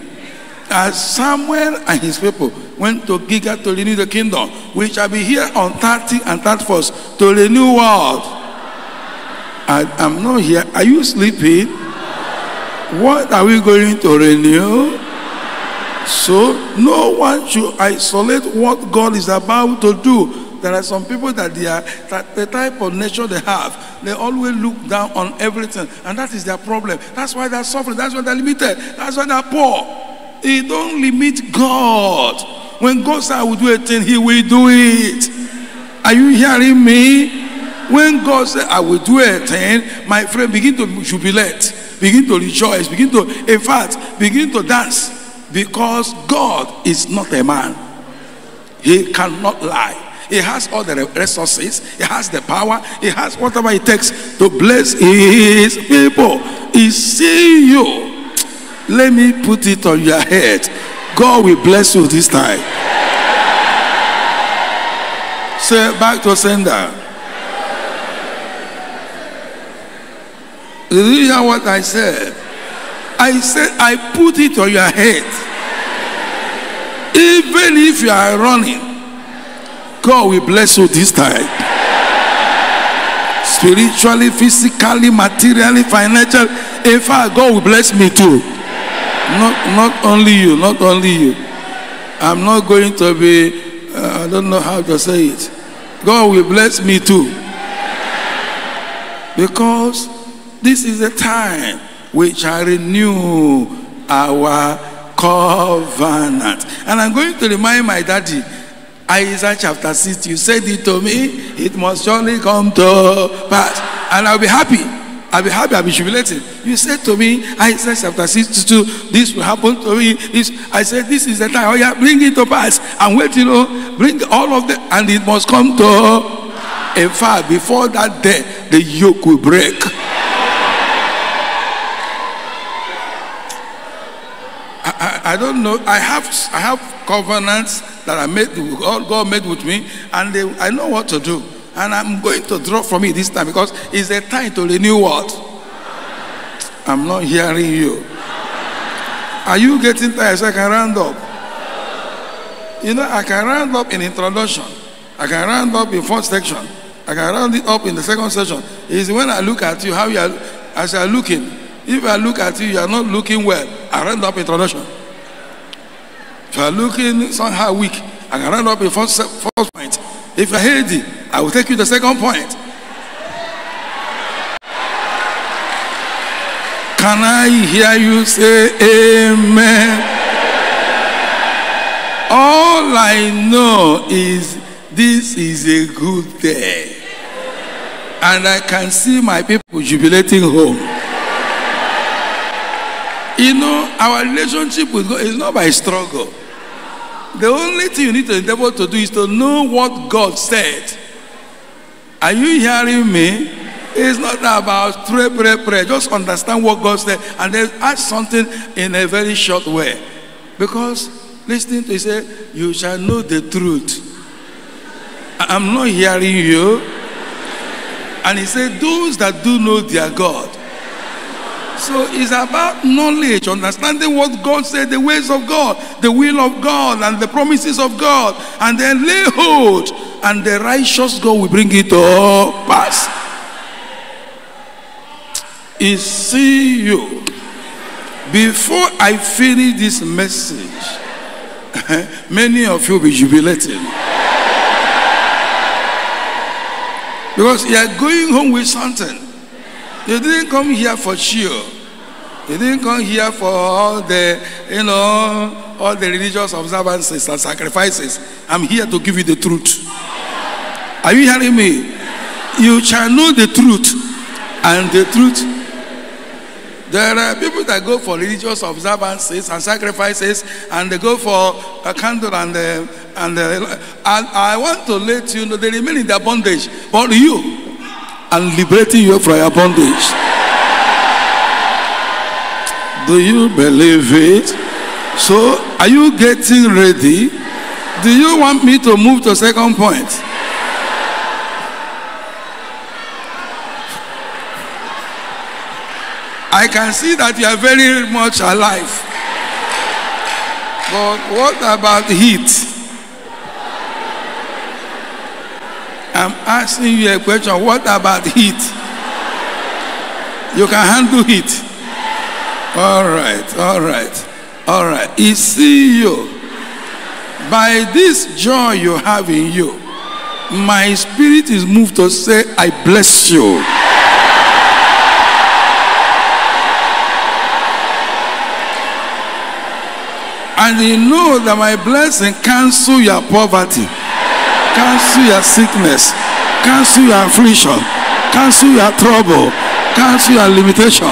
As Samuel and his people went to Gilgal to renew the kingdom, we shall be here on 30 and 31st to renew what? I am not here. Are you sleeping? What are we going to renew? So no one should isolate what God is about to do. There are some people that they are that the type of nature they have, they always look down on everything, and that is their problem. That's why they're suffering. That's why they're limited. That's why they're poor. He don't limit God. When God says I will do a thing, He will do it. Are you hearing me? When God said I will do a thing, my friend, begin to jubilate, begin to rejoice, begin to, in fact, begin to dance, because God is not a man. He cannot lie. He has all the resources. He has the power. He has whatever it takes to bless his people. He see you let me put it on your head. God will bless you this time. Say back to sender. Did you hear what I said? I said, I put it on your head. Even if you are running, God will bless you this time. Spiritually, physically, materially, financially. In fact, God will bless me too. Not, not only you, not only you. I'm not going to be, uh, I don't know how to say it. God will bless me too. Because this is the time which I renew our covenant. And I'm going to remind my daddy, Isaiah chapter 6, you said it to me, it must surely come to pass. And I'll be happy. I'll be happy, I'll be jubilating. You said to me, Isaiah chapter 62, this will happen to me. This, I said, this is the time. Oh yeah, bring it to pass. And wait, you know, bring all of them, and it must come to. In fact, before that day, the yoke will break. I, I, don't know. I have I have covenants that I made God, God made with me, and they, I know what to do. And I'm going to draw from it this time because it's a time to renew what? I'm not hearing you. Are you getting tired I can round up? You know, I can round up in introduction. I can round up in first section. I can round it up in the second section. It's when I look at you, how you are, as you are looking. If I look at you, you are not looking well. I round up introduction. If you are looking somehow weak, I can round up in first, first point. If you're healthy, I will take you to the second point. Can I hear you say amen? All I know is this is a good day. And I can see my people jubilating home. You know, our relationship with God is not by struggle. The only thing you need to endeavor to do is to know what God said. Are you hearing me? It's not about pray, pray, pray. Just understand what God said and then add something in a very short way. Because listening to it say, you shall know the truth. I'm not hearing you. And he said, those that do know their God. So it's about knowledge, understanding what God said, the ways of God, the will of God, and the promises of God, and then lay hold, and the righteous God will bring it to pass. Is see you. Before I finish this message, (laughs) many of you will be jubilating. Because you are going home with something. You didn't come here for cheer. You didn't come here for all the, you know, all the religious observances and sacrifices. I'm here to give you the truth. Are you hearing me? You shall know the truth. And the truth. There are people that go for religious observances and sacrifices, and they go for a candle and the, and, uh, the, and I want to let you know they remain in their bondage. But you, I'm liberating you from your bondage. Do you believe it? So, are you getting ready? Do you want me to move to second point? I can see that you are very much alive. But what about heat? I'm asking you a question. What about heat? You can handle heat. All right, all right, all right. You see you. By this joy you have in you, my spirit is moved to say, I bless you. And you know that my blessing cancel your poverty, cancel your sickness, cancel your affliction, cancel your trouble, cancel your limitation.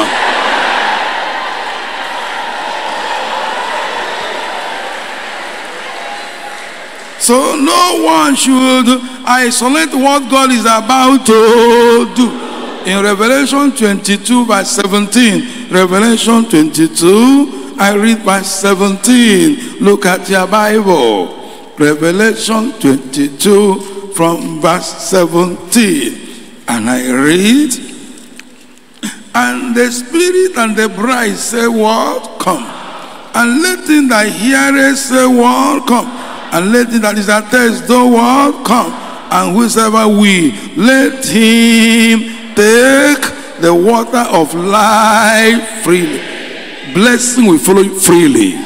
So no one should isolate what God is about to do. In Revelation 22 verse 17, Revelation 22 I read verse 17. Look at your Bible. Revelation 22 from verse 17. And I read, And the Spirit and the bride say, What? Come. And let him that heareth say, What? Come. And let him that is attached the what? Come. And whosoever will, let him take the water of life freely. Blessing will follow you freely.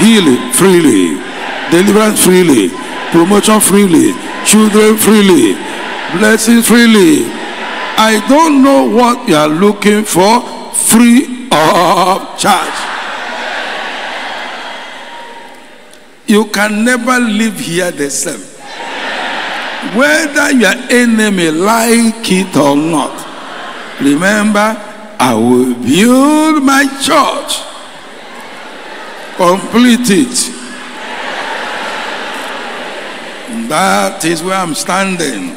Healing freely. Deliverance freely. Promotion freely. Children freely. Blessing freely. I don't know what you are looking for. Free of charge. You can never live here the same. Whether your enemy like it or not. Remember, I will build my church. Complete it. That is where I'm standing.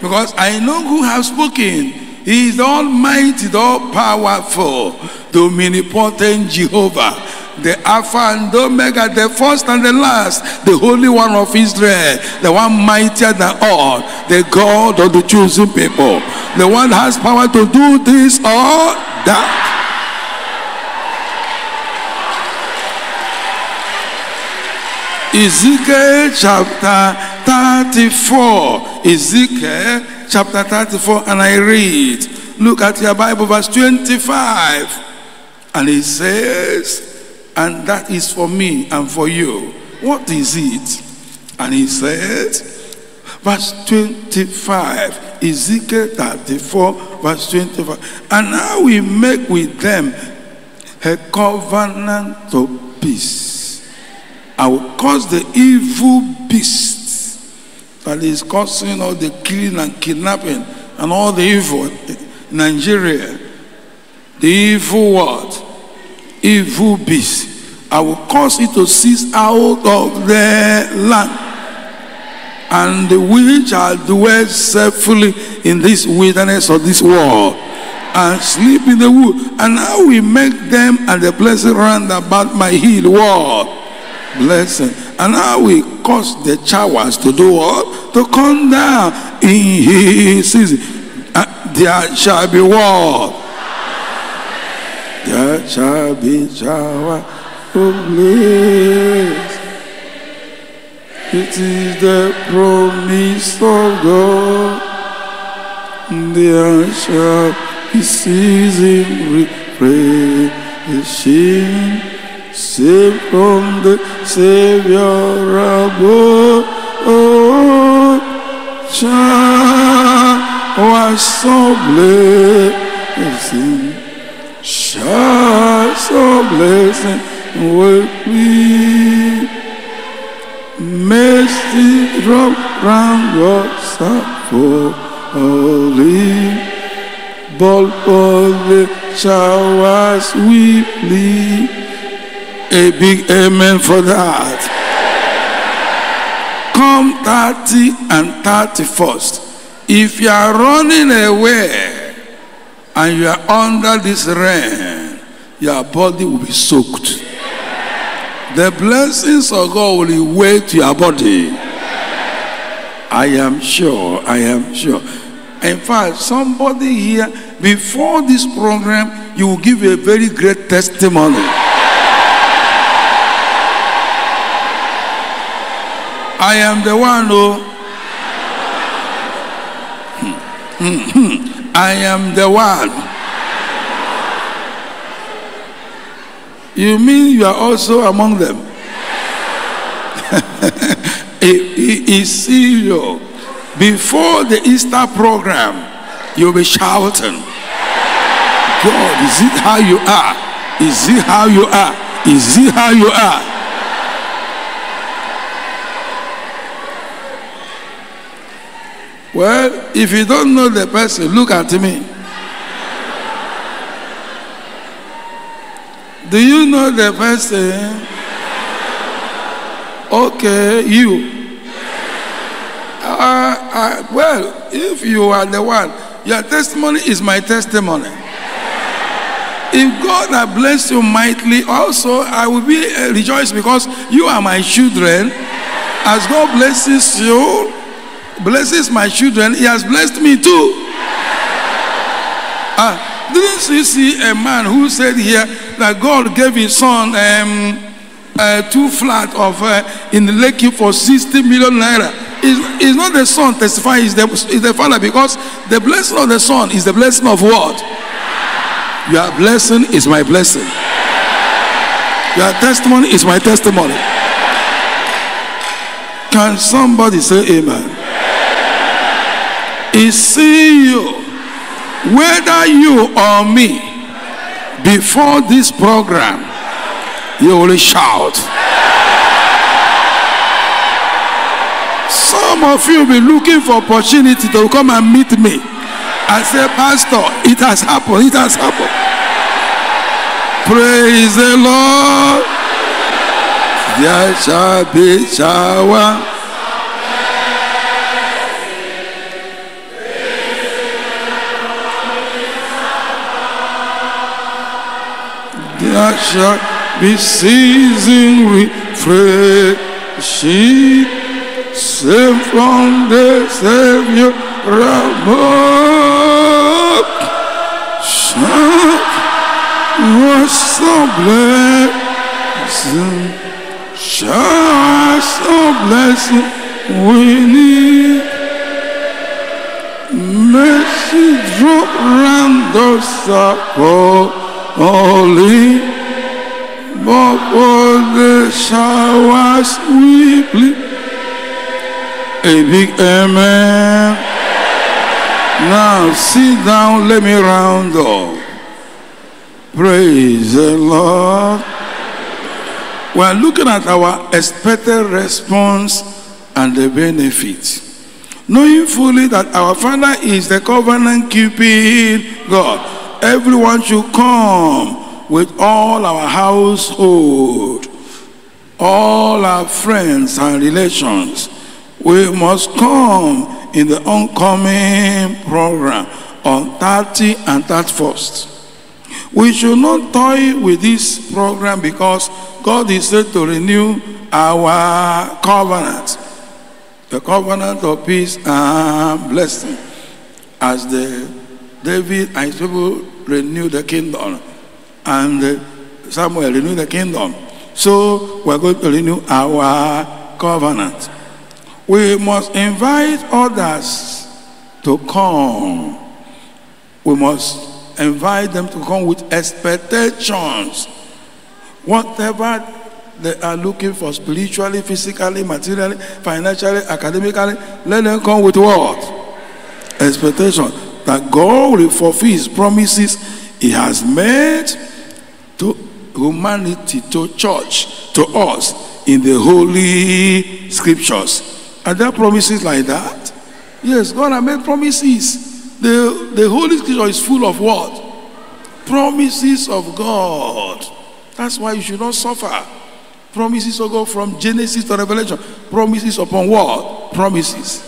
Because I know who has spoken. He is the Almighty, the All Powerful, the Omnipotent Jehovah, the Alpha and the Omega, the first and the last, the Holy One of Israel, the one mightier than all, the God of the chosen people, the one has power to do this or that. Ezekiel chapter 34. Ezekiel chapter 34, and I read. Look at your Bible, verse 25. And it says, And that is for me and for you. What is it? And he said, verse 25, Ezekiel 34, verse 25. And now we make with them a covenant of peace. I will cause the evil beast that is causing all the killing and kidnapping and all the evil in Nigeria. The evil what? Evil beast. I will cause it to cease out of their land. And the which shall dwell safely in this wilderness of this world and sleep in the wood. And I will make them and the blessing round about my hill wall blessing. And I will cause the showers to do what? To come down in his season. And there shall be what? There shall be shower of bliss. It is the promise of God. There shall be season refreshing. Save from the Savior above. Oh, showers of blessing, showers of blessing will be. Mercy drop round your for falling, but for the showers we plead. A big amen for that. Come 30 and 31st. If you are running away and you are under this rain, your body will be soaked. The blessings of God will to your body. I am sure, I am sure. In fact, somebody here, before this program, you will give a very great testimony. I am the one who. I am the one. You mean you are also among them? (laughs) He It's serious. Before the Easter program, you'll be shouting, God, is it how you are? Is it how you are? Is it how you are? Well, if you don't know the person, look at me. Do you know the person? Okay, you. Uh, uh, well, if you are the one, your testimony is my testimony. If God has blessed you mightily, also I will be uh, rejoiced because you are my children. As God blesses you, blesses my children, He has blessed me too. Ah, didn't you see a man who said here that God gave his son um, uh, two flat of uh, in the lake for 60 million naira? It's, it's not the son testifying, it's the, it's the father because the blessing of the son is the blessing of what? Your blessing is my blessing. Your testimony is my testimony. Can somebody say amen? He see you, whether you or me, before this program, you will shout. Some of you will be looking for opportunity to come and meet me. I say, Pastor, it has happened. It has happened. Praise the Lord. There shall be shower. There shall be season refreshing. Save from the Savior above. Shout, was so blessing. Showers of blessing we need. Mercy drop round us holy. But for the showers we. A big amen. Now sit down, let me round up. Praise the Lord. We're looking at our expected response and the benefits. Knowing fully that our Father is the covenant keeping God. Everyone should come with all our household, all our friends and relations. We must come in the oncoming program on 30 and 31st. We should not toy with this program because God is said to renew our covenant. The covenant of peace and blessing. As the David and his people renew the kingdom. And uh, Samuel renew the kingdom. So we're going to renew our covenant. We must invite others to come. We must invite them to come with expectations. Whatever they are looking for spiritually, physically, materially, financially, academically, let them come with what? Expectation that God will fulfill his promises he has made to humanity, to church, to us in the holy scriptures. Are there promises like that? Yes, God has made promises. The, the Holy Scripture is full of what? Promises of God. That's why you should not suffer. Promises of God from Genesis to Revelation. Promises upon what? Promises.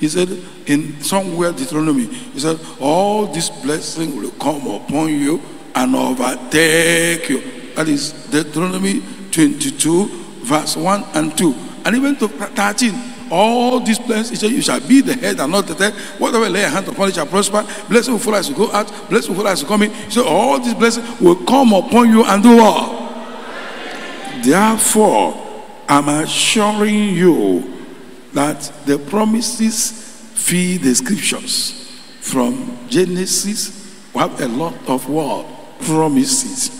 He said in somewhere Deuteronomy, he said, All this blessing will come upon you and overtake you. That is Deuteronomy 22, verse 1 and 2. And even to 13, all these blessings, he said, You shall be the head and not the tail. Whatever lay a hand upon it shall prosper. Blessing will follow as you go out. Blessing will follow as you come in. He said, All these blessings will come upon you and do what? Therefore, I'm assuring you that the promises feed the scriptures. From Genesis, we have a lot of what? Promises.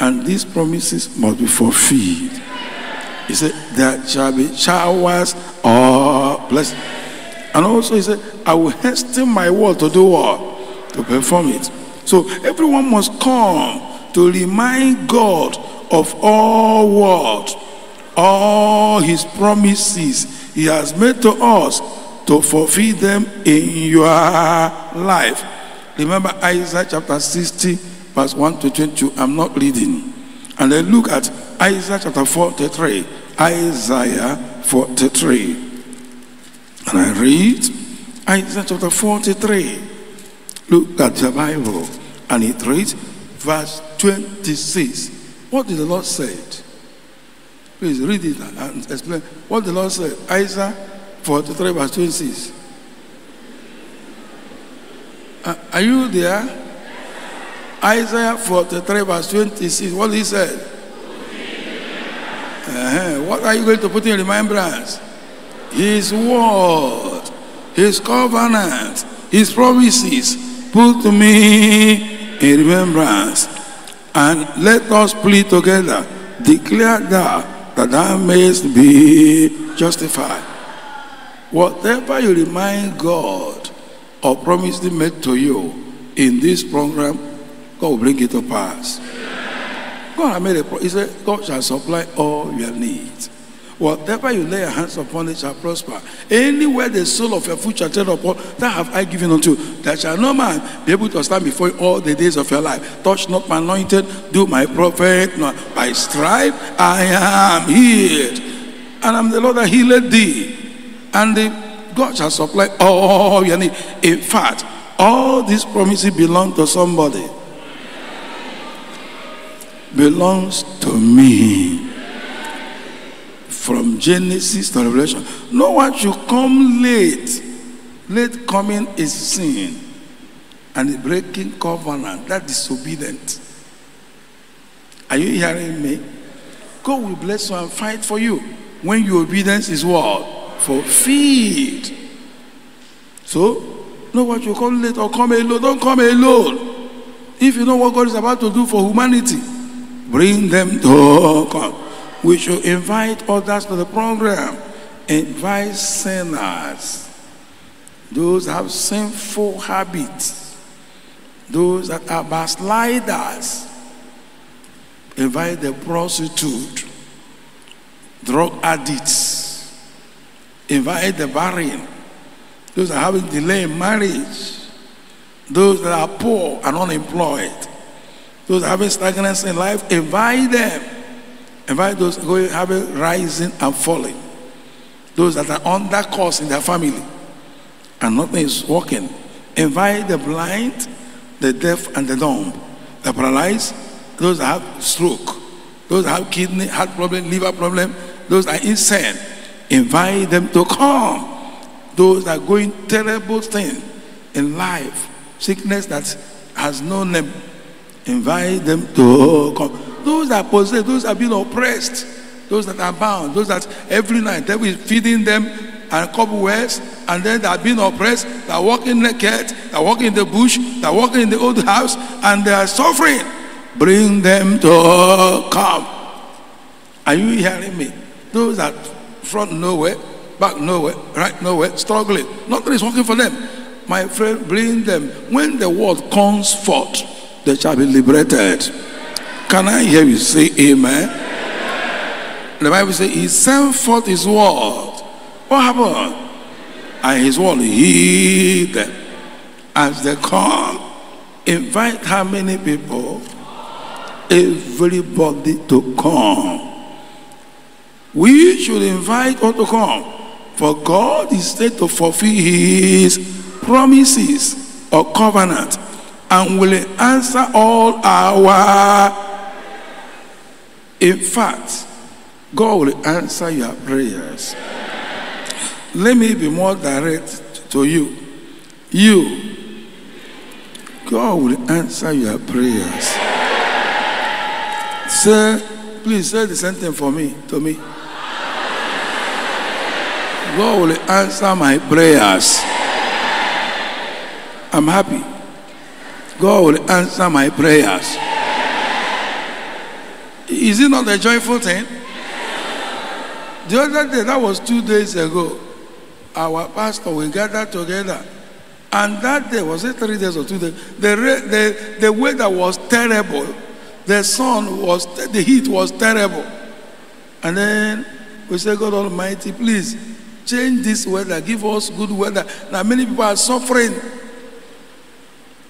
And these promises must be fulfilled. He said, There shall be showers or blessing. And also, he said, I will hasten my word to do what? To perform it. So everyone must come to remind God of all what? All his promises he has made to us to fulfill them in your life. Remember Isaiah chapter 60, verse 1 to 22. I'm not reading. And then look at Isaiah chapter 43. Isaiah 43. And I read Isaiah chapter 43. Look at the Bible. And it reads, verse 26. What did the Lord say? Please read it and explain what the Lord said. Isaiah 43, verse 26. Uh, are you there? Isaiah 43, verse 26. What he said? Uh-huh. What are you going to put in remembrance? His word, His covenant, His promises. Put to me in remembrance. And let us plead together. Declare that, that thou mayest be justified. Whatever you remind God or promise He made to you in this program, God will bring it to pass. God has made a pro- He said, God shall supply all your needs. Whatever you lay your hands upon, it shall prosper. Anywhere the soul of your foot shall tread upon, that have I given unto you. That shall no man be able to stand before you all the days of your life. Touch not my anointed, do my prophet. No, by stripe I am healed. And I'm the Lord that healed thee. And the, God shall supply all your need. In fact, all these promises belong to somebody. Belongs to me from Genesis to Revelation. No one should come late. Late coming is sin. And breaking covenant, that disobedient. Are you hearing me? God will bless you and fight for you when your obedience is what? for Fulfilled. So, no one should come late or come alone. Don't come alone. If you know what God is about to do for humanity, bring them to come. We should invite others to the program. Invite sinners. Those have sinful habits. Those that are backsliders. Invite the prostitute, drug addicts. Invite the barren. Those that are having delay in marriage. Those that are poor and unemployed. Those having stagnancy in life. Invite them. Invite those who have a rising and falling. Those that are under course in their family and nothing is working. Invite the blind, the deaf, and the dumb, the paralyzed, those that have stroke, those that have kidney, heart problem, liver problem, those that are insane. Invite them to come. Those that are going terrible thing in life, sickness that has no name. Invite them to come. Those that possess, those that have been oppressed, those that are bound, those that every night devil is feeding them and words, and then they are being oppressed, they are walking naked, they are walking in the bush, they are walking in the old house, and they are suffering. Bring them to come. Are you hearing me? Those that front nowhere, back nowhere, right nowhere, struggling. Nothing is working for them. My friend, bring them. When the word comes forth, they shall be liberated. Can I hear you say amen? The Bible says he sent forth his word. What happened? And his word healed them. As they come, invite how many people? Everybody to come. We should invite all to come. For God is said to fulfill his promises or covenant and will answer all our. In fact, God will answer your prayers. Let me be more direct to you. You, God will answer your prayers. Say, please say the same thing for me, to me. God will answer my prayers. I'm happy. God will answer my prayers. Is it not a joyful thing? The other day, that was two days ago, our pastor, we gathered together. And that day, was it three days or two days? The, the, the weather was terrible. The sun was, the heat was terrible. And then we said, God Almighty, please change this weather, give us good weather. Now, many people are suffering.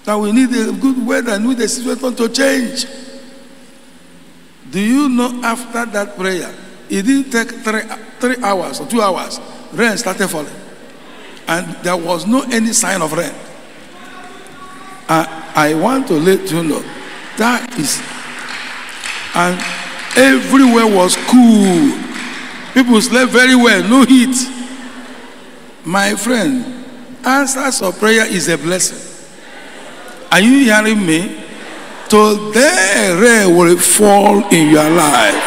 Now, we need a good weather and need the situation to change. Do you know after that prayer, it didn't take three, three hours or two hours, rain started falling. And there was no any sign of rain. I, I want to let you know That is, and everywhere was cool. People slept very well, no heat. My friend, answers of prayer is a blessing. Are you hearing me? Today, rain will fall in your life.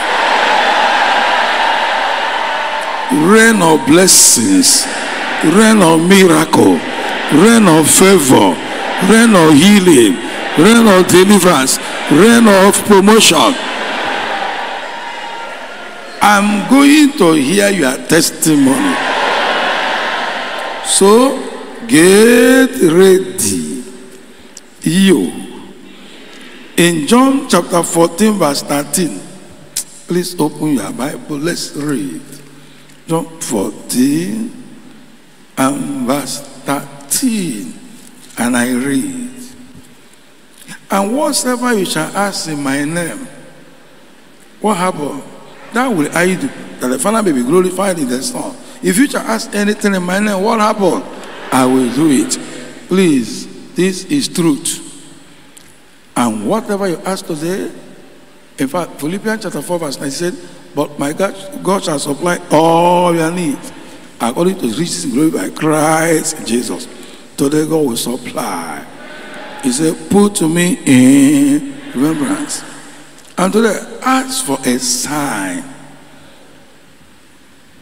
Rain of blessings, rain of miracle, rain of favor, rain of healing, rain of deliverance, rain of promotion. I'm going to hear your testimony. So get ready. You. In John chapter 14, verse 13. Please open your Bible. Let's read. John 14 and verse 13. And I read. And whatsoever you shall ask in my name, what happened? That will I do, that the Father may be glorified in the Son. If you shall ask anything in my name, what happened? I will do it. Please, this is truth. And whatever you ask today, in fact, Philippians chapter 4, verse 9 said, But my God, God shall supply all your needs according to his riches glory by Christ Jesus. Today, God will supply. He said, Put to me in remembrance. And today, ask for a sign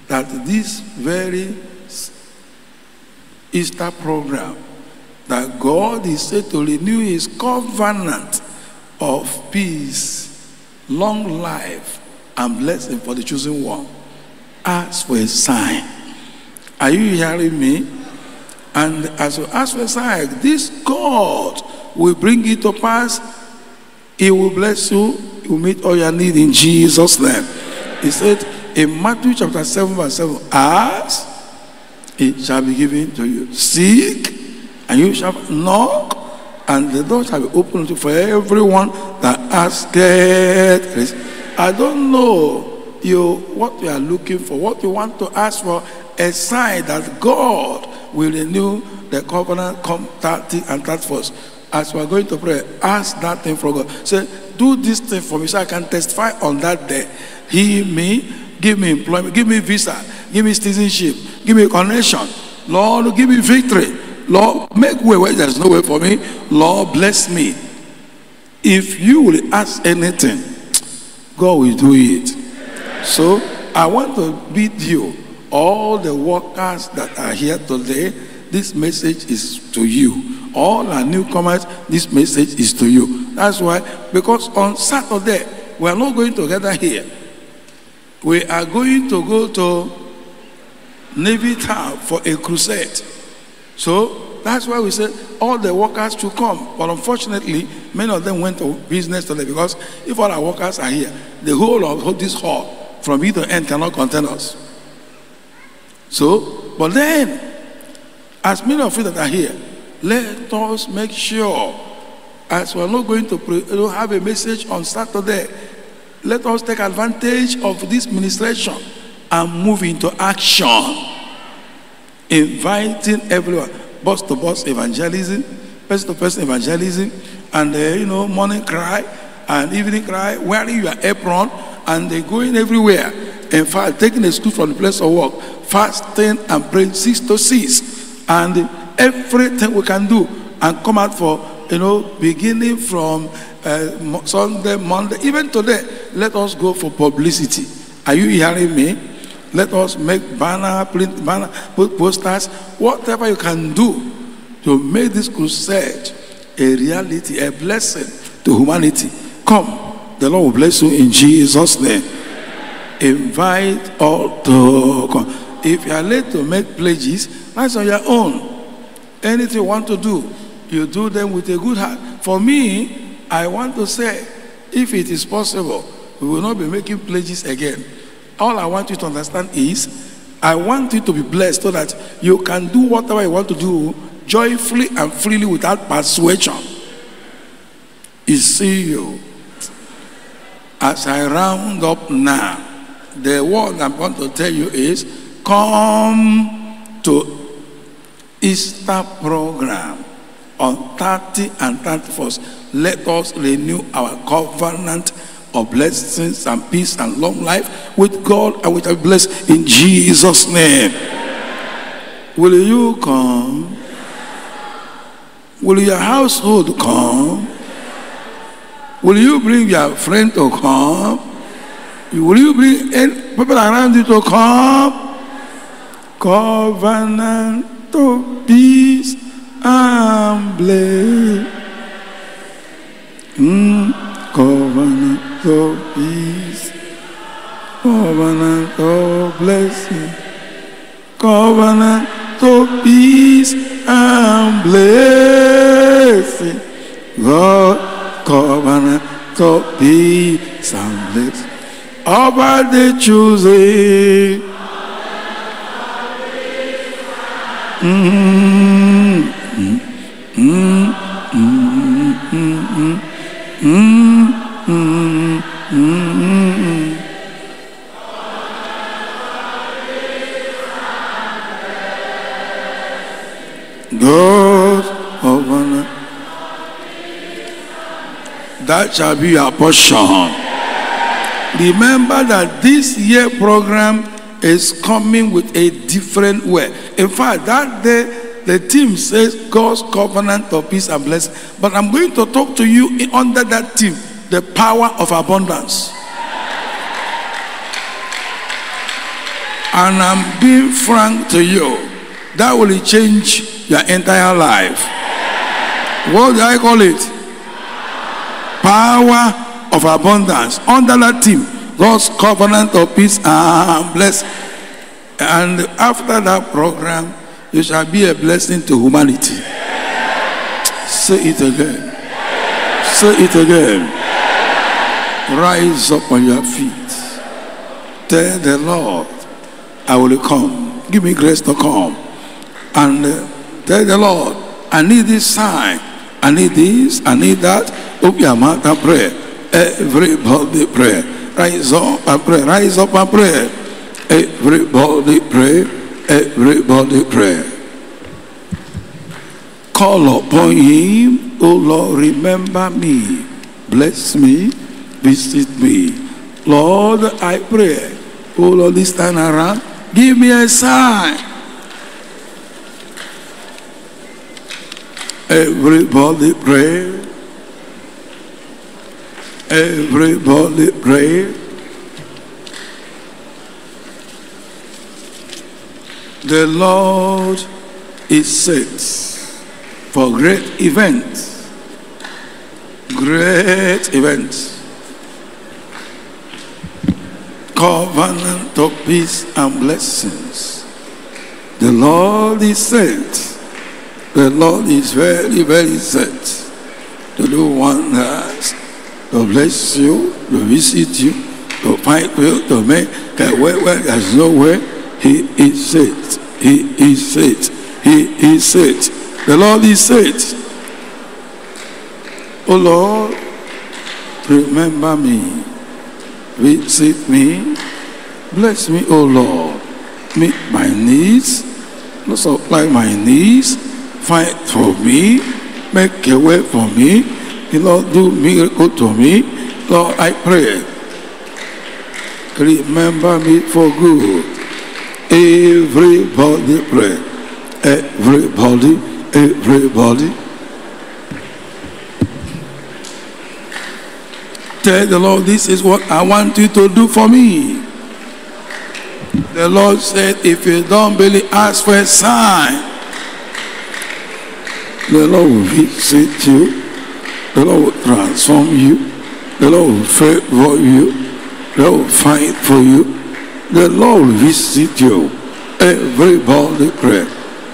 that this very Easter program, that God is said to renew his covenant of peace, long life, and blessing for the chosen one. Ask for a sign. Are you hearing me? And as you ask for a sign, this God will bring it to pass. He will bless you. He will meet all your need in Jesus' name. He said in Matthew chapter 7, verse 7, ask, it shall be given to you. Seek, and you shall knock, and the door shall be opened to for everyone that asketh. I don't know you what you are looking for, what you want to ask for, a sign that God will renew the covenant, come 30 and 31st. As we are going to pray, ask that thing from God. Say, do this thing for me so I can testify on that day. Heal me, give me employment, give me visa, give me citizenship, give me a connection. Lord, give me victory. Lord, make way where there's no way for me. Lord, bless me. If you will ask anything, God will do it. So I want to bid you, all the workers that are here today, this message is to you. All our newcomers, this message is to you. That's why, because on Saturday, we are not going to gather here. We are going to go to Navy Town for a crusade. So that's why we said all the workers should come. But unfortunately, many of them went to business today because if all our workers are here, the whole of this hall from either end cannot contain us. So, but then, as many of you that are here, let us make sure, as we are not going to pray, have a message on Saturday, let us take advantage of this ministration and move into action. Inviting everyone, bus to bus evangelism, person to person evangelism, and uh, you know, morning cry and evening cry, wearing your apron, and they going everywhere. In fact, taking a school from the place of work, fasting and praying six to six, and everything we can do, and come out for you know, beginning from uh, Sunday, Monday, even today, let us go for publicity. Are you hearing me? Let us make banner, print banner, put posters, whatever you can do to make this crusade a reality, a blessing to humanity. Come, the Lord will bless you in Jesus' name. Invite all to come. If you are late to make pledges, that's on your own. Anything you want to do, you do them with a good heart. For me, I want to say, if it is possible, we will not be making pledges again. All I want you to understand is, I want you to be blessed so that you can do whatever you want to do joyfully and freely without persuasion. You see you. As I round up now, the word I'm going to tell you is come to Easter program on 30 and 31st, let us renew our covenant of blessings and peace and long life with God and with our blessed in Jesus' name. Will you come? Will your household come? Will you bring your friend to come? Will you bring people around you to come? Covenant of peace and blessing. Mm, covenant of peace, covenant of blessing, covenant of peace and blessing. God, covenant of peace and blessing. Over the Chosen. Mm, mm, mm, mm, mm, mm, mm, of honor. That shall be your portion. Remember that this year program is coming with a different way. In fact, that day the team says God's covenant of peace and blessing. But I'm going to talk to you under that team, the power of abundance. And I'm being frank to you. That will change your entire life. What do I call it? Power of abundance. Under that team, God's covenant of peace and blessing. And after that program, you shall be a blessing to humanity. Say it again. Say it again. Rise up on your feet. Tell the Lord, I will come. Give me grace to come. And uh, tell the Lord, I need this sign. I need this. I need that. Open your mouth and pray. Everybody pray. Rise up and pray. Rise up and pray. Everybody pray. Everybody pray. Call upon him. Oh Lord, remember me. Bless me. Visit me. Lord, I pray. Oh Lord, this time around, give me a sign. Everybody pray. Everybody pray. The Lord is set for great events. Great events. Covenant of peace and blessings. The Lord is set. The Lord is very, very set to do wonders, to bless you, to visit you, to fight you, to make a way where there's no way. He is set. He is set. He is set. The Lord is set. Oh Lord, remember me. Visit me. Bless me, oh Lord. Meet my needs. Supply my needs. Fight for me. Make a way for me. The Lord, do miracle to me. Lord, I pray. Remember me for good. Everybody pray. Everybody, everybody. Tell the Lord, this is what I want you to do for me. The Lord said, if you don't believe, ask for a sign. The Lord will visit you. The Lord will transform you. The Lord will favor you. The Lord will fight for you. The Lord visit you. Everybody pray.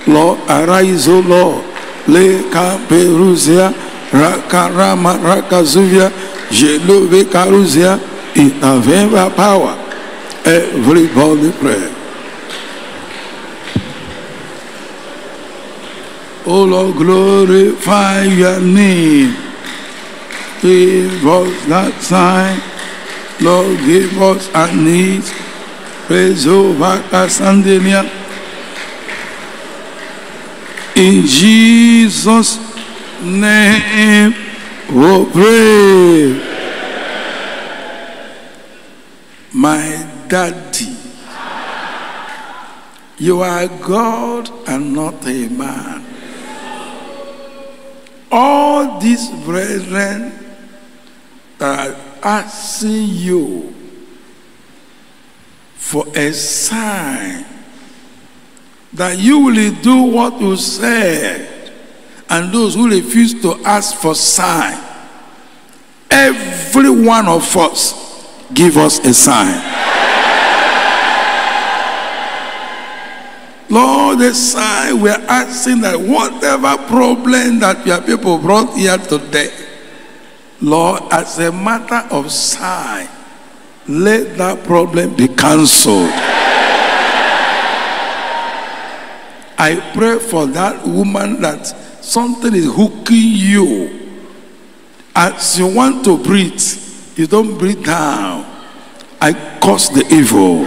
Lord, arise, O Lord. Leka Peruzia, Rakarama Rakazuvia, Jeluve Karuzia, Itaveva power. Everybody pray. Oh Lord, glorify your name. Give us that sign. Lord, give us our needs. Praise over Casandelia. In Jesus' name we pray. My daddy, you are God and not a man. All these brethren that are asking you for a sign that you will do what you said, and those who refuse to ask for sign, every one of us give us a sign. Lord, the sign we're asking that whatever problem that your people brought here today, Lord, as a matter of sign, let that problem be cancelled. I pray for that woman that something is hooking you. As you want to breathe, you don't breathe down. I cause the evil.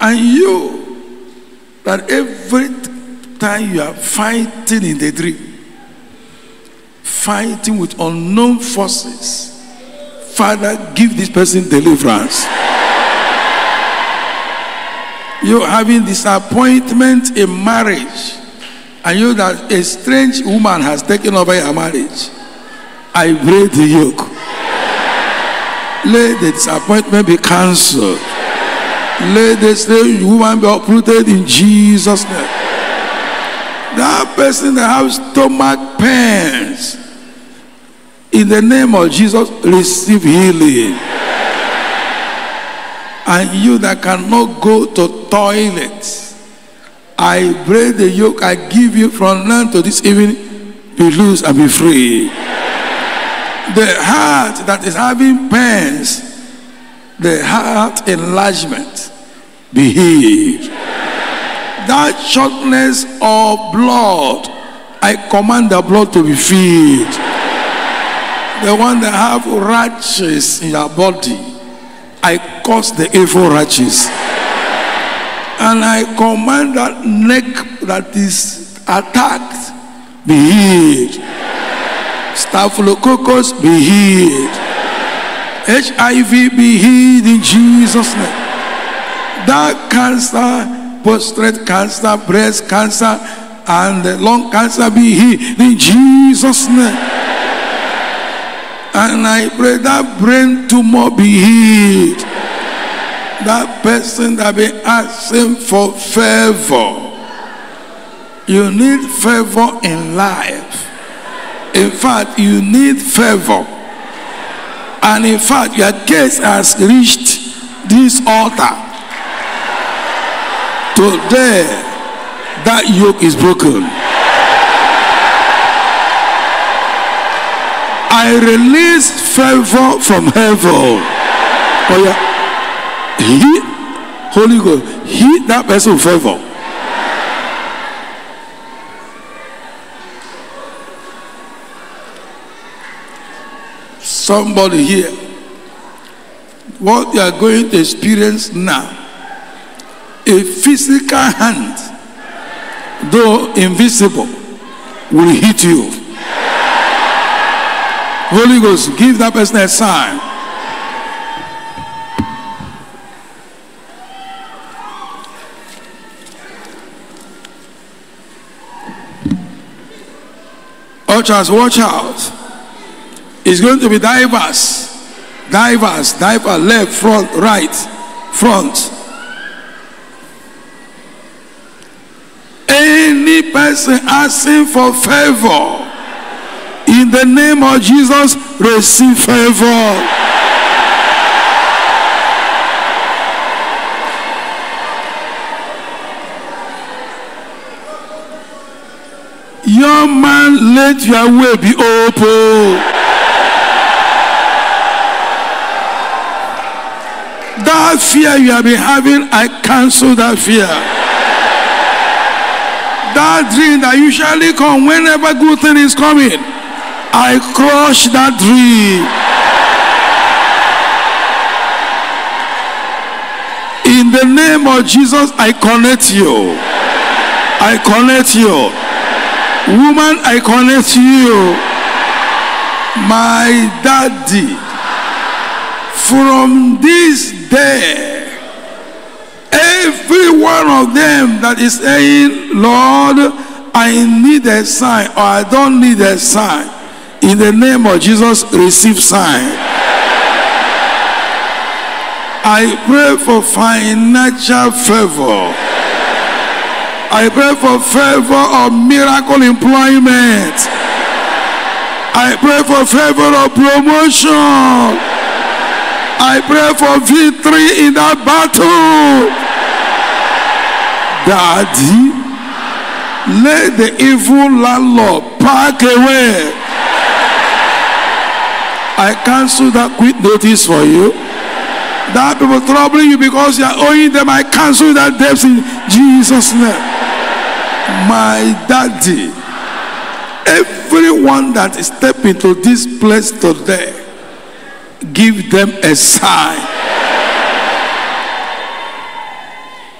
And you, that every time you are fighting in the dream, fighting with unknown forces, Father, give this person deliverance. You're having disappointment in marriage, and you that a strange woman has taken over your marriage. I break the yoke. Let the disappointment be cancelled. Let the strange woman be uprooted in Jesus' name. That person that has stomach pains, in the name of Jesus, receive healing. And you that cannot go to toilet, I break the yoke I give you from now to this evening, be loose and be free. The heart that is having pains, the heart enlargement, be healed. That shortness of blood, I command the blood to be filled. The one that have rashes in your body, I cause the evil rashes. And I command that neck that is attacked be healed. Staphylococcus be healed. HIV be healed in Jesus' name. That cancer, prostate cancer, breast cancer, and lung cancer be healed in Jesus' name. And I pray that brain tumor be healed. That person that be asking for favor. You need favor in life. In fact, you need favor. And in fact, your case has reached this altar. Today, that yoke is broken. I release favor from heaven. Oh yeah. He, Holy Ghost, he that person favor. Somebody here, what you are going to experience now, a physical hand, though invisible, will hit you. Holy Ghost, give that person a sign. Ushers, watch out. It's going to be diverse. divers, diverse, left, front, right, front. Any person asking for favor, in the name of Jesus, receive favor. Young man, let your way be open. That fear you have been having, I cancel that fear. That dream that usually come whenever good thing is coming, I crush that dream. In the name of Jesus, I connect you. I connect you. Woman, I connect you. My daddy, from this day, every one of them that is saying, Lord, I need a sign or I don't need a sign, in the name of Jesus, receive sign. I pray for financial favor. I pray for favor of miracle employment. I pray for favor of promotion. I pray for victory in that battle. Daddy, let the evil landlord pack away. I cancel that quick notice for you. That people troubling you because you are owing them, I cancel that debt in Jesus' name. My daddy, everyone that step into this place today, give them a sign.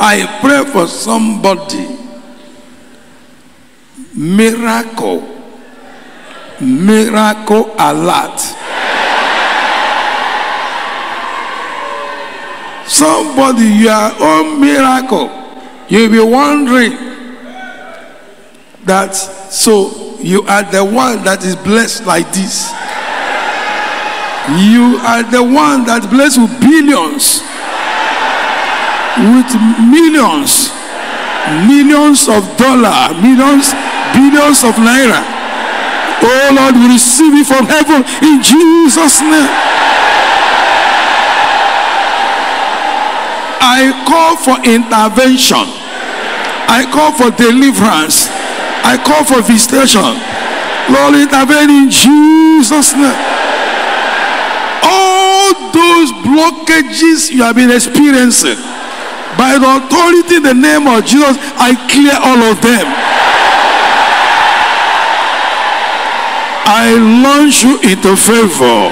I pray for somebody. Miracle. Miracle alert. Somebody, you are on miracle. You'll be wondering that so you are the one that is blessed like this. You are the one that blessed with billions, with millions, millions of dollars, millions, billions of naira. Oh Lord, we receive it from heaven in Jesus' name. I call for intervention. I call for deliverance. I call for visitation. Lord, intervene in Jesus' name. All those blockages you have been experiencing, by the authority in the name of Jesus, I clear all of them. I launch you into favor,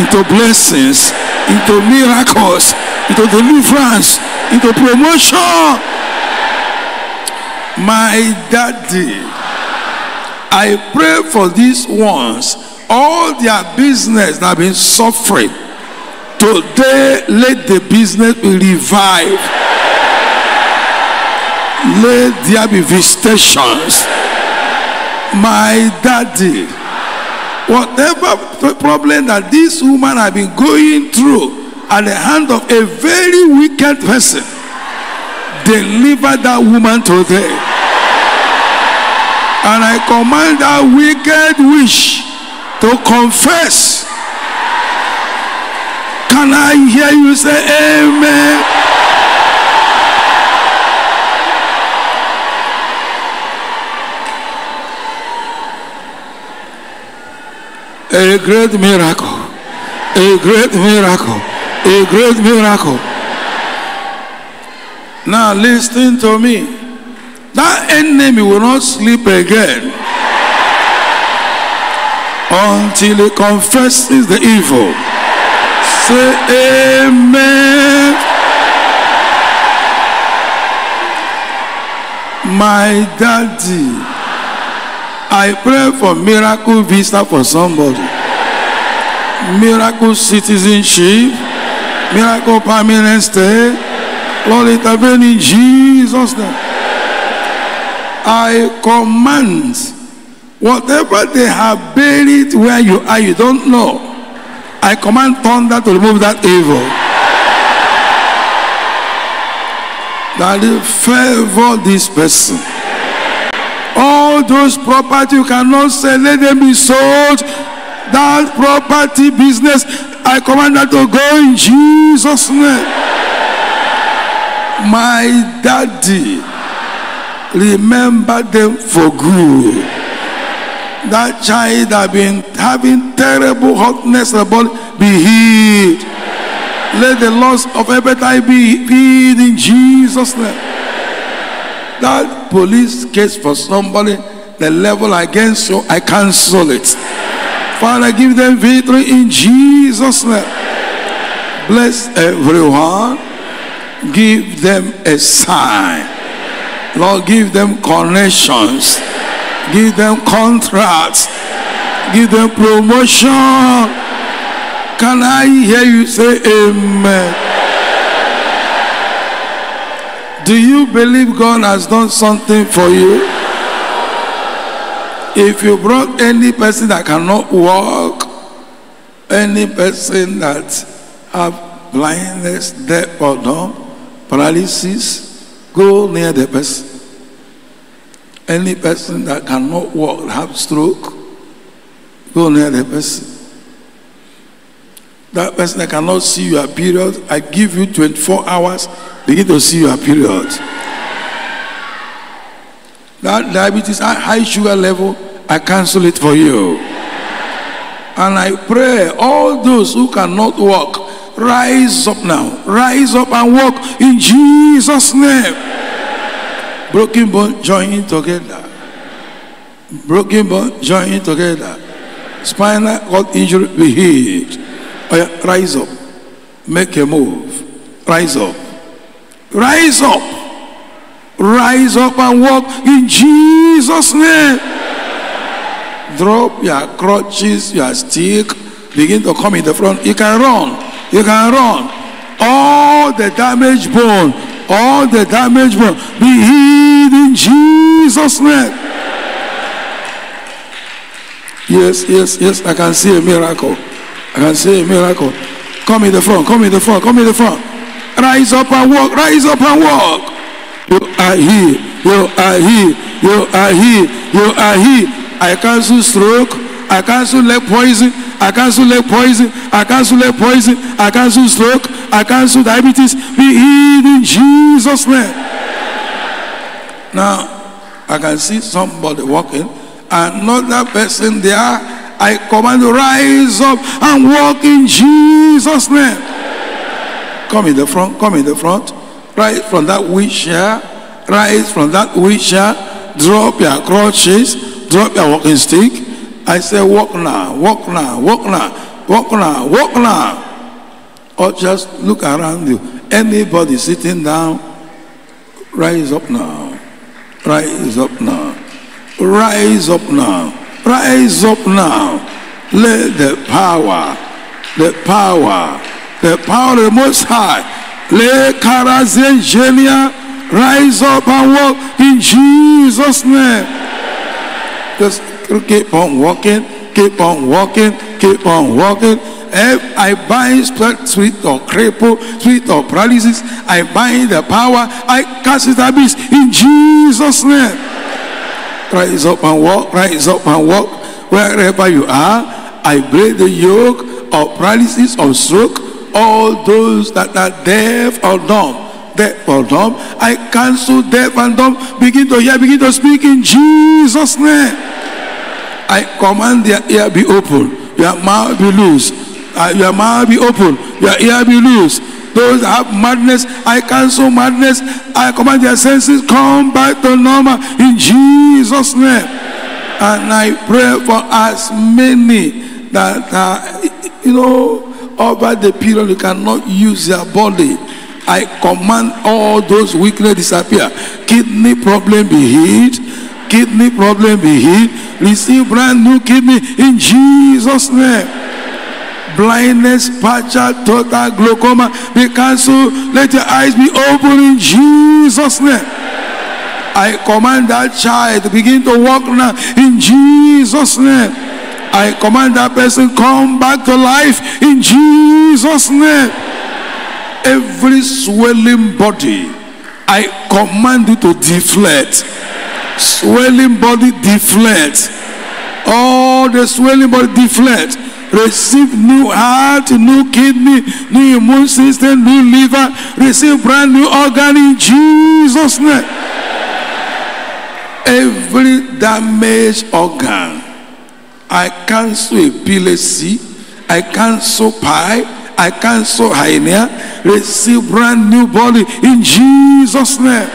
into blessings, into miracles, into deliverance, into promotion. My daddy, I pray for these ones, all their business that have been suffering. Today, let the business be revived. Let there be visitations. My daddy, whatever problem that this woman has been going through, at the hand of a very wicked person. Deliver that woman today. And I command that wicked wish to confess. Can I hear you say amen? A great miracle. A great miracle a great miracle. Now listen to me. That enemy will not sleep again until he confesses the evil. Say amen. My daddy, I pray for miracle visa for somebody. Miracle citizenship miracle permanent stay. Lord, intervene in Jesus' name. I command whatever they have buried where you are, you don't know. I command thunder to remove that evil. That favor this person. All those property you cannot sell, let them be sold. That property business I command that to go in Jesus' name. My daddy, remember them for good. That child have been having terrible hotness about be healed. Let the loss of appetite be healed in Jesus' name. That police case for somebody, the level against you, I cancel it. Father, give them victory in Jesus' name. Bless everyone. Give them a sign. Lord, give them connections, give them contracts, give them promotion. Can I hear you say amen? Do you believe God has done something for you? If you brought any person that cannot walk, any person that have blindness, deaf or dumb, paralysis, go near the person. Any person that cannot walk, have stroke, go near the person. That person that cannot see your period, I give you 24 hours, begin to see your period. That diabetes, high sugar level, I cancel it for you. And I pray all those who cannot walk, rise up now. Rise up and walk in Jesus' name. Broken bone joining together. Broken bone joining together. Spinal cord injury be healed. Rise up. Make a move. Rise up. Rise up. Rise up and walk in Jesus' name. Drop your crutches, your stick. Begin to come in the front. You can run. You can run. All the damaged bone, all the damage bone, be healed in Jesus' name. Yes, yes, yes. I can see a miracle. I can see a miracle. Come in the front. Come in the front. Come in the front. Rise up and walk. Rise up and walk. You are here. You are here. You are here. You are here. I cancel stroke. I cancel leg poison. I cancel leg poison. I cancel leg poison. I cancel stroke. I cancel diabetes. Be healed in Jesus' name. Now, I can see somebody walking. Another person there. I command you rise up and walk in Jesus' name. Come in the front. Come in the front. Rise from that wheelchair. Rise from that wheelchair. Drop your crutches. Drop your walking stick. I say, walk now, walk now, walk now, walk now, walk now. Or just look around you. Anybody sitting down, rise up now. Rise up now. Rise up now. Rise up now. Let the power, the power, the power of the Most High, let Karazengenia rise up and walk in Jesus' name. Just keep on walking, keep on walking, keep on walking. If I bind sweet or cripple, spirit or paralysis, I bind the power, I cast it abyss in Jesus' name. Rise up and walk, rise up and walk wherever you are. I break the yoke of paralysis or stroke, all those that are deaf or dumb deaf or dumb. I cancel deaf and dumb. Begin to hear, begin to speak in Jesus' name. I command their ear be open, your mouth be loose, uh, your mouth be open, your ear be loose. Those have madness, I cancel madness. I command their senses come back to normal in Jesus' name. And I pray for as many that are, you know, over the period you cannot use their body. I command all those weakness disappear. Kidney problem be healed. Kidney problem be healed. Receive brand new kidney in Jesus' name. Blindness, partial, total glaucoma be cancelled. Let your eyes be open in Jesus' name. I command that child to begin to walk now in Jesus' name. I command that person come back to life in Jesus' name every swelling body, I command you to deflate. Swelling body deflate. All the swelling body deflate. Receive new heart, new kidney, new immune system, new liver. Receive brand new organ in Jesus' name. Every damaged organ, I cancel epilepsy. I cancel pie. I cancel hernia. Receive brand new body in Jesus' name.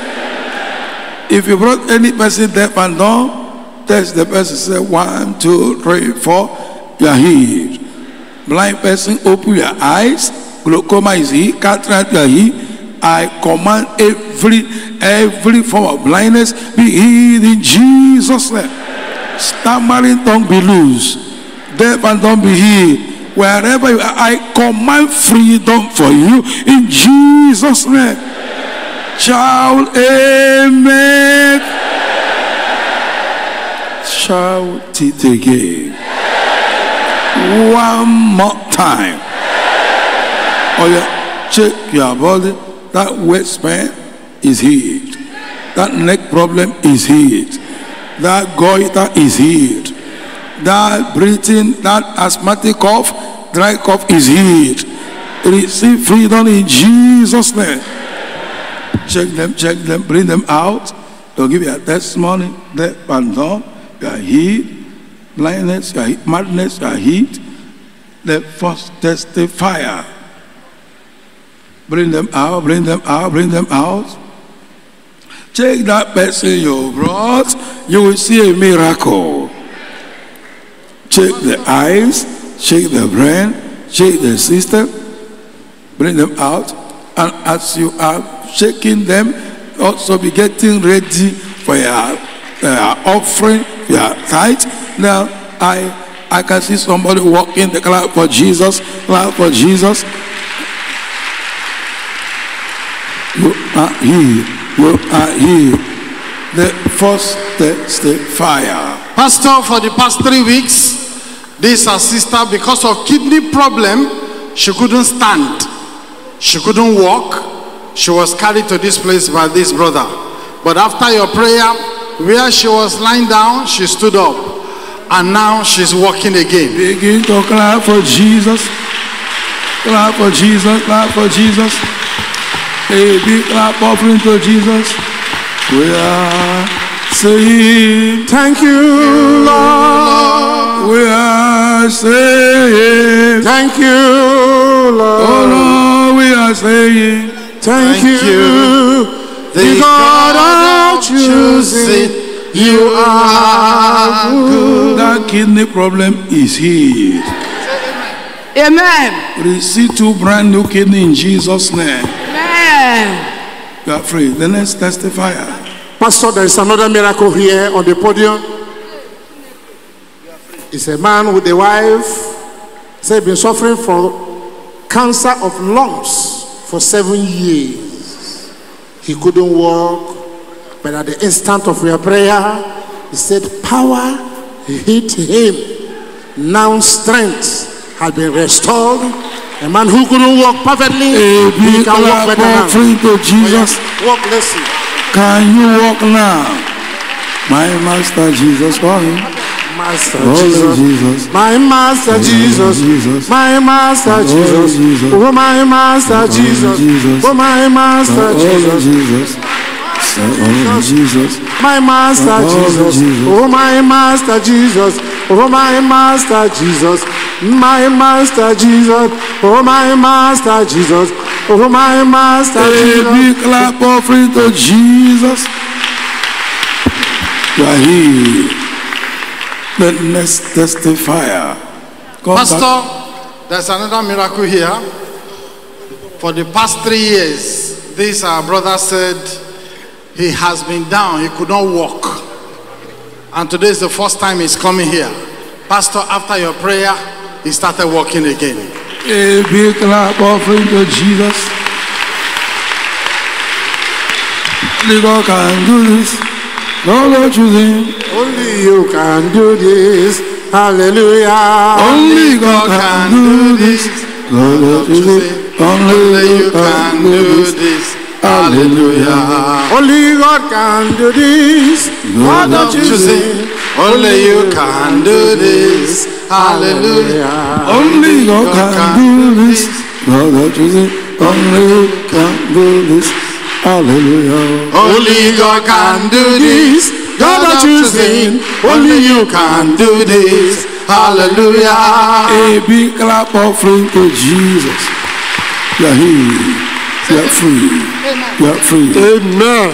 If you brought any person deaf and dumb, test the person. Say one, two, three, four. You are healed. Blind person, open your eyes. Glaucoma is healed. Cataract, you are healed. I command every Every form of blindness be healed in Jesus' name. Stammering tongue be loose. Deaf and don't be healed. Wherever you are, I command freedom for you in Jesus' name. Shout amen. Shout it again. One more time. Oh yeah, check your body. That waist pain is healed. That neck problem is healed. That goiter is healed. That breathing, that asthmatic cough, dry cough is healed. Receive freedom in Jesus' name. Check them, check them, bring them out. They'll give you a testimony. Deaf and dumb, you are healed. Blindness, you are healed. Madness, you are healed. The first testifier. Bring them out, bring them out, bring them out. Check that person you brought, you will see a miracle. Check the eyes, check the brain, check the system, bring them out. And as you are shaking them, also be getting ready for your uh, offering, your tithe. Now, I I can see somebody walking the cloud for Jesus, cloud for Jesus. You are here. You are here. The first fire Pastor, for the past three weeks, this our sister, because of kidney problem, she couldn't stand. She couldn't walk. She was carried to this place by this brother. But after your prayer, where she was lying down, she stood up. And now she's walking again. Begin to clap for Jesus. Clap for Jesus. Clap for Jesus. A big clap offering to Jesus. We are saying, Thank you, Lord. We are saying, Thank you, Lord. Oh Lord, we are saying, Thank, you, the God of Chosen. You are good. That kidney problem is healed. Amen. Receive two brand new kidney in Jesus' name. Amen. You are free. The next testifier. Pastor, there is another miracle here on the podium. It's a man with a wife. Say been suffering from cancer of lungs for seven years. He couldn't walk, but at the instant of your prayer, he said, Power hit him. Now strength has been restored. A man who couldn't walk perfectly, A he can walk better now. to oh, Jesus. Walk, let's. Can you walk now? My master Jesus calling. Master Jesus. Jesus. My master Jesus. Jesus. My master Jesus. Oh my master Jesus. Oh my master Jesus. Jesus. My master Jesus. Oh my master Jesus. Oh my master Jesus. My master Jesus. Oh my master Jesus. Oh my master A Jesus. big clap offering to Jesus. You are here. The next testifier. Back. Pastor, there's another miracle here. For the past three years, this our brother said he has been down, he could not walk. And today is the first time he's coming here. Pastor, after your prayer, he started walking again. A big clap offering to Jesus. Only God can do this. No Lord Chosen. Only you can do this. Hallelujah. Only God can do this. No Lord Chosen. Only you can do this. Hallelujah. Only God can do this. God God of of Chosen. Only you can do this. Hallelujah. Only God can do this. No Lord Chosen. Only you can do this. Hallelujah. Only God can do this. God of Chosen. Only you can do this. Hallelujah. A big clap offering to Jesus. You are healed. You are free. You are free. Amen.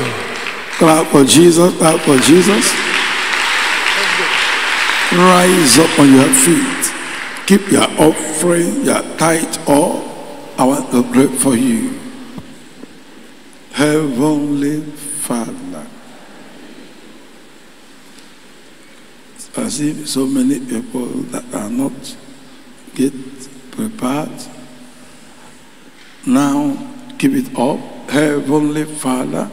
Clap for Jesus. Clap for Jesus. Rise up on your feet. Keep your offering, your tithe up. I want to pray for you. Heavenly Father. As if so many people that are not get prepared. Now keep it up. Heavenly Father,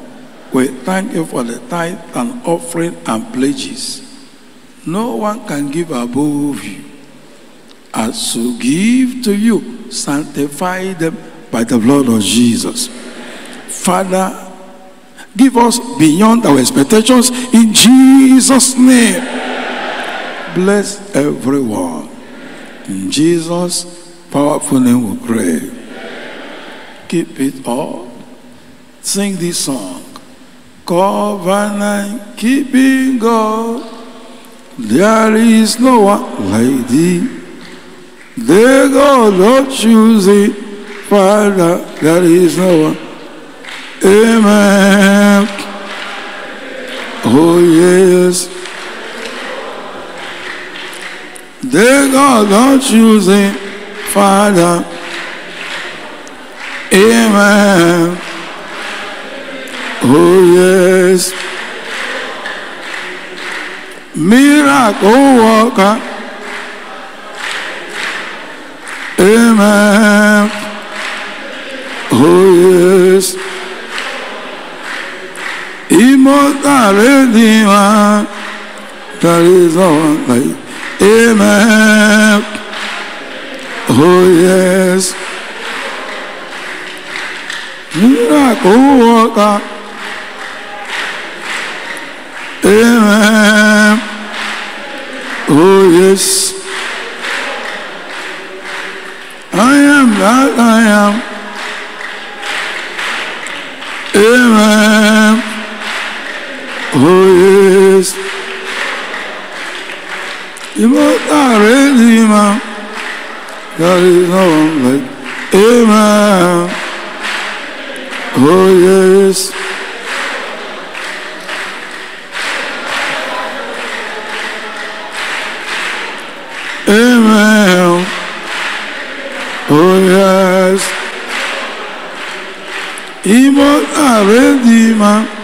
we thank you for the tithe and offering and pledges. No one can give above you. As to give to you, sanctify them by the blood of Jesus. Father, give us beyond our expectations in Jesus' name. Bless everyone. In Jesus' powerful name we pray. Keep it up. Sing this song. Covenant keeping God. There is no one like thee. The God of Chosen, Father, there is no one. Amen. Oh, yes. The God of Chosen, Father. Amen. Oh, yes. Miracle worker. Amen. Oh, yes. One like Amen. Oh, yes. Worker. Amen. Oh, yes. I am that I am. Amen. Oh, yes. Immortal Redeemer. There is Amen. Oh, yes. Amen. Oh, yes. Immortal Redeemer.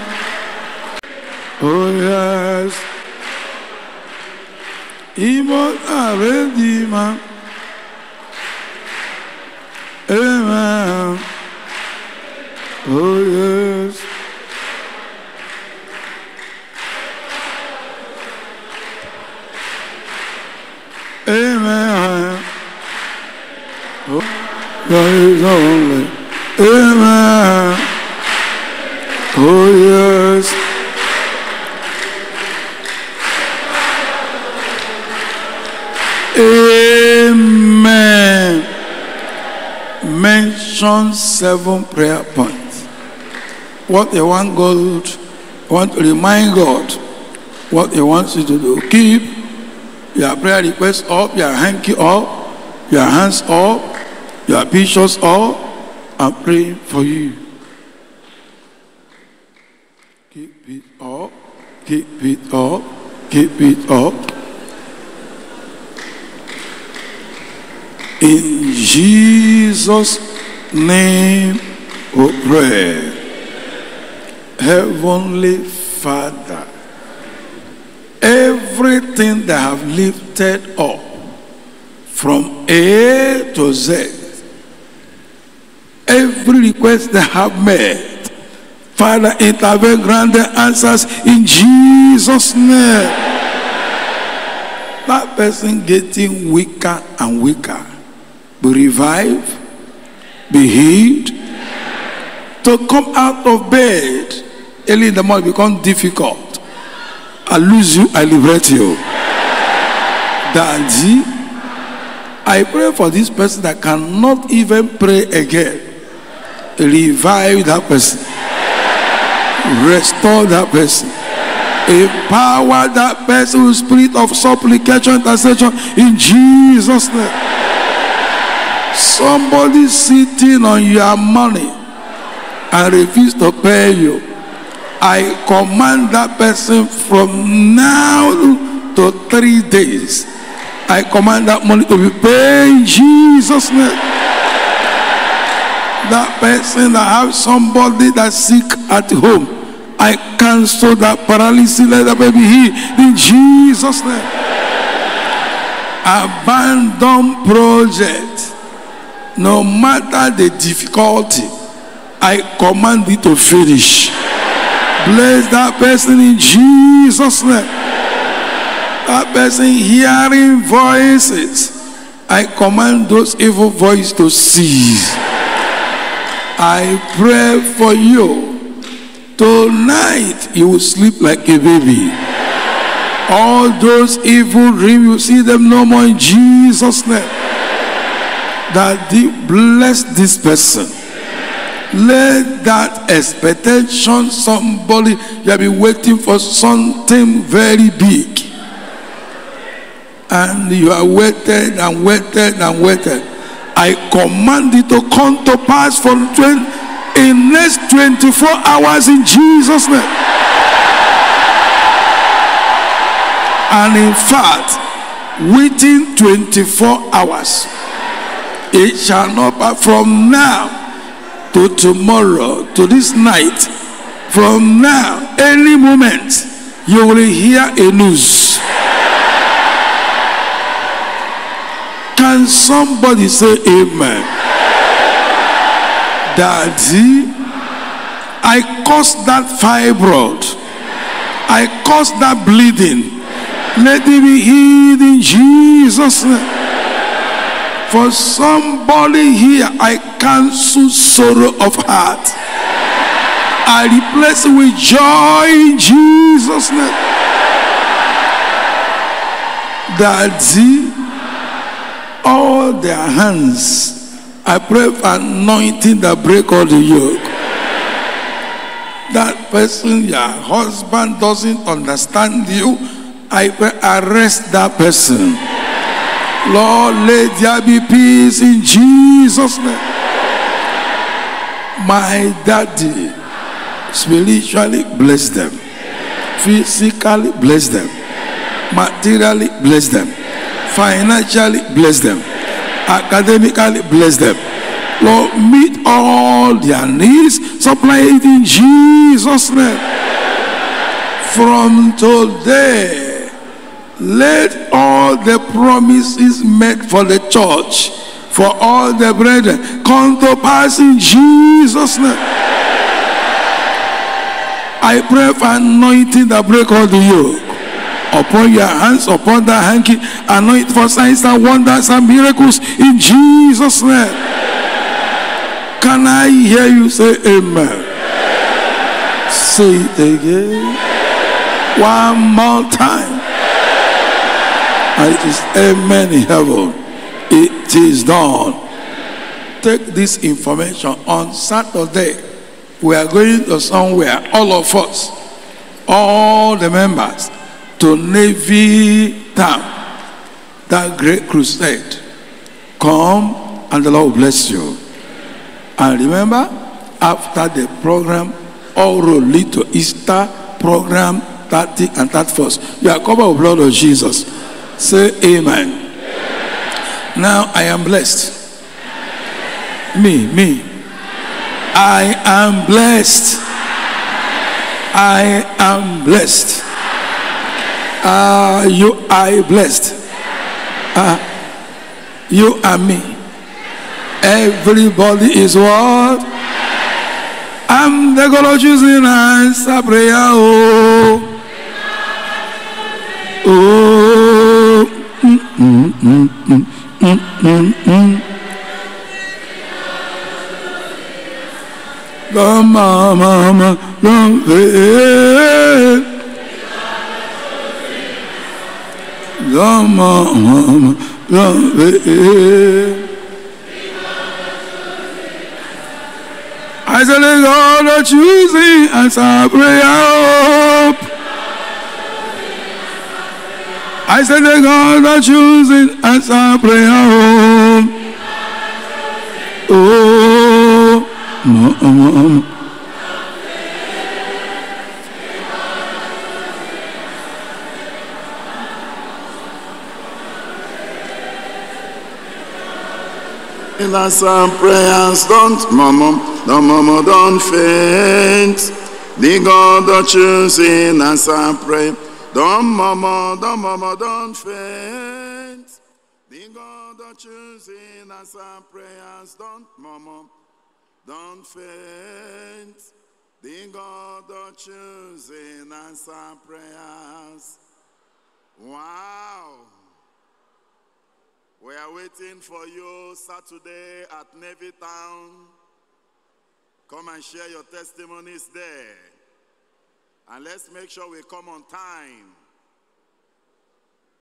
Yes. Redeemer. Amen. Oh, yes. Amen. Oh, there is only. Amen. Seven prayer points. What you want God, want to remind God what He wants you to do. Keep your prayer requests up, your hanky up, your hands up, your pictures up, and pray for you. Keep it up, keep it up, keep it up. In Jesus' name we pray. Heavenly Father, everything that have lifted up from A to Z, every request they have made, Father, intervene, grant the answers in Jesus' name. That person getting weaker and weaker be revived, be healed. To come out of bed early in the morning become difficult. I lose you, I liberate you. Daddy, I pray for this person that cannot even pray again. Revive that person. Restore that person. Empower that person with spirit of supplication, intercession in Jesus' name. Somebody sitting on your money and refuse to pay you. I command that person from now to three days. I command that money to be paid Jesus' name. That person that have somebody that's sick at home, I cancel that paralysis. Let that baby heal in Jesus' name. Abandon project. No matter the difficulty, I command it to finish. Bless that person in Jesus' name. That person hearing voices. I command those evil voices to cease. I pray for you. Tonight you will sleep like a baby. All those evil dreams, you see them no more in Jesus' name. That they bless this person. Let that expectation, somebody you have been waiting for something very big. And you are waited and waited and waited. I command it to come to pass for 20, in next 24 hours in Jesus' name. And in fact, within 24 hours, it shall not pass from now to tomorrow, to this night, from now, any moment, you will hear a news. Can somebody say amen? Daddy, I caused that fibroid. I caused that bleeding. Let it be healed in Jesus' name. For somebody here, I cancel sorrow of heart. I replace it with joy in Jesus' name. Daddy, all their hands, I pray for anointing that break all the yoke. That person, your husband doesn't understand you. I arrest that person. Lord, let there be peace in Jesus' name. My daddy, spiritually bless them, physically bless them, materially bless them, financially bless them, academically bless them. Lord, meet all their needs, supply it in Jesus' name. From today, let all the promises made for the church, for all the brethren, come to pass in Jesus' name. I pray for anointing that break all the yoke. Upon your hands, upon that hanky, anoint for signs and wonders and miracles in Jesus' name. Can I hear you say amen? Say it again. One more time. And it is amen in heaven. It is done. Take this information on Saturday. We are going to somewhere, all of us, all the members, to Navy Town. That great crusade. Come and the Lord will bless you. And remember, after the program, all road lead to Easter program 30 and 31st. You are covered with blood of Jesus. Say amen. Now I am blessed. Me, me. I am blessed. I am blessed. Uh, you are blessed. Uh, you are me. Everybody is what? I'm the God of Chosen answer prayer. Oh. Oh. Mm, mm, mm, mm, mm. Mama, mama, mama, Mama, mama, mama, I said, the God of Chosen answer prayer. I said, the God of Chosen answer prayer. Oh, mama. In answer prayers, don't mama, no mama, don't faint. The God of Chosen answer prayer. Don't murmur, don't murmur, don't faint. The God of Chosen answer prayers. Don't murmur, don't faint. The God of Chosen answer prayers. Wow. We are waiting for you Saturday at Navy Town. Come and share your testimonies there. And let's make sure we come on time.